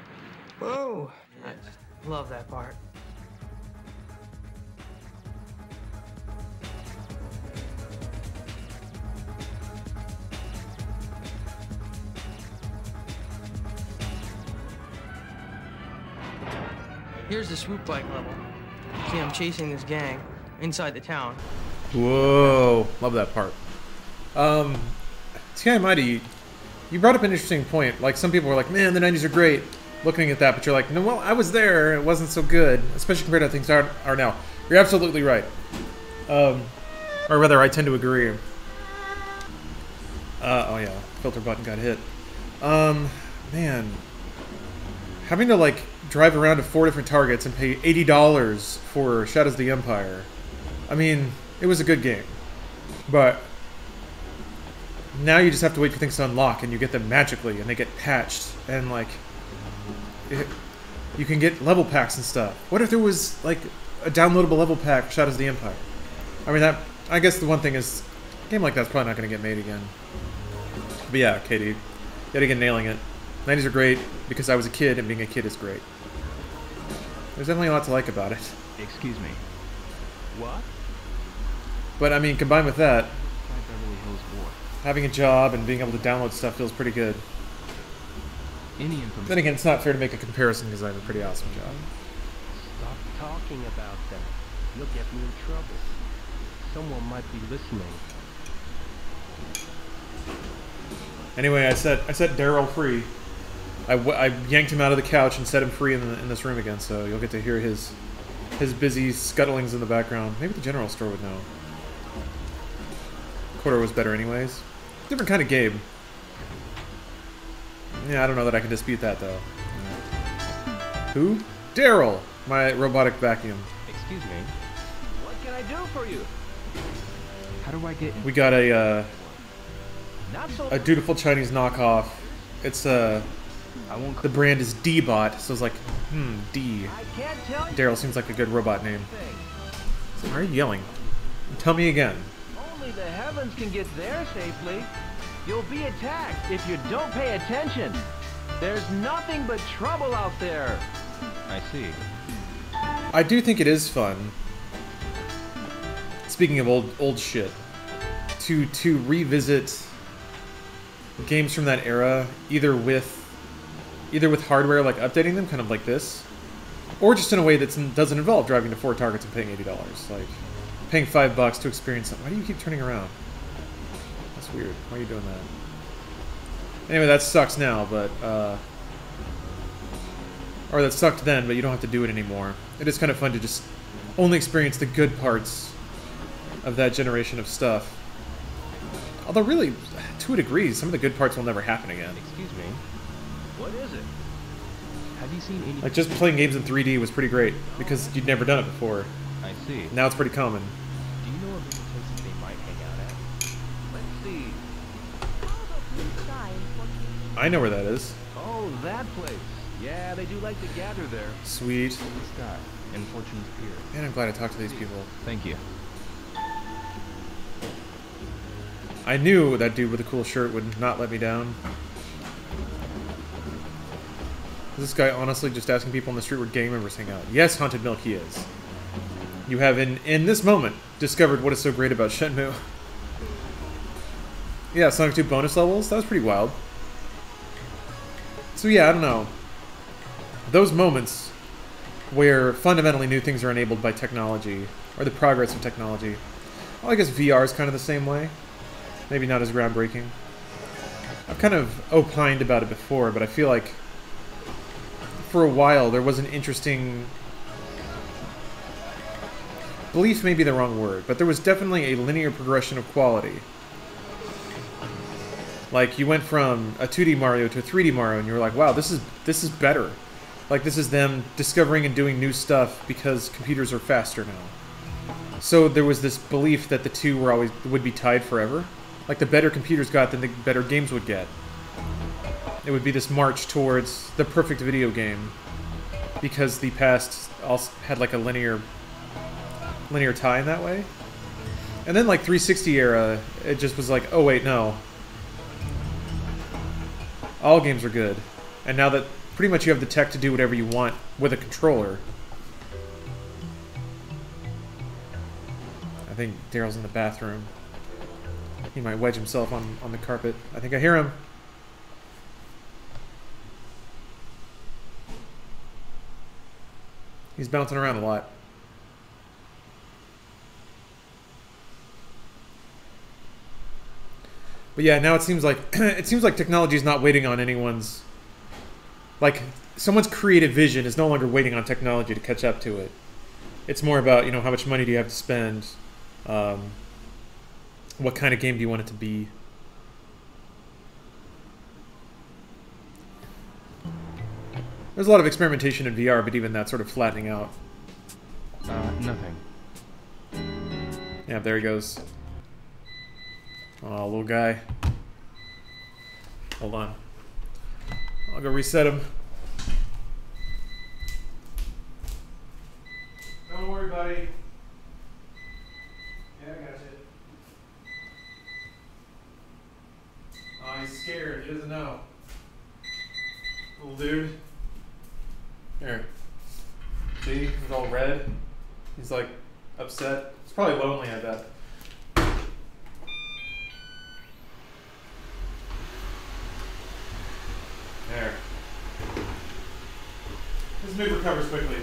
[SPEAKER 37] Whoa! I just love that part. Here's the swoop bike level. See, I'm chasing this gang inside the town.
[SPEAKER 5] Whoa, love that part. Um, T.I. Mighty, you brought up an interesting point. Like, some people were like, man, the 90s are great, looking at that, but you're like, no, well, I was there, it wasn't so good, especially compared to things are, are now. You're absolutely right. Um, or rather, I tend to agree. Uh, oh yeah, filter button got hit. Um, man, having to like drive around to four different targets and pay eighty dollars for Shadows of the Empire. I mean, it was a good game, but now you just have to wait for things to unlock, and you get them magically, and they get patched, and like, it, you can get level packs and stuff. What if there was like a downloadable level pack for Shadows of the Empire? I mean, that I guess the one thing is, a game like that's probably not going to get made again. But yeah, Katie, yet again nailing it. 90s are great because I was a kid, and being a kid is great. There's definitely a lot to like about it.
[SPEAKER 8] Excuse me. What?
[SPEAKER 5] But I mean, combined with that,
[SPEAKER 8] Try Beverly Hills Wharf.
[SPEAKER 5] Having a job and being able to download stuff feels pretty good.
[SPEAKER 8] Any information.
[SPEAKER 5] Then again, it's not fair to make a comparison because I have a pretty awesome job.
[SPEAKER 8] Stop talking about that. You'll get me in trouble. Someone might be listening.
[SPEAKER 5] Anyway, I set I set Daryl free. I, w- I yanked him out of the couch and set him free in, the, in this room again, so you'll get to hear his his busy scuttlings in the background. Maybe the general store would know. Quarter was better anyways. Different kind of game. Yeah, I don't know that I can dispute that though. Who? Daryl, my robotic vacuum.
[SPEAKER 8] Excuse me. What can I do for you? How do I get in?
[SPEAKER 5] We got a uh,
[SPEAKER 8] Not so
[SPEAKER 5] a dutiful Chinese knockoff. It's uh, the brand is Deebot, so it's like, hmm, D.
[SPEAKER 8] can't tell you
[SPEAKER 5] Daryl seems like a good robot name. So why are you yelling? Tell me again.
[SPEAKER 8] Only the heavens can get there safely. You'll be attacked if you don't pay attention. There's nothing but trouble out there. I see.
[SPEAKER 5] I do think it is fun. Speaking of old old shit, to to revisit games from that era, either with either with hardware like updating them, kind of like this, or just in a way that doesn't involve driving to four targets and paying eighty dollars, like paying five bucks to experience something. Why do you keep turning around? That's weird. Why are you doing that? Anyway, that sucks now, but uh, or that sucked then, but you don't have to do it anymore. It is kind of fun to just only experience the good parts of that generation of stuff. Although, really, to a degree, some of the good parts will never happen again.
[SPEAKER 8] Excuse me. What is it? Have you seen any?
[SPEAKER 5] Like, just playing games in 3D was pretty great, because you'd never done it before.
[SPEAKER 8] See.
[SPEAKER 5] Now it's pretty common.
[SPEAKER 8] Do you know of any places they might hang out at? Let's see.
[SPEAKER 5] I know where that is.
[SPEAKER 8] Oh, that place. Yeah, they do like to gather there.
[SPEAKER 5] Sweet.
[SPEAKER 8] Blue Sky and Fortune's Pier.
[SPEAKER 5] Man, I'm glad I talked to these people.
[SPEAKER 8] Thank you.
[SPEAKER 5] I knew that dude with the cool shirt would not let me down. Is this guy honestly just asking people on the street where gang members hang out? Yes, Haunted Milk, he is. You have, in, in this moment, discovered what is so great about Shenmue. Yeah, Sonic 2 bonus levels? That was pretty wild. So yeah, I don't know. Those moments where fundamentally new things are enabled by technology, or the progress of technology. Well, I guess VR is kind of the same way. Maybe not as groundbreaking. I've kind of opined about it before, but I feel like for a while there was an interesting belief may be the wrong word, but there was definitely a linear progression of quality. Like you went from a 2D Mario to a 3D Mario, and you were like, "Wow, this is this is better." Like this is them discovering and doing new stuff because computers are faster now. So there was this belief that the two were always would be tied forever. Like the better computers got, then the better games would get. It would be this march towards the perfect video game because the past also had like a linear linear time that way. And then like 360 era, it just was like, oh wait, no. All games are good. And now that pretty much you have the tech to do whatever you want with a controller. I think Daryl's in the bathroom. He might wedge himself on, on the carpet. I think I hear him. He's bouncing around a lot. But yeah, now it seems like [clears throat] it seems like technology is not waiting on anyone's like someone's creative vision is no longer waiting on technology to catch up to it. It's more about, you know, how much money do you have to spend? Um, what kind of game do you want it to be? There's a lot of experimentation in VR, but even that's sort of flattening out.
[SPEAKER 8] Uh, nothing.
[SPEAKER 5] Yeah, there he goes. Oh, little guy. Hold on. I'll go reset him. Don't worry, buddy. Yeah, I got you. Oh, he's scared. He doesn't know. Little dude. Here. See? He's all red. He's like upset. He's probably lonely, I bet. There. His mood recovers quickly.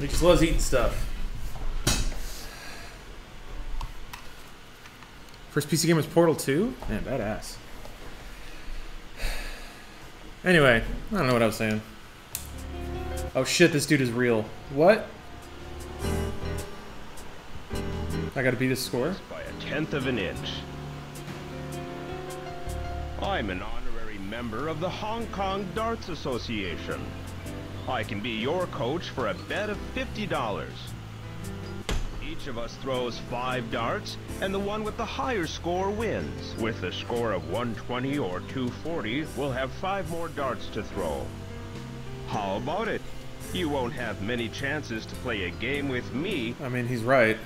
[SPEAKER 5] He just loves eating stuff. First PC game was Portal 2? Man, badass. Anyway, I don't know what I was saying. Oh shit, this dude is real. What? I gotta beat his score?
[SPEAKER 39] By a tenth of an inch. I'm an honorary member of the Hong Kong Darts Association. I can be your coach for a bet of $50. Each of us throws five darts, and the one with the higher score wins. With a score of 120 or 240, we'll have five more darts to throw. How about it? You won't have many chances to play a game with me.
[SPEAKER 5] I mean, he's right.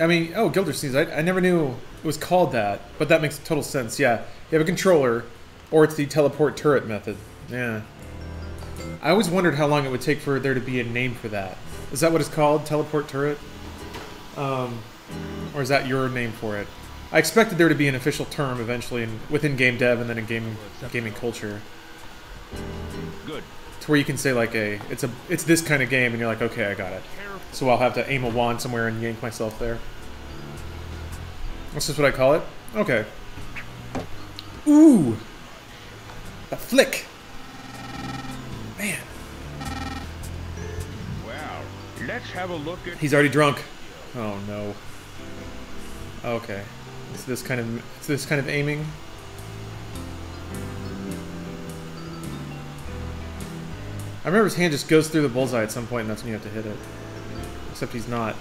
[SPEAKER 5] I mean, oh, Gildersleeves, I, I never knew it was called that, but that makes total sense, yeah. You have a controller, or it's the teleport turret method. Yeah. I always wondered how long it would take for there to be a name for that. Is that what it's called? Teleport turret? Um, or is that your name for it? I expected there to be an official term eventually in, within game dev and then in game gaming culture.
[SPEAKER 39] Good.
[SPEAKER 5] To where you can say like a it's a it's this kind of game and you're like, okay, I got it. So I'll have to aim a wand somewhere and yank myself there. This is what I call it? Okay. Ooh! A flick! Man.
[SPEAKER 39] Well, let's have a look at...
[SPEAKER 5] He's already drunk. Oh no. Okay. It's this kind of it's this kind of aiming. I remember his hand just goes through the bullseye at some point and that's when you have to hit it. Except he's not.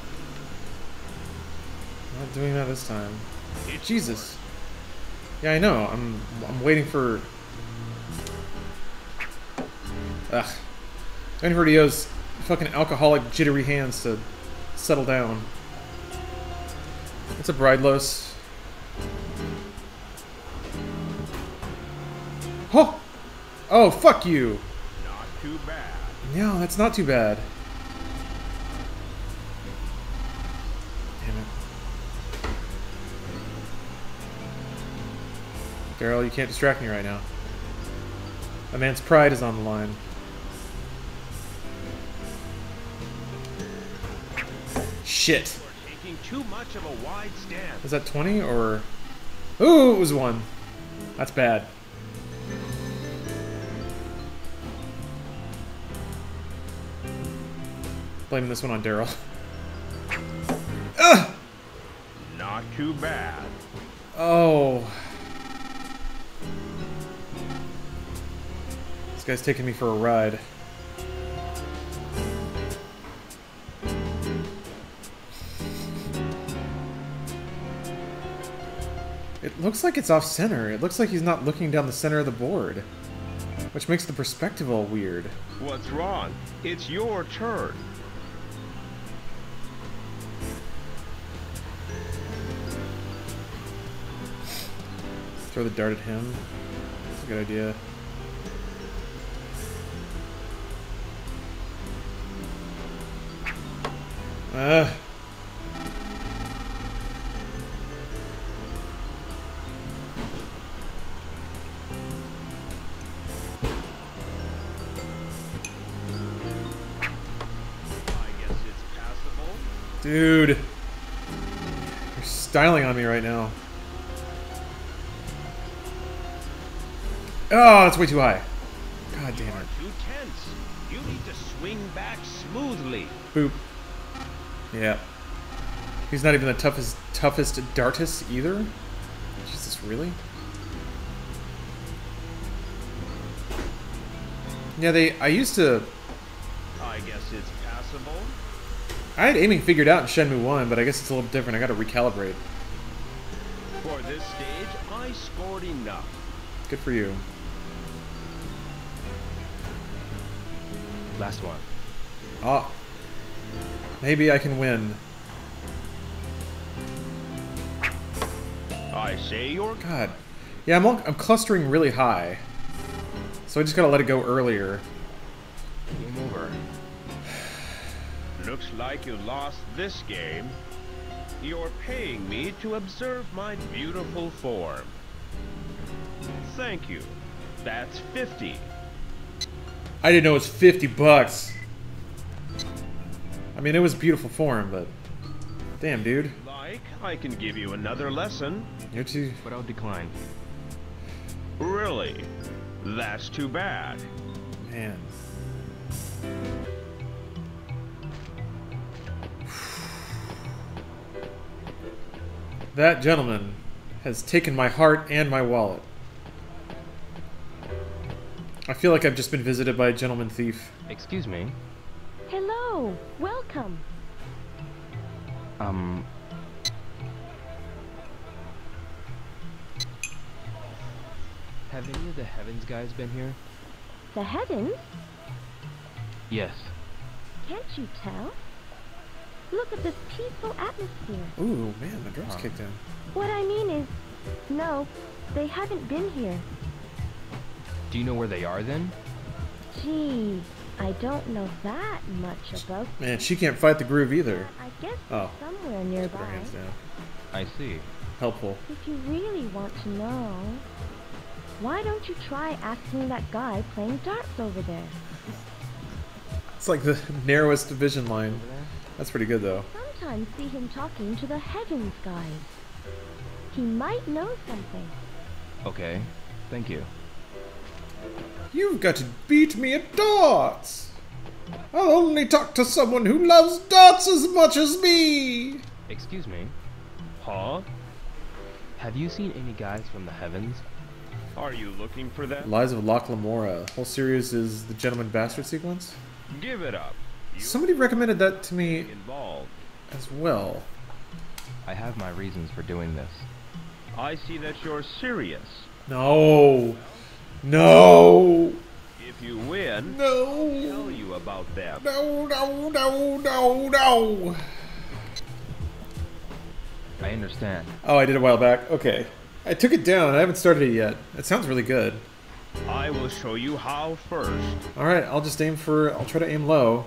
[SPEAKER 5] Not doing that this time. Jesus. Yeah, I know. I'm I'm waiting for Ugh. Waiting for Dio's fucking alcoholic jittery hands to settle down. It's a Bridelos. Oh! Oh, fuck you!
[SPEAKER 39] Not too bad.
[SPEAKER 5] No, that's not too bad. Damn it. Daryl, you can't distract me right now. A man's pride is on the line. Shit.
[SPEAKER 39] Taking too much of a wide stance.
[SPEAKER 5] Was that 20 or... Ooh, it was 1. That's bad. Blaming this one on Daryl. [laughs] Ugh!
[SPEAKER 39] Not too bad.
[SPEAKER 5] Oh. Guy's taking me for a ride. It looks like it's off center. It looks like he's not looking down the center of the board. Which makes the perspective all weird.
[SPEAKER 39] What's wrong? It's your turn.
[SPEAKER 5] Throw the dart at him. That's a good idea. Uh. Dude. You're styling on me right now. Oh, that's way too high. God damn it.
[SPEAKER 39] Too tense. You need to swing back smoothly.
[SPEAKER 5] Boop. Yeah. He's not even the toughest toughest dartist either? Jesus, really? Yeah, they I used to
[SPEAKER 39] I guess it's passable.
[SPEAKER 5] I had aiming figured out in Shenmue 1, but I guess it's a little different. I gotta recalibrate.
[SPEAKER 39] For this stage, I scored enough.
[SPEAKER 5] Good for you.
[SPEAKER 8] Last one.
[SPEAKER 5] Ah. Maybe I can win.
[SPEAKER 39] I say you're
[SPEAKER 5] God. Yeah, I'm, all, I'm clustering really high. So I just gotta let it go earlier.
[SPEAKER 39] Game over. Looks like you lost this game. You're paying me to observe my beautiful form. Thank you. That's 50.
[SPEAKER 5] I didn't know it was 50 bucks. I mean, it was beautiful form, but... Damn, dude.
[SPEAKER 39] Like, I can give you another lesson.
[SPEAKER 5] You're too...
[SPEAKER 8] But I'll decline.
[SPEAKER 39] Really? That's too bad.
[SPEAKER 5] Man. That gentleman has taken my heart and my wallet. I feel like I've just been visited by a gentleman thief.
[SPEAKER 8] Excuse me.
[SPEAKER 40] Hello, welcome.
[SPEAKER 8] Um. Have any of the Heavens guys been here?
[SPEAKER 40] The heavens?
[SPEAKER 8] Yes.
[SPEAKER 40] Can't you tell? Look at this peaceful atmosphere.
[SPEAKER 5] Ooh, man, the drums
[SPEAKER 8] Huh.
[SPEAKER 5] kicked in.
[SPEAKER 40] What I mean is, no, they haven't been here.
[SPEAKER 8] Do you know where they are then?
[SPEAKER 40] Gee, I don't know that much about
[SPEAKER 5] Man, she can't fight the groove either.
[SPEAKER 40] I guess
[SPEAKER 5] Oh.
[SPEAKER 40] they're somewhere
[SPEAKER 5] Put her
[SPEAKER 40] nearby.
[SPEAKER 5] hands down.
[SPEAKER 8] I see.
[SPEAKER 5] Helpful.
[SPEAKER 40] If you really want to know, why don't you try asking that guy playing darts over there?
[SPEAKER 5] It's like the narrowest division line. That's pretty good, though.
[SPEAKER 40] Sometimes see him talking to the heavens guys. He might know something.
[SPEAKER 8] Okay. Thank you.
[SPEAKER 5] You've got to beat me at darts! I'll only talk to someone who loves darts as much as me!
[SPEAKER 8] Excuse me.
[SPEAKER 39] Huh?
[SPEAKER 8] Have you seen any guys from the Heavens?
[SPEAKER 39] Are you looking for them?
[SPEAKER 5] Lies of Locke Lamora. Whole series is the Gentleman Bastard sequence.
[SPEAKER 39] Give it up.
[SPEAKER 5] Somebody recommended that to me
[SPEAKER 39] Involved.
[SPEAKER 5] as well.
[SPEAKER 8] I have my reasons for doing this.
[SPEAKER 39] I see that you're serious.
[SPEAKER 5] No! No!
[SPEAKER 39] If you win,
[SPEAKER 5] No!
[SPEAKER 39] I'll tell you about them.
[SPEAKER 5] No, no, no, no, no!
[SPEAKER 8] I understand.
[SPEAKER 5] Oh, I did a while back. Okay. I took it down. I haven't started it yet. It sounds really good.
[SPEAKER 39] I will show you how first.
[SPEAKER 5] Alright, I'll just aim for... I'll try to aim low.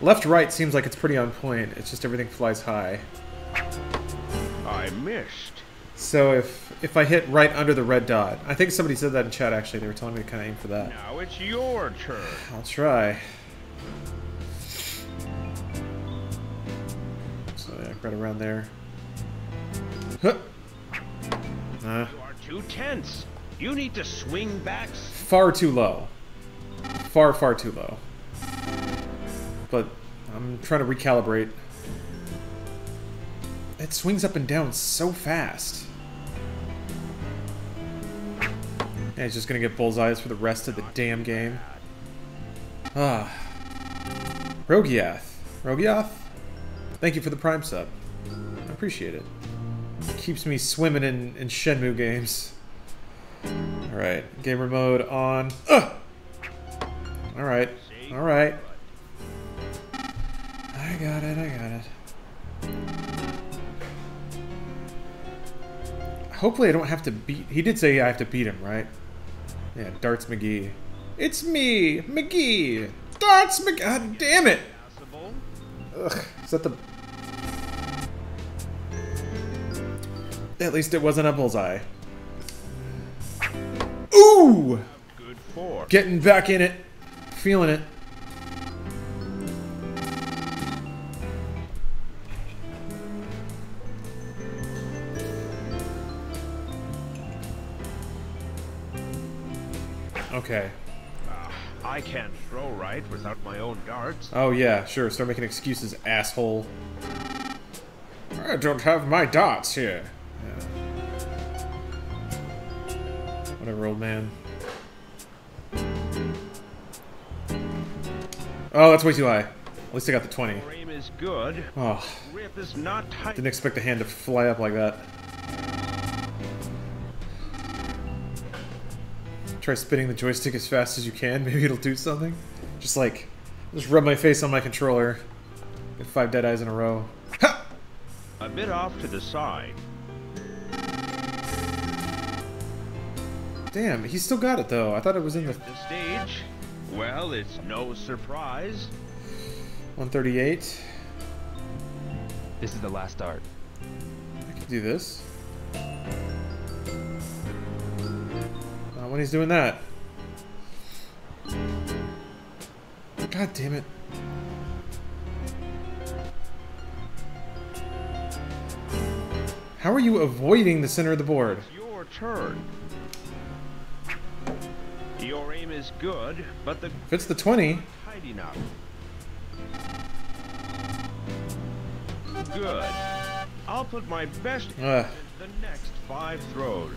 [SPEAKER 5] Left-right seems like it's pretty on point. It's just everything flies high.
[SPEAKER 39] I missed.
[SPEAKER 5] So if if I hit right under the red dot... I think somebody said that in chat, actually. They were telling me to kind of aim for that.
[SPEAKER 39] Now it's your turn.
[SPEAKER 5] I'll try. So yeah, right around there. Huh. Uh,
[SPEAKER 39] You are too tense. You need to swing back.
[SPEAKER 5] far too low. Far, far too low. But I'm trying to recalibrate. It swings up and down so fast. Yeah, he's just gonna get bullseyes for the rest of the damn game. Ah. Rogiath. Rogiath? Thank you for the Prime sub. I appreciate it. Keeps me swimming in, in Shenmue games. Alright, gamer mode on. Ugh! Alright, alright. I got it, I got it. Hopefully I don't have to beat... He did say I have to beat him, right? Yeah, Darts McGee. It's me, McGee! Darts McGee! God damn it! Ugh, is that the... At least it wasn't a bullseye. Ooh! Getting back in it. Feeling it. Okay.
[SPEAKER 39] Uh, I can't throw right without my own darts.
[SPEAKER 5] Oh yeah, sure. Start making excuses, asshole. I don't have my darts here. Yeah. Whatever, old man. Oh, that's way too high. At least I got the 20.
[SPEAKER 39] Your aim is good.
[SPEAKER 5] Oh,
[SPEAKER 39] Grip is not tight.
[SPEAKER 5] didn't expect the hand to fly up like that. Try spinning the joystick as fast as you can. [laughs] Maybe it'll do something. Just like, just rub my face on my controller. Get five dead eyes in a row.
[SPEAKER 39] A bit off to the side.
[SPEAKER 5] Damn, he still got it though. I thought it was in the
[SPEAKER 39] The stage. Well, it's no surprise.
[SPEAKER 5] 138.
[SPEAKER 8] This is the last dart.
[SPEAKER 5] I can do this. When he's doing that. God damn it. How are you avoiding the center of the board?
[SPEAKER 39] Your turn. Your aim is good, but the
[SPEAKER 5] If it's the 20,
[SPEAKER 39] tight enough. Good. I'll put my best
[SPEAKER 5] uh.
[SPEAKER 39] into the next five throws.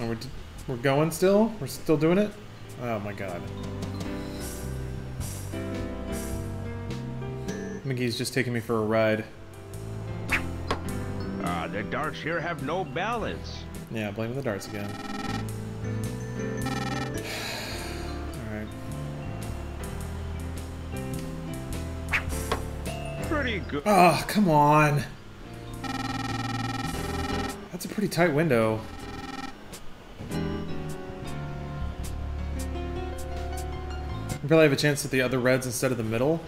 [SPEAKER 5] oh, we're, going still? We're still doing it? Oh my god. McGee's just taking me for a ride.
[SPEAKER 39] Ah, the darts here have no balance.
[SPEAKER 5] Yeah, blaming the darts again. Alright.
[SPEAKER 39] Pretty good.
[SPEAKER 5] Oh, come on. That's a pretty tight window. Probably have a chance at the other reds instead of the middle.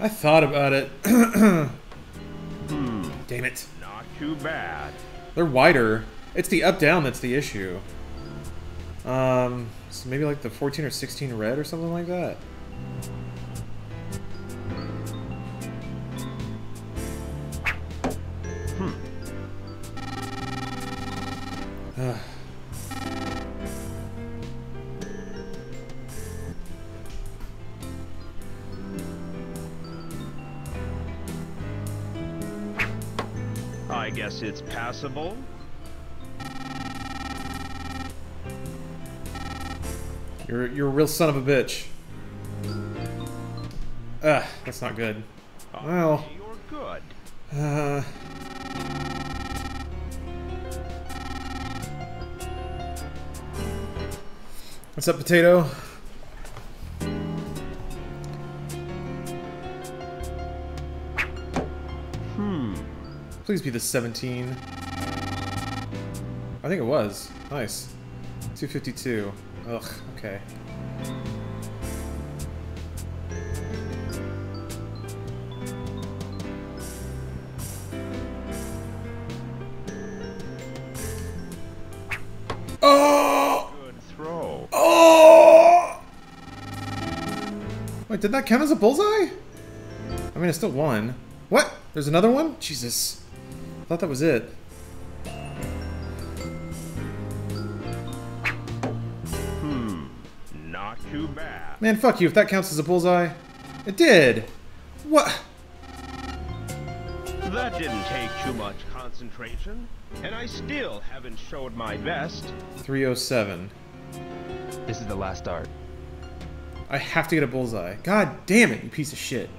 [SPEAKER 5] I thought about it.
[SPEAKER 39] Hmm. [clears throat]
[SPEAKER 5] Damn it.
[SPEAKER 39] Not too bad.
[SPEAKER 5] They're wider. It's the up-down that's the issue. Um, so maybe like the 14 or 16 red or something like that. Ugh.
[SPEAKER 39] Guess it's passable.
[SPEAKER 5] You're you're a real son of a bitch. Ah, that's not good. Well,
[SPEAKER 39] You're good.
[SPEAKER 5] uh, what's up, potato? Please be the 17. I think it was. Nice. 252. Ugh, okay. Oh!
[SPEAKER 39] Good throw.
[SPEAKER 5] Oh! Wait, did that count as a bullseye? I mean, it's still one. What? There's another one? Jesus. I thought that was it.
[SPEAKER 39] Hmm. Not too bad.
[SPEAKER 5] Man, fuck you if that counts as a bullseye. It did! What?
[SPEAKER 39] That didn't take too much concentration, and I still haven't showed my best.
[SPEAKER 5] 307.
[SPEAKER 8] This is the last dart.
[SPEAKER 5] I have to get a bullseye. God damn it, you piece of shit.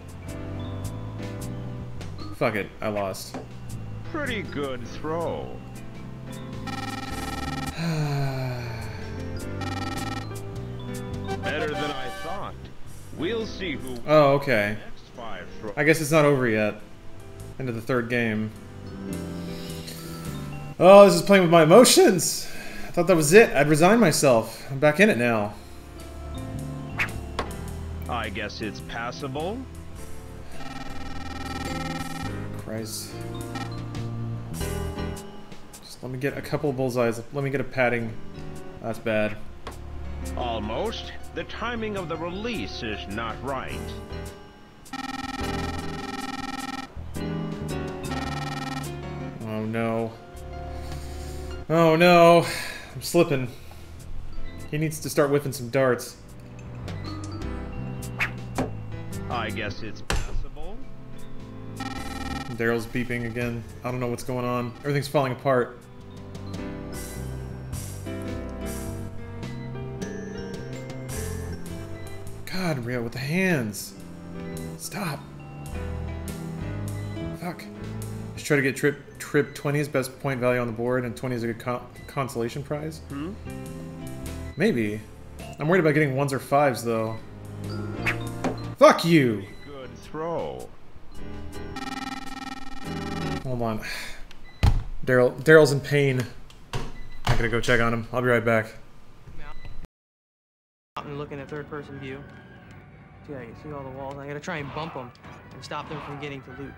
[SPEAKER 5] Fuck it, I lost.
[SPEAKER 39] Pretty good throw. [sighs] Better than I thought. We'll see who
[SPEAKER 5] Oh, okay. I guess it's not over yet. Into the third game. Oh, this is playing with my emotions. I thought that was it. I'd resign myself. I'm back in it now.
[SPEAKER 39] I guess it's passable.
[SPEAKER 5] Christ. Let me get a couple of bullseyes. Let me get a padding. That's bad.
[SPEAKER 39] Almost. The timing of the release is not right.
[SPEAKER 5] Oh no. Oh no. I'm slipping. He needs to start whipping some darts.
[SPEAKER 39] I guess it's passable.
[SPEAKER 5] Daryl's beeping again. I don't know what's going on. Everything's falling apart. God, Ryo, with the hands. Stop. Fuck. Just try to get trip trip 20 is best point value on the board, and 20 is a good con consolation prize.
[SPEAKER 39] Hmm?
[SPEAKER 5] Maybe. I'm worried about getting ones or fives though. Fuck you.
[SPEAKER 39] Good throw.
[SPEAKER 5] Hold on. Daryl Daryl's in pain. I'm gonna go check on him. I'll be right back.
[SPEAKER 37] Out and looking at third person view. See, I can see all the walls. I gotta try and bump them and stop them from getting to loot.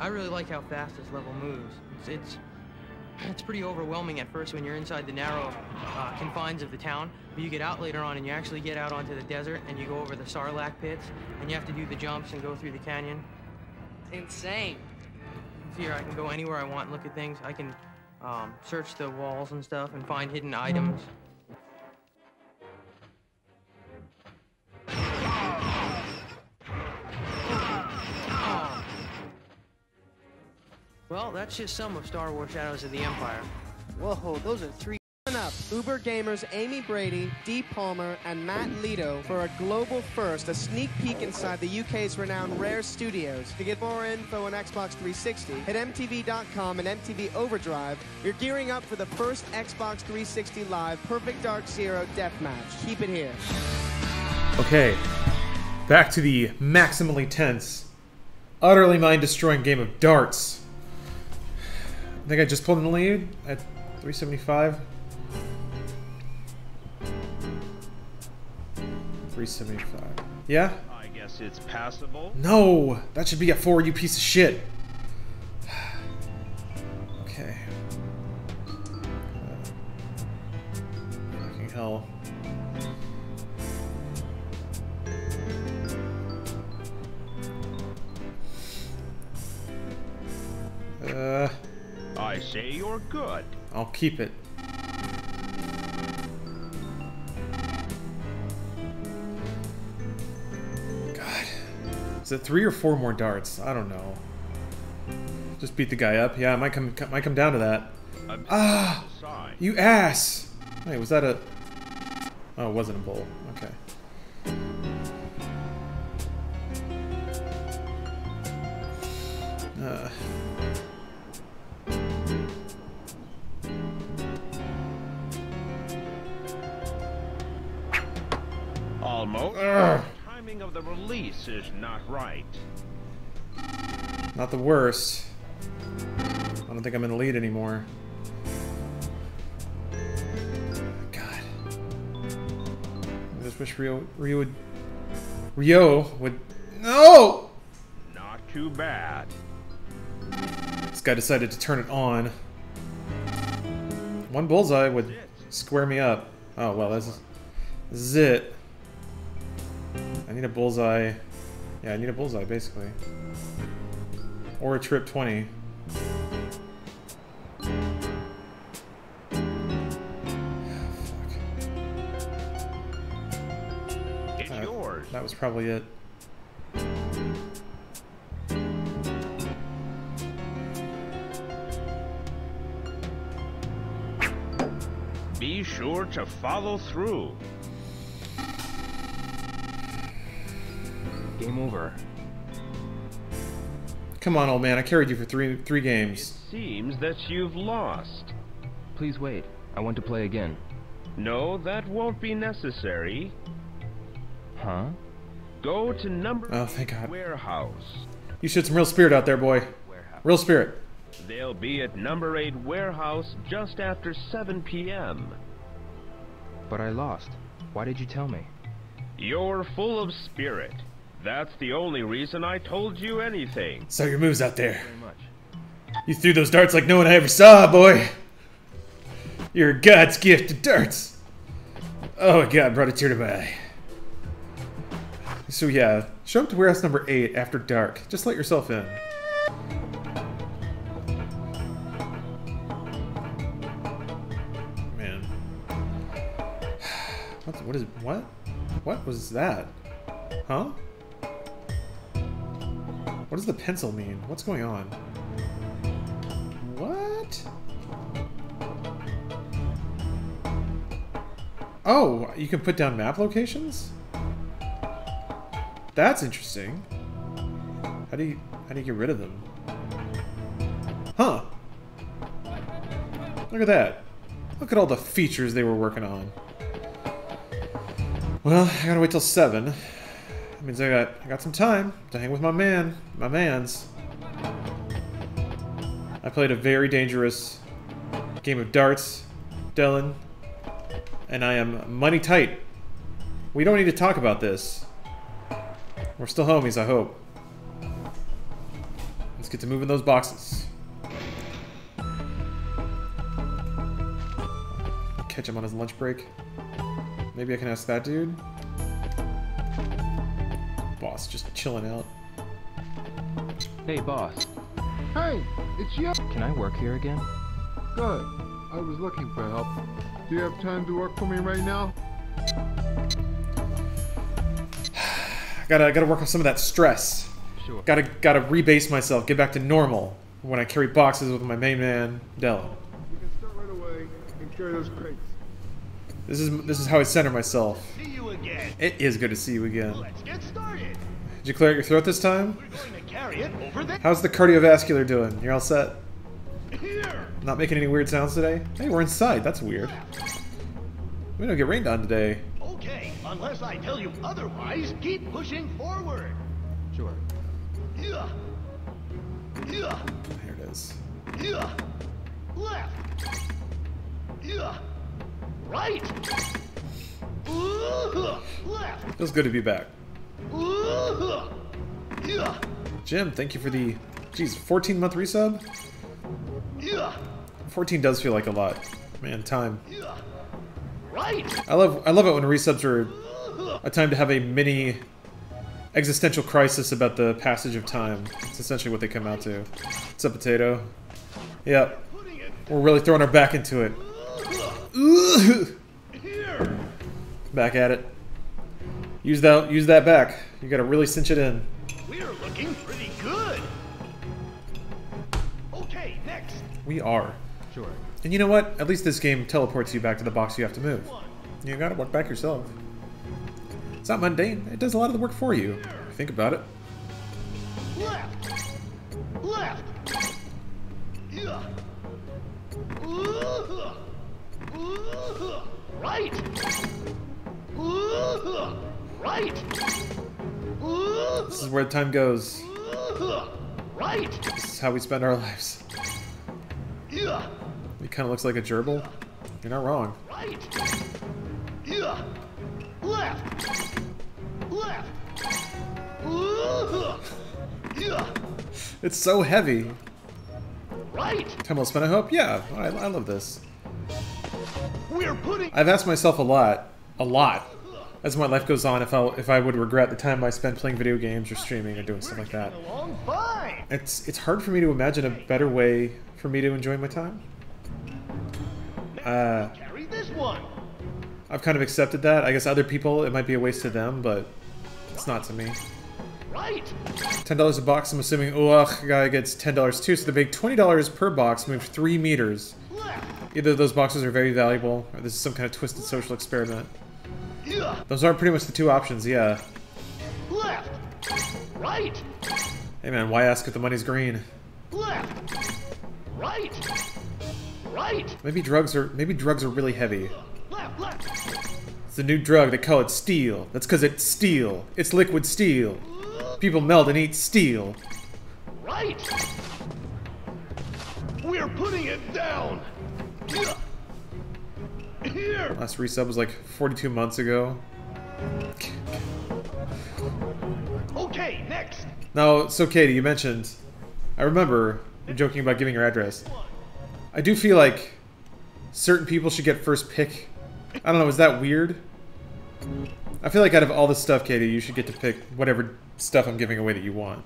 [SPEAKER 37] I really like how fast this level moves. It's it's, it's pretty overwhelming at first when you're inside the narrow uh, confines of the town, but you get out later on and you actually get out onto the desert and you go over the Sarlacc pits and you have to do the jumps and go through the canyon.
[SPEAKER 38] Insane.
[SPEAKER 37] Here I can go anywhere I want and look at things. I can um, search the walls and stuff and find hidden items. Oh. Well, that's just some of Star Wars Shadows of the Empire.
[SPEAKER 41] Whoa, those are three. Coming up, Uber gamers Amy Brady, Dee Palmer, and Matt Lito for a global first, a sneak peek inside the UK's renowned Rare Studios. To get more info on Xbox 360, hit MTV.com and MTV Overdrive. You're gearing up for the first Xbox 360 Live Perfect Dark Zero Deathmatch. Keep it here.
[SPEAKER 5] Okay. Back to the maximally tense, utterly mind-destroying game of darts. I think I just pulled in the lead at 375. 375. Yeah?
[SPEAKER 39] I guess it's passable.
[SPEAKER 5] No! That should be a 4, you piece of shit! [sighs] Okay. Uh, fucking hell. Uh,
[SPEAKER 39] I say you're good.
[SPEAKER 5] I'll keep it. God. Is it three or four more darts? I don't know. Just beat the guy up. Yeah, it might come might come down to that.
[SPEAKER 39] I'm
[SPEAKER 5] Ah! You ass! Wait, was that a... Oh, it wasn't a bowl. Okay. Uh... Ugh.
[SPEAKER 39] Timing of the release is not right.
[SPEAKER 5] Not the worst. I don't think I'm in the lead anymore. God. I just wish Ryo, Ryo would... Ryo would... No!
[SPEAKER 39] Not too bad.
[SPEAKER 5] This guy decided to turn it on. One bullseye would square me up. Oh, well, this is, this is it. I need a bullseye. Yeah, I need a bullseye, basically. Or a trip 20.
[SPEAKER 39] It's
[SPEAKER 5] Uh,
[SPEAKER 39] yours.
[SPEAKER 5] That was probably it.
[SPEAKER 39] Be sure to follow through.
[SPEAKER 8] Game over.
[SPEAKER 5] Come on, old man. I carried you for three three games.
[SPEAKER 39] Seems that you've lost.
[SPEAKER 8] Please wait. I want to play again.
[SPEAKER 39] No, that won't be necessary.
[SPEAKER 8] Huh?
[SPEAKER 39] Go to number
[SPEAKER 5] Oh, thank God.
[SPEAKER 39] warehouse.
[SPEAKER 5] You showed some real spirit out there, boy. Real spirit.
[SPEAKER 39] They'll be at number 8 warehouse just after 7 p.m.
[SPEAKER 8] But I lost. Why did you tell me?
[SPEAKER 39] You're full of spirit. That's the only reason I told you anything.
[SPEAKER 5] Saw your moves out there. You threw those darts like no one I ever saw, boy. You're God's gift to darts. Oh, my God brought a tear to my eye. So yeah, show up to warehouse number 8 after dark. Just let yourself in. Man. What, what is... What? What was that? Huh? What does the pencil mean? What's going on? What? Oh, you can put down map locations? That's interesting. How do you how do you get rid of them? Huh. Look at that. Look at all the features they were working on. Well, I gotta wait till 7. Means I got I got some time to hang with my man, my mans. I played a very dangerous game of darts, Dylan, and I am money tight. We don't need to talk about this. We're still homies, I hope. Let's get to moving those boxes. Catch him on his lunch break. Maybe I can ask that dude. Boss just chilling out.
[SPEAKER 8] Hey, boss.
[SPEAKER 42] Hey, it's you.
[SPEAKER 8] Can I work here again?
[SPEAKER 42] Good. I was looking for help. Do you have time to work for me right now? [sighs]
[SPEAKER 5] gotta gotta work on some of that stress.
[SPEAKER 8] Sure.
[SPEAKER 5] Gotta gotta rebase myself, get back to normal when I carry boxes with my main man, Dylan.
[SPEAKER 42] You can start right away and carry those crates.
[SPEAKER 5] This is this is how I center myself.
[SPEAKER 19] See you again.
[SPEAKER 5] It is good to see you again.
[SPEAKER 19] Let's get started.
[SPEAKER 5] Did you clear out your throat this time?
[SPEAKER 19] We're going to carry it over there.
[SPEAKER 5] How's the cardiovascular doing? You're all set?
[SPEAKER 19] Here.
[SPEAKER 5] Not making any weird sounds today? Hey, we're inside. That's weird. We don't get rained on today.
[SPEAKER 19] Okay, unless I tell you otherwise, keep pushing forward.
[SPEAKER 8] Sure.
[SPEAKER 19] Yeah. Yeah.
[SPEAKER 5] Here it is.
[SPEAKER 19] Yeah. Left. Yeah. Right.
[SPEAKER 5] Feels good to be back.
[SPEAKER 19] Yeah.
[SPEAKER 5] Jim, thank you for the, geez, 14 month resub?
[SPEAKER 19] Yeah.
[SPEAKER 5] 14 does feel like a lot. Man, time.
[SPEAKER 19] Right.
[SPEAKER 5] I love I love it when resubs are a time to have a mini existential crisis about the passage of time. It's essentially what they come out to. It's a potato. Yep. We're really throwing our back into it.
[SPEAKER 19] Here.
[SPEAKER 5] Back at it. Use that use that back. You gotta really cinch it in.
[SPEAKER 19] We're looking pretty good. Okay, next.
[SPEAKER 5] We are.
[SPEAKER 8] Sure.
[SPEAKER 5] And you know what? At least this game teleports you back to the box you have to move. You gotta work back yourself. It's not mundane. It does a lot of the work for you. Think about it.
[SPEAKER 19] Left. Left. Yeah. Ooh. Right. Right.
[SPEAKER 5] This is where time goes.
[SPEAKER 19] Right.
[SPEAKER 5] This is how we spend our lives.
[SPEAKER 19] Yeah.
[SPEAKER 5] He kind of looks like a gerbil. You're not wrong.
[SPEAKER 19] Right. Yeah. Left. Left. Yeah.
[SPEAKER 5] It's so heavy.
[SPEAKER 19] Right.
[SPEAKER 5] Time well spent, I hope? Yeah, I, I love this.
[SPEAKER 19] We're putting.
[SPEAKER 5] I've asked myself a lot, a lot, as my life goes on, if I if I would regret the time I spent playing video games or streaming or doing stuff like that. It's it's hard for me to imagine a better way for me to enjoy my time. Uh,
[SPEAKER 19] Carry this one.
[SPEAKER 5] I've kind of accepted that. I guess other people, it might be a waste to them, but it's not to me.
[SPEAKER 19] Right.
[SPEAKER 5] Ten dollars a box. I'm assuming Uach guy gets ten dollars too, so they make twenty dollars per box, move three meters. Either those boxes are very valuable, or this is some kind of twisted social experiment. Those are pretty much the two options, yeah.
[SPEAKER 19] Left. Right.
[SPEAKER 5] Hey man, why ask if the money's green?
[SPEAKER 19] Left. Right. Right.
[SPEAKER 5] Maybe drugs are maybe drugs are really heavy.
[SPEAKER 19] Left. Left.
[SPEAKER 5] It's a new drug. They call it steel. That's because it's steel. It's liquid steel. People melt and eat steel.
[SPEAKER 19] Right. We're putting it down.
[SPEAKER 5] Last resub was like 42 months ago.
[SPEAKER 19] Okay, next.
[SPEAKER 5] Now, so Katie, you mentioned. I remember you're joking about giving your address. I do feel like certain people should get first pick. I don't know. Is that weird? I feel like out of all the stuff, Katie, you should get to pick whatever stuff I'm giving away that you want.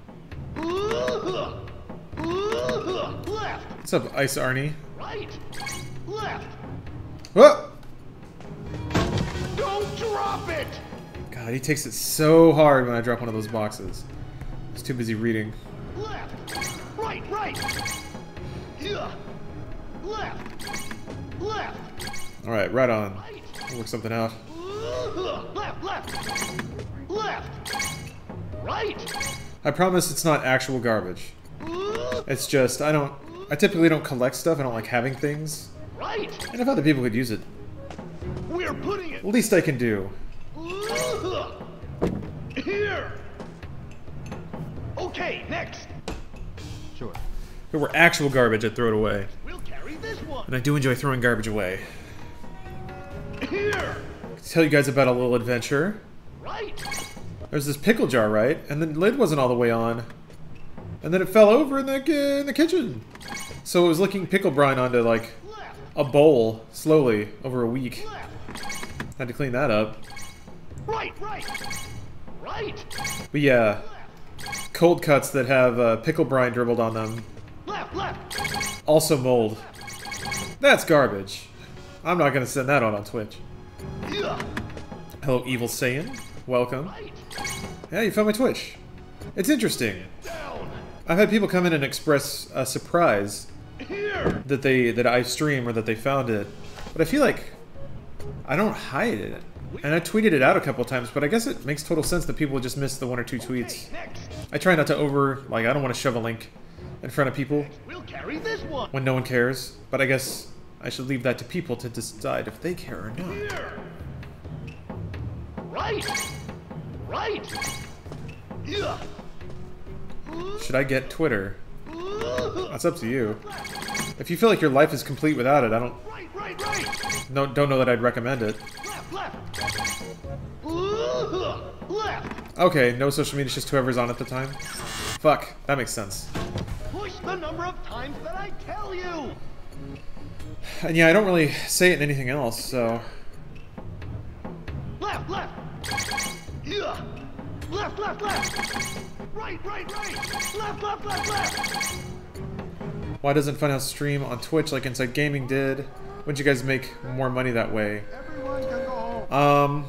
[SPEAKER 19] Ooh. Ooh. Left.
[SPEAKER 5] What's up, Ice Arnie?
[SPEAKER 19] Right. Left.
[SPEAKER 5] Whoa!
[SPEAKER 19] Don't Drop it!
[SPEAKER 5] God, he takes it so hard when I drop one of those boxes. He's too busy reading.
[SPEAKER 19] Left! Right, right! Yeah. Left! Left!
[SPEAKER 5] Alright, right on. We'll work something out.
[SPEAKER 19] Left, left! Left! Right!
[SPEAKER 5] I promise it's not actual garbage. It's just, I don't... I typically don't collect stuff, I don't like having things.
[SPEAKER 19] Right!
[SPEAKER 5] And if other people could use it,
[SPEAKER 19] We're putting it
[SPEAKER 5] least I can do.
[SPEAKER 19] here! Okay, next!
[SPEAKER 8] Sure.
[SPEAKER 5] If it were actual garbage, I'd throw it away.
[SPEAKER 19] We'll carry this one!
[SPEAKER 5] And I do enjoy throwing garbage away.
[SPEAKER 19] Here!
[SPEAKER 5] tell you guys about a little adventure.
[SPEAKER 19] Right!
[SPEAKER 5] There's this pickle jar, right? And the lid wasn't all the way on. And then it fell over in the, in the kitchen. So it was licking pickle brine onto, like, a bowl, slowly, over a week. Had to clean that up.
[SPEAKER 19] Right, right! Right!
[SPEAKER 5] But yeah, cold cuts that have uh, pickle brine dribbled on them.
[SPEAKER 19] Left, left!
[SPEAKER 5] Also mold. That's garbage. I'm not gonna send that on on Twitch.
[SPEAKER 19] Yeah.
[SPEAKER 5] Hello, Evil Saiyan. Welcome. Yeah, you found my Twitch. It's interesting. I've had people come in and express a surprise! That they that I stream or that they found it, but I feel like I don't hide it. And I tweeted it out a couple times, but I guess it makes total sense that people just miss the one or two tweets. I try not to over like I don't want to shove a link in front of people
[SPEAKER 19] We'll carry this one!
[SPEAKER 5] when no one cares, but I guess I should leave that to people to decide if they care or not.
[SPEAKER 19] Right! Right!
[SPEAKER 5] Should I get Twitter? That's up to you. If you feel like your life is complete without it, I don't no don't know that I'd recommend it. Okay, no social media, just whoever's on at the time. Fuck, that makes sense.
[SPEAKER 19] Push the number of times that I tell you!
[SPEAKER 5] And yeah, I don't really say it in anything else, so
[SPEAKER 19] Left, left! Yeah! Left, left, left! Right, right, right! Left, left, left, left!
[SPEAKER 5] why doesn't Funhouse stream on Twitch like Inside Gaming did? Wouldn't you guys make more money that way? Um,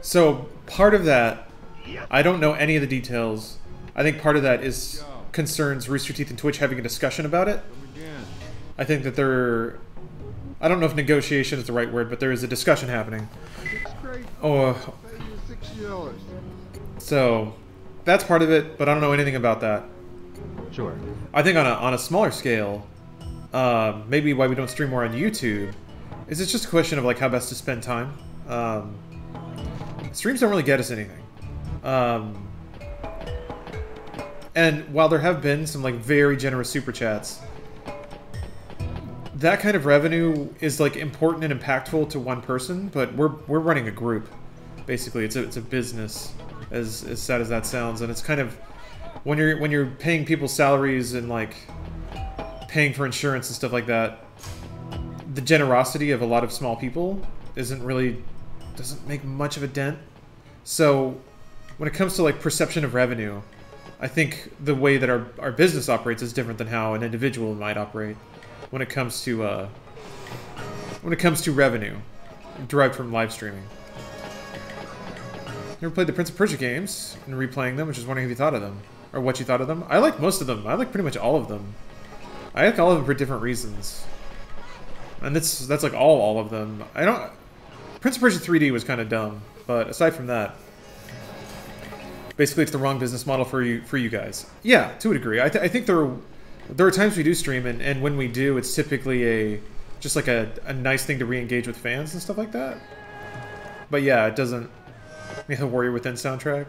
[SPEAKER 5] so part of that, I don't know any of the details. I think part of that is concerns Rooster Teeth and Twitch having a discussion about it. I think that there, I don't know if negotiation is the right word, but there is a discussion happening. Oh, so that's part of it, but I don't know anything about that.
[SPEAKER 8] Sure.
[SPEAKER 5] I think on a, on a smaller scale, um, maybe why we don't stream more on YouTube is it's just a question of like how best to spend time. Um, streams don't really get us anything. Um, and while there have been some like very generous super chats, that kind of revenue is like important and impactful to one person, but we're we're running a group. Basically, it's a it's a business. As as sad as that sounds, and it's kind of when you're when you're paying people salaries and like paying for insurance and stuff like that, the generosity of a lot of small people isn't really doesn't make much of a dent. So when it comes to like perception of revenue, I think the way that our, our business operates is different than how an individual might operate when it comes to uh, when it comes to revenue derived from live streaming. Never played the Prince of Persia games and replaying them, which is wondering if you thought of them or what you thought of them. I like most of them. I like pretty much all of them. I like all of them for different reasons, and that's that's like all all of them. I don't. Prince of Persia 3D was kind of dumb, but aside from that, basically it's the wrong business model for you for you guys. Yeah, to a degree. I, th I think there are, there are times we do stream, and, and when we do, it's typically a just like a, a nice thing to re-engage with fans and stuff like that. But yeah, it doesn't. The Warrior Within soundtrack.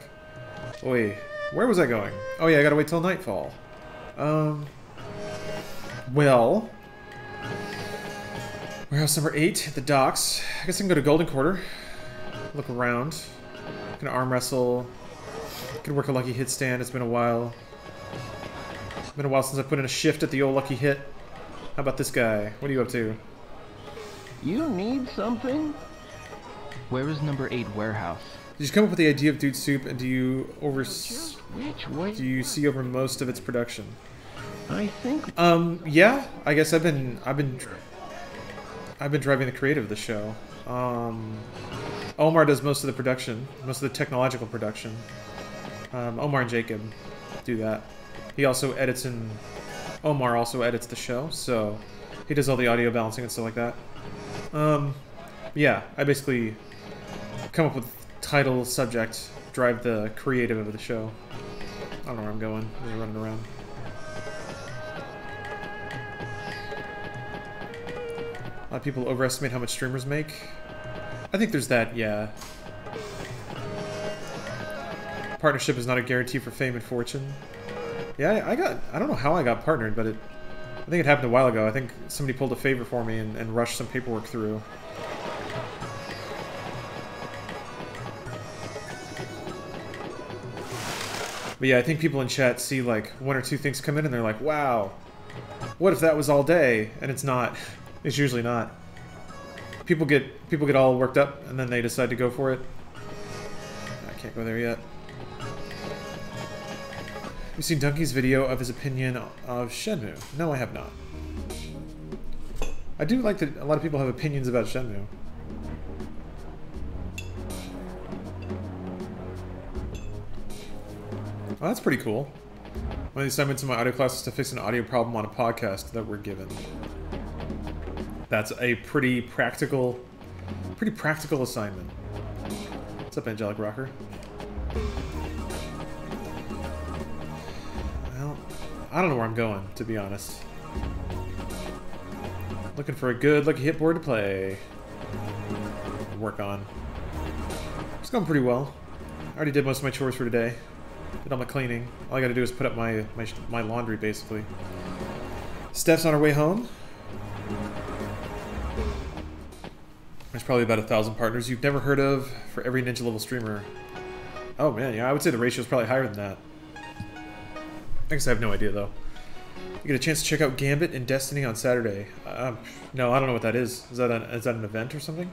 [SPEAKER 5] Wait, where was I going? Oh yeah, I gotta wait till nightfall. Um. Well. Warehouse number eight, the docks. I guess I can go to Golden Quarter. Look around. Gonna arm wrestle. Gonna work a lucky hit stand. It's been a while. It's been a while since I put in a shift at the old lucky hit. How about this guy? What are you up to?
[SPEAKER 8] You need something? Where is number eight warehouse?
[SPEAKER 5] Did you come up with the idea of Dude Soup, and do you over do you see over most of its production?
[SPEAKER 8] I think.
[SPEAKER 5] Um, yeah. I guess I've been I've been I've been driving the creative of the show. Um, Omar does most of the production, most of the technological production. Um, Omar and Jacob do that. He also edits and Omar also edits the show, so he does all the audio balancing and stuff like that. Um, yeah, I basically come up with title, subject, drive the creative of the show. I don't know where I'm going. I'm just running around. A lot of people overestimate how much streamers make. I think there's that, yeah. Partnership is not a guarantee for fame and fortune. Yeah, I, got... I don't know how I got partnered, but it... I think it happened a while ago. I think somebody pulled a favor for me and, and rushed some paperwork through. But yeah, I think people in chat see like one or two things come in and they're like, wow, what if that was all day? And it's not. It's usually not. People get people get all worked up and then they decide to go for it. I can't go there yet. You seen Donkey's video of his opinion of Shenmue? No, I have not. I do like that a lot of people have opinions about Shenmue. Well, that's pretty cool. One of the assignments in my audio class is to fix an audio problem on a podcast that we're given. That's a pretty practical, pretty practical assignment. What's up, Angelic Rocker? Well, I don't know where I'm going, to be honest. Looking for a good lucky hit board to play. Work on. It's going pretty well. I already did most of my chores for today. Did all my cleaning. All I gotta do is put up my, my, my laundry, basically. Steph's on her way home. There's probably about a thousand partners you've never heard of for every ninja level streamer. Oh man, yeah, I would say the ratio is probably higher than that. I guess I have no idea though. You get a chance to check out Gambit and Destiny on Saturday. Uh, no, I don't know what that is. Is that an, is that an event or something?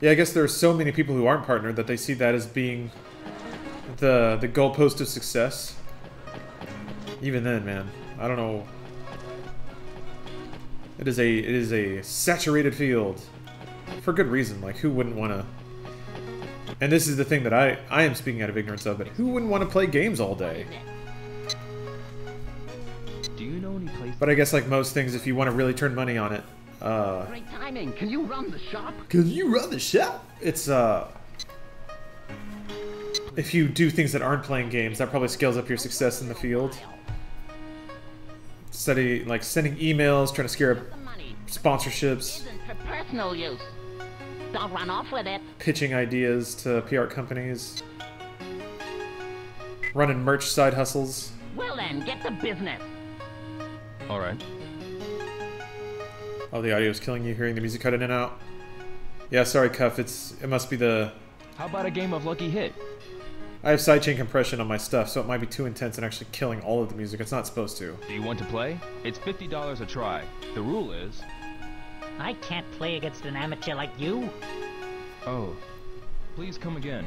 [SPEAKER 5] Yeah, I guess there are so many people who aren't partnered that they see that as being the the goalpost of success. Even then, man, I don't know. It is a it is a saturated field for good reason. Like, who wouldn't want to? And this is the thing that I I am speaking out of ignorance of. But who wouldn't want to play games all day?
[SPEAKER 8] Do you know any place?
[SPEAKER 5] But I guess like most things, if you want to really turn money on it, uh,
[SPEAKER 14] Great timing. Can you run the shop?
[SPEAKER 5] Can you run the shop? It's, uh... If you do things that aren't playing games, that probably scales up your success in the field. Study, like, sending emails, trying to scare up sponsorships,
[SPEAKER 14] For personal use. Don't run off with it.
[SPEAKER 5] pitching ideas to PR companies, running merch side hustles.
[SPEAKER 14] Well then, get to business.
[SPEAKER 8] All right.
[SPEAKER 5] Oh, the audio is killing you, hearing the music cut in and out. Yeah, sorry, Cuff, it's, it must be the...
[SPEAKER 8] How about a game of Lucky Hit?
[SPEAKER 5] I have sidechain compression on my stuff, so it might be too intense and actually killing all of the music. It's not supposed to.
[SPEAKER 8] Do you want to play? It's $50 a try. The rule is...
[SPEAKER 43] I can't play against an amateur like you.
[SPEAKER 8] Oh. Please come again.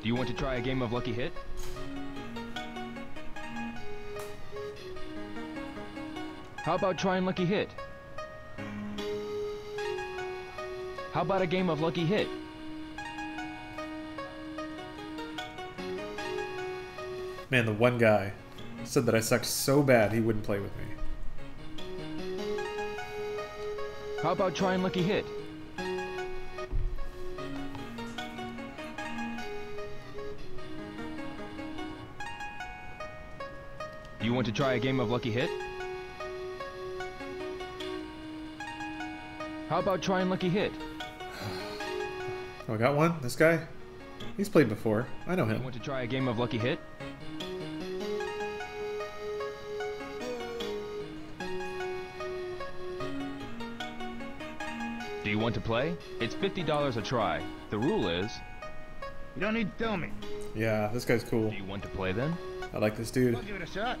[SPEAKER 8] Do you want to try a game of Lucky Hit? How about trying Lucky Hit? How about a game of Lucky Hit?
[SPEAKER 5] Man, the one guy said that I sucked so bad he wouldn't play with me.
[SPEAKER 8] How about trying Lucky Hit? You want to try a game of Lucky Hit? How about trying Lucky Hit?
[SPEAKER 5] Oh, I got one? This guy? He's played before. I know
[SPEAKER 8] You
[SPEAKER 5] him.
[SPEAKER 8] want to try a game of Lucky Hit? Do you want to play? It's $50 a try. The rule is...
[SPEAKER 19] You don't need to tell me.
[SPEAKER 5] Yeah, this guy's cool.
[SPEAKER 8] Do you want to play then?
[SPEAKER 5] I like this dude.
[SPEAKER 19] I'll give it a shot.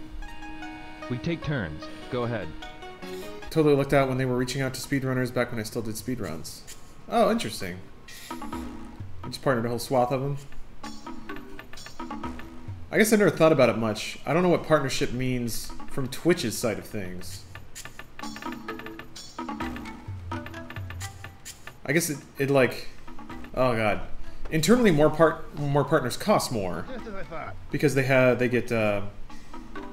[SPEAKER 8] We take turns. Go ahead.
[SPEAKER 5] Totally looked out when they were reaching out to speedrunners back when I still did speedruns. Oh, interesting. I just partnered a whole swath of them. I guess I never thought about it much. I don't know what partnership means from Twitch's side of things. I guess it, it like, oh god, internally more part more partners cost more
[SPEAKER 19] Just as I thought.
[SPEAKER 5] because they have they get uh,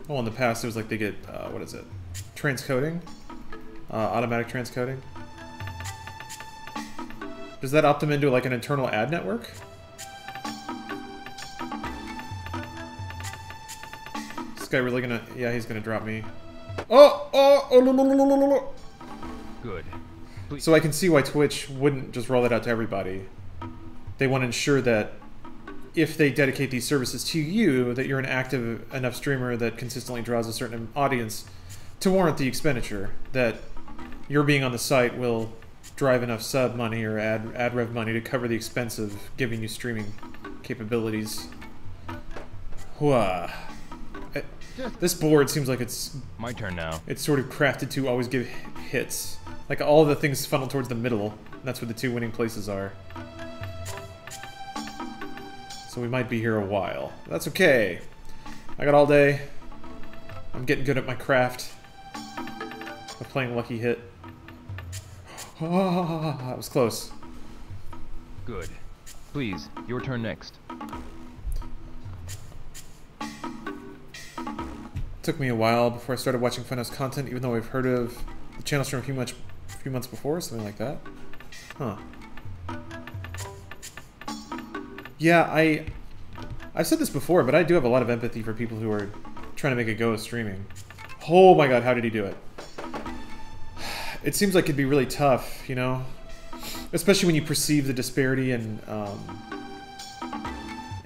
[SPEAKER 5] well in the past it was like they get uh, what is it transcoding, uh, automatic transcoding. Does that opt them into like an internal ad network? This guy really gonna? Yeah, he's gonna drop me. Oh, oh, oh, lo, lo, lo, lo, lo.
[SPEAKER 8] Good. Please.
[SPEAKER 5] So I can see why Twitch wouldn't just roll it out to everybody. They want to ensure that if they dedicate these services to you, that you're an active enough streamer that consistently draws a certain audience to warrant the expenditure. That your being on the site will drive enough sub money or ad ad rev money to cover the expense of giving you streaming capabilities. Whoa. I- eh, This board seems like it's
[SPEAKER 8] My turn now.
[SPEAKER 5] it's sort of crafted to always give hits. Like all the things funnel towards the middle. That's where the two winning places are. So we might be here a while. That's okay. I got all day. I'm getting good at my craft. I'm playing Lucky Hit. [sighs] that was close.
[SPEAKER 8] Good. Please, your turn next.
[SPEAKER 5] took me a while before I started watching Funhaus content, even though I've heard of the channel from a few much, few months before, something like that. Huh. Yeah, I, I've said this before, but I do have a lot of empathy for people who are trying to make a go of streaming. Oh my god, how did he do it? It seems like it'd be really tough, you know, especially when you perceive the disparity in um,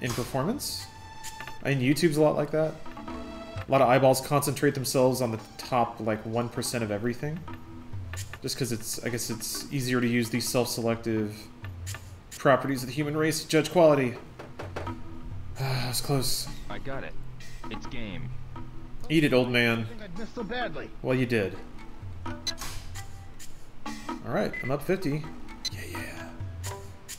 [SPEAKER 5] in performance. I mean, YouTube's a lot like that. A lot of eyeballs concentrate themselves on the top, like, 1% of everything. Just because it's, I guess it's easier to use these self-selective properties of the human race to judge quality. [sighs] Ah, was close.
[SPEAKER 8] I got it. It's game.
[SPEAKER 5] Eat it, old man.
[SPEAKER 19] I think I missed so badly.
[SPEAKER 5] Well, you did. Alright, I'm up 50. Yeah, yeah.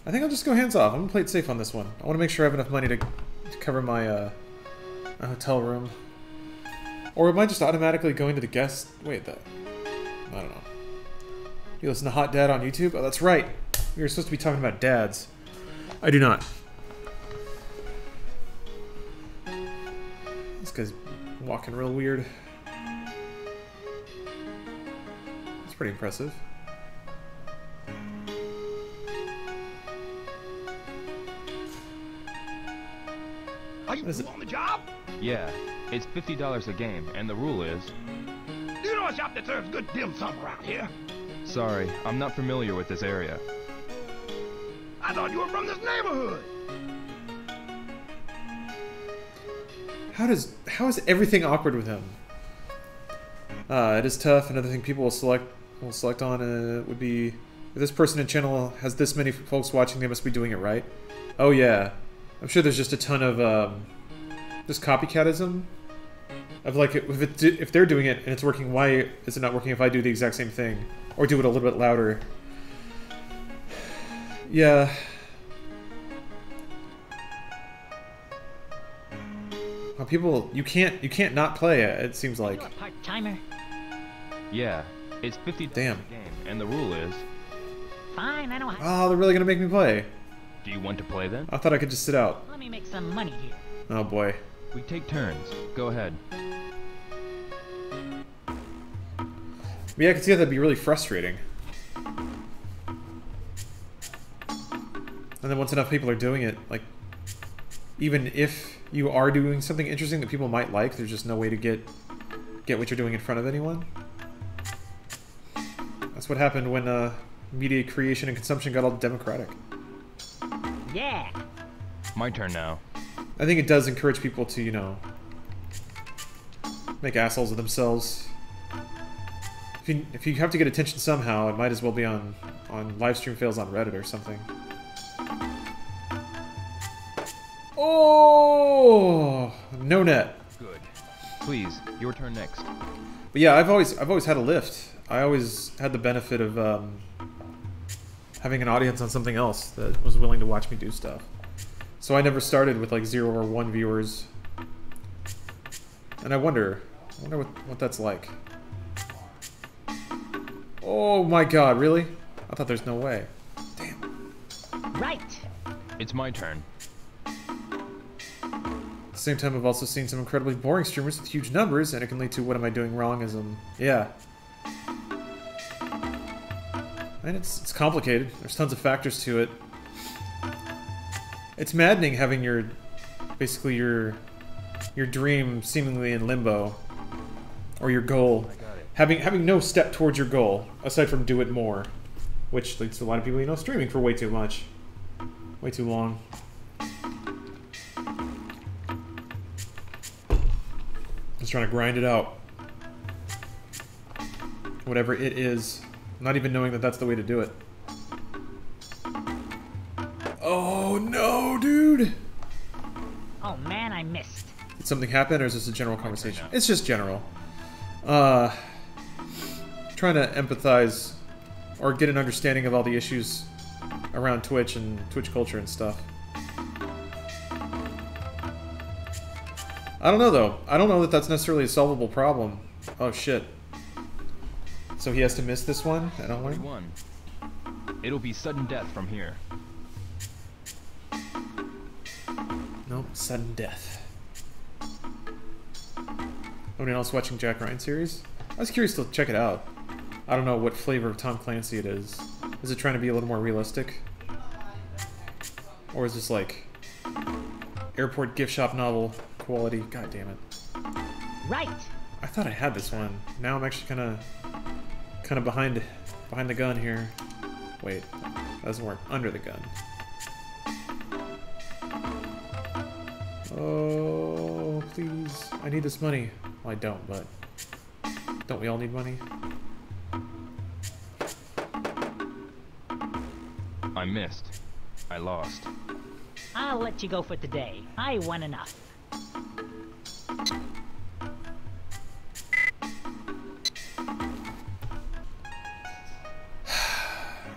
[SPEAKER 5] I think I'll just go hands off. I'm gonna play it safe on this one. I want to make sure I have enough money to, to cover my, uh, hotel room. Or am I just automatically going to the guest? Wait, that. I don't know. You listen to Hot Dad on YouTube? Oh, that's right. We were supposed to be talking about dads. I do not. This guy's walking real weird. It's pretty impressive.
[SPEAKER 19] Are you on the job?
[SPEAKER 8] Yeah, it's $50 a game, and the rule is...
[SPEAKER 19] Do you know a shop that serves good dim sum around here?
[SPEAKER 8] Sorry, I'm not familiar with this area.
[SPEAKER 19] I thought you were from this neighborhood.
[SPEAKER 5] How does how is everything awkward with him? Uh, it is tough. Another thing people will select will select on uh, would be if this person in channel has this many folks watching, they must be doing it right. Oh yeah, I'm sure there's just a ton of um, just copycatism of like if it, if they're doing it and it's working, why is it not working if I do the exact same thing or do it a little bit louder? [sighs] Yeah. Well, people, you can't you can't not play it. It seems like.
[SPEAKER 43] A part-timer.
[SPEAKER 8] Yeah, it's 50
[SPEAKER 5] Damn.
[SPEAKER 8] game, and the rule is...
[SPEAKER 43] Fine, I know how.
[SPEAKER 5] Oh, they're really gonna make me play.
[SPEAKER 8] Do you want to play then?
[SPEAKER 5] I thought I could just sit out.
[SPEAKER 43] Let me make some money here.
[SPEAKER 5] Oh boy.
[SPEAKER 8] We take turns. Go ahead.
[SPEAKER 5] Yeah, I can see how that'd be really frustrating. And then once enough people are doing it, like, even if you are doing something interesting that people might like, there's just no way to get get what you're doing in front of anyone. That's what happened when uh, media creation and consumption got all democratic.
[SPEAKER 43] Yeah.
[SPEAKER 8] My turn now.
[SPEAKER 5] I think it does encourage people to, you know, make assholes of themselves. If you, if you have to get attention somehow, it might as well be on, on live stream fails on Reddit or something. Oh, no net.
[SPEAKER 8] Good. Please, your turn next.
[SPEAKER 5] But yeah, I've always I've always had a lift. I always had the benefit of um, having an audience on something else that was willing to watch me do stuff. So I never started with like zero or one viewers. And I wonder, I wonder what, what that's like. Oh my god, really? I thought there's no way. Damn.
[SPEAKER 43] Right.
[SPEAKER 8] It's my turn.
[SPEAKER 5] At the same time, I've also seen some incredibly boring streamers with huge numbers, and it can lead to what am I doing wrong as um, yeah. And it's, it's complicated. There's tons of factors to it. It's maddening having your, basically your, your dream seemingly in limbo, or your goal, having having no step towards your goal aside from do it more, which leads to a lot of people you know streaming for way too much, way too long. Just trying to grind it out. Whatever it is. Not even knowing that that's the way to do it. Oh no, dude!
[SPEAKER 43] Oh man, I missed.
[SPEAKER 5] Did something happen or is this a general conversation? It's just general. Uh, trying to empathize or get an understanding of all the issues around Twitch and Twitch culture and stuff. I don't know though. I don't know that that's necessarily a solvable problem. Oh shit. So he has to miss this one? I don't want
[SPEAKER 8] One. It'll be sudden death from here.
[SPEAKER 5] Nope, sudden death. Anyone else watching Jack Ryan series? I was curious to check it out. I don't know what flavor of Tom Clancy it is. Is it trying to be a little more realistic? Or is this like airport gift shop novel quality? God damn it.
[SPEAKER 43] Right.
[SPEAKER 5] I thought I had this one. Now I'm actually kind of kind of behind behind the gun here. Wait, that doesn't work. Under the gun. Oh, please. I need this money. Well, I don't, but don't we all need money?
[SPEAKER 8] I missed. I lost.
[SPEAKER 43] I'll let you go for today. I won enough.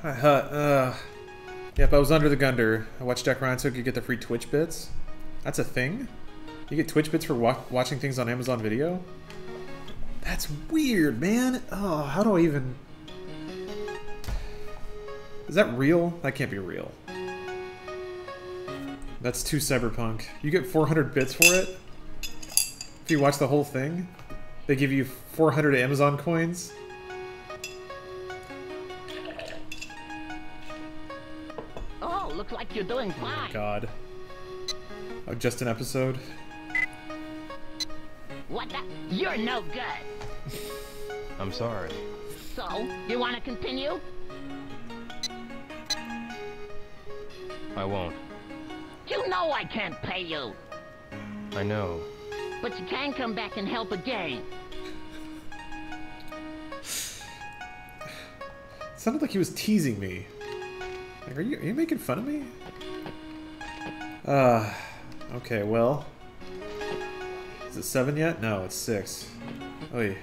[SPEAKER 5] I, uh, uh, yep, I was under the gunder. I watched Jack Ryan so I could get the free Twitch bits. That's a thing? You get Twitch bits for wa watching things on Amazon Video? That's weird, man. Oh, how do I even... Is that real? That can't be real. That's too cyberpunk. You get 400 bits for it? If you watch the whole thing? They give you 400 Amazon coins?
[SPEAKER 14] Oh, look like you're doing
[SPEAKER 5] Oh my god. Oh, just an episode?
[SPEAKER 14] What the? You're no good. [laughs]
[SPEAKER 8] I'm sorry.
[SPEAKER 14] So, you want to continue?
[SPEAKER 8] I won't.
[SPEAKER 14] You know I can't pay you,
[SPEAKER 8] I know.
[SPEAKER 14] but you can come back and help again.
[SPEAKER 5] It [sighs] sounded like he was teasing me. Are you, are you making fun of me? Uh, okay, well. Is it seven yet? No, it's six. Oh, yeah.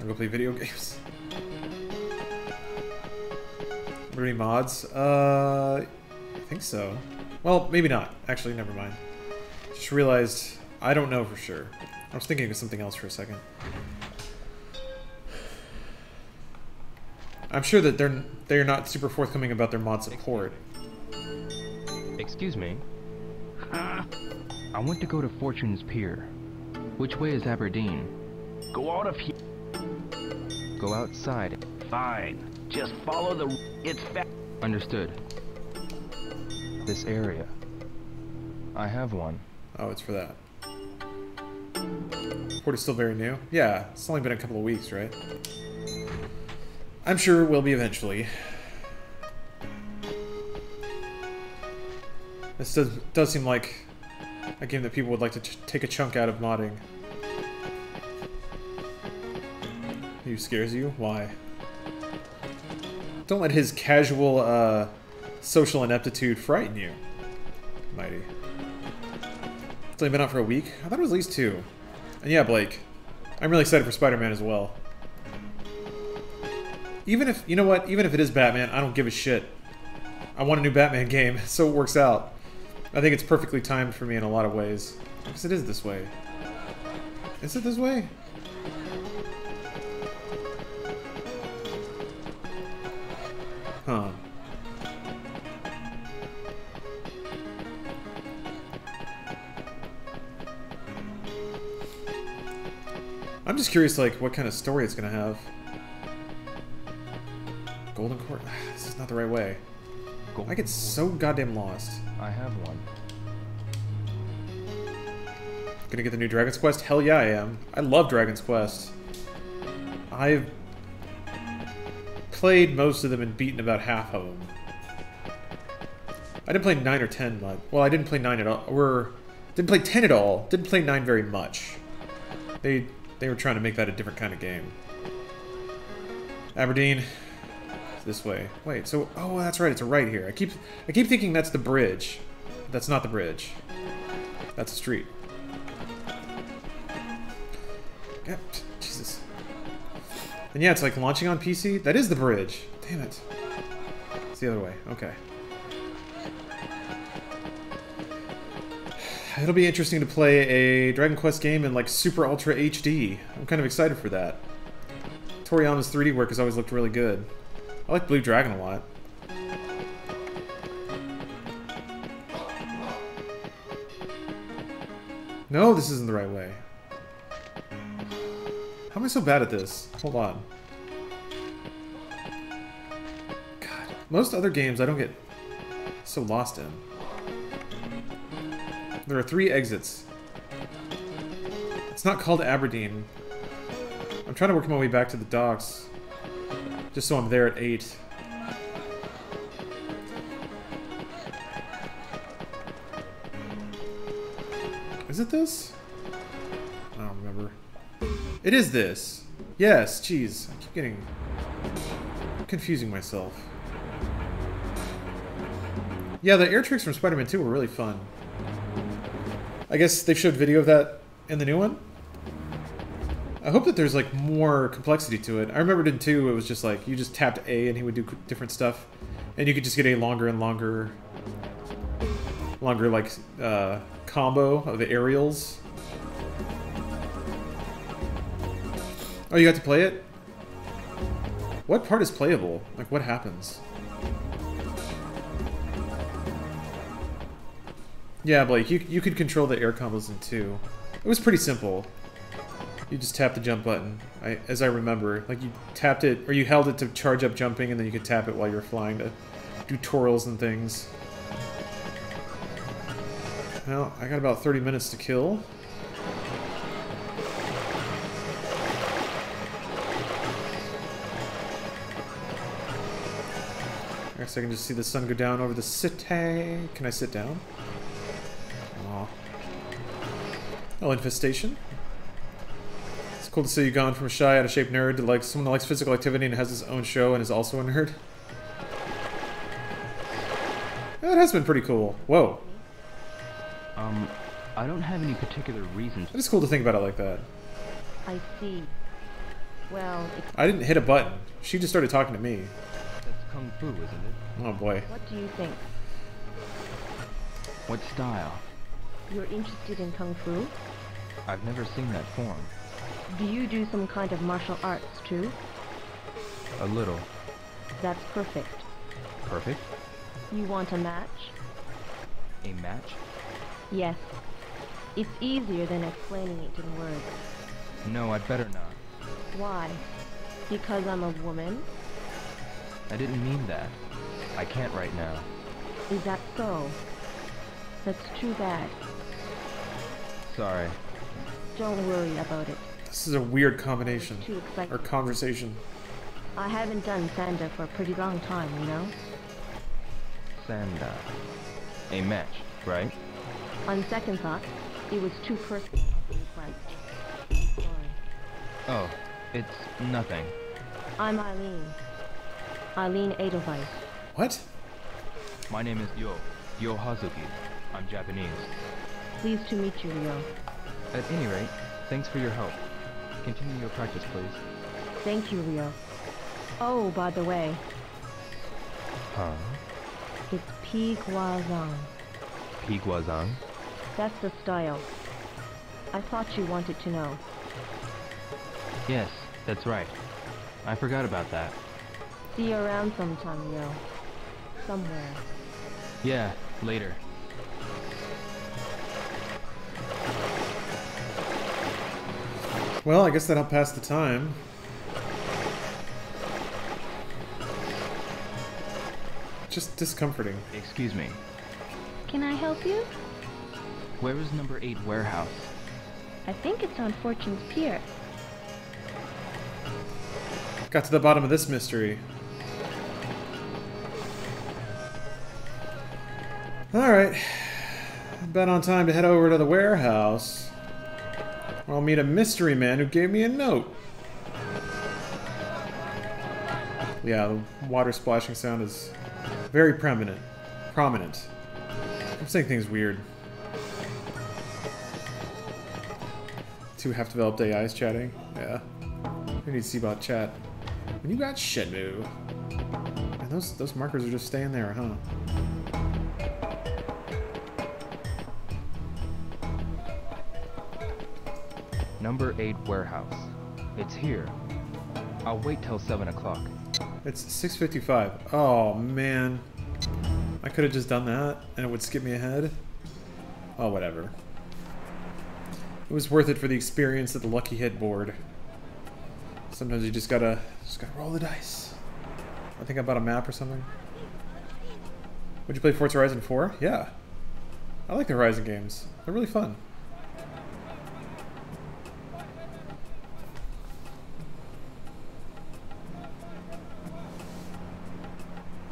[SPEAKER 5] I'll go play video [laughs] games. Any mods? Uh, I think so. Well, maybe not. Actually, never mind. Just realized I don't know for sure. I was thinking of something else for a second. I'm sure that they're they're not super forthcoming about their mod support.
[SPEAKER 8] Excuse me. I want to go to Fortune's Pier. Which way is Aberdeen?
[SPEAKER 19] Go out of here.
[SPEAKER 8] Go outside.
[SPEAKER 19] Fine. Just follow the. It's fa-
[SPEAKER 8] Understood. This area. I have one.
[SPEAKER 5] Oh, it's for that. Port is still very new. Yeah, it's only been a couple of weeks, right? I'm sure it will be eventually. This does, does seem like a game that people would like to take a chunk out of modding. He scares you? Why? Don't let his casual, uh, social ineptitude frighten you. Mighty. It's only been out for a week? I thought it was at least two. And yeah, Blake, I'm really excited for Spider-Man as well. Even if, you know what, even if it is Batman, I don't give a shit. I want a new Batman game, [laughs] so it works out. I think it's perfectly timed for me in a lot of ways. Because it is this way. Is it this way? Huh. I'm just curious, like, what kind of story it's gonna have. Golden Court? [sighs] This is not the right way. I get so goddamn lost.
[SPEAKER 8] I have one.
[SPEAKER 5] Gonna get the new Dragon's Quest? Hell yeah, I am. I love Dragon's Quest. I've played most of them and beaten about half of them. I didn't play 9 or 10 much. Well, I didn't play 9 at all. Or, didn't play 10 at all. Didn't play 9 very much. They, they were trying to make that a different kind of game. Aberdeen. This way. Wait, so, oh, that's right, it's right here. I keep, I keep thinking that's the bridge. That's not the bridge. That's a street. Yep, Jesus. And yeah, it's like launching on PC. That is the bridge. Damn it. It's the other way. Okay. It'll be interesting to play a Dragon Quest game in like Super Ultra HD. I'm kind of excited for that. Toriyama's 3D work has always looked really good. I like Blue Dragon a lot. No, this isn't the right way. How am I so bad at this? Hold on. God, most other games I don't get so lost in. There are three exits. It's not called Aberdeen. I'm trying to work my way back to the docks. Just so I'm there at 8. Is it this? I don't remember. It is this. Yes, jeez. I keep getting... confusing myself. Yeah, the air tricks from Spider-Man 2 were really fun. I guess they showed video of that in the new one? I hope that there's like more complexity to it. I remembered in 2 it was just like you just tapped A and he would do different stuff. And you could just get a longer and longer longer like uh, combo of the aerials. Oh, you got to play it? What part is playable? Like, what happens? Yeah, Blake, you, you could control the air combos in 2. It was pretty simple. You just tap the jump button, I, as I remember. Like, you tapped it, or you held it to charge up jumping, and then you could tap it while you're flying to do twirls and things. Well, I got about 30 minutes to kill. I guess I can just see the sun go down over the city. Can I sit down? Aw. Oh, infestation. It's cool to see you gone from a shy, out-of-shape nerd to like someone that likes physical activity and has his own show and is also a nerd. That has been pretty cool. Whoa.
[SPEAKER 8] Um, I don't have any particular reason.
[SPEAKER 5] It's cool to think about it like that.
[SPEAKER 40] I see. Well.
[SPEAKER 5] I didn't hit a button. She just started talking to me.
[SPEAKER 8] That's kung fu, isn't it?
[SPEAKER 5] Oh boy.
[SPEAKER 40] What do you think?
[SPEAKER 8] What style?
[SPEAKER 40] You're interested in Kung Fu?
[SPEAKER 8] I've never seen that form.
[SPEAKER 40] Do you do some kind of martial arts too?
[SPEAKER 8] A little.
[SPEAKER 40] That's perfect.
[SPEAKER 8] Perfect?
[SPEAKER 40] You want a match?
[SPEAKER 8] A match?
[SPEAKER 40] Yes. It's easier than explaining it in words.
[SPEAKER 8] No, I'd better not.
[SPEAKER 40] Why? Because I'm a woman?
[SPEAKER 8] I didn't mean that. I can't right now.
[SPEAKER 40] Is that so? That's too bad.
[SPEAKER 8] Sorry.
[SPEAKER 40] Don't worry about it.
[SPEAKER 5] This is a weird combination.
[SPEAKER 40] Too.
[SPEAKER 5] Or conversation.
[SPEAKER 40] I haven't done Sanda for a pretty long time, you know?
[SPEAKER 8] Sanda. A match, right?
[SPEAKER 40] On second thought, it was too personal to request. Sorry.
[SPEAKER 8] Oh, it's nothing.
[SPEAKER 40] I'm Eileen. Eileen Edelweiss.
[SPEAKER 5] What?
[SPEAKER 8] My name is Ryo. Ryo Hazuki. I'm Japanese.
[SPEAKER 40] Pleased to meet you, Ryo.
[SPEAKER 8] At any rate, thanks for your help. Continue your practice, please.
[SPEAKER 40] Thank you, Ryo. Oh, by the way,
[SPEAKER 8] Huh?
[SPEAKER 40] it's Pi Guazhang.
[SPEAKER 8] Piguazang?
[SPEAKER 40] That's the style. I thought you wanted to know.
[SPEAKER 8] Yes, that's right. I forgot about that.
[SPEAKER 40] See you around sometime, Ryo. Somewhere.
[SPEAKER 8] Yeah, later.
[SPEAKER 5] Well, I guess that'll pass the time. Just discomforting.
[SPEAKER 8] Excuse me.
[SPEAKER 40] Can I help you?
[SPEAKER 8] Where is number 8 warehouse?
[SPEAKER 40] I think it's on Fortune's Pier.
[SPEAKER 5] Got to the bottom of this mystery. Alright. About on time to head over to the warehouse. I'll meet a mystery man who gave me a note. Yeah, the water splashing sound is very prominent. Prominent. I'm saying things weird. Two half-developed AIs chatting? Yeah. Who needs Seabot chat? When you got Shenmue. And those those markers are just staying there, huh?
[SPEAKER 8] Number 8 warehouse. It's here. I'll wait till 7 o'clock.
[SPEAKER 5] It's 6.55. Oh, man. I could have just done that, and it would skip me ahead. Oh, whatever. It was worth it for the experience at the Lucky Hit board. Sometimes you just gotta, just gotta roll the dice. I think I bought a map or something. Would you play Forza Horizon 4? Yeah. I like the Horizon games. They're really fun.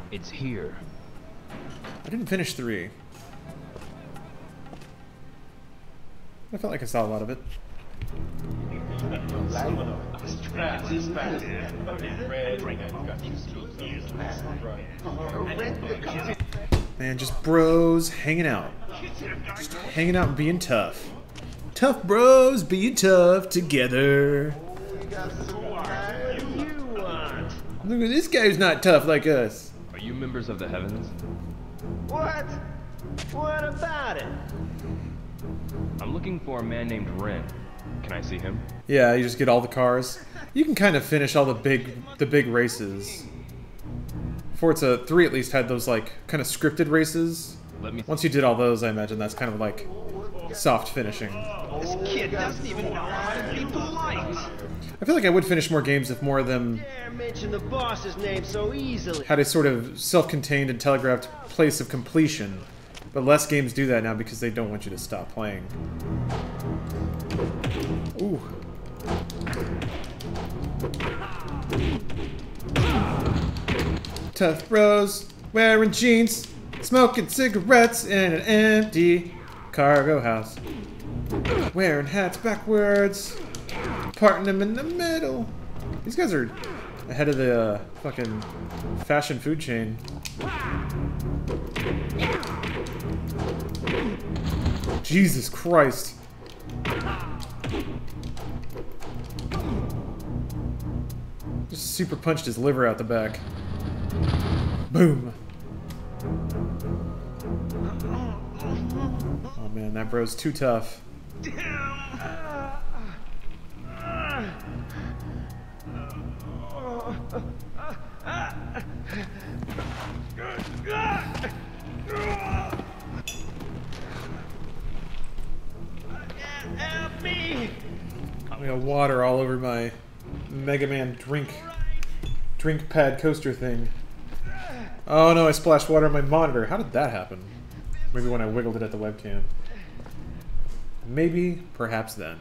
[SPEAKER 8] It's here.
[SPEAKER 5] I didn't finish 3. I felt like I saw a lot of it. Man, just bros hanging out. Just hanging out and being tough. Tough bros being tough together. Look at this guy who's not tough like us.
[SPEAKER 8] Are you members of the Heavens?
[SPEAKER 19] What? What about it?
[SPEAKER 8] I'm looking for a man named Ren. Can I see him?
[SPEAKER 5] Yeah, you just get all the cars. You can kind of finish all the big the big races. Forza 3 at least had those like kind of scripted races.
[SPEAKER 8] Let me
[SPEAKER 5] Once you did all those, I imagine that's kind of like soft finishing.
[SPEAKER 19] This kid doesn't even know how to be polite.
[SPEAKER 5] I feel like I would finish more games if more of them
[SPEAKER 19] the boss's name so easily.
[SPEAKER 5] had a sort of self-contained and telegraphed place of completion. But less games do that now because they don't want you to stop playing. Ooh. Tough bros, wearing jeans, smoking cigarettes in an empty cargo house. Wearing hats backwards, parting them in the middle. These guys are ahead of the uh, fucking fashion food chain. Jesus Christ. Just super punched his liver out the back. Boom. Oh man, that bro's too tough.
[SPEAKER 19] Help me!
[SPEAKER 5] I got water all over my Mega Man drink drink pad coaster thing. Oh no, I splashed water on my monitor. How did that happen? Maybe when I wiggled it at the webcam. Maybe, perhaps then.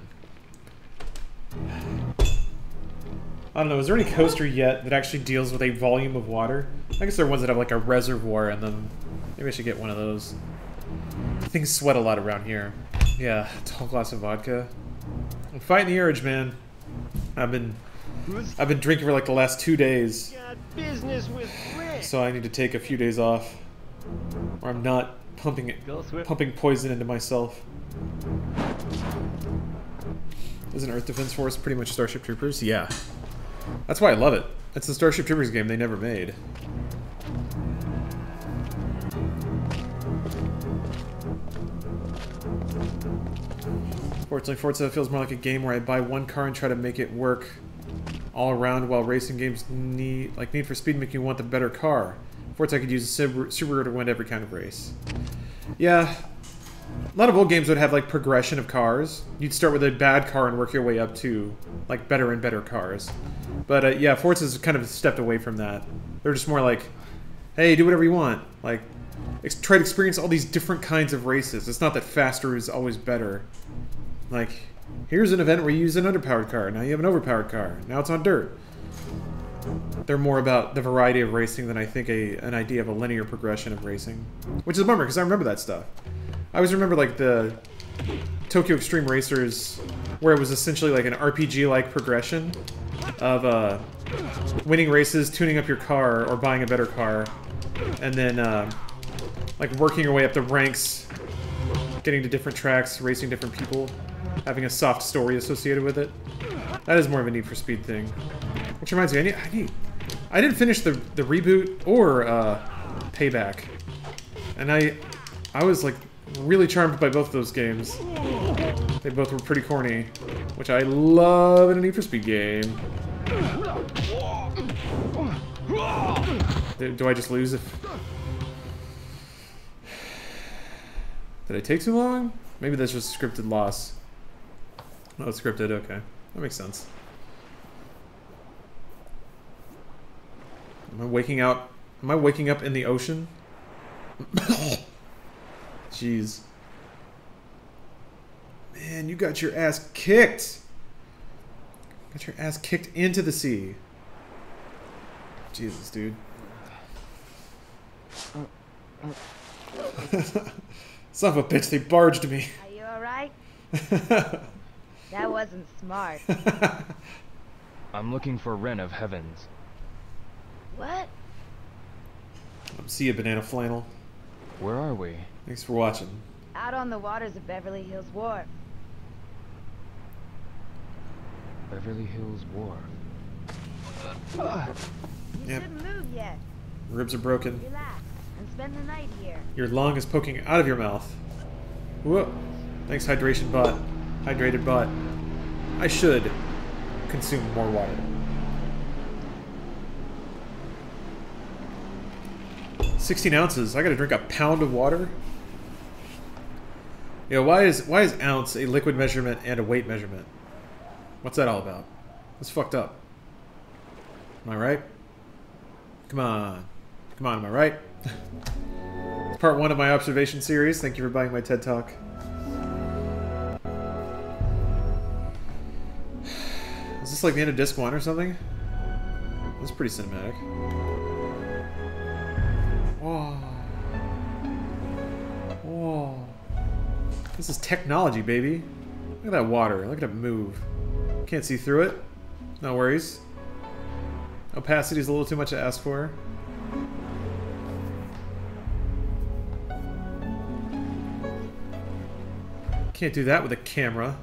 [SPEAKER 5] I don't know, is there any coaster yet that actually deals with a volume of water? I guess there are ones that have like a reservoir in them. Maybe I should get one of those. Things sweat a lot around here. Yeah, tall glass of vodka. I'm fighting the urge, man. I've been I've been drinking for like the last two days.
[SPEAKER 19] Got business with Rick.
[SPEAKER 5] So I need to take a few days off. Or I'm not pumping it pumping poison into myself. Isn't Earth Defense Force pretty much Starship Troopers? Yeah. That's why I love it. It's the Starship Troopers game they never made. Fortunately, Forza feels more like a game where I buy one car and try to make it work all around, while racing games need, like Need for Speed, make you want the better car. Forza could use a Subaru to win every kind of race. Yeah, a lot of old games would have like progression of cars. You'd start with a bad car and work your way up to like better and better cars. But uh, yeah, Forza's kind of stepped away from that. They're just more like, hey, do whatever you want. Like, try to experience all these different kinds of races. It's not that faster is always better. Like, here's an event where you use an underpowered car. Now you have an overpowered car. Now it's on dirt. They're more about the variety of racing than I think a an idea of a linear progression of racing. Which is a bummer, because I remember that stuff. I always remember, like, the Tokyo Extreme Racers, where it was essentially like an RPG-like progression of uh, winning races, tuning up your car, or buying a better car, and then uh, like working your way up the ranks, getting to different tracks, racing different people, having a soft story associated with it. That is more of a Need for Speed thing. Which reminds me, I need, I need, I didn't finish the the reboot or uh, Payback, and I, I was like really charmed by both those games. They both were pretty corny, which I love in a Need for Speed game. Do I just lose if... [sighs] Did I take too long? Maybe that's just scripted loss. No, it's scripted, okay. That makes sense. Am I waking out? Am I waking up in the ocean? [coughs] [coughs] Jeez. Man, you got your ass kicked. Got your ass kicked into the sea. Jesus, dude. [laughs] Son of a bitch, they barged me.
[SPEAKER 44] Are you alright? [laughs] that wasn't smart. [laughs]
[SPEAKER 8] I'm looking for Ren of Heavens.
[SPEAKER 44] What?
[SPEAKER 5] i See a Banana Flannel.
[SPEAKER 8] Where are we?
[SPEAKER 5] Thanks for watching.
[SPEAKER 44] Out on the waters of Beverly Hills Wharf.
[SPEAKER 8] Beverly Hills Wharf.
[SPEAKER 44] You
[SPEAKER 5] Yep.
[SPEAKER 44] shouldn't move yet.
[SPEAKER 5] Ribs are broken.
[SPEAKER 44] Relax and spend the night here.
[SPEAKER 5] Your lung is poking out of your mouth. Whoa. Thanks, hydration bot. Hydrated bot. I should consume more water. Sixteen ounces. I gotta drink a pound of water. Yeah, why is why is ounce a liquid measurement and a weight measurement? What's that all about? That's fucked up. Am I right? Come on. Come on, am I right? it's part one of my observation series. Thank you for buying my TED Talk. Is this like the end of disc one or something? This is pretty cinematic. Whoa. Whoa. This is technology, baby. Look at that water. Look at it move. Can't see through it. No worries. Opacity is a little too much to ask for. Can't do that with a camera.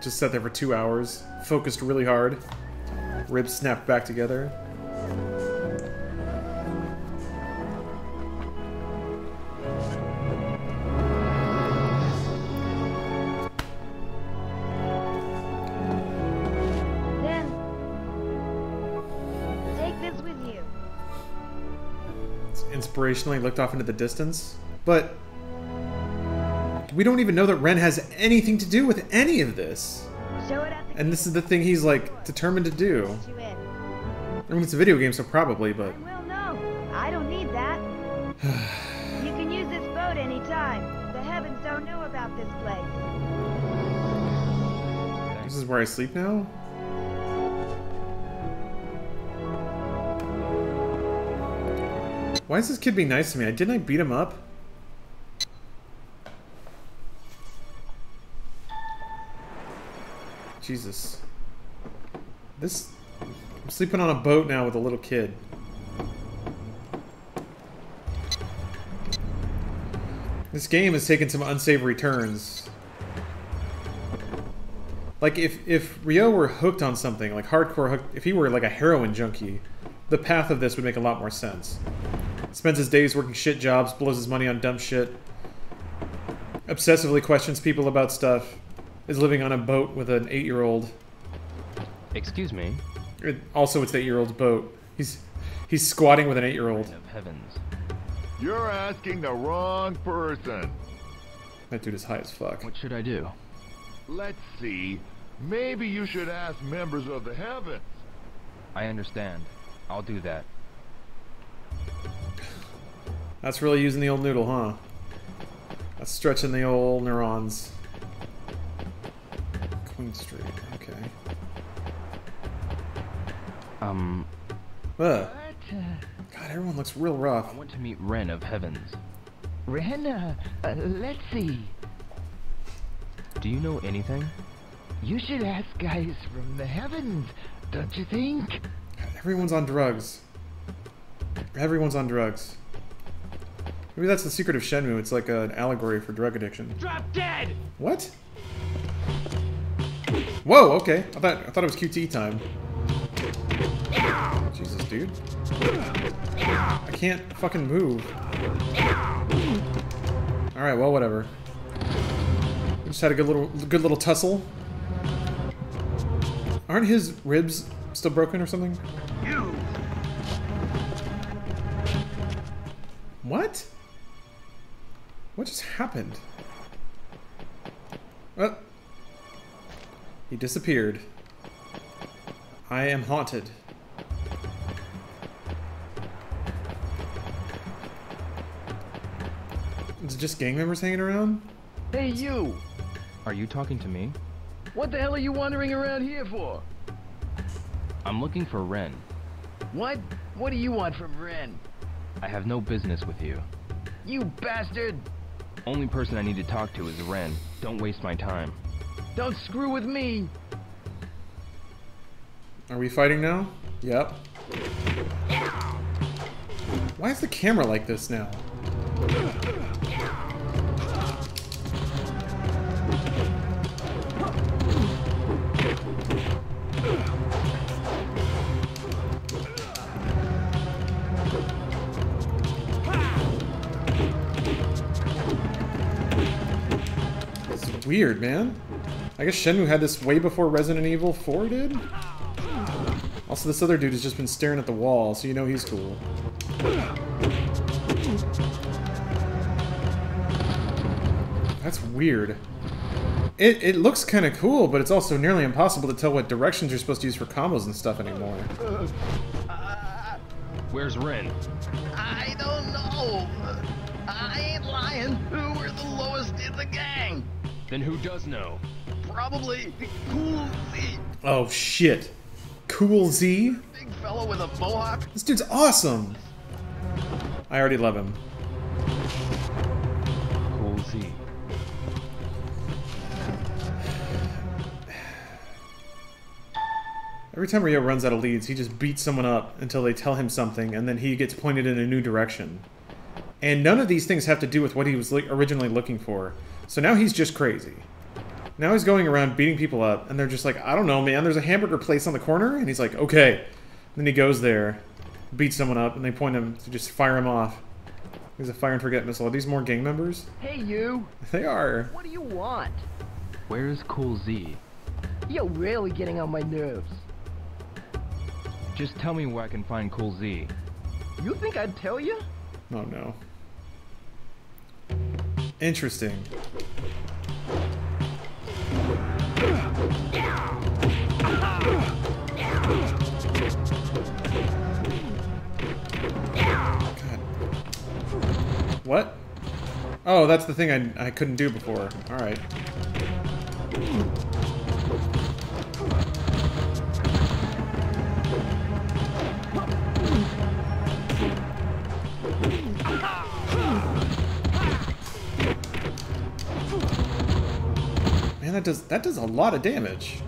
[SPEAKER 5] Just sat there for two hours, focused really hard. Ribs snapped back together.
[SPEAKER 44] Then take this with you.
[SPEAKER 5] Inspirationally looked off into the distance. But we don't even know that Ren has anything to do with any of this.
[SPEAKER 44] Show it at the
[SPEAKER 5] And this is the thing he's like determined to do. I mean, it's a video game, so probably, but
[SPEAKER 44] Well, no, I don't need that. [sighs] you can use this boat anytime. The heavens don't know about this place.
[SPEAKER 5] this is where I sleep now? Why is this kid being nice to me? I didn't I beat him up? Jesus. This... I'm sleeping on a boat now with a little kid. This game has taken some unsavory turns. Like if if Ryo were hooked on something, like hardcore hooked, if he were like a heroin junkie, the path of this would make a lot more sense. Spends his days working shit jobs, blows his money on dumb shit, obsessively questions people about stuff, is living on a boat with an eight-year-old.
[SPEAKER 8] Excuse me.
[SPEAKER 5] It, also, it's the eight-year-old's boat. He's he's squatting with an eight-year-old.
[SPEAKER 8] Of heavens.
[SPEAKER 45] You're asking the wrong person.
[SPEAKER 5] That dude is high as fuck.
[SPEAKER 8] What should I do?
[SPEAKER 45] Let's see. Maybe you should ask members of the heavens.
[SPEAKER 8] I understand. I'll do that.
[SPEAKER 5] That's really using the old noodle, huh? That's stretching the old neurons. Queen Street, okay.
[SPEAKER 8] Um.
[SPEAKER 5] Ugh. God, everyone looks real rough.
[SPEAKER 8] I want to meet Ren of Heavens.
[SPEAKER 46] Ren, uh, uh, let's see.
[SPEAKER 8] Do you know anything?
[SPEAKER 46] You should ask guys from the heavens, don't you think?
[SPEAKER 5] Everyone's on drugs. Everyone's on drugs. Maybe that's the secret of Shenmue. It's like an allegory for drug addiction.
[SPEAKER 46] Drop dead!
[SPEAKER 5] What? Whoa, okay. I thought I thought it was QT time. Jesus, dude. I can't fucking move. Alright, well, whatever. We just had a good little good little tussle. Aren't his ribs still broken or something?
[SPEAKER 19] You!
[SPEAKER 5] What? What just happened? Oh. He disappeared. I am haunted. Is it just gang members hanging around?
[SPEAKER 46] Hey, you!
[SPEAKER 8] Are you talking to me?
[SPEAKER 46] What the hell are you wandering around here for?
[SPEAKER 8] I'm looking for Ren.
[SPEAKER 46] What? What do you want from Ren?
[SPEAKER 8] I have no business with you.
[SPEAKER 46] You bastard!
[SPEAKER 8] Only person I need to talk to is Ren. Don't waste my time.
[SPEAKER 46] Don't screw with me!
[SPEAKER 5] Are we fighting now? Yep. Why is the camera like this now? Weird, man. I guess Shenmue had this way before Resident Evil 4 did? Also, this other dude has just been staring at the wall, so you know he's cool. That's weird. It, it looks kind of cool, but it's also nearly impossible to tell what directions you're supposed to use for combos and stuff anymore.
[SPEAKER 8] Where's Ren?
[SPEAKER 46] I don't know. I ain't lying. We're the lowest in the gang.
[SPEAKER 8] Then who does know?
[SPEAKER 46] Probably Cool Z.
[SPEAKER 5] Oh shit. Cool Z?
[SPEAKER 46] Big fellow with a mohawk.
[SPEAKER 5] This dude's awesome! I already love him.
[SPEAKER 8] Cool Z.
[SPEAKER 5] Every time Ryo runs out of leads, he just beats someone up until they tell him something, and then he gets pointed in a new direction. And none of these things have to do with what he was originally looking for. So now he's just crazy. Now he's going around beating people up, and they're just like, I don't know, man, there's a hamburger place on the corner? And he's like, okay. And then he goes there, beats someone up, and they point him to just fire him off. He's a fire and forget missile. Are these more gang members?
[SPEAKER 46] Hey, you.
[SPEAKER 5] They are.
[SPEAKER 46] What do you want?
[SPEAKER 8] Where's Cool Z?
[SPEAKER 46] You're really getting on my nerves.
[SPEAKER 8] Just tell me where I can find Cool Z.
[SPEAKER 46] You think I'd tell you?
[SPEAKER 5] Oh no. Interesting. What? Oh, that's the thing I, I couldn't do before. Alright. Man, that does that does a lot of damage.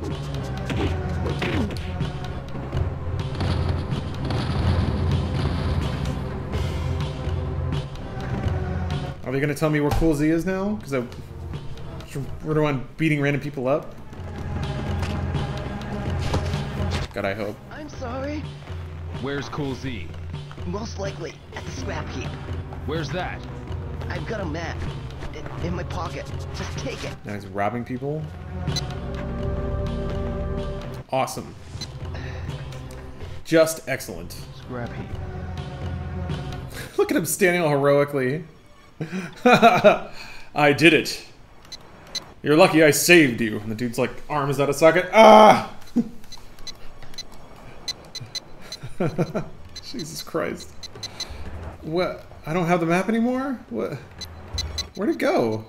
[SPEAKER 5] Are they gonna tell me where Cool Z is now? Because I run around beating random people up. God, I hope.
[SPEAKER 46] I'm sorry.
[SPEAKER 8] Where's Cool Z?
[SPEAKER 46] Most likely at the scrap heap.
[SPEAKER 8] Where's that?
[SPEAKER 46] I've got a map. In, my pocket. Just take it.
[SPEAKER 5] Now he's robbing people. Awesome. Just excellent.
[SPEAKER 8] Scrap heap. [laughs]
[SPEAKER 5] Look at him standing all heroically. [laughs] I did it. You're lucky I saved you. And the dude's like, arms out of socket. Ah! [laughs] Jesus Christ. What? I don't have the map anymore? What? Where'd it go?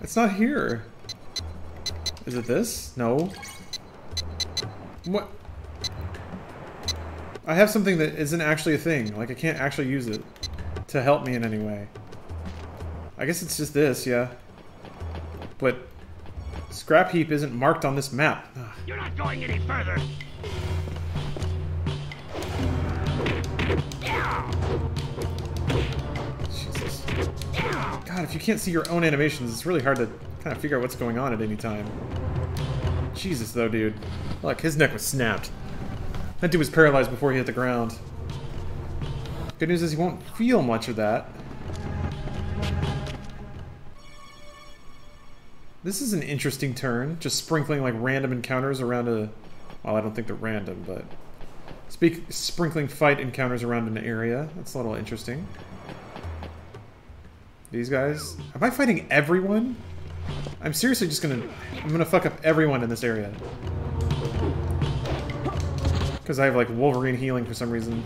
[SPEAKER 5] It's not here. Is it this? No. What? I have something that isn't actually a thing. Like, I can't actually use it to help me in any way. I guess it's just this, yeah. But scrap heap isn't marked on this map. Ugh.
[SPEAKER 19] You're not going any further.
[SPEAKER 5] Jesus. God, if you can't see your own animations, it's really hard to kind of figure out what's going on at any time. Jesus, though, dude. Look, his neck was snapped. That dude was paralyzed before he hit the ground. Good news is he won't feel much of that. This is an interesting turn, just sprinkling like random encounters around a... Well, I don't think they're random, but... Speak, sprinkling fight encounters around an area. That's a little interesting. These guys... Am I fighting everyone? I'm seriously just gonna... I'm gonna fuck up everyone in this area. Because I have like Wolverine healing for some reason.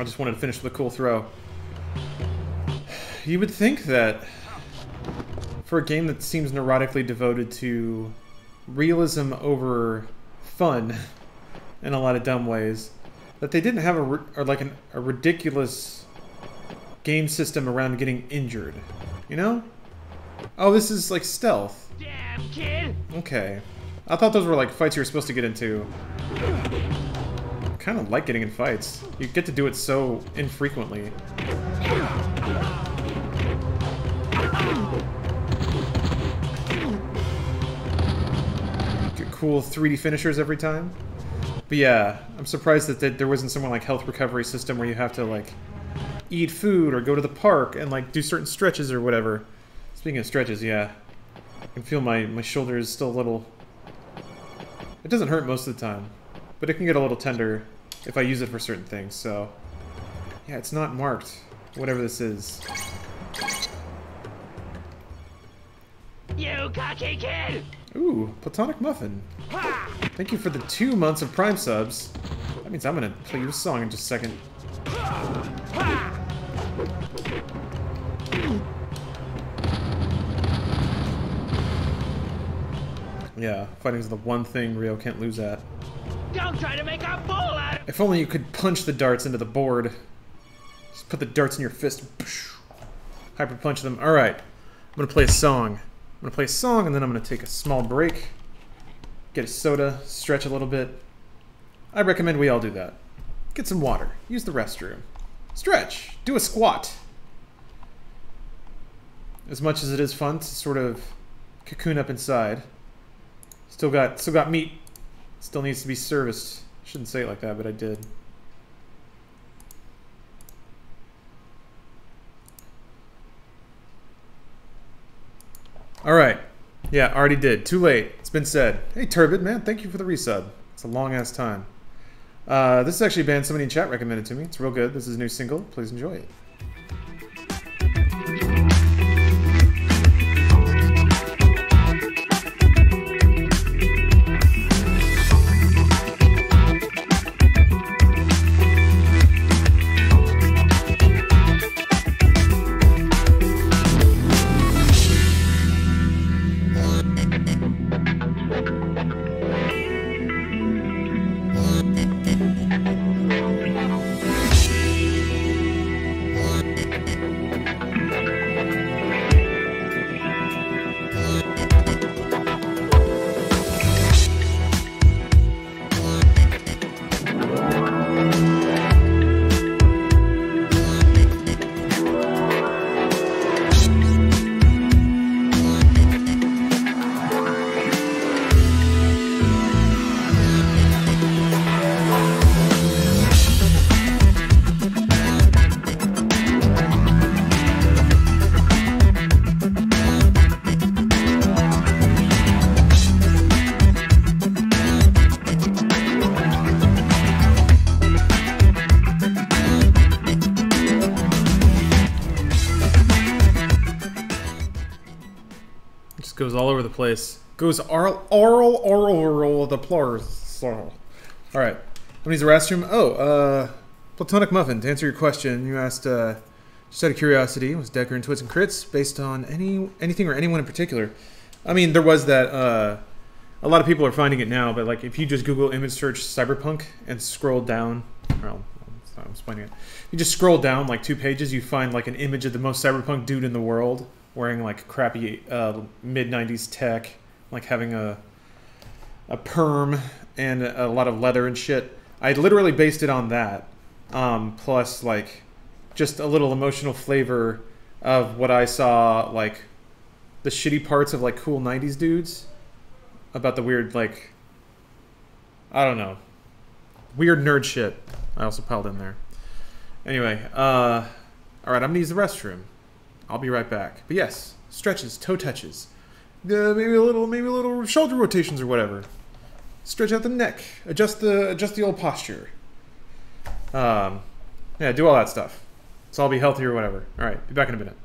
[SPEAKER 5] I just wanted to finish with a cool throw. You would think that for a game that seems neurotically devoted to realism over fun [laughs] in a lot of dumb ways, that they didn't have a or like an, a ridiculous game system around getting injured. You know? Oh, this is like stealth.
[SPEAKER 19] Damn, kid!
[SPEAKER 5] Okay. I thought those were like fights you were supposed to get into. kind of like getting in fights. You get to do it so infrequently. Cool 3D finishers every time. But yeah, I'm surprised that, that there wasn't some like health recovery system where you have to like eat food or go to the park and like do certain stretches or whatever. Speaking of stretches, yeah. I can feel my, my shoulder is still a little... It doesn't hurt most of the time, but it can get a little tender if I use it for certain things, so... Yeah, it's not marked, whatever this is.
[SPEAKER 19] You cocky kid!
[SPEAKER 5] Ooh, Platonic Muffin. Thank you for the two months of Prime subs. That means I'm gonna play you a song in just a second. Yeah, fighting's the one thing Ryo can't lose at.
[SPEAKER 19] Don't try to make a fool out of
[SPEAKER 5] If only you could punch the darts into the board. Just put the darts in your fist. Hyper punch them. Alright. I'm gonna play a song. I'm gonna play a song and then I'm gonna take a small break. Get a soda, stretch a little bit. I recommend we all do that. Get some water. Use the restroom. Stretch. Do a squat. As much as it is fun to sort of cocoon up inside. Still got still got meat. Still needs to be serviced. Shouldn't say it like that, but I did. Alright. Yeah, already did. Too late. It's been said. Hey, Turbid, man, thank you for the resub. It's a long-ass time. Uh, this is actually a band somebody in chat recommended to me. It's real good. This is a new single. Please enjoy it. Place. Goes oral, oral, oral, oral, the plurs. All right. He's the restroom. Oh, uh, Platonic Muffin. To answer your question, you asked, uh, just out of curiosity, was Decker and Twits and Crits based on any anything or anyone in particular? I mean, there was that. Uh, a lot of people are finding it now, but like if you just Google image search cyberpunk and scroll down, well, I'm explaining it. You just scroll down like two pages, you find like an image of the most cyberpunk dude in the world wearing like crappy uh, mid '90s tech, like having a a perm and a lot of leather and shit. I literally based it on that, um, plus like just a little emotional flavor of what I saw, like the shitty parts of like cool '90s dudes, about the weird like I don't know, weird nerd shit. I also piled in there. Anyway, uh, all right, I'm gonna use the restroom. I'll be right back. But yes, stretches, toe touches, uh, maybe a little, maybe a little shoulder rotations or whatever. Stretch out the neck, adjust the adjust the old posture. Um, yeah, do all that stuff. So I'll be healthy or whatever. All right, be back in a minute.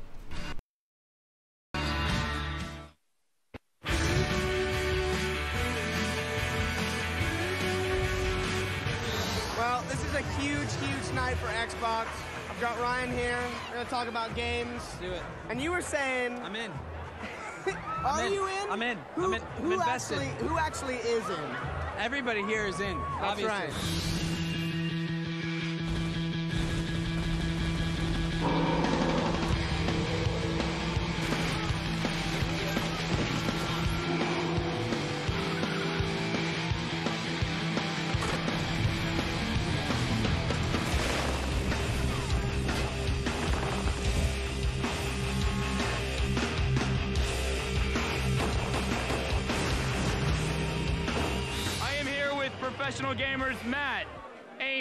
[SPEAKER 41] Well, this is a huge, huge night for Xbox. I've got Ryan here. Gonna talk about games.
[SPEAKER 47] Do it.
[SPEAKER 41] And you were saying,
[SPEAKER 47] I'm in. [laughs]
[SPEAKER 41] are
[SPEAKER 47] I'm in.
[SPEAKER 41] you in?
[SPEAKER 47] I'm in.
[SPEAKER 41] Who,
[SPEAKER 47] I'm in. I'm
[SPEAKER 41] who
[SPEAKER 47] invested.
[SPEAKER 41] actually, who actually is in?
[SPEAKER 47] Everybody here is in.
[SPEAKER 41] That's
[SPEAKER 47] obviously.
[SPEAKER 41] right.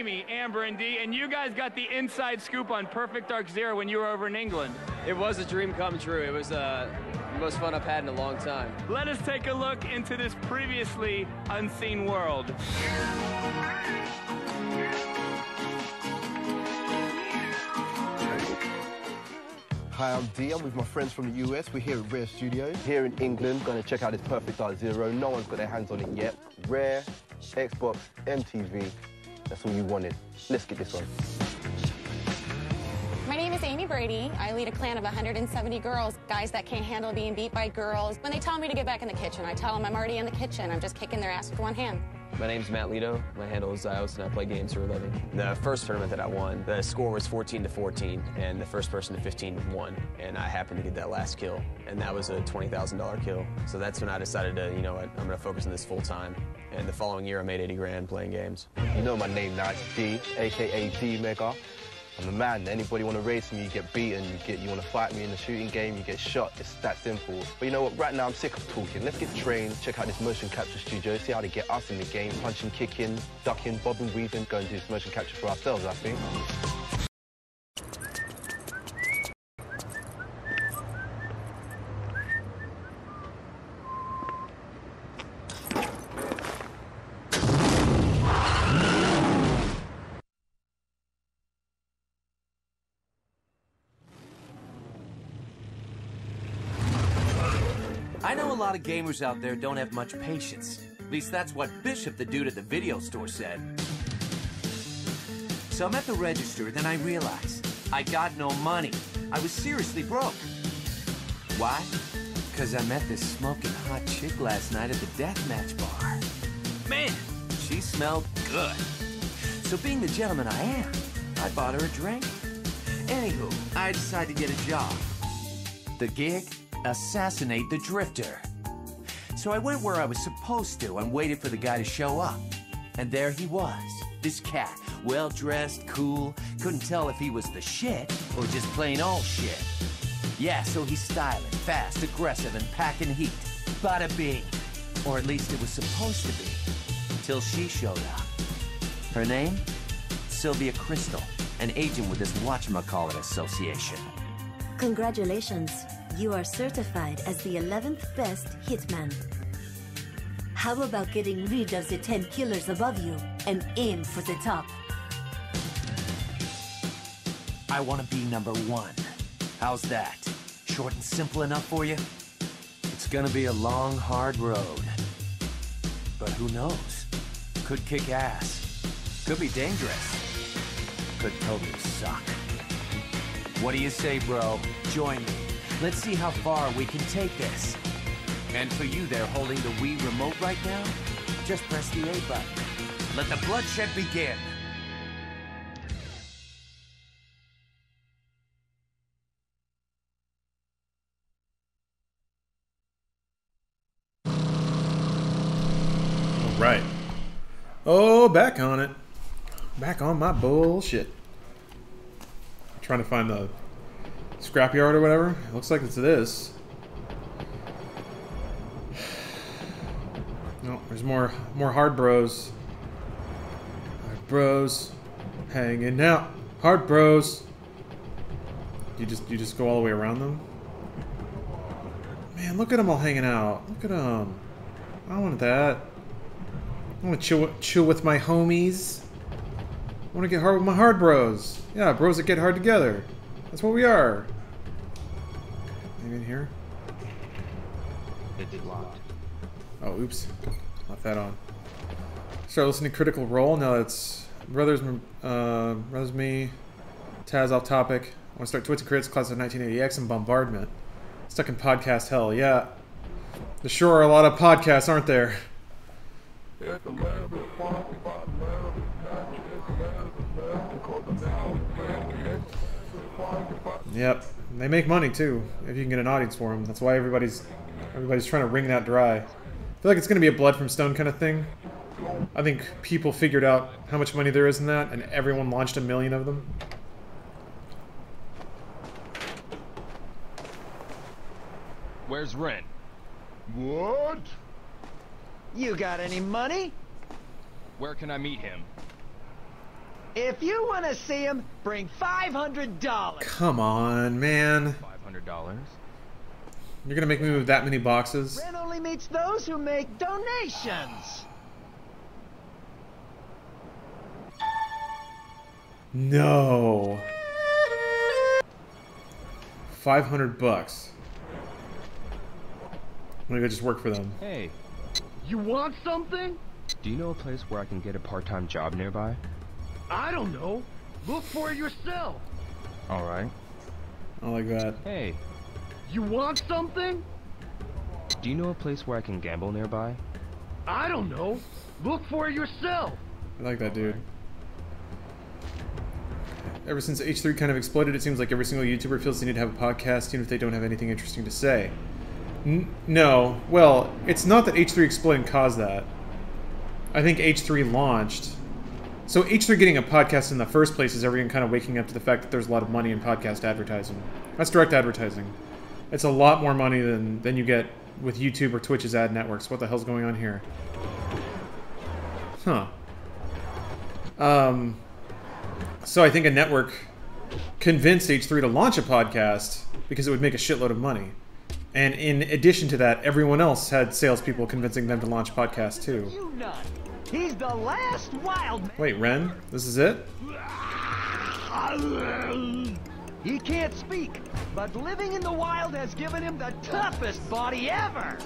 [SPEAKER 48] Amy, Amber, and Dee, and you guys got the inside scoop on Perfect Dark Zero when you were over in England.
[SPEAKER 49] It was a dream come true. It was uh, the most fun I've had in a long time.
[SPEAKER 48] Let us take a look into this previously unseen world.
[SPEAKER 50] Hi, I'm Dee. I'm with my friends from the US. We're here at Rare Studios. Here in England, going to check out this Perfect Dark Zero. No one's got their hands on it yet. Rare, Xbox, MTV. That's all you wanted. Let's get this on.
[SPEAKER 51] My name is Amy Brady. I lead a clan of 170 girls, guys that can't handle being beat by girls. When they tell me to get back in the kitchen, I tell them I'm already in the kitchen. I'm just kicking their ass with one hand.
[SPEAKER 49] My name's Matt Leto. My handle is Zyos, and I play games for a living. The first tournament that I won, the score was 14 to 14, and the first person to 15 won. And I happened to get that last kill, and that was a $20,000 kill. So that's when I decided to, you know what, I'm gonna focus on this full time. And the following year, I made 80 grand playing games.
[SPEAKER 50] You know my name now. It's D, aka D Mega. I'm a man. Anybody want to race me, you get beaten. You get you want to fight me in the shooting game, you get shot. It's that simple. But you know what? Right now I'm sick of talking. Let's get trained. Check out this motion capture studio. See how they get us in the game, punching, kicking, ducking, bobbing, weaving. Go and do this motion capture for ourselves. I think.
[SPEAKER 52] I know a lot of gamers out there don't have much patience. At least that's what Bishop, the dude at the video store, said. So I'm at the register, then I realized I got no money. I was seriously broke. Why? Because I met this smoking hot chick last night at the deathmatch bar. Man, she smelled good. So being the gentleman I am, I bought her a drink. Anywho, I decided to get a job. The gig? Assassinate the Drifter. So I went where I was supposed to and waited for the guy to show up. And there he was. This cat, well dressed, cool, couldn't tell if he was the shit or just plain old shit. Yeah, so he's styling, fast, aggressive, and packing heat. Bada bing. Or at least it was supposed to be. Till she showed up. Her name? Sylvia Christel, an agent with this Whatchamacallit Association.
[SPEAKER 53] Congratulations. You are certified as the 11th best hitman. How about getting rid of the 10 killers above you and aim for the top?
[SPEAKER 52] I want to be number one. How's that? Short and simple enough for you? It's gonna be a long, hard road. But who knows? Could kick ass. Could be dangerous. Could totally suck. What do you say, bro? Join me. Let's see how far we can take this. And for you there holding the Wii remote right now, just press the A button. Let the bloodshed begin.
[SPEAKER 5] Right. Oh, back on it. Back on my bullshit. trying to find the scrapyard or whatever. It looks like it's this. [sighs] No, there's more more hard bros. Hard bros hanging out. Hard bros. You just you just go all the way around them. Man, look at them all hanging out. Look at them. I want that. I want to chill chill with my homies. I want to get hard with my hard bros. Yeah, bros that get hard together. That's what we are. In here.
[SPEAKER 8] It's locked.
[SPEAKER 5] Oh, oops. Left that on. Start listening to Critical Role. Now it's Brothers, uh, Brothers Me, Taz off topic. I want to start Twits and Crits, class of 1980X, and Bombardment. Stuck in podcast hell, yeah. There sure are a lot of podcasts, aren't there? Yep, they make money too if you can get an audience for them. That's why everybody's everybody's trying to wring that dry. I feel like it's gonna be a blood from stone kind of thing. I think people figured out how much money there is in that, and everyone launched a million of them.
[SPEAKER 8] Where's Ren?
[SPEAKER 54] What?
[SPEAKER 46] You got any money?
[SPEAKER 8] Where can I meet him?
[SPEAKER 46] If you want to see him, bring $500.
[SPEAKER 5] Come on, man.
[SPEAKER 8] $500?
[SPEAKER 5] You're gonna make me move that many boxes?
[SPEAKER 46] Ren only meets those who make donations.
[SPEAKER 5] No. 500 bucks. I'm gonna go just work for them.
[SPEAKER 8] Hey,
[SPEAKER 46] You want something?
[SPEAKER 8] do you know a place where I can get a part-time job nearby?
[SPEAKER 46] I don't know. Look for it yourself.
[SPEAKER 8] All right.
[SPEAKER 5] I like that.
[SPEAKER 8] Hey,
[SPEAKER 46] You want something?
[SPEAKER 8] do you know a place where I can gamble nearby?
[SPEAKER 46] I don't know. Look for it yourself.
[SPEAKER 5] I like that dude. Ever since H3 kind of exploded, it seems like every single YouTuber feels they need to have a podcast, even if they don't have anything interesting to say. N no. Well, it's not that H3 exploding caused that. I think H3 launched. So H3 getting a podcast in the first place is everyone kind of waking up to the fact that there's a lot of money in podcast advertising. That's direct advertising. It's a lot more money than, than you get with YouTube or Twitch's ad networks. What the hell's going on here? Huh. Um, so I think a network convinced H3 to launch a podcast because it would make a shitload of money. And in addition to that, everyone else had salespeople convincing them to launch podcasts too.
[SPEAKER 46] He's the last wild man.
[SPEAKER 5] Wait, Ren? This is it?
[SPEAKER 46] He can't speak, but living in the wild has given him the toughest body ever.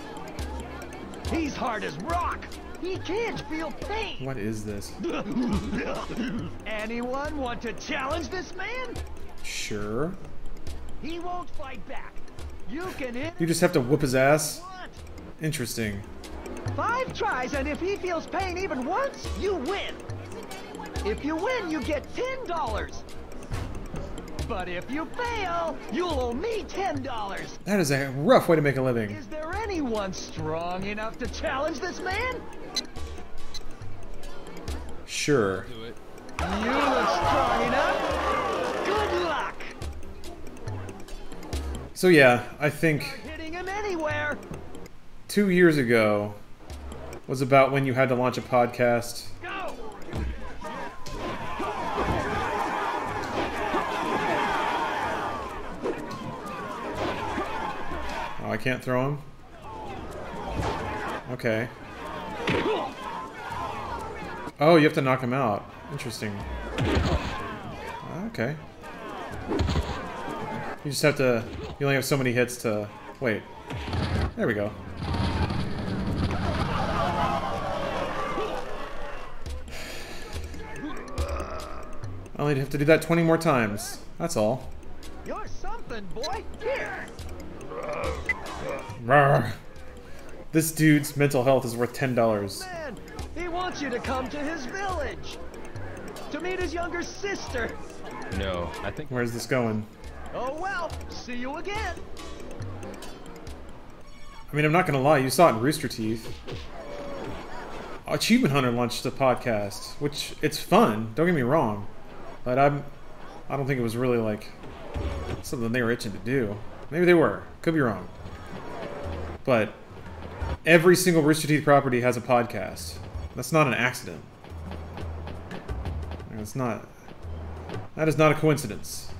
[SPEAKER 46] He's hard as rock. He can't feel pain.
[SPEAKER 5] What is this? [laughs]
[SPEAKER 46] Anyone want to challenge this man?
[SPEAKER 5] Sure.
[SPEAKER 46] He won't fight back. You can hit
[SPEAKER 5] You just have to whoop his ass? Interesting.
[SPEAKER 46] Five tries, and if he feels pain even once, you win. If you win, you get ten dollars. But if you fail, you'll owe me ten dollars.
[SPEAKER 5] That is a rough way to make a living.
[SPEAKER 46] Is there anyone strong enough to challenge this man?
[SPEAKER 5] Sure.
[SPEAKER 46] You look strong enough. Good luck.
[SPEAKER 5] So yeah, I think
[SPEAKER 46] Hitting him anywhere.
[SPEAKER 5] Two years ago was about when you had to launch a podcast. Oh, I can't throw him? Okay. Oh, you have to knock him out. Interesting. Okay. You just have to... You only have so many hits to... Wait. There we go. I only have to do that 20 more times. That's all.
[SPEAKER 19] You're something, boy. Here.
[SPEAKER 5] Rawr. This dude's mental health is worth $10.
[SPEAKER 19] Man, he wants you to come to his village. To meet his younger sister.
[SPEAKER 8] No, I think.
[SPEAKER 5] Where's this going?
[SPEAKER 19] Oh well, see you again.
[SPEAKER 5] I mean, I'm not gonna lie, you saw it in Rooster Teeth. Achievement Hunter launched a podcast, which it's fun. Don't get me wrong, but I'm I don't think it was really like something they were itching to do. Maybe they were. Could be wrong. But every single Rooster Teeth property has a podcast. That's not an accident. That's not. That is not a coincidence.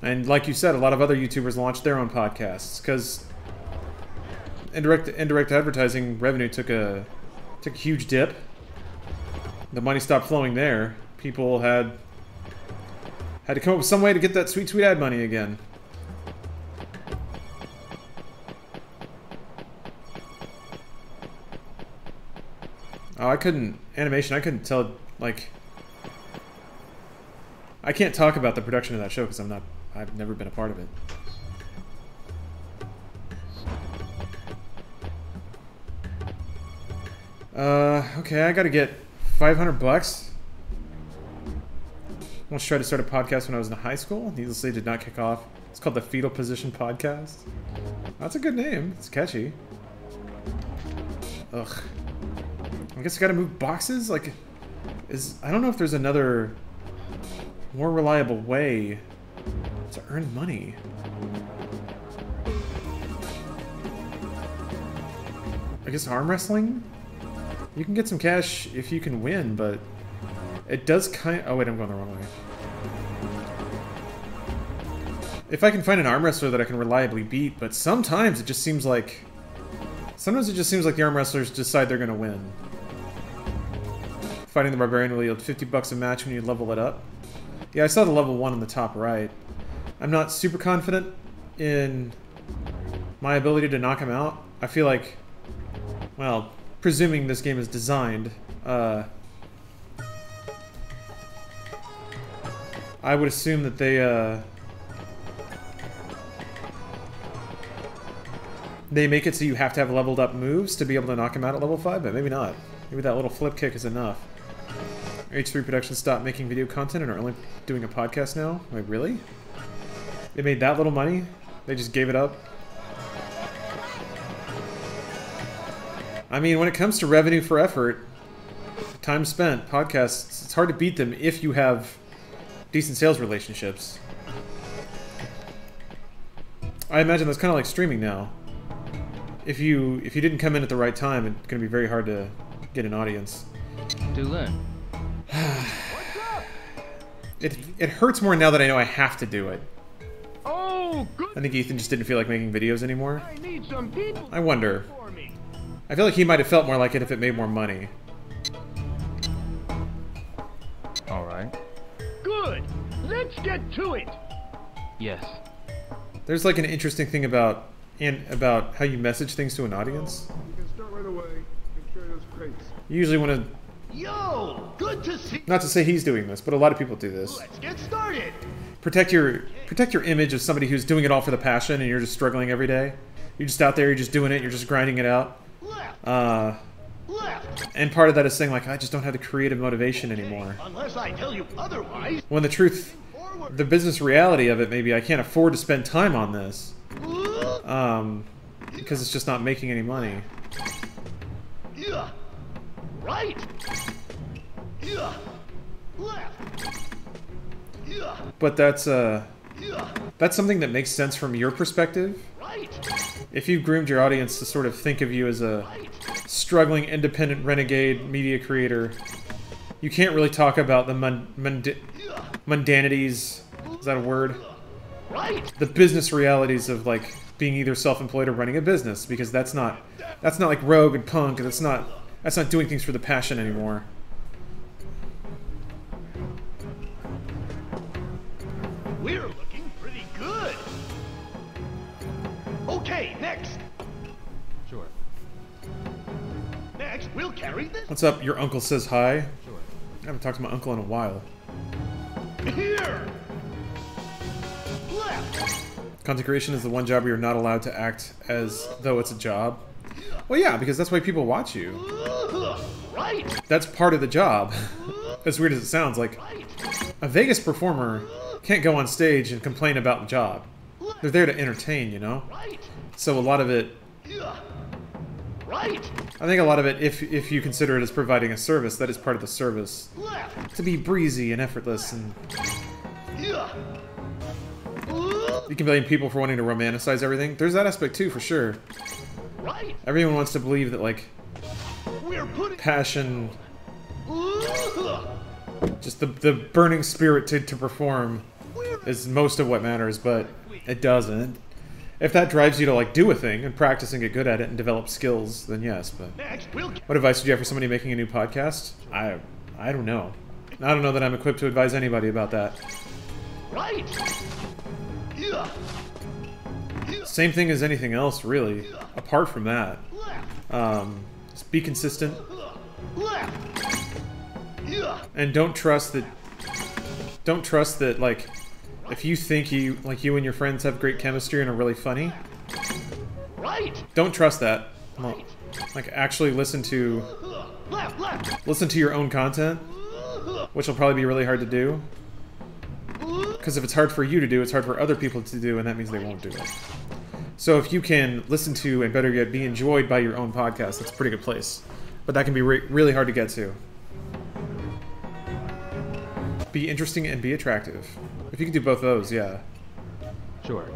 [SPEAKER 5] And like you said, a lot of other YouTubers launched their own podcasts because indirect indirect advertising revenue took a took a huge dip. The money stopped flowing there. People had had to come up with some way to get that sweet sweet ad money again. Oh, I couldn't animation. I couldn't tell like I can't talk about the production of that show because I'm not I've never been a part of it. Uh, okay, I gotta get 500 bucks. Once tried to start a podcast when I was in high school. Needless to say, did not kick off. It's called the Fetal Position Podcast. That's a good name. It's catchy. Ugh. I guess I gotta move boxes? Like, is... I don't know if there's another more reliable way to earn money. I guess arm wrestling? You can get some cash if you can win, but it does kind Oh wait, I'm going the wrong way. If I can find an arm wrestler that I can reliably beat, but sometimes it just seems like... Sometimes it just seems like the arm wrestlers decide they're gonna win. Fighting the Barbarian will yield 50 bucks a match when you level it up. Yeah, I saw the level 1 on the top right. I'm not super confident in my ability to knock him out. I feel like, well, presuming this game is designed, uh, I would assume that they, uh, they make it so you have to have leveled up moves to be able to knock him out at level 5, but maybe not. Maybe that little flip kick is enough. H3 Productions stopped making video content and are only doing a podcast now? Wait, really? They made that little money? They just gave it up? I mean, when it comes to revenue for effort, time spent, podcasts, it's hard to beat them if you have decent sales relationships. I imagine that's kind of like streaming now. If you if you didn't come in at the right time, it's going to be very hard to get an audience.
[SPEAKER 8] Dulin. [sighs]
[SPEAKER 5] it it hurts more now that I know I have to do it.
[SPEAKER 45] Oh, good.
[SPEAKER 5] I think Ethan just didn't feel like making videos anymore.
[SPEAKER 45] I need some people.
[SPEAKER 5] I wonder. I feel like he might have felt more like it if it made more money.
[SPEAKER 8] All right.
[SPEAKER 45] Good. Let's get to it.
[SPEAKER 8] Yes.
[SPEAKER 5] There's like an interesting thing about and about how you message things to an audience.
[SPEAKER 42] You can start right away and carry those crates.
[SPEAKER 5] You usually want to
[SPEAKER 19] Yo, good to see.
[SPEAKER 5] not to say he's doing this, but a lot of people do this.
[SPEAKER 19] Let's get started.
[SPEAKER 5] Protect your protect your image of somebody who's doing it all for the passion and you're just struggling every day. You're just out there, you're just doing it, you're just grinding it out. Uh, and part of that is saying like I just don't have the creative motivation anymore.
[SPEAKER 19] Unless I tell you otherwise.
[SPEAKER 5] When the truth, the business reality of it, maybe I can't afford to spend time on this, um, because it's just not making any money.
[SPEAKER 19] Yeah. Right. Yeah. Left. Yeah.
[SPEAKER 5] But that's uh, that's something that makes sense from your perspective. If you've groomed your audience to sort of think of you as a struggling independent renegade media creator, you can't really talk about the mun- mund- mundanities. Is that a word? The business realities of like being either self-employed or running a business because that's not that's not like rogue and punk. and That's not that's not doing things for the passion anymore.
[SPEAKER 19] Next, this.
[SPEAKER 5] What's up? Your uncle says hi. I haven't talked to my uncle in a while.
[SPEAKER 19] Here. Left.
[SPEAKER 5] Content creation is the one job where you're not allowed to act as though it's a job. Well, yeah, because that's why people watch you.
[SPEAKER 19] Right.
[SPEAKER 5] That's part of the job. [laughs] as weird as it sounds, like a Vegas performer can't go on stage and complain about the job. They're there to entertain, you know. So a lot of it,
[SPEAKER 19] Right.
[SPEAKER 5] I think a lot of it, if if you consider it as providing a service, that is part of the service.
[SPEAKER 19] Left.
[SPEAKER 5] To be breezy and effortless, and
[SPEAKER 19] Yeah.
[SPEAKER 5] you can blame people for wanting to romanticize everything. There's that aspect too, for sure.
[SPEAKER 19] Right.
[SPEAKER 5] Everyone wants to believe that like
[SPEAKER 19] We're putting.
[SPEAKER 5] passion, just the the burning spirit to to perform, is most of what matters, but it doesn't. If that drives you to like do a thing and practice and get good at it and develop skills, then yes. But what advice would you have for somebody making a new podcast? I I don't know. I don't know that I'm equipped to advise anybody about that.
[SPEAKER 19] Right. Yeah.
[SPEAKER 5] Same thing as anything else, really. Apart from that, um, just be consistent and don't trust that. Don't trust that like if you think you like you and your friends have great chemistry and are really funny.
[SPEAKER 19] Right.
[SPEAKER 5] Don't trust that. Well, like actually listen to
[SPEAKER 19] Left. Left.
[SPEAKER 5] listen to your own content, which will probably be really hard to do. Because if it's hard for you to do, it's hard for other people to do, and that means they won't do it. So if you can listen to and better yet be enjoyed by your own podcast, that's a pretty good place. But that can be re really hard to get to. Be interesting and be attractive. If you can do both those, yeah.
[SPEAKER 8] Sure.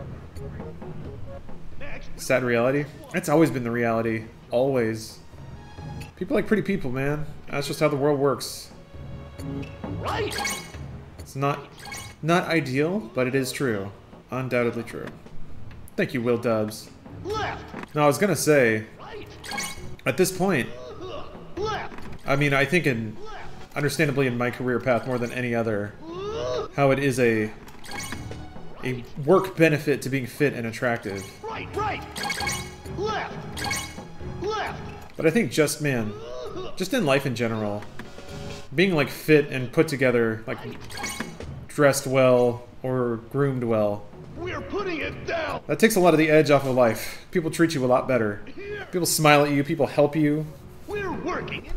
[SPEAKER 5] Sad reality? That's always been the reality. Always. People like pretty people, man. That's just how the world works.
[SPEAKER 19] Right.
[SPEAKER 5] It's not not ideal, but it is true. Undoubtedly true. Thank you, Will Dubs.
[SPEAKER 19] Left.
[SPEAKER 5] No, I was gonna say, at this point,
[SPEAKER 19] uh-huh.
[SPEAKER 5] I mean, I think in, understandably in my career path more than any other, how it is a, a work benefit to being fit and attractive.
[SPEAKER 19] Right. Right. Left. Left.
[SPEAKER 5] But I think just, man, just in life in general, being like fit and put together, like dressed well or groomed well,
[SPEAKER 19] We're putting it down.
[SPEAKER 5] that takes a lot of the edge off of life. People treat you a lot better. People smile at you, people help you.
[SPEAKER 19] We're working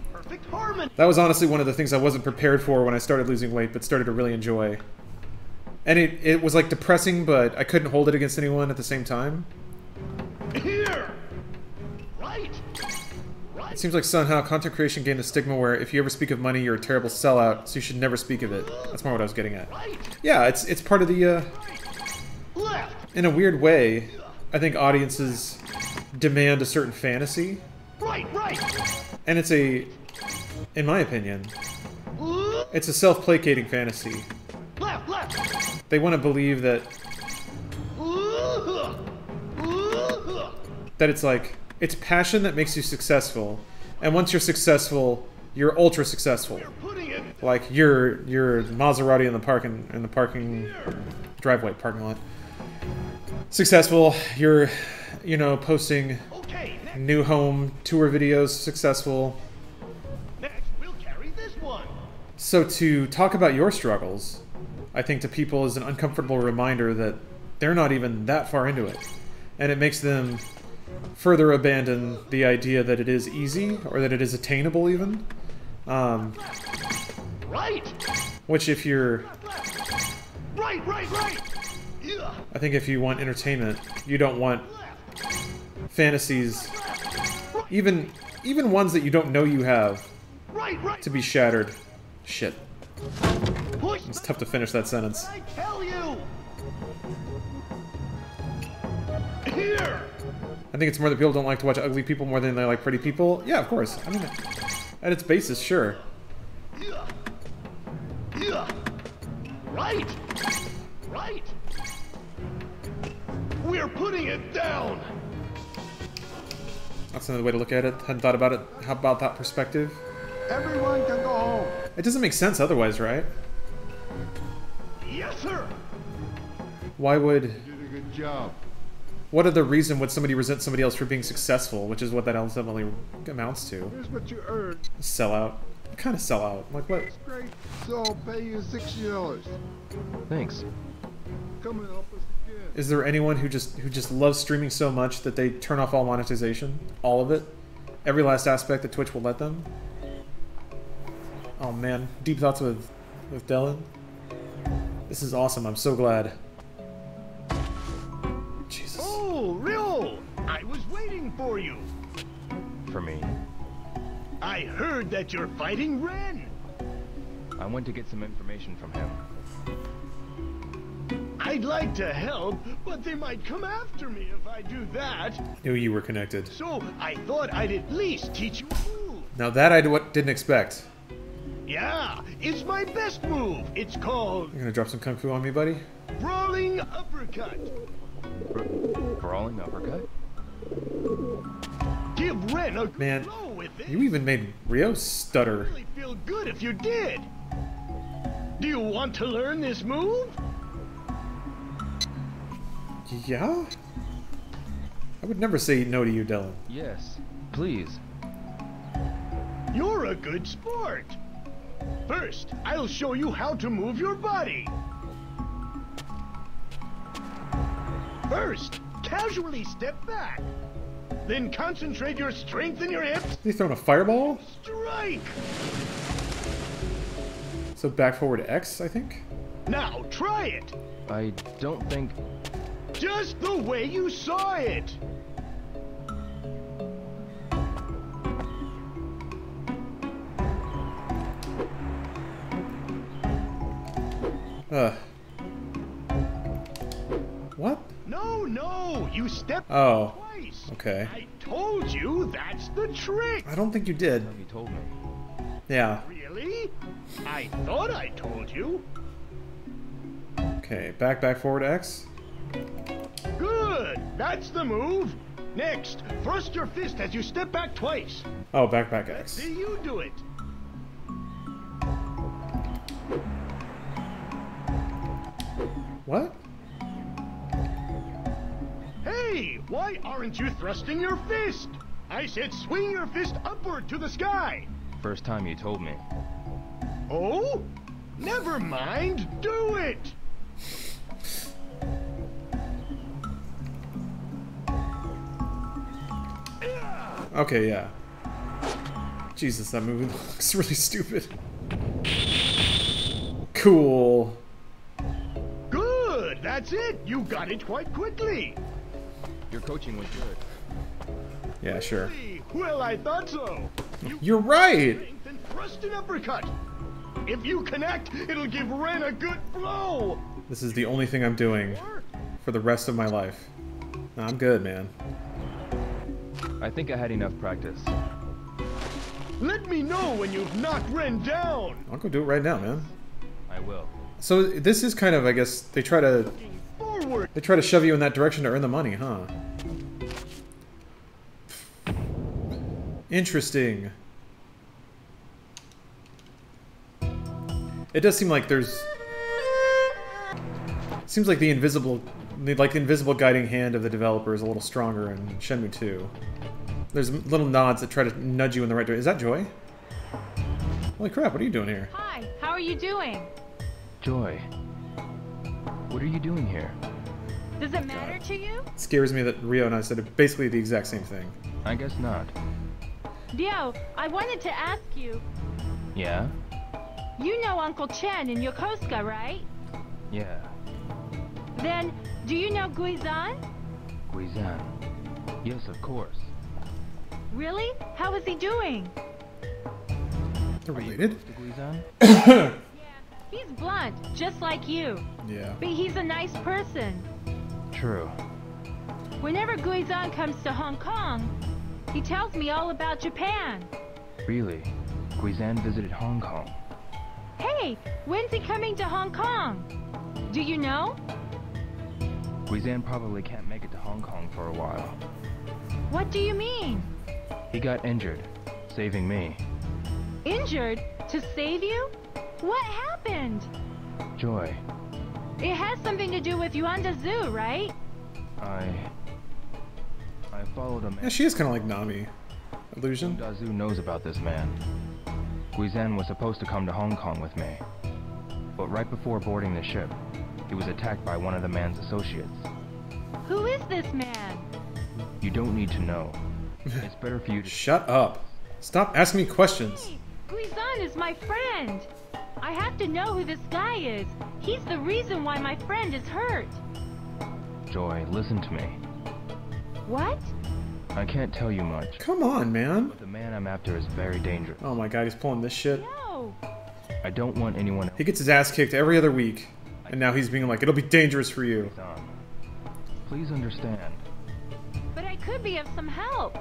[SPEAKER 19] harmony.
[SPEAKER 5] That was honestly one of the things I wasn't prepared for when I started losing weight, but started to really enjoy. And it, it was like depressing, but I couldn't hold it against anyone at the same time.
[SPEAKER 19] Here. Right. right.
[SPEAKER 5] It seems like somehow content creation gained a stigma where if you ever speak of money, you're a terrible sellout, so you should never speak of it. That's more what I was getting at. Yeah, it's it's part of the. Uh,
[SPEAKER 19] Left.
[SPEAKER 5] in a weird way, I think audiences demand a certain fantasy,
[SPEAKER 19] Right. Right.
[SPEAKER 5] and it's a, in my opinion, it's a self-placating fantasy. They want to believe that that it's like it's passion that makes you successful, and once you're successful, you're ultra successful. Like you're you're Maserati in the parking in the parking driveway parking lot. Successful. You're you know posting new home tour videos. Successful. So to talk about your struggles, I think to people is an uncomfortable reminder that they're not even that far into it, and it makes them further abandon the idea that it is easy or that it is attainable even. Um,
[SPEAKER 19] Right.
[SPEAKER 5] which if you're
[SPEAKER 19] Right. Right. Right. Yeah.
[SPEAKER 5] I think if you want entertainment, you don't want fantasies, even even ones that you don't know you have,
[SPEAKER 19] Right. Right.
[SPEAKER 5] to be shattered. Shit. It's tough to finish that sentence.
[SPEAKER 19] I tell you. Here.
[SPEAKER 5] I think it's more that people don't like to watch ugly people more than they like pretty people. Yeah, of course. I mean, at its basis, sure.
[SPEAKER 19] Right. Right. We're putting it down.
[SPEAKER 5] That's another way to look at it. Hadn't thought about it. How about that perspective?
[SPEAKER 42] Everyone can go home.
[SPEAKER 5] It doesn't make sense otherwise, right?
[SPEAKER 19] Yes, sir.
[SPEAKER 5] Why would
[SPEAKER 42] You did a good job.
[SPEAKER 5] what other reason would somebody resent somebody else for being successful, which is what that ultimately amounts to.
[SPEAKER 42] Here's what you earned.
[SPEAKER 5] Sell out. What kind of sell out? Like what?
[SPEAKER 42] Great. So I'll pay you sixty dollars.
[SPEAKER 8] Thanks.
[SPEAKER 42] Come and help us again.
[SPEAKER 5] Is there anyone who just who just loves streaming so much that they turn off all monetization, all of it, every last aspect that Twitch will let them? Oh man, deep thoughts with with Dylan. This is awesome. I'm so glad. Jesus.
[SPEAKER 19] Oh, Ryo! I was waiting for you.
[SPEAKER 8] For me.
[SPEAKER 19] I heard that you're fighting Ren.
[SPEAKER 8] I went to get some information from him.
[SPEAKER 19] I'd like to help, but they might come after me if I do that.
[SPEAKER 5] Knew you were connected.
[SPEAKER 19] So I thought I'd at least teach you a move.
[SPEAKER 5] Now that I d- didn't expect.
[SPEAKER 19] Yeah, it's my best move. It's called
[SPEAKER 5] You're gonna drop some kung fu on me, buddy?
[SPEAKER 19] Brawling Uppercut.
[SPEAKER 8] Brawling uppercut?
[SPEAKER 19] Give Ren a
[SPEAKER 5] Man,
[SPEAKER 19] blow with it.
[SPEAKER 5] you even made Ryo stutter.
[SPEAKER 19] really feel good if you did. Do you want to learn this move?
[SPEAKER 5] Yeah? I would never say no to you, Dylan.
[SPEAKER 8] Yes. Please.
[SPEAKER 19] You're a good sport. First, I'll show you how to move your body. First, casually step back. Then concentrate your strength in your hips.
[SPEAKER 5] They throwing a fireball?
[SPEAKER 19] Strike!
[SPEAKER 5] So back forward X, I think?
[SPEAKER 19] Now try it.
[SPEAKER 8] I don't think...
[SPEAKER 19] Just the way you saw it.
[SPEAKER 5] Uh. What?
[SPEAKER 19] No, no, you stepped
[SPEAKER 5] Oh.
[SPEAKER 19] twice.
[SPEAKER 5] Okay.
[SPEAKER 19] I told you that's the trick.
[SPEAKER 5] I don't think you did.
[SPEAKER 8] You told me.
[SPEAKER 5] Yeah.
[SPEAKER 19] Really? I thought I told you.
[SPEAKER 5] Okay, back, back, forward X.
[SPEAKER 19] Good. That's the move. Next, thrust your fist as you step back twice.
[SPEAKER 5] Oh, back, back X.
[SPEAKER 19] Let's See you do it.
[SPEAKER 5] What?
[SPEAKER 19] Hey, why aren't you thrusting your fist? I said swing your fist upward to the sky.
[SPEAKER 8] First time you told me.
[SPEAKER 19] Oh? Never mind. Do it.
[SPEAKER 5] Okay, yeah. Jesus, that movie [laughs] looks really stupid. Cool.
[SPEAKER 19] Good. That's it. You got it quite quickly.
[SPEAKER 8] Your coaching was good.
[SPEAKER 5] Yeah, sure.
[SPEAKER 19] Well, I thought so. [laughs]
[SPEAKER 5] You're right!
[SPEAKER 19] Then thrust an uppercut. If you connect, it'll give Ren a good blow.
[SPEAKER 5] This is the only thing I'm doing for the rest of my life. No, I'm good, man.
[SPEAKER 8] I think I had enough practice.
[SPEAKER 19] Let me know when you've knocked Ren down.
[SPEAKER 5] I'll go do it right now, man.
[SPEAKER 8] I will.
[SPEAKER 5] So this is kind of, I guess, they try to they try to shove you in that direction to earn the money, huh? Interesting. It does seem like there's seems like the invisible like the invisible guiding hand of the developer is a little stronger in Shenmue 2. There's little nods that try to nudge you in the right direction. Is that Joy? Holy crap, what are you doing here?
[SPEAKER 55] Hi, how are you doing?
[SPEAKER 8] Joy. What are you doing here?
[SPEAKER 55] Does it matter to you?
[SPEAKER 5] It scares me that Ryo and I said basically the exact same thing.
[SPEAKER 8] I guess not.
[SPEAKER 55] Ryo, I wanted to ask you.
[SPEAKER 8] Yeah?
[SPEAKER 55] You know Uncle Chen in Yokosuka, right?
[SPEAKER 8] Yeah.
[SPEAKER 55] Then, do you know Gui Zhang?
[SPEAKER 8] Guizan. Yes, of course.
[SPEAKER 55] Really? How is he doing?
[SPEAKER 5] They're related?
[SPEAKER 8] Gui Zhang? [coughs] [coughs]
[SPEAKER 55] He's blunt, just like you.
[SPEAKER 5] Yeah.
[SPEAKER 55] But he's a nice person.
[SPEAKER 8] True.
[SPEAKER 55] Whenever Gui Zhang comes to Hong Kong, he tells me all about Japan.
[SPEAKER 8] Really? Gui Zhang visited Hong Kong.
[SPEAKER 55] Hey, when's he coming to Hong Kong? Do you know?
[SPEAKER 8] Gui Zhang probably can't make it to Hong Kong for a while.
[SPEAKER 55] What do you mean?
[SPEAKER 8] He got injured, saving me.
[SPEAKER 55] Injured? To save you? What happened?
[SPEAKER 8] Joy,
[SPEAKER 55] It has something to do with Yuanda Zhu, right?
[SPEAKER 8] I... I followed a man.
[SPEAKER 5] Yeah, she is kind of like Nami. Illusion.
[SPEAKER 8] Dazu knows about this man. Gui Zhang was supposed to come to Hong Kong with me. But right before boarding the ship, he was attacked by one of the man's associates.
[SPEAKER 55] Who is this man?
[SPEAKER 8] You don't need to know. [laughs] It's better for you to
[SPEAKER 5] Shut up. Stop asking me questions.
[SPEAKER 55] Gui Zhang is my friend. I have to know who this guy is. He's the reason why my friend is hurt.
[SPEAKER 8] Joy, listen to me.
[SPEAKER 55] What?
[SPEAKER 8] I can't tell you much.
[SPEAKER 5] Come on, man.
[SPEAKER 8] But the man I'm after is very dangerous.
[SPEAKER 5] Oh my god, he's pulling this shit.
[SPEAKER 55] No.
[SPEAKER 8] I don't want anyone
[SPEAKER 5] He gets his ass kicked every other week, and now he's being like, it'll be dangerous for you.
[SPEAKER 8] Please understand.
[SPEAKER 55] But I could be of some help.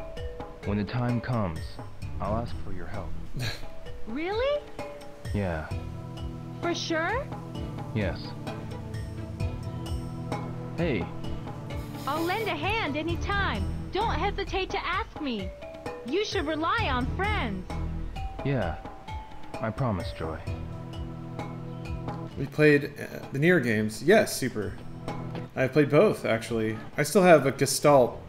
[SPEAKER 8] When the time comes, I'll ask for your help.
[SPEAKER 55] Really?
[SPEAKER 8] Yeah,
[SPEAKER 55] For sure?
[SPEAKER 8] yes. Hey,
[SPEAKER 55] I'll lend a hand anytime. Don't hesitate to ask me. You should rely on friends.
[SPEAKER 8] yeah. I promise, Joy.
[SPEAKER 5] We played uh, the Nier games. Yes, super. I've played both, actually. I still have a Gestalt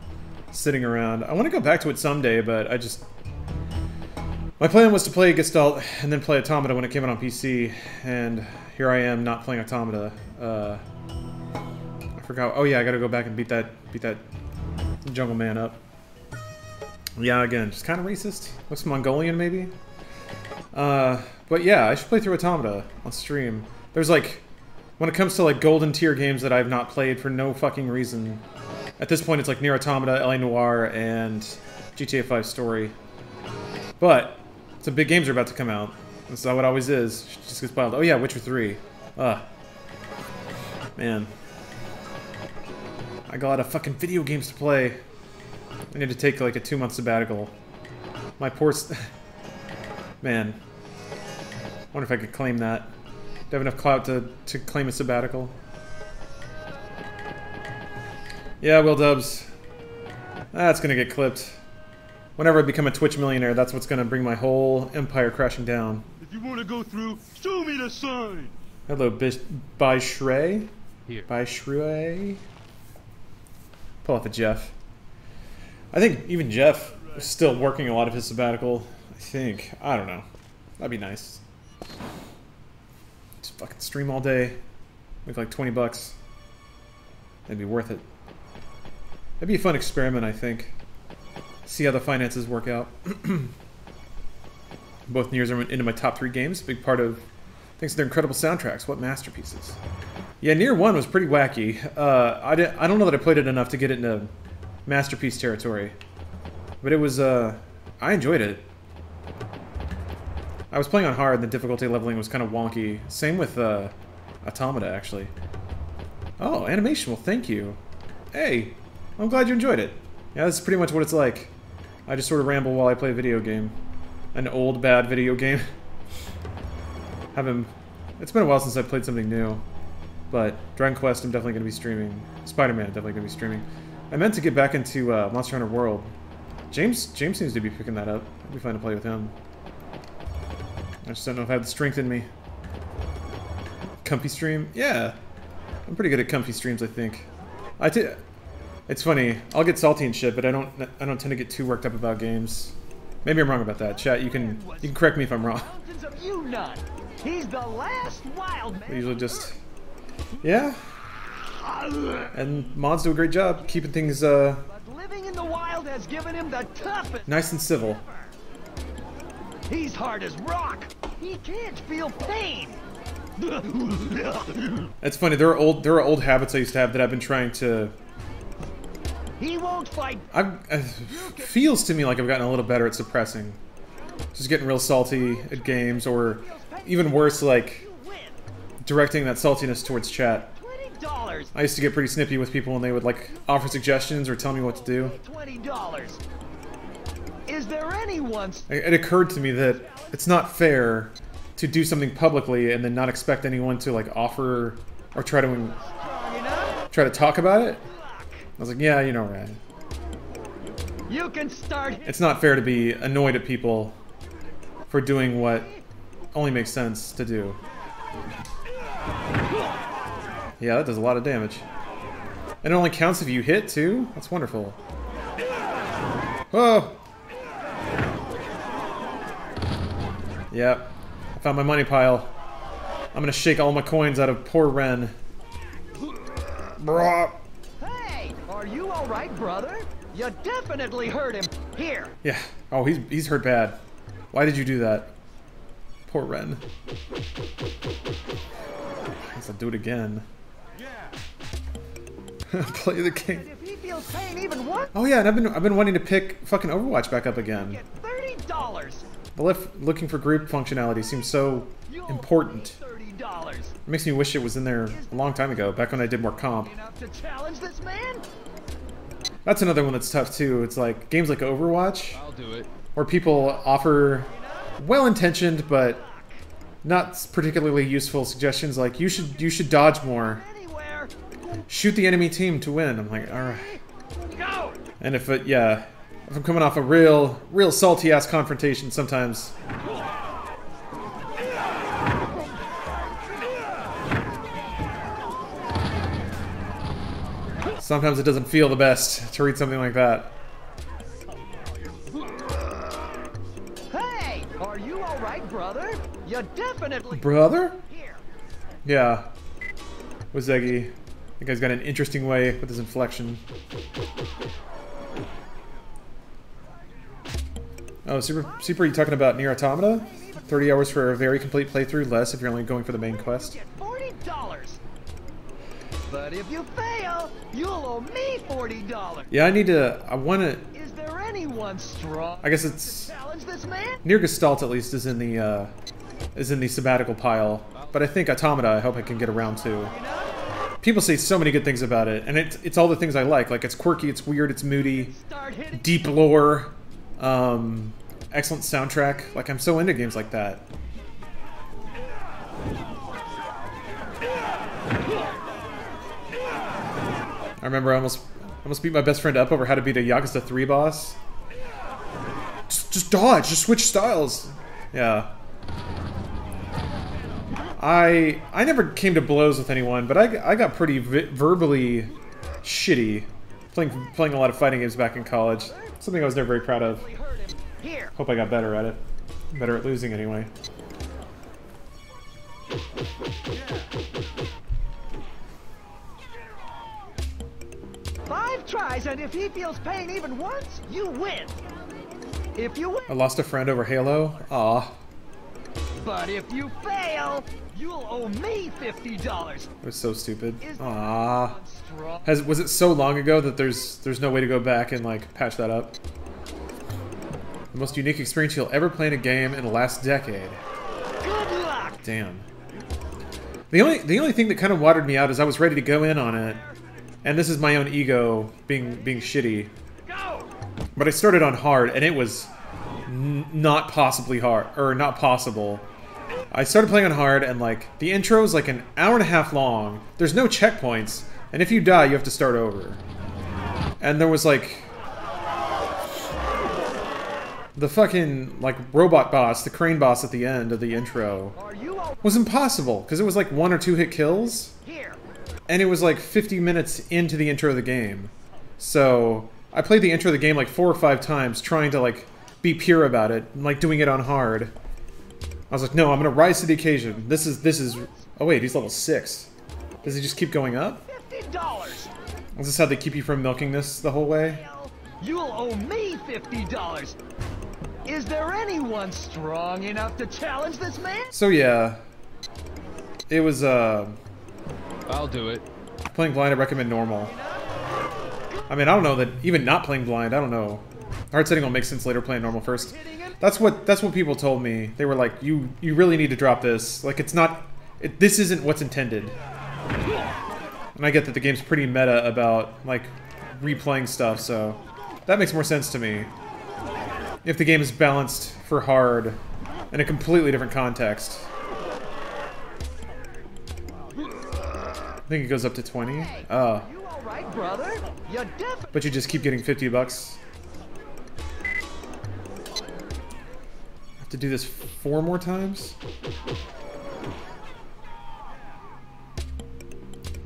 [SPEAKER 5] sitting around. I want to go back to it someday, but I just... My plan was to play Gestalt and then play Automata when it came out on PC, and here I am not playing Automata. Uh, I forgot. Oh yeah, I gotta go back and beat that beat that Jungle Man up. Yeah, again, just kind of racist. Looks Mongolian, maybe. Uh, but yeah, I should play through Automata on stream. There's like, when it comes to like golden tier games that I've not played for no fucking reason. At this point, it's like Nier Automata, L.A. Noire, and GTA 5 Story. But some big games are about to come out. That's how it always is. Shit just gets piled. Oh yeah, Witcher 3. Ugh. Man. I got a lot of fucking video games to play. I need to take like a two month sabbatical. My poor. [laughs] Man. Wonder if I could claim that. Do I have enough clout to, to claim a sabbatical? Yeah, Will Dubs. That's gonna get clipped. Whenever I become a Twitch millionaire, that's what's gonna bring my whole empire crashing down.
[SPEAKER 56] If you want to go through, show me the sign.
[SPEAKER 5] Hello, Bish by Shrey.
[SPEAKER 8] Here.
[SPEAKER 5] By Shrey. Pull off a Jeff. I think even Jeff is still working a lot of his sabbatical. I think. I don't know. That'd be nice. Just fucking stream all day. Make like 20 bucks. That'd be worth it. That'd be a fun experiment, I think. See how the finances work out. [clears throat] Both Niers are into my top three games. Big part of thanks to their incredible soundtracks. What masterpieces! Yeah, Nier One was pretty wacky. Uh, I didn't, I don't know that I played it enough to get it into masterpiece territory, but it was. Uh, I enjoyed it. I was playing on hard. And the difficulty leveling was kind of wonky. Same with uh, Automata, actually. Oh, animation. Well, thank you. Hey, I'm glad you enjoyed it. Yeah, that's pretty much what it's like. I just sort of ramble while I play a video game. An old, bad video game. Haven't... It's been a while since I played something new. But Dragon Quest, I'm definitely going to be streaming. Spider-Man, definitely going to be streaming. I meant to get back into uh, Monster Hunter World. James James seems to be picking that up. It'd be fun to play with him. I just don't know if I have the strength in me. Comfy stream? Yeah. I'm pretty good at comfy streams, I think. I t it's funny. I'll get salty and shit, but I don't. I don't tend to get too worked up about games. Maybe I'm wrong about that. Chat, you can you can correct me if I'm wrong.
[SPEAKER 19] He's the last wild man.
[SPEAKER 5] usually just yeah. And mods do a great job keeping things uh,
[SPEAKER 19] living in the wild has given him the toughest.
[SPEAKER 5] nice and civil.
[SPEAKER 19] He's hard as rock. He can't feel pain. [laughs]
[SPEAKER 5] It's funny. There are old there are old habits I used to have that I've been trying to.
[SPEAKER 19] He won't fight.
[SPEAKER 5] I it feels to me like I've gotten a little better at suppressing. Just getting real salty at games, or even worse, like directing that saltiness towards chat. I used to get pretty snippy with people when they would like offer suggestions or tell me what to do.
[SPEAKER 19] Twenty dollars. Is there anyone?
[SPEAKER 5] It it occurred to me that it's not fair to do something publicly and then not expect anyone to like offer or try to try to talk about it. I was like, yeah, you know, right.
[SPEAKER 19] You can start.
[SPEAKER 5] It's not fair to be annoyed at people for doing what only makes sense to do. Yeah, that does a lot of damage. And it only counts if you hit, too? That's wonderful. Oh! Yep. I found my money pile. I'm gonna shake all my coins out of poor Ren. Bruh.
[SPEAKER 46] Are you all right, brother? You definitely hurt him. Here.
[SPEAKER 5] Yeah. Oh, he's he's hurt bad. Why did you do that? Poor Ren. Guess I'll do it again. Yeah. [laughs] Play the game.
[SPEAKER 46] If he feels pain even
[SPEAKER 5] Oh yeah, and I've been I've been wanting to pick fucking Overwatch back up again.
[SPEAKER 46] thirty dollars.
[SPEAKER 5] The left looking for group functionality seems so important. It makes me wish it was in there a long time ago, back when I did more comp.
[SPEAKER 46] To challenge this man?
[SPEAKER 5] That's another one that's tough too. It's like games like Overwatch,
[SPEAKER 8] I'll do it.
[SPEAKER 5] where people offer well-intentioned but not particularly useful suggestions like you should you should dodge more. Shoot the enemy team to win. I'm like, all right. And if it, yeah, if I'm coming off a real, real salty ass confrontation, sometimes. Sometimes it doesn't feel the best to read something like that.
[SPEAKER 46] Hey, are you all right, brother? You definitely.
[SPEAKER 5] Brother? Yeah. Wazegi. That guy's got an interesting way with his inflection. Oh, Super, Super, you talking about Nier Automata? 30 hours for a very complete playthrough, less if you're only going for the main quest.
[SPEAKER 46] Forty dollars. But if you fail, you'll owe me forty dollars.
[SPEAKER 5] Yeah, I need to, I want to,
[SPEAKER 46] Is there anyone strong?
[SPEAKER 5] I guess it's,
[SPEAKER 46] Challenge this man?
[SPEAKER 5] Nier Gestalt at least is in the, uh, is in the sabbatical pile. But I think Automata I hope I can get around to. People say so many good things about it, and it's, it's all the things I like. Like, it's quirky, it's weird, it's moody, deep lore, um, excellent soundtrack. Like, I'm so into games like that. I remember I almost, almost beat my best friend up over how to beat a Yakuza 3 boss. Just, just dodge, just switch styles. Yeah. I I never came to blows with anyone, but I, I got pretty vi verbally shitty playing playing a lot of fighting games back in college. Something I was never very proud of. Hope I got better at it. Better at losing anyway.
[SPEAKER 46] Five tries, and if he feels pain even once, you win. If you win,
[SPEAKER 5] I lost a friend over Halo. Ah.
[SPEAKER 46] but if you fail, you'll owe me fifty dollars.
[SPEAKER 5] it was so stupid. Ah. Has was it so long ago that there's there's no way to go back and like patch that up? The most unique experience you'll ever play in a game in the last decade.
[SPEAKER 46] Good luck.
[SPEAKER 5] Damn. The only the only thing that kind of watered me out is I was ready to go in on it, and this is my own ego being being shitty. But I started on hard, and it was not possibly hard or not possible. I started playing on hard, and like the intro is like an hour and a half long. There's no checkpoints, and if you die, you have to start over. And there was like the fucking like robot boss, the crane boss at the end of the intro was impossible because it was like one or two hit kills. And it was like 50 minutes into the intro of the game. So I played the intro of the game like four or five times trying to like be pure about it, and, like doing it on hard. I was like, no, I'm gonna rise to the occasion. This is this is oh wait, he's level six. Does he just keep going up?
[SPEAKER 46] Fifty dollars.
[SPEAKER 5] Is this how they keep you from milking this the whole way?
[SPEAKER 46] You'll owe me fifty dollars. Is there anyone strong enough to challenge this man?
[SPEAKER 5] So yeah, it was uh.
[SPEAKER 8] I'll do it.
[SPEAKER 5] Playing blind, I recommend normal. I mean, I don't know that even not playing blind. I don't know. Hard setting will make sense later. Playing normal first. That's what that's what people told me. They were like, you you really need to drop this. Like it's not. It, this isn't what's intended. And I get that the game's pretty meta about like replaying stuff, so that makes more sense to me. If the game is balanced for hard in a completely different context. I think it goes up to 20. Oh.
[SPEAKER 46] All right, brother. You def-
[SPEAKER 5] But you just keep getting 50 bucks. Have to do this four more times?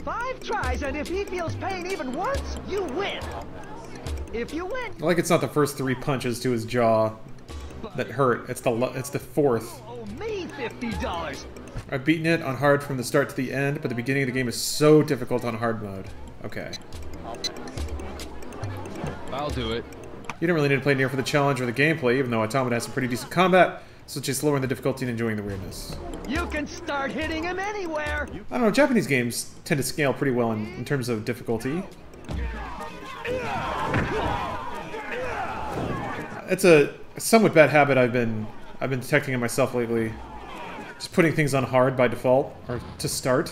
[SPEAKER 46] Five tries, and if he feels pain even once, you win.
[SPEAKER 19] If you win,
[SPEAKER 5] Like it's not the first three punches to his jaw that hurt. It's the it's the fourth.
[SPEAKER 19] owe me fifty dollars.
[SPEAKER 5] I've beaten it on hard from the start to the end, but the beginning of the game is so difficult on hard mode. Okay.
[SPEAKER 56] I'll do it.
[SPEAKER 5] You don't really need to play Nier for the challenge or the gameplay, even though Automata has some pretty decent combat, so just lowering the difficulty and enjoying the weirdness.
[SPEAKER 19] You can start hitting him anywhere.
[SPEAKER 5] I don't know, Japanese games tend to scale pretty well in, in terms of difficulty. It's a somewhat bad habit I've been I've been detecting in myself lately. Just putting things on hard by default, or to start.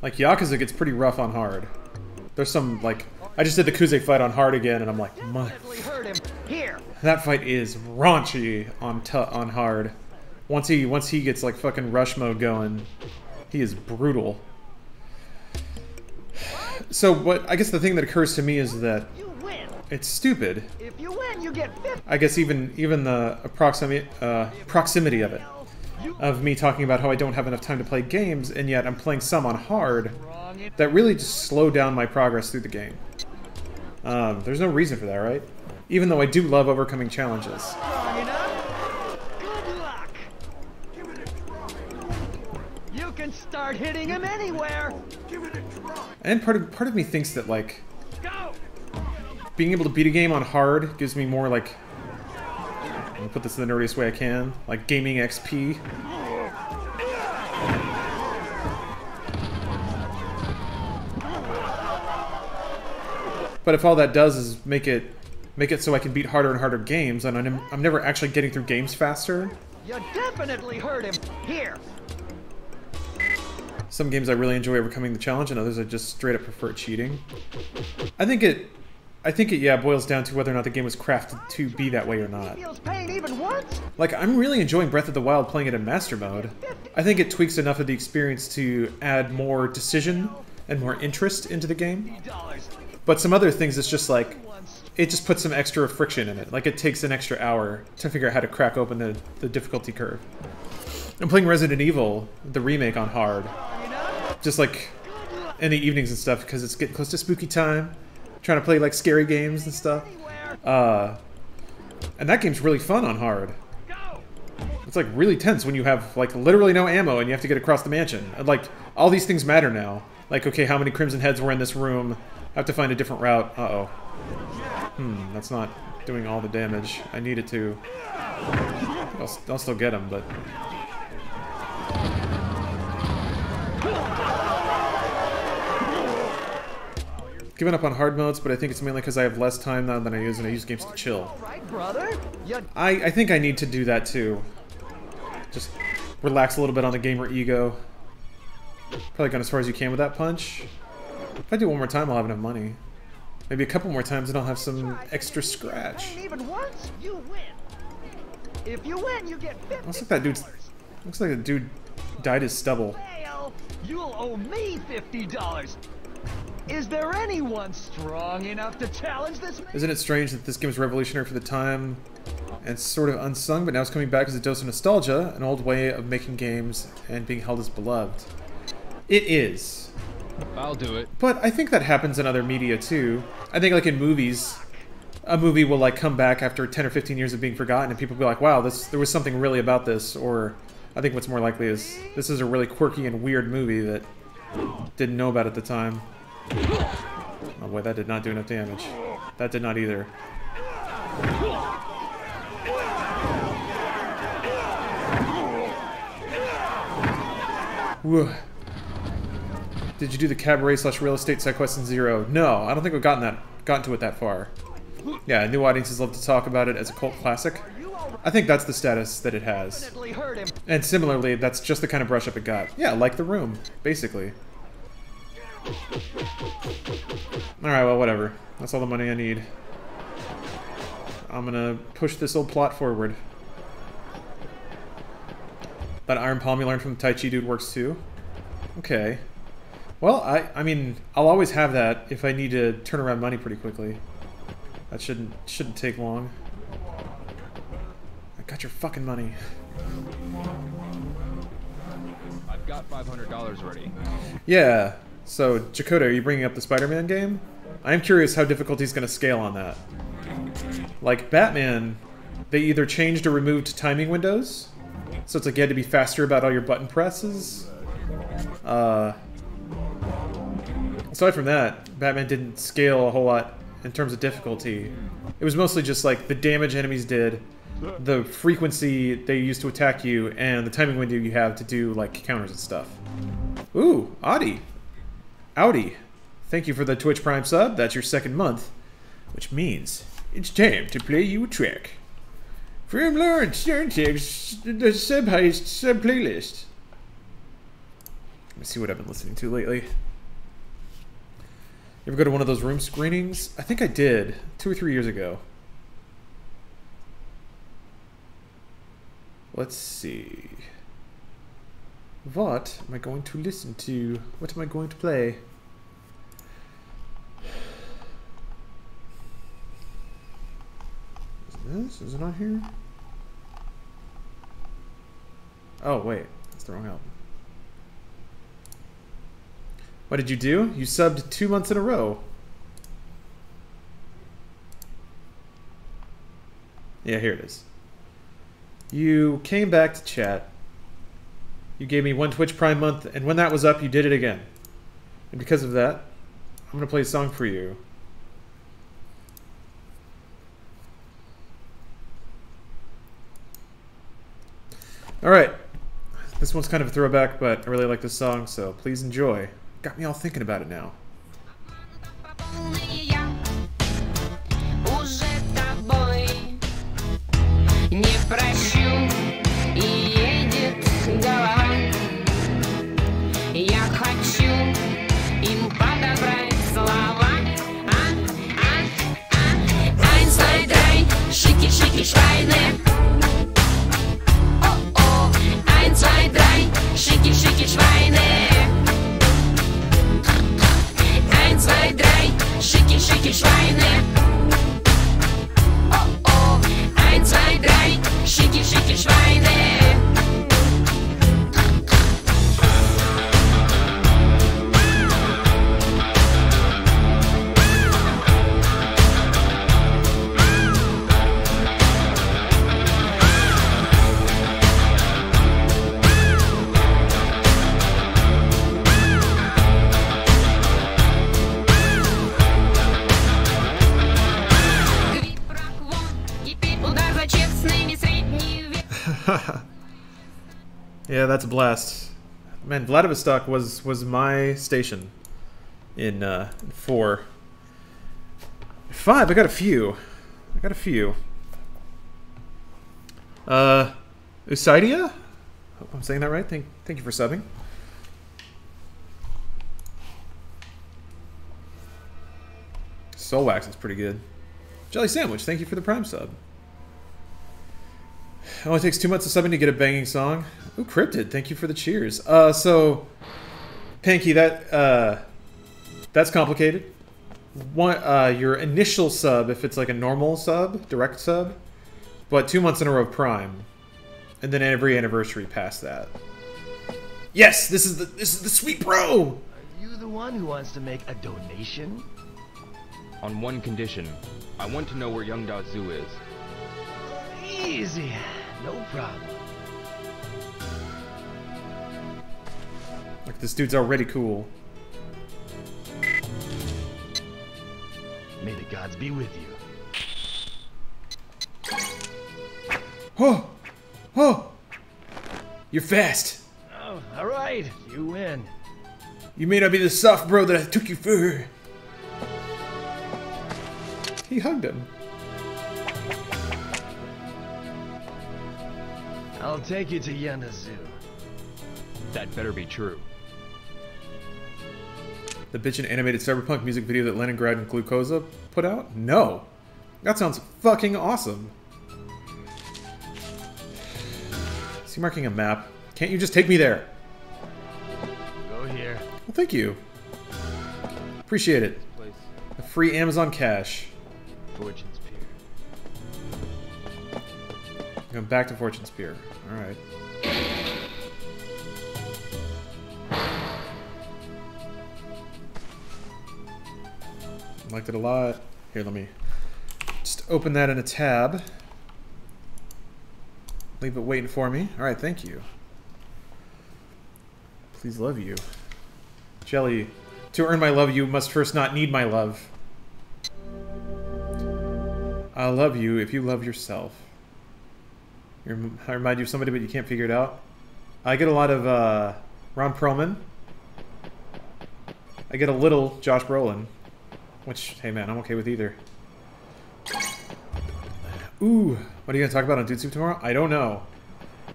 [SPEAKER 5] Like Yakuza gets pretty rough on hard. There's some like I just did the Kuze fight on hard again, and I'm like, my
[SPEAKER 19] Definitely hurt him. Here.
[SPEAKER 5] that fight is raunchy on on hard. Once he once he gets like fucking rush mode going, he is brutal. So what I guess the thing that occurs to me is that. It's stupid.
[SPEAKER 19] If you win, you get fifty.
[SPEAKER 5] I guess even even the approximate uh, proximity of it, of me talking about how I don't have enough time to play games, and yet I'm playing some on hard, that really just slow down my progress through the game. Um, there's no reason for that, right? Even though I do love overcoming challenges.
[SPEAKER 19] Strong enough. Good luck. You can start hitting him anywhere.
[SPEAKER 5] And part of part of me thinks that like being able to beat a game on hard gives me more like I'm gonna put this in the nerdiest way I can, like gaming XP. But if all that does is make it make it so I can beat harder and harder games, and I'm, I'm never actually getting through games faster.
[SPEAKER 19] You definitely hurt him. Here.
[SPEAKER 5] Some games I really enjoy overcoming the challenge, and others I just straight up prefer cheating. I think it, I think it, yeah, boils down to whether or not the game was crafted to be that way or not. Like, I'm really enjoying Breath of the Wild playing it in Master Mode. I think it tweaks enough of the experience to add more decision and more interest into the game. But some other things, it's just like, it just puts some extra friction in it. Like, it takes an extra hour to figure out how to crack open the, the difficulty curve. I'm playing Resident Evil, the remake on hard. Just like in the evenings and stuff, because it's getting close to spooky time. Trying to play like scary games and stuff. Uh, and that game's really fun on hard. It's like really tense when you have like literally no ammo and you have to get across the mansion. Like all these things matter now. Like okay, how many Crimson Heads were in this room? I have to find a different route. Uh oh. Hmm, that's not doing all the damage I need it to. I'll, I'll still get him, but Giving up on hard modes, but I think it's mainly because I have less time now than I use and I use games to chill.
[SPEAKER 19] Right, brother. You
[SPEAKER 5] I, I think I need to do that too. Just relax a little bit on the gamer ego. Probably gone as far as you can with that punch. If I do one more time, I'll have enough money. Maybe a couple more times and I'll have some extra scratch.
[SPEAKER 19] once. You. If you win, you get.
[SPEAKER 5] Looks like that dude's... Looks like the dude dyed his stubble.
[SPEAKER 19] You'll owe me fifty dollars. Is there anyone strong enough to challenge this man?
[SPEAKER 5] Isn't it strange that this game was revolutionary for the time and sort of unsung, but now it's coming back as a dose of nostalgia, an old way of making games and being held as beloved? It is.
[SPEAKER 56] I'll do it.
[SPEAKER 5] But I think that happens in other media too. I think like in movies, a movie will like come back after 10 or 15 years of being forgotten and people will be like, wow, this there was something really about this. Or I think what's more likely is this is a really quirky and weird movie that didn't know about at the time. Oh boy, that did not do enough damage. That did not either. Whew. Did you do the cabaret slash real estate side quest in Zero? No, I don't think we've gotten that gotten to it that far. Yeah, new audiences love to talk about it as a cult classic. I think that's the status that it has.
[SPEAKER 19] Definitely hurt him.
[SPEAKER 5] And similarly, that's just the kind of brush up it got. Yeah, like The Room, basically. Alright, well, whatever. That's all the money I need. I'm gonna push this old plot forward. That Iron Palm you learned from the Tai Chi dude works too? Okay. Well, I, I mean, I'll always have that if I need to turn around money pretty quickly. That shouldn't shouldn't take long. I got your fucking money.
[SPEAKER 56] I've got $500 ready.
[SPEAKER 5] Yeah. So, Chakota, are you bringing up the Spider-Man game? I am curious how difficulty's going to scale on that. Like, Batman, they either changed or removed timing windows. So it's like you had to be faster about all your button presses. Uh, aside from that, Batman didn't scale a whole lot in terms of difficulty. It was mostly just like the damage enemies did, the frequency they used to attack you, and the timing window you have to do like counters and stuff. Ooh, Audi. Audi. Thank you for the Twitch Prime sub. That's your second month. Which means it's time to play you a track. From Lawrence Sonntag's the Sub Hype sub playlist. Let me see what I've been listening to lately. You ever go to one of those room screenings? I think I did two or three years ago. Let's see. What am I going to listen to? What am I going to play? Is this? Is it on here? Oh, wait. That's the wrong album. What did you do? You subbed two months in a row. Yeah, here it is. You came back to chat. You gave me one Twitch Prime month, and when that was up, you did it again. And because of that, I'm going to play a song for you. Alright. This one's kind of a throwback, but I really like this song, so please enjoy. Got me all thinking about it now.
[SPEAKER 57] уже тобой не прощу и другого Я хочу им подобрать слова а, а, а. Ein, zwei, drei, шики, шики, швайны О-о, ein, zwei, drei, шики, шики, швайны Ein, zwei, drei, шики, шики, швайны Schicke, schicke Schweine. [laughs]
[SPEAKER 5] Yeah, that's a blast. Man, Vladivostok was was my station in uh, four. Five, I got a few. I got a few. Uh, Usidia? Hope I'm saying that right. Thank, thank you for subbing. Soulwax is pretty good. Jelly Sandwich, thank you for the Prime sub. It only takes two months of subbing to get a banging song. Ooh, Cryptid, thank you for the cheers. Uh, so, Panky, that, uh, that's complicated. One, uh, your initial sub, if it's like a normal sub, direct sub, but two months in a row of Prime, and then every anniversary past that. Yes, this is the this is the sweet bro.
[SPEAKER 19] Are you the one who wants to make a donation?
[SPEAKER 8] On one condition. I want to know where Yuanda Zhu is.
[SPEAKER 19] Easy, no problem.
[SPEAKER 5] Like this dude's already cool.
[SPEAKER 19] May the gods be with you.
[SPEAKER 5] Oh, oh, you're fast.
[SPEAKER 19] Oh, all right, you win.
[SPEAKER 5] You may not be the soft bro that I took you for. He hugged him.
[SPEAKER 19] I'll take you to Yuanda Zhu.
[SPEAKER 8] That better be true.
[SPEAKER 5] The bitchin' animated cyberpunk music video that Leningrad and Glukoza put out? No. That sounds fucking awesome. Is he marking a map? Can't you just take me there?
[SPEAKER 19] Go here.
[SPEAKER 5] Well, thank you. Appreciate it. A free Amazon cash.
[SPEAKER 19] Fortune's Pier.
[SPEAKER 5] Going back to Fortune's Pier. Alright. Liked it a lot. Here, let me just open that in a tab. Leave it waiting for me. Alright, thank you. Please love you. Jelly, to earn my love, you must first not need my love. I'll love you if you love yourself. I remind you of somebody, but you can't figure it out. I get a lot of uh, Ron Perlman. I get a little Josh Brolin, which, hey man, I'm okay with either. Ooh, what are you gonna talk about on Dude Soup tomorrow? I don't know.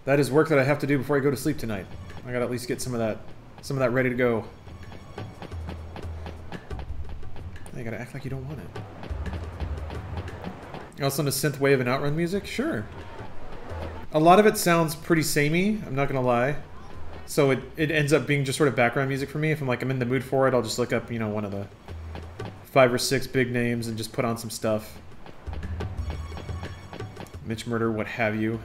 [SPEAKER 5] That is work that I have to do before I go to sleep tonight. I gotta at least get some of that, some of that ready to go. You gotta act like you don't want it. You also into synth wave and outrun music? Sure. A lot of it sounds pretty samey, I'm not gonna lie. So it, it ends up being just sort of background music for me. If I'm like, I'm in the mood for it, I'll just look up, you know, one of the five or six big names and just put on some stuff. Mitch Murder, what have you.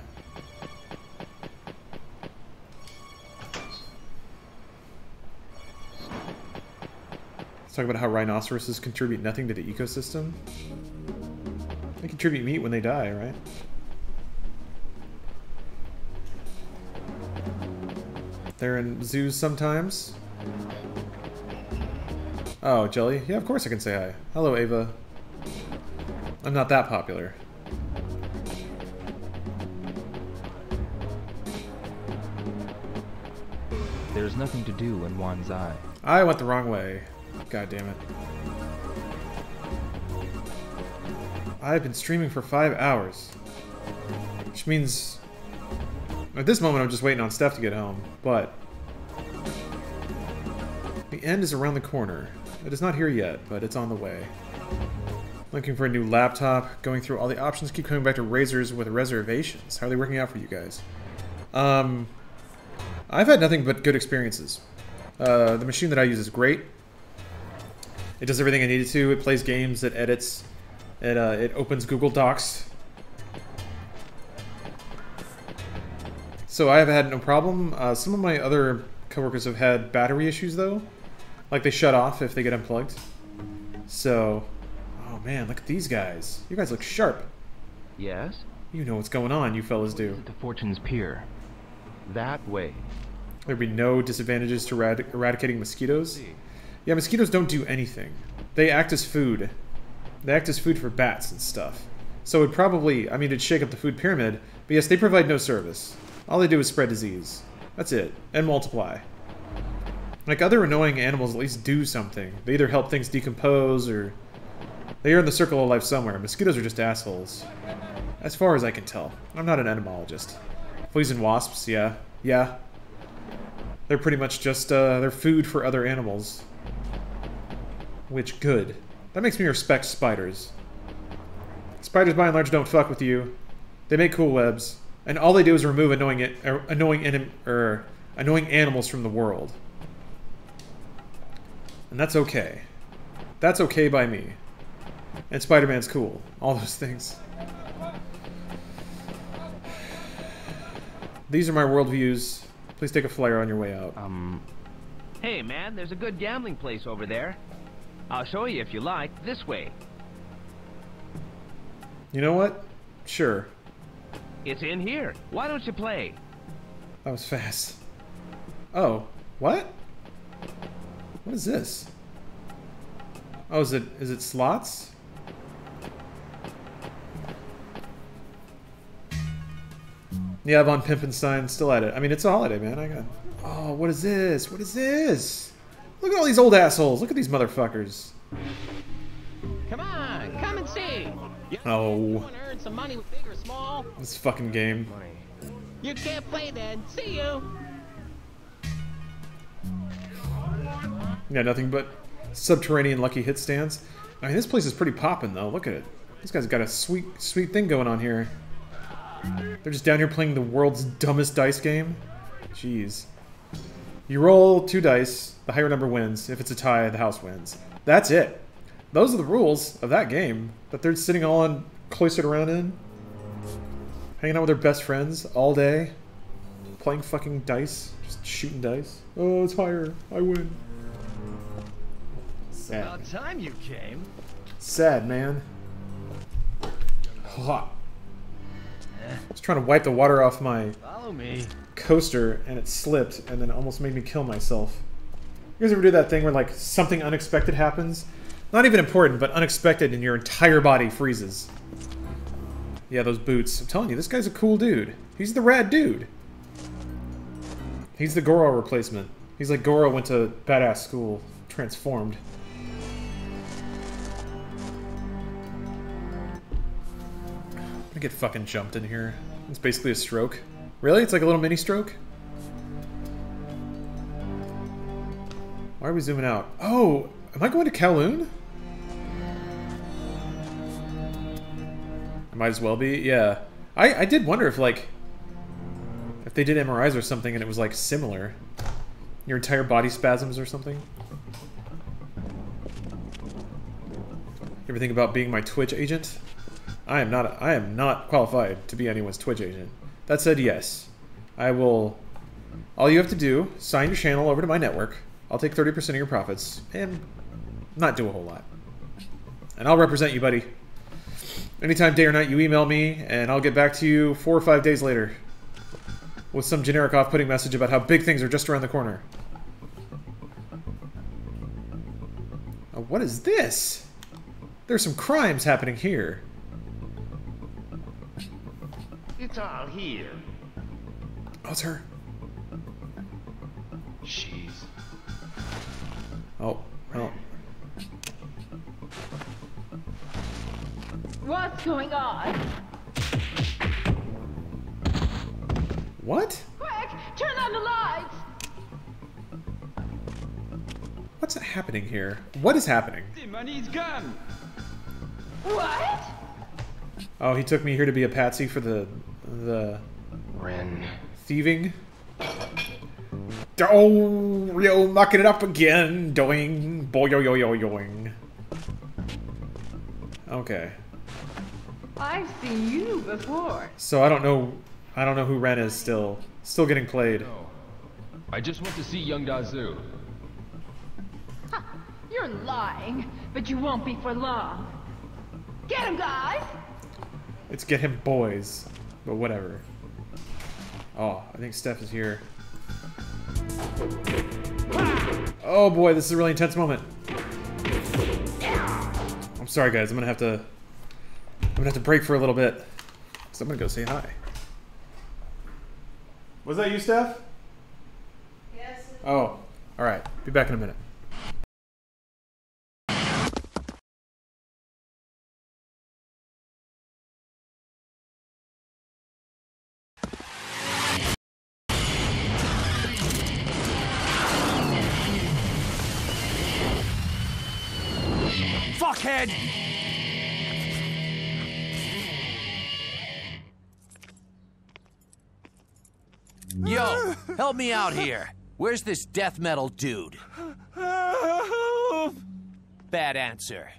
[SPEAKER 5] Let's talk about how rhinoceroses contribute nothing to the ecosystem. They contribute meat when they die, right? They're in zoos sometimes. Oh, Jelly? Yeah, of course I can say hi. Hello, Ava. I'm not that popular.
[SPEAKER 8] There's nothing to do in Wan Chai.
[SPEAKER 5] I went the wrong way. God damn it. I've been streaming for five hours. Which means... At this moment, I'm just waiting on Steph to get home, but... The end is around the corner. It is not here yet, but it's on the way. Looking for a new laptop, going through all the options, keep coming back to Razers with reservations. How are they working out for you guys? Um... I've had nothing but good experiences. Uh, the machine that I use is great. It does everything I needed to. It plays games. It edits. It uh, it opens Google Docs. So I have had no problem. Uh, some of my other coworkers have had battery issues though, like they shut off if they get unplugged. So, oh man, look at these guys. You guys look sharp.
[SPEAKER 8] Yes?
[SPEAKER 5] You know what's going on. You fellas do.
[SPEAKER 8] The Fortune's Pier. That way.
[SPEAKER 5] There'd be no disadvantages to erad eradicating mosquitoes. Yeah, mosquitoes don't do anything. They act as food. They act as food for bats and stuff. So it'd probably, I mean, it'd shake up the food pyramid, but yes, they provide no service. All they do is spread disease. That's it. And multiply. Like, other annoying animals at least do something. They either help things decompose, or... They are in the circle of life somewhere. Mosquitoes are just assholes. As far as I can tell. I'm not an entomologist. Fleas and wasps, yeah. Yeah. They're pretty much just, uh, they're food for other animals. Which, good. That makes me respect spiders. Spiders, by and large, don't fuck with you. They make cool webs. And all they do is remove annoying, it, er, annoying, enim, er, annoying animals from the world. And that's okay. That's okay by me. And Spider-Man's cool. All those things. These are my worldviews. Please take a flyer on your way out.
[SPEAKER 58] Um. Hey, man, there's a good gambling place over there. I'll show you if you like. This way.
[SPEAKER 5] You know what? Sure.
[SPEAKER 58] It's in here. Why don't you play?
[SPEAKER 5] That was fast. Oh, what? What is this? Oh, is it is it slots? Yeah, Von Pimpenstein, still at it. I mean, it's a holiday, man. I got. Oh, what is this? What is this? Look at all these old assholes. Look at these motherfuckers.
[SPEAKER 14] Come on, come and see. You
[SPEAKER 5] Oh,
[SPEAKER 14] want to earn some money with big or small?
[SPEAKER 5] this fucking game.
[SPEAKER 14] You can't play then. See you.
[SPEAKER 5] Yeah, nothing but subterranean lucky hit stands. I mean, this place is pretty popping, though. Look at it. These guys got a sweet, sweet thing going on here. They're just down here playing the world's dumbest dice game. Jeez. You roll two dice, the higher number wins. If it's a tie, the house wins. That's it. Those are the rules of that game that they're sitting all on cloistered around in. Hanging out with their best friends all day. Playing fucking dice. Just shooting dice. Oh, it's higher. I win. Sad.
[SPEAKER 19] About time you came.
[SPEAKER 5] Sad, man. Hot. I was trying to wipe the water off my
[SPEAKER 58] me.
[SPEAKER 5] coaster and it slipped and then almost made me kill myself. You guys ever do that thing where like something unexpected happens? Not even important, but unexpected and your entire body freezes. Yeah, those boots. I'm telling you, this guy's a cool dude. He's the rad dude. He's the Goro replacement. He's like Goro went to badass school, transformed. I'm gonna get fucking jumped in here. It's basically a stroke. Really? It's like a little mini stroke? Why are we zooming out? Oh, am I going to Kowloon? I might as well be. Yeah. I, I did wonder if, like, if they did MRIs or something and it was, like, similar. Your entire body spasms or something. You ever think about being my Twitch agent? I am not. I am not qualified to be anyone's Twitch agent. That said, yes, I will. All you have to do: sign your channel over to my network. I'll take thirty percent of your profits and not do a whole lot. And I'll represent you, buddy. Anytime, day or night, you email me, and I'll get back to you four or five days later with some generic off-putting message about how big things are just around the corner. Oh, what is this? There's some crimes happening here.
[SPEAKER 46] It's all here.
[SPEAKER 5] Oh, it's her.
[SPEAKER 46] She's
[SPEAKER 5] Oh, well.
[SPEAKER 55] What's going on?
[SPEAKER 5] What?
[SPEAKER 55] Quick, turn on the lights!
[SPEAKER 5] What's happening here? What is happening?
[SPEAKER 19] The money's gone.
[SPEAKER 55] What?
[SPEAKER 5] Oh, he took me here to be a patsy for the the
[SPEAKER 8] Ren.
[SPEAKER 5] thieving. Oh, yo, mucking it up again, doing boy yo yo yo yoing. Okay,
[SPEAKER 55] I've seen you before.
[SPEAKER 5] so I don't know, I don't know who Ren is still. Still getting played.
[SPEAKER 56] I just want to see Yuanda Zhu.
[SPEAKER 55] You're lying, but you won't be for long. Get him, guys!
[SPEAKER 5] It's get him boys, but whatever. Oh, I think Steph is here. Oh boy, this is a really intense moment. I'm sorry guys, I'm gonna have to I'm gonna have to break for a little bit. So I'm gonna go say hi. Was that you, Steph?
[SPEAKER 53] Yes.
[SPEAKER 5] Oh, alright. Be back in a minute.
[SPEAKER 59] Help me out here. Where's this death metal dude? Bad answer.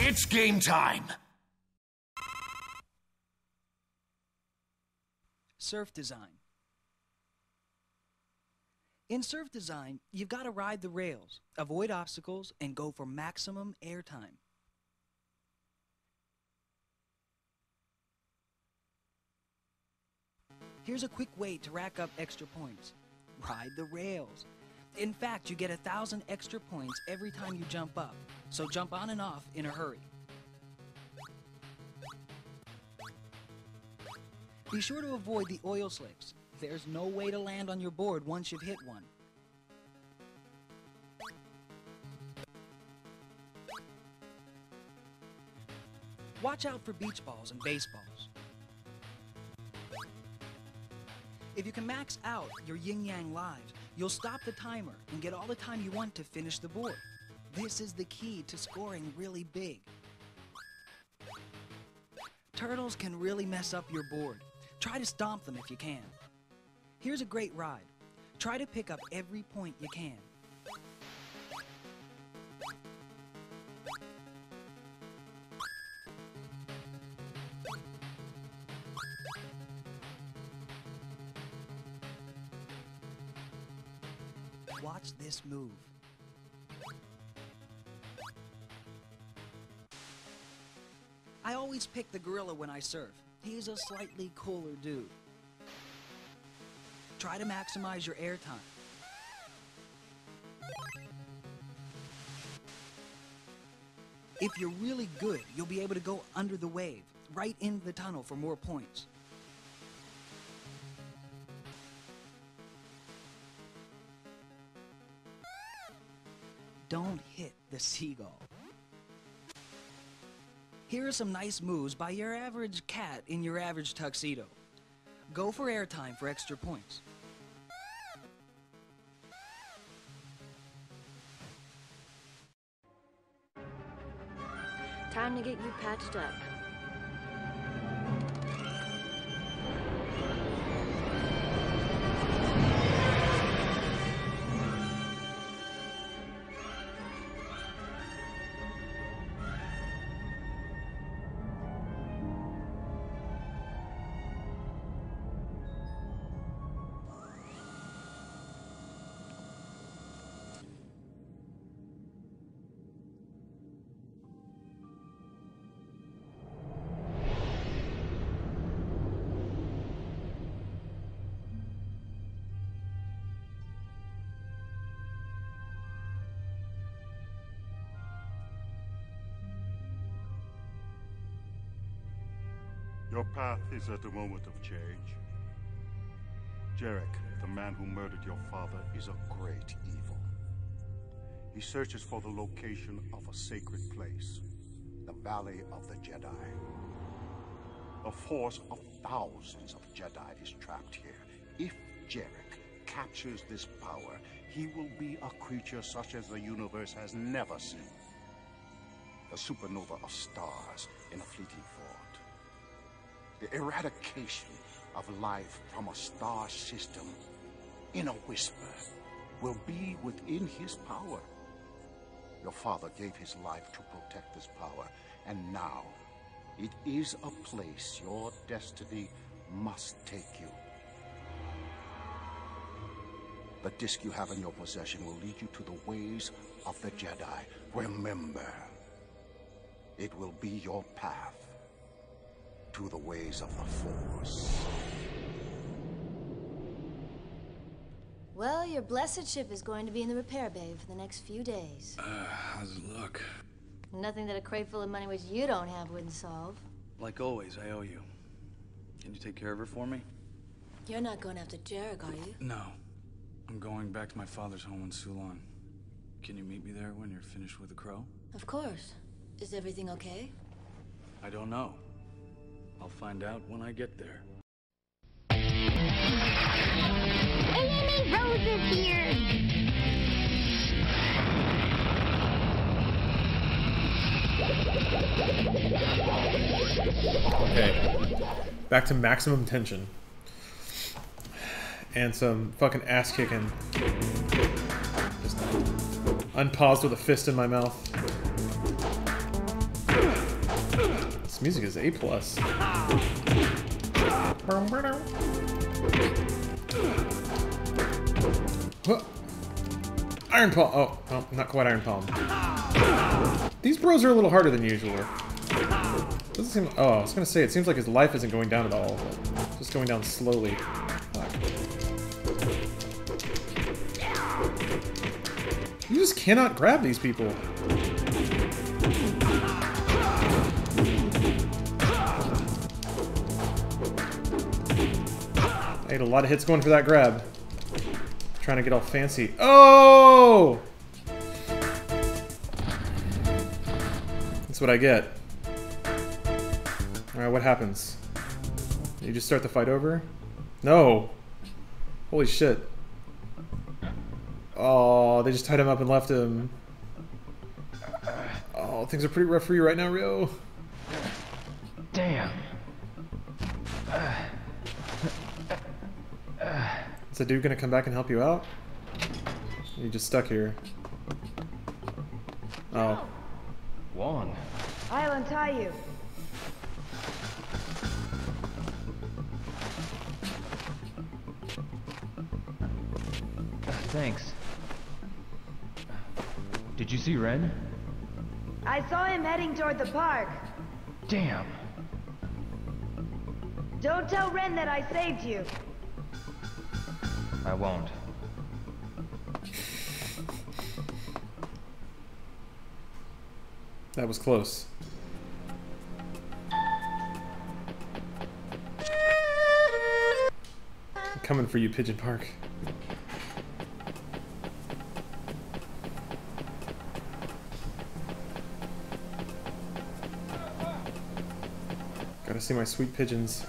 [SPEAKER 19] It's game time.
[SPEAKER 60] Surf design. In surf design, you've got to ride the rails, avoid obstacles, and go for maximum airtime. Here's a quick way to rack up extra points. Ride the rails. In fact, you get a thousand extra points every time you jump up, so jump on and off in a hurry. Be sure to avoid the oil slicks. There's no way to land on your board once you've hit one. Watch out for beach balls and baseballs. If you can max out your yin yang lives, you'll stop the timer and get all the time you want to finish the board. This is the key to scoring really big. Turtles can really mess up your board. Try to stomp them if you can. Here's a great ride. Try to pick up every point you can. This move. I always pick the gorilla when I surf. He's a slightly cooler dude. Try to maximize your airtime. If you're really good, you'll be able to go under the wave, right into the tunnel for more points. Don't hit the seagull. Here are some nice moves by your average cat in your average tuxedo. Go for airtime for extra points.
[SPEAKER 53] Time to get you patched up.
[SPEAKER 61] Your path is at a moment of change. Jerec, the man who murdered your father, is a great evil. He searches for the location of a sacred place, the Valley of the Jedi. A force of thousands of Jedi is trapped here. If Jerec captures this power, he will be a creature such as the universe has never seen. A supernova of stars in a fleeting. The eradication of life from a star system in a whisper will be within his power. Your father gave his life to protect this power, and now it is a place your destiny must take you. The disc you have in your possession will lead you to the ways of the Jedi. Remember, it will be your path to the ways of the Force.
[SPEAKER 53] Well, your blessed ship is going to be in the repair bay for the next few days.
[SPEAKER 62] Uh, how's it look?
[SPEAKER 53] Nothing that a crate full of money which you don't have wouldn't solve.
[SPEAKER 62] Like always, I owe you. Can you take care of her for me?
[SPEAKER 53] You're not going after Jerec, are you?
[SPEAKER 62] No. I'm going back to my father's home in Sulon. Can you meet me there when you're finished with the crow?
[SPEAKER 53] Of course. Is everything okay?
[SPEAKER 62] I don't know. I'll find out when I get there.
[SPEAKER 57] Amy Rose is here!
[SPEAKER 5] Okay. Back to maximum tension. And some fucking ass kicking. Just unpaused with a fist in my mouth. This music is A plus. Iron Palm. Oh, oh, not quite Iron Palm. These bros are a little harder than usual. Doesn't seem. Oh, I was gonna say it seems like his life isn't going down at all, just going down slowly. You just cannot grab these people. I had a lot of hits going for that grab. Trying to get all fancy. Oh! That's what I get. Alright, what happens? You just start the fight over? No! Holy shit. Oh, they just tied him up and left him. Oh, things are pretty rough for you right now, Ryo.
[SPEAKER 58] Damn.
[SPEAKER 5] Is the dude gonna come back and help you out? Or you just stuck here. Oh.
[SPEAKER 58] Wong.
[SPEAKER 63] I'll untie you.
[SPEAKER 58] Uh, thanks. Did you see Ren?
[SPEAKER 44] I saw him heading toward the park.
[SPEAKER 58] Damn.
[SPEAKER 44] Don't tell Ren that I saved you.
[SPEAKER 58] I won't.
[SPEAKER 5] That was close. I'm coming for you, Pigeon Park. Gotta see my sweet pigeons.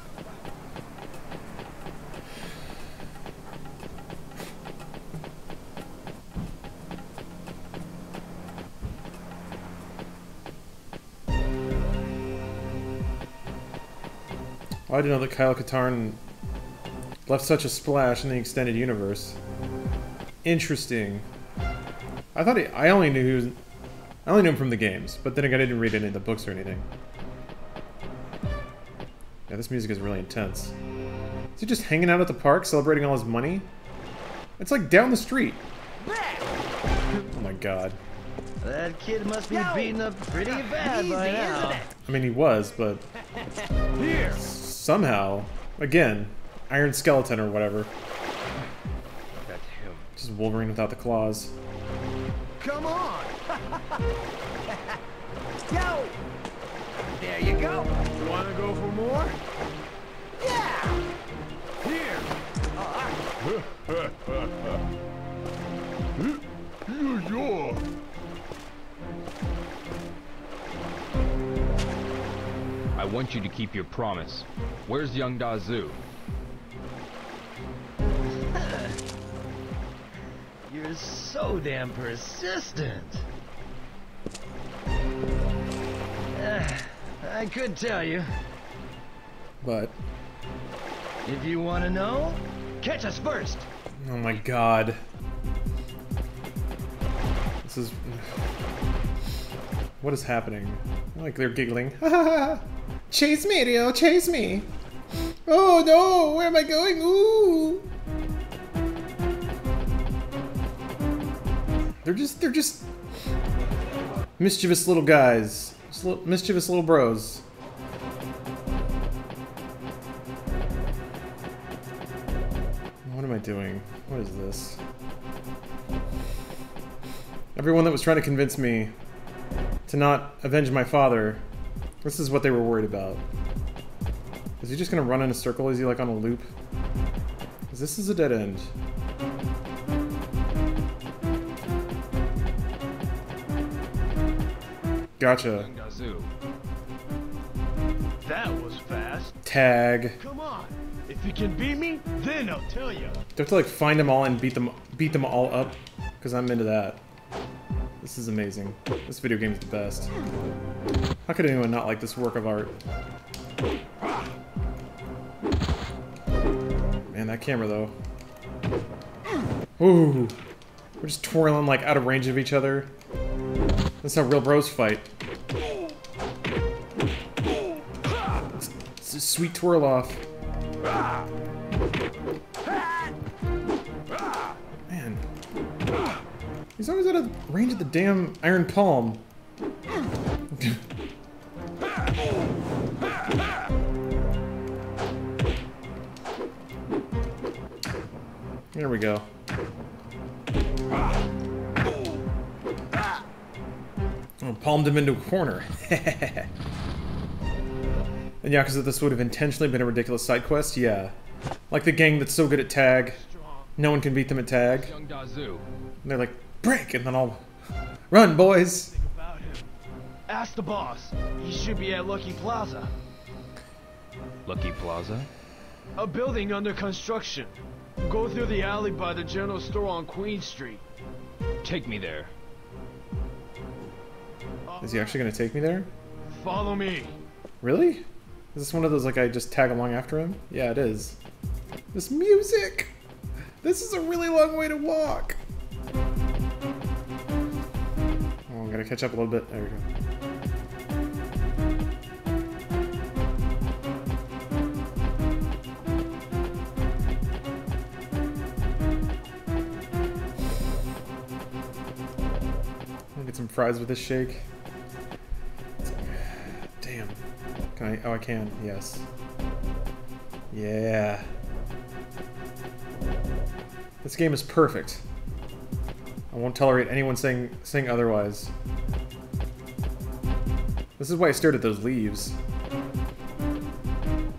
[SPEAKER 5] Oh, I didn't know that Kyle Katarn left such a splash in the extended universe. Interesting. I thought he, I only knew he was, I only knew him from the games, but then again, I didn't read any of the books or anything. Yeah, this music is really intense. Is he just hanging out at the park, celebrating all his money? It's like down the street. Oh my god.
[SPEAKER 18] That kid must be beaten up pretty bad by now.
[SPEAKER 5] I mean, he was, but
[SPEAKER 18] Here.
[SPEAKER 5] Somehow, again, Iron Skeleton or whatever.
[SPEAKER 18] That's him.
[SPEAKER 5] Just Wolverine without the claws.
[SPEAKER 18] Come on. [laughs] Yo. There you go. You Want to go for more? Yeah. Here. [laughs]
[SPEAKER 64] Yeah,
[SPEAKER 8] I want you to keep your promise. Where's Yuanda Zhu? [sighs]
[SPEAKER 18] You're so damn persistent. Uh, [sighs] I could tell you.
[SPEAKER 5] But
[SPEAKER 18] If you want to know, catch us first.
[SPEAKER 5] Oh my god. This is... [sighs] What is happening? Like they're giggling. [laughs] chase me, Ryo, chase me! Oh no, where am I going? Ooh! They're just, they're just mischievous little guys. Just li- mischievous little bros. What am I doing? What is this? Everyone that was trying to convince me to not avenge my father, this is what they were worried about. Is he just gonna run in a circle? Is he like on a loop? 'Cause this is a dead end. Gotcha.
[SPEAKER 18] That was fast.
[SPEAKER 5] Tag.
[SPEAKER 18] Come on. If you can beat me, then I'll tell you.
[SPEAKER 5] Do I have to like find them all and beat them beat them all up? Because I'm into that. This is amazing. This video game is the best. How could anyone not like this work of art? Man, that camera though. Ooh. We're just twirling like out of range of each other. That's how real bros fight. It's, it's a sweet twirl off. He's always out of range of the damn iron palm. There we go. Oh, palmed him into a corner. [laughs] and yeah, because this would have intentionally been a ridiculous side quest, yeah. Like the gang that's so good at tag, no one can beat them at tag. And they're like, break, and then I'll run, boys.
[SPEAKER 18] Ask the boss. He should be at Lucky Plaza.
[SPEAKER 8] Lucky Plaza?
[SPEAKER 18] A building under construction. Go through the alley by the general store on Queen Street.
[SPEAKER 8] Take me there.
[SPEAKER 5] Is he actually gonna take me there?
[SPEAKER 18] Follow me.
[SPEAKER 5] Really? Is this one of those like I just tag along after him? Yeah, it is. This music! This is a really long way to walk! I'm gonna catch up a little bit. There we go. some fries with this shake. Damn. Can I? Oh, I can. Yes. Yeah. This game is perfect. I won't tolerate anyone saying saying otherwise. This is why I stared at those leaves.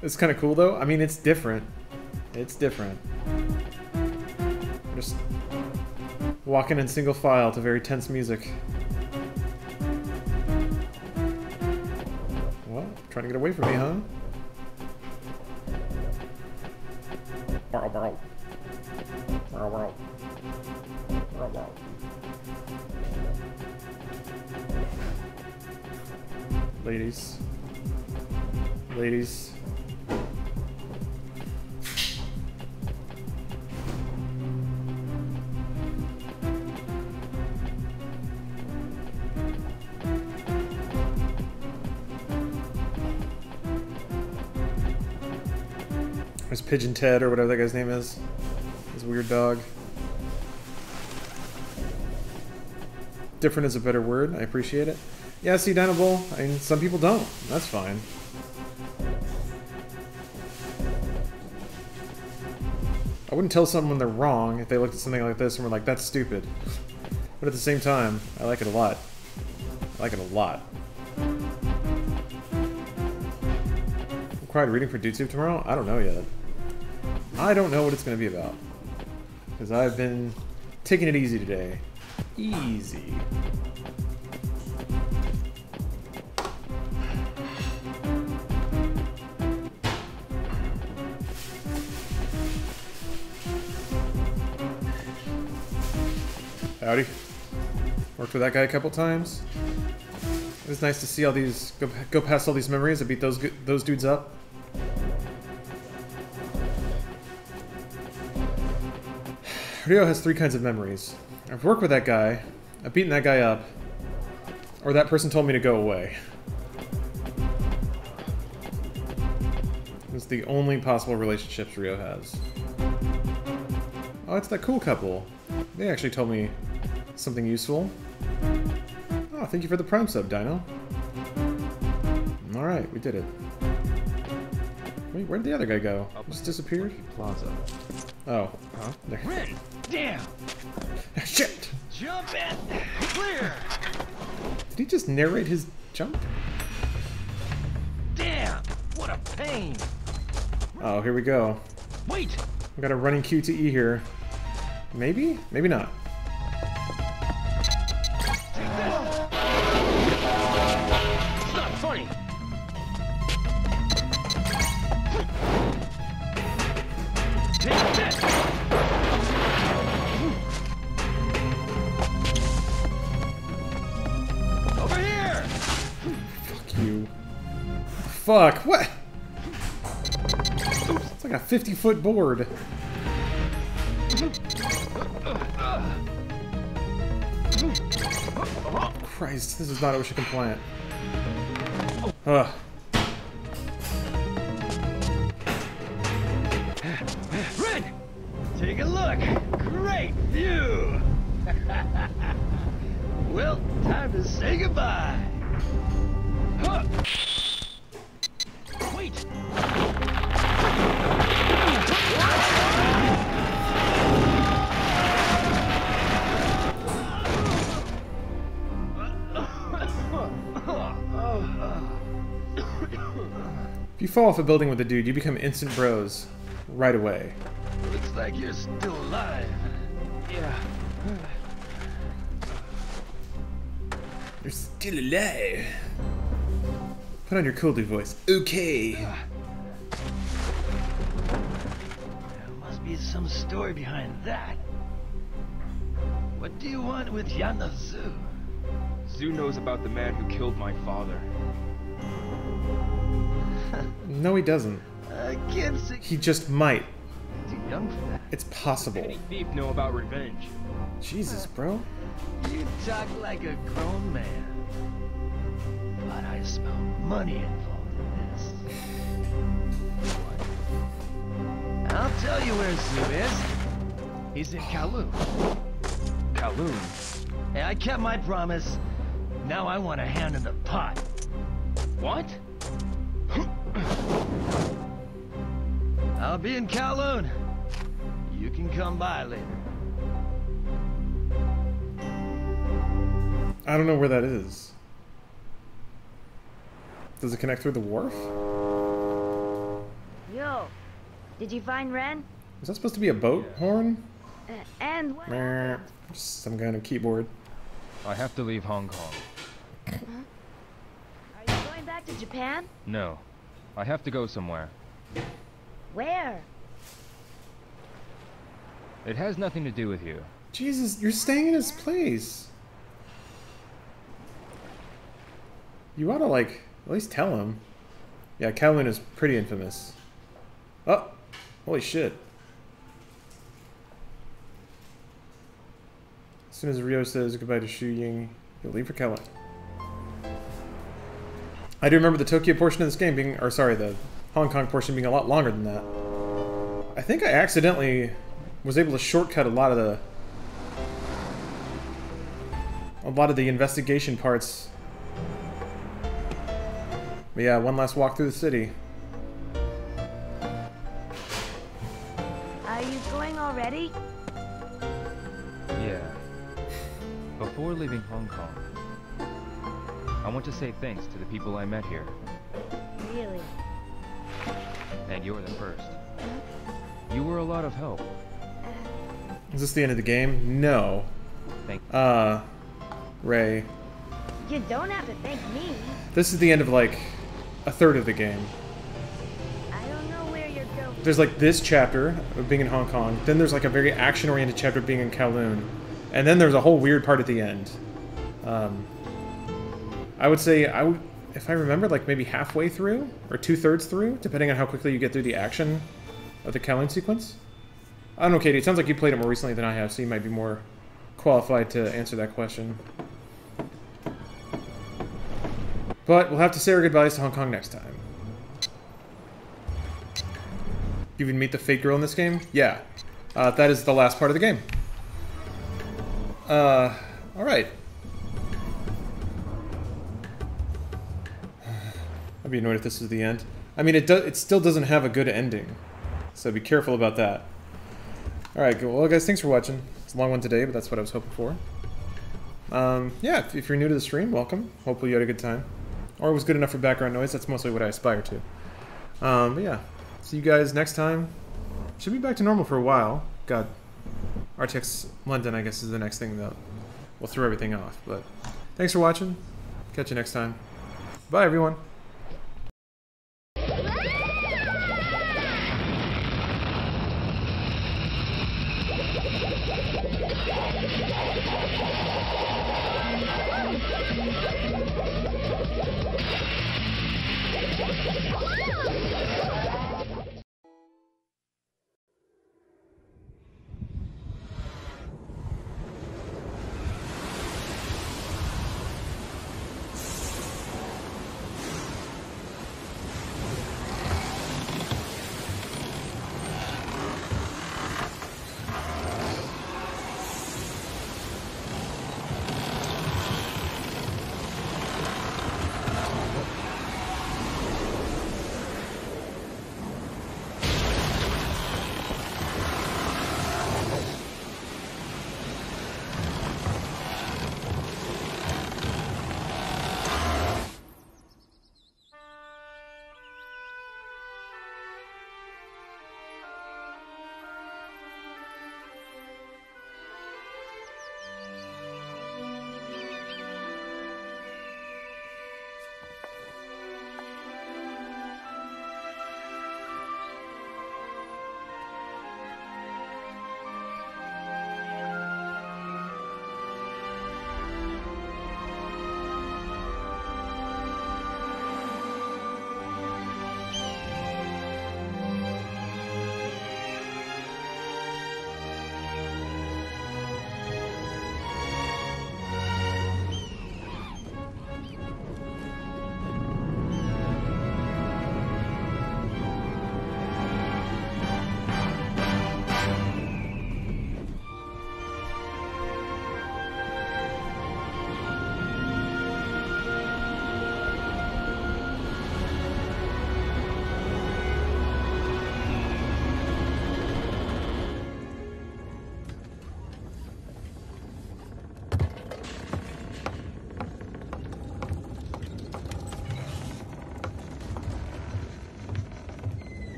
[SPEAKER 5] It's kind of cool though. I mean, it's different. It's different. Just walking in single file to very tense music. Well, trying to get away from me, huh? Barrel, barrel. Barrel, barrel. Barrel, barrel. Ladies. Ladies. There's Pigeon Ted or whatever that guy's name is. His weird dog. Different is a better word. I appreciate it. Yeah, see, Dynable. I mean, some people don't. That's fine. I wouldn't tell someone they're wrong if they looked at something like this and were like, that's stupid. But at the same time, I like it a lot. I like it a lot. Required reading for DudeTube tomorrow? I don't know yet. I don't know what it's going to be about. Because I've been taking it easy today. Easy. Howdy. Worked with that guy a couple times. It was nice to see all these go, go past all these memories and beat those those dudes up. Ryo has three kinds of memories. I've worked with that guy, I've beaten that guy up, or that person told me to go away. It's the only possible relationships Ryo has. Oh, it's that cool couple. They actually told me something useful. Oh, thank you for the Prime sub, Dino. Alright, we did it. Wait, where'd the other guy go? He just disappeared?
[SPEAKER 65] Plaza.
[SPEAKER 5] Oh. Huh? [laughs] There.
[SPEAKER 58] Ren! Damn!
[SPEAKER 5] Shit!
[SPEAKER 58] Jump in! Clear!
[SPEAKER 5] Did he just narrate his jump?
[SPEAKER 58] Damn! What a pain!
[SPEAKER 5] Oh, here we go.
[SPEAKER 58] Wait!
[SPEAKER 5] We got a running Q to E here. Maybe? Maybe not. Fuck, what? It's like a 50 foot board. Christ, this is not OSHA compliant. Ugh.
[SPEAKER 58] Red! Take a look! Great view! [laughs] well, time to say goodbye! Huh.
[SPEAKER 5] You fall off a building with a dude, you become instant bros right away.
[SPEAKER 58] Looks like you're still alive. Yeah.
[SPEAKER 5] You're still alive. Put on your cool dude voice. Okay.
[SPEAKER 58] There must be some story behind that. What do you want with Yuanda Zhu?
[SPEAKER 8] Zhu knows about the man who killed my father. [laughs]
[SPEAKER 5] No, he doesn't.
[SPEAKER 58] A kid six
[SPEAKER 5] He just might.
[SPEAKER 58] too young for that.
[SPEAKER 5] It's possible.
[SPEAKER 8] Any thief know about revenge.
[SPEAKER 5] Jesus, bro.
[SPEAKER 58] You talk like a grown man. But I smell money involved in this. I'll tell you where Zhu is. He's in Kowloon.
[SPEAKER 8] Kowloon.
[SPEAKER 58] Hey, I kept my promise. Now I want a hand in the pot.
[SPEAKER 66] What? [laughs]
[SPEAKER 58] I'll be in Kowloon. You can come by later.
[SPEAKER 5] I don't know where that is. Does it connect through the wharf?
[SPEAKER 44] Yo, did you find Ren?
[SPEAKER 5] Is that supposed to be a boat horn?
[SPEAKER 44] Uh, and what?
[SPEAKER 5] Just some kind of keyboard.
[SPEAKER 8] I have to leave Hong Kong.
[SPEAKER 44] Are you going back to Japan?
[SPEAKER 8] No. I have to go somewhere.
[SPEAKER 44] Where?
[SPEAKER 8] It has nothing to do with you.
[SPEAKER 5] Jesus, you're staying in his place. You ought to, like, at least tell him. Yeah, Kowloon is pretty infamous. Oh! Holy shit. As soon as Ryo says goodbye to Xiuying, he'll leave for Kowloon. I do remember the Tokyo portion of this game being, or sorry, the Hong Kong portion being a lot longer than that. I think I accidentally was able to shortcut a lot of the a lot of the investigation parts. But yeah, one last walk through the city.
[SPEAKER 44] Are you going already?
[SPEAKER 8] Yeah. Before leaving Hong Kong, I want to say thanks to the people I met here.
[SPEAKER 44] Really?
[SPEAKER 8] And you're the first. You were a lot of help.
[SPEAKER 5] Is this the end of the game? No.
[SPEAKER 8] Thank
[SPEAKER 5] Uh, Ray.
[SPEAKER 44] You don't have to thank me.
[SPEAKER 5] This is the end of like a third of the game.
[SPEAKER 44] I don't know where you're going.
[SPEAKER 5] There's like this chapter of being in Hong Kong. Then there's like a very action-oriented chapter of being in Kowloon, and then there's a whole weird part at the end. Um, I would say I would, if I remember, like maybe halfway through or two thirds through, depending on how quickly you get through the action of the Kowloon sequence. I don't know, Katie. It sounds like you played it more recently than I have, so you might be more qualified to answer that question. But we'll have to say our goodbyes to Hong Kong next time. You even meet the fake girl in this game? Yeah. Uh, that is the last part of the game. Uh, alright. I'd be annoyed if this is the end. I mean, it do it still doesn't have a good ending. So be careful about that. Alright, well guys, thanks for watching. It's a long one today, but that's what I was hoping for. Um, yeah, if, if you're new to the stream, welcome. Hopefully you had a good time. Or it was good enough for background noise. That's mostly what I aspire to. Um, but yeah, see you guys next time. Should be back to normal for a while. God, RTX London, I guess, is the next thing that will throw everything off. But thanks for watching. Catch you next time. Bye, everyone.